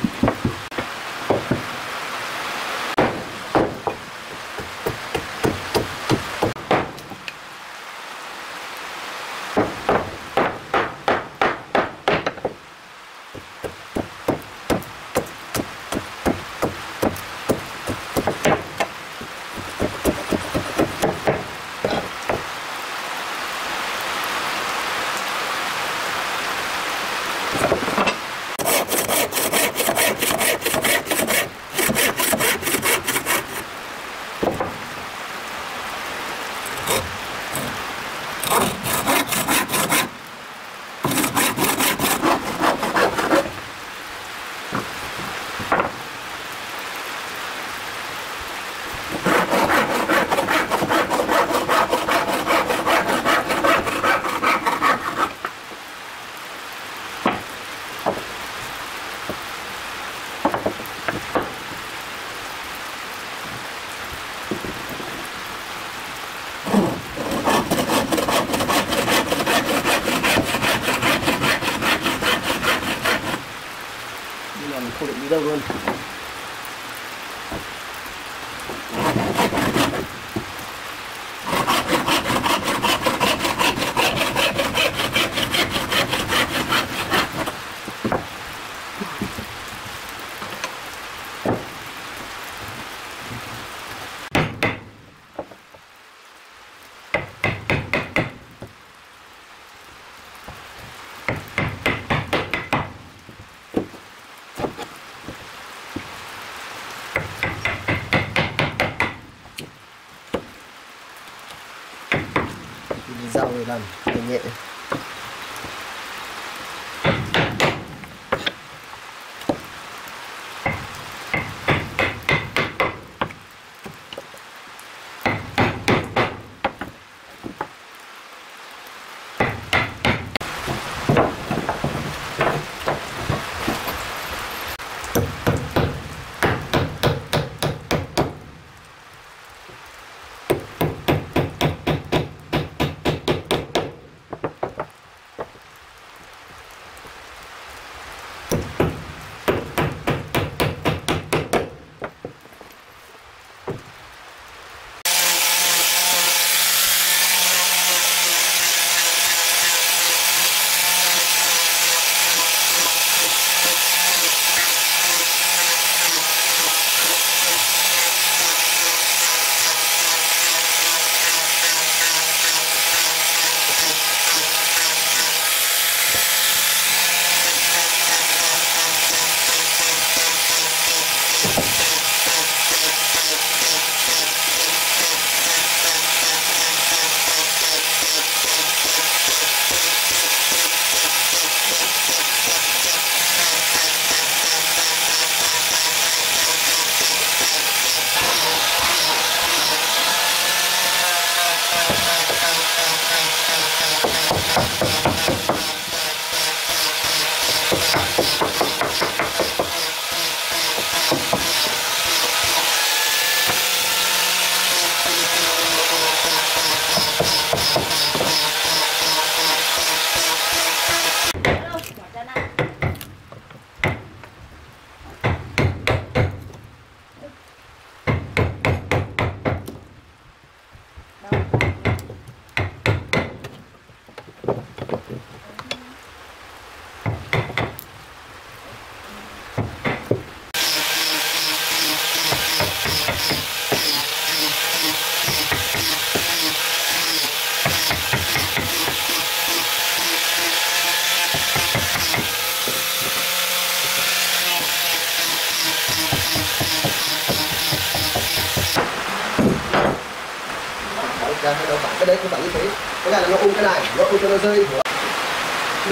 Là nó ung cái này nó ung cho nó rơi.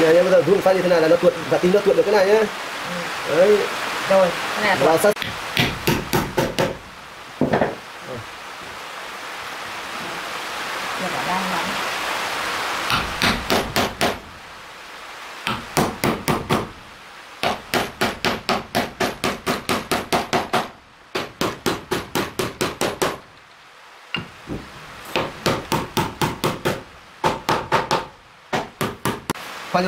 Này bây giờ rút phát như thế này là nó tuột và tính nó tuột được cái này nhá. Đấy. Rồi, là sát Giờ bỏ đang lắm.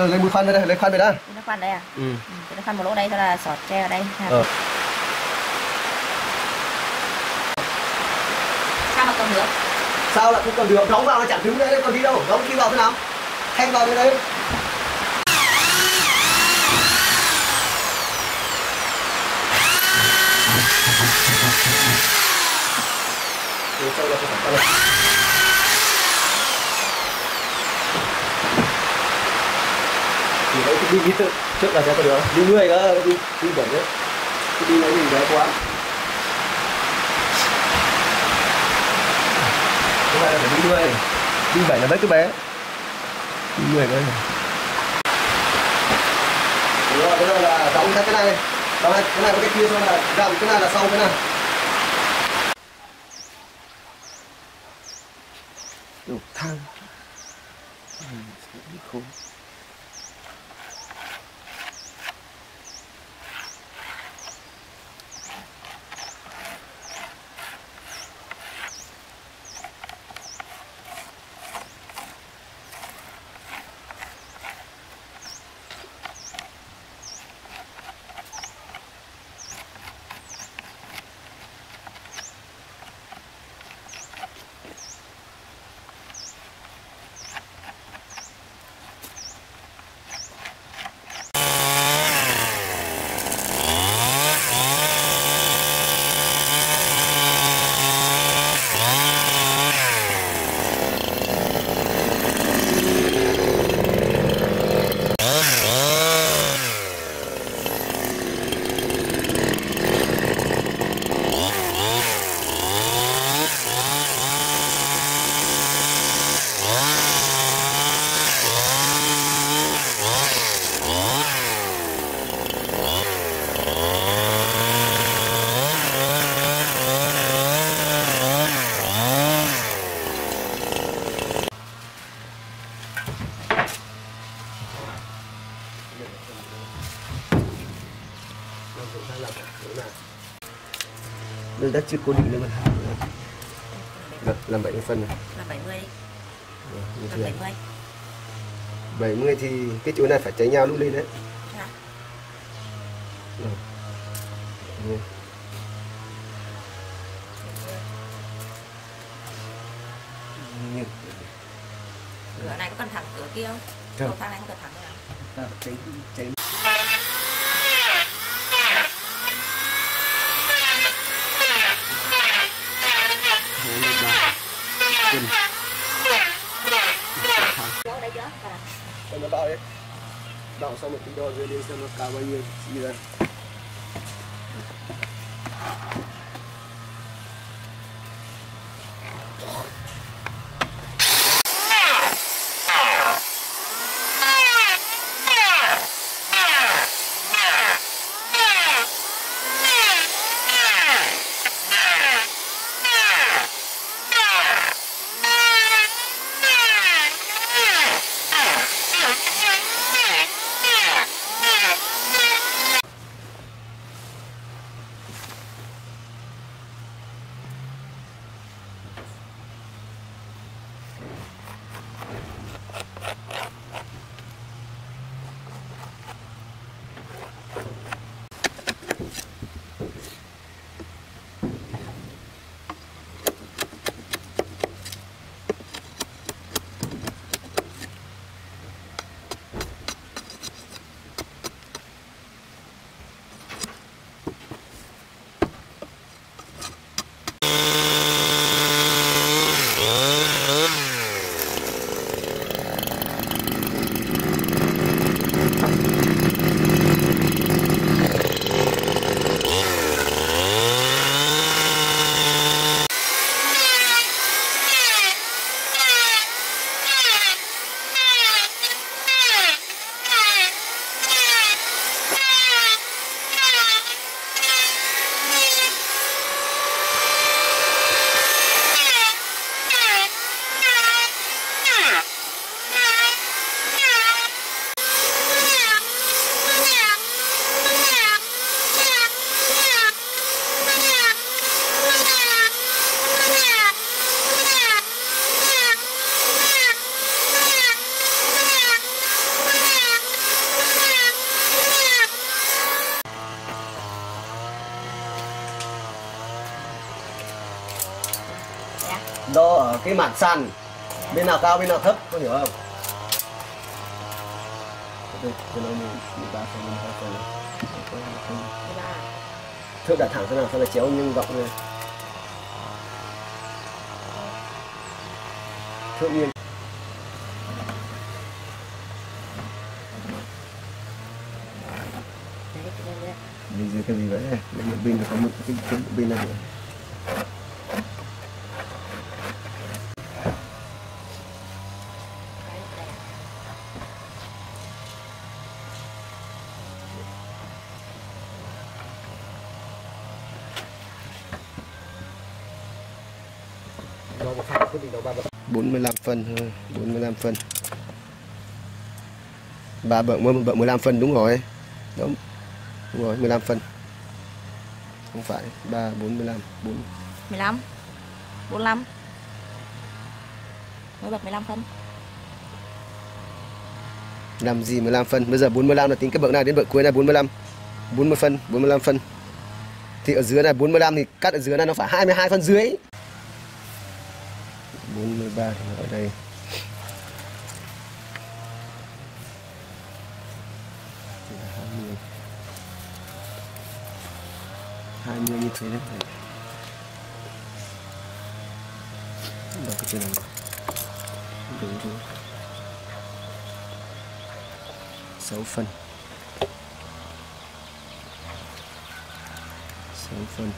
Rồi lấy mũi khoan đây lấy khoan về đây nó khoan đây à ừ. ừ. nó khoan một lỗ đây cho là sọt tre ở đây. Ờ. sao mà còn được sao lại không còn được đóng vào nó chẳng đứng đấy còn đi đâu đóng khi vào thế nào thanh vào thế đấy Rồi sau là phải vào đây. thì đấy cái đi đi tự trước là sẽ có được đi người đó đi đi bẩn đấy. Đi này mình bé quá. Cái này là phải đi người. Đi bảy là mấy cái bé. Đi người đấy rồi, bây giờ là đóng cái này. Đóng cái này với cái kia xong là gầm cái này là sau cái này. Đây đất chưa cố định nữa. Mà Được, làm bảy phân này. Là 70 đi Rồi, như là thế này. 70 70 thì cái chỗ này phải cháy nhau lúc lên đấy. Dạ. Như- cửa này có cần thẳng cửa kia không? Thang này không cần thẳng nữa ta phải cháy cháy Đấy, lên ba. Chân. Giấu đây chưa Coi nào. Cho nó bao đấy Đọng xong một tí đo cái mặt sàn, bên nào cao, bên nào thấp, có hiểu không? Thước đặt thẳng thế nào sao là chéo nhưng rộng này thước nghiêng. Đấy cái Bây giờ cái gì vậy? Lấy bên pin có một cái cái pin này nữa. cái này Đo một phát quyết định đo ba bậc. 45 phân thôi, 45 phân. Ba một bậc 15 phân đúng rồi. Đúng. Đúng rồi, 15 phân. Không phải 3 4 15 4 15 45 mỗi bậc 15 phân làm gì 15 phân. Bây giờ 45 là tính cái bậc này đến bậc cuối này 45. 40 phân, 45 phân. Thì ở dưới này 45 thì cắt ở dưới này nó phải 22 phân dưới. 43 thì ở đây. Thì là 20. 20 như thế đấy. Đọc cái trên này. Đúng rồi. 6 phần. 6 phần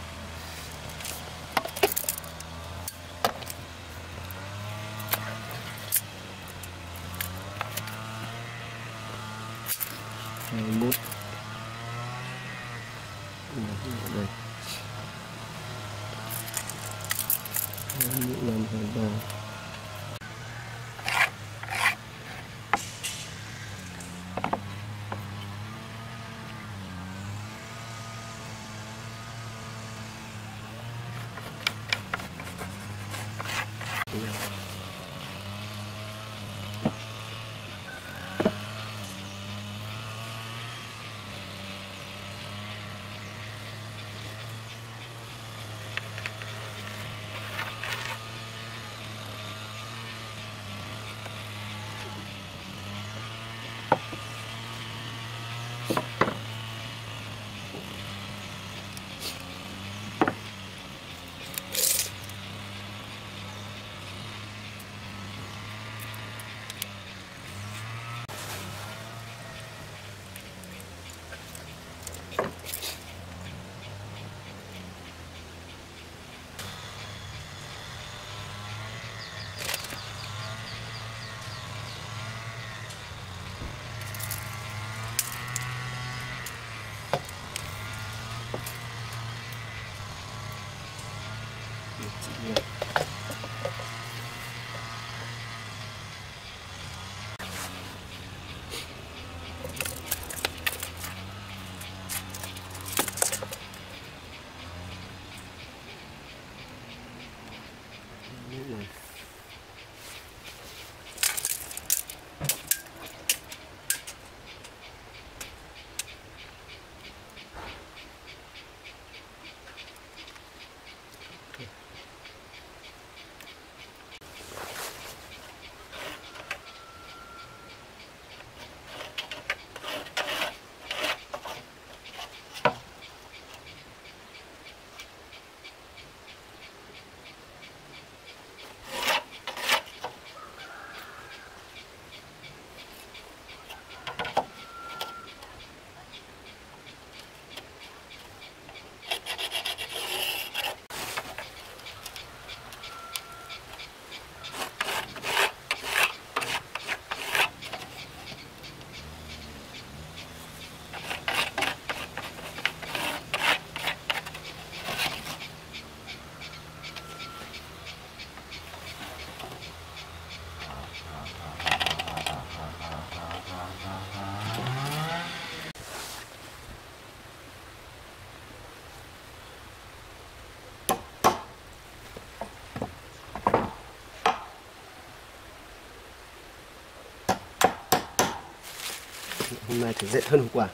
hôm nay thì dễ hơn hôm qua.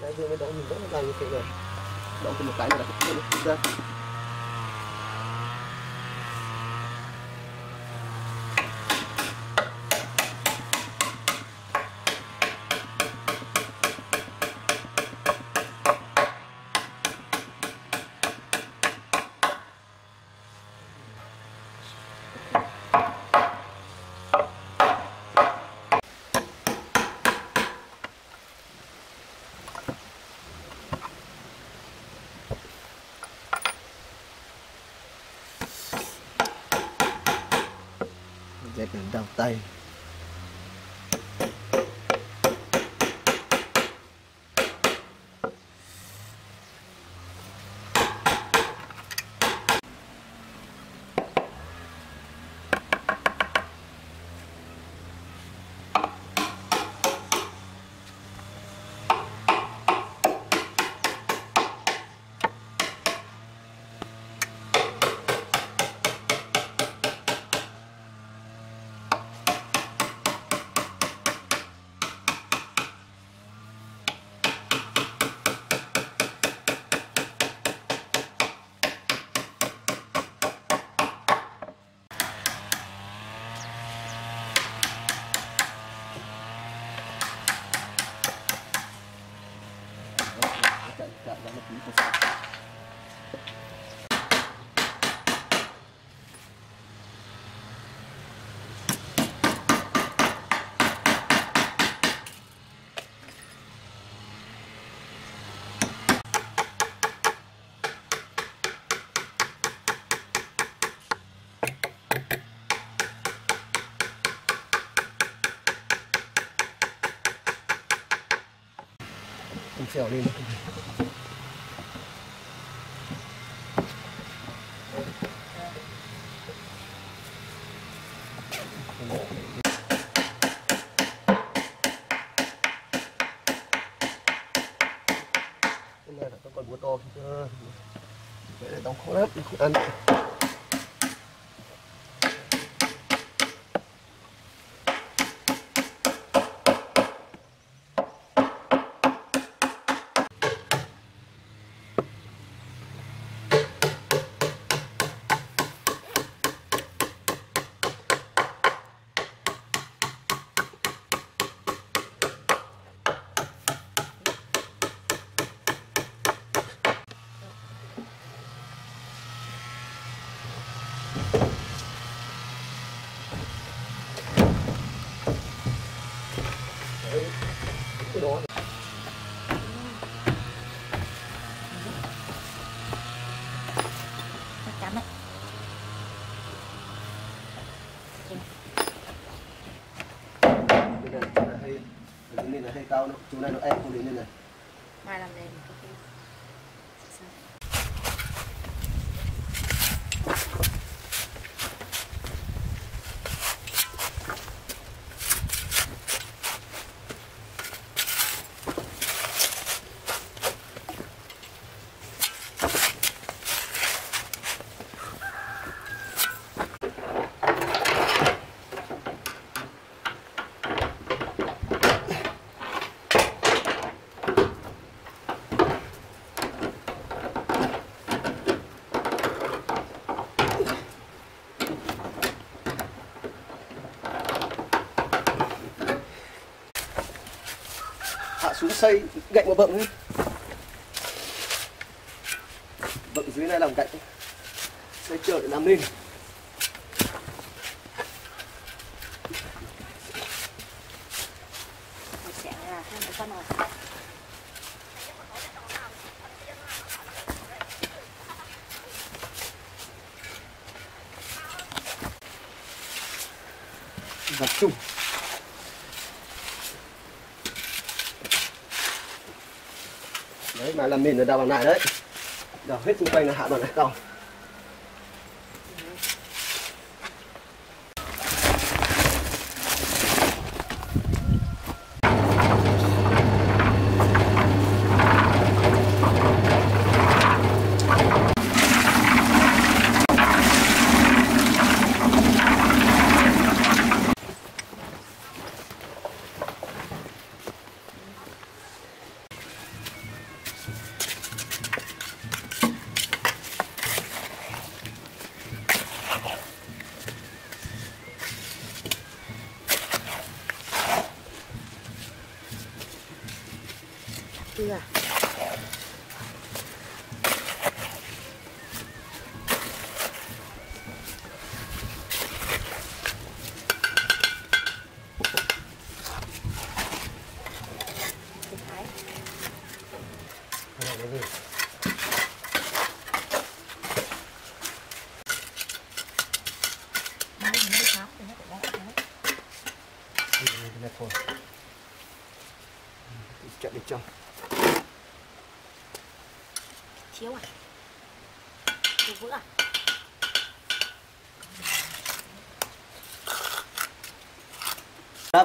Đấy, vừa mới đậu mình vẫn là như thế rồi. Đậu thì một cái này dẹp đến đầu tay Em lên Hôm nay là con còn búa to chưa? Vậy là đóng khó lắm, không ăn. Cao nó chỗ này nó xây gạch một bậc lên bậc dưới này làm gạch xây chờ để làm nên Mình sẽ là hai mươi con rồi vật chung là mình làm là đào bản lại đấy. Đào hết xung quanh là hạ bản lại đào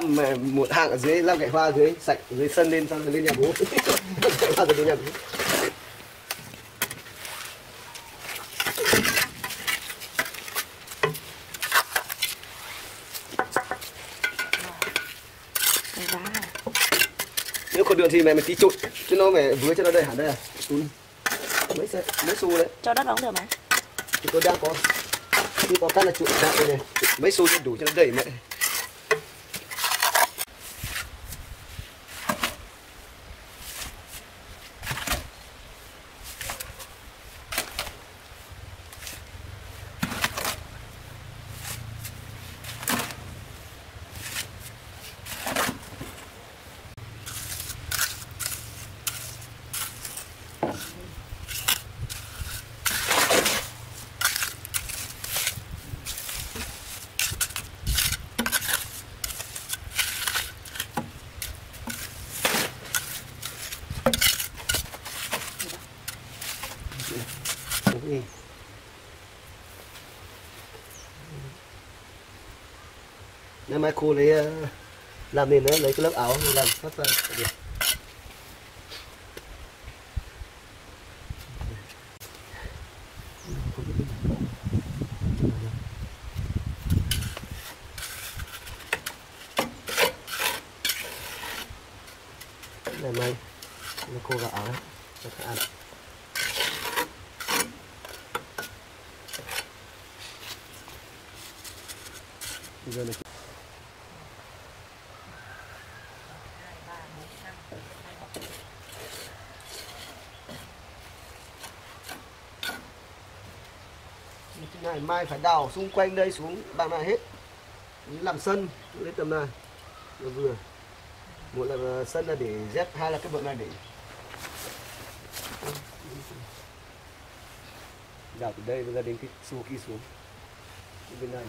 Mà một hàng ở dưới làm cải hoa ở dưới sạch dưới sân lên xong rồi lên nhà bố. Cải hoa rồi lên nhà bố. Nếu còn đường thì mẹ mày tí trụi chứ nó mẹ vứa cho nó đây hẳn đây à. Tún. Mấy xe, mấy xu đấy. Cho đất bóng được mà Thì tôi đang có khi có cắt là trụ chạm đây này. Mấy xu cho đủ cho nó đẩy mẹ. Cái gì? Nay mai cô lấy ờ, làm nền nữa lấy cái lớp áo làm phát ra được. Ngày mai nó cô vào áo đấy, cho các ăn. Bây giờ là Mai phải đào xung quanh đây xuống bằng này hết. Làm sân lấy tầm này. Vừa vừa. Một là ờ, sân là để dép, hai là cái bậc này để đào từ đây bây giờ đến cái xu kia xuống. Bên này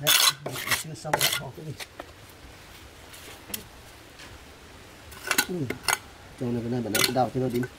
Dép chưa xong lại có cái gì Ui, trong này bên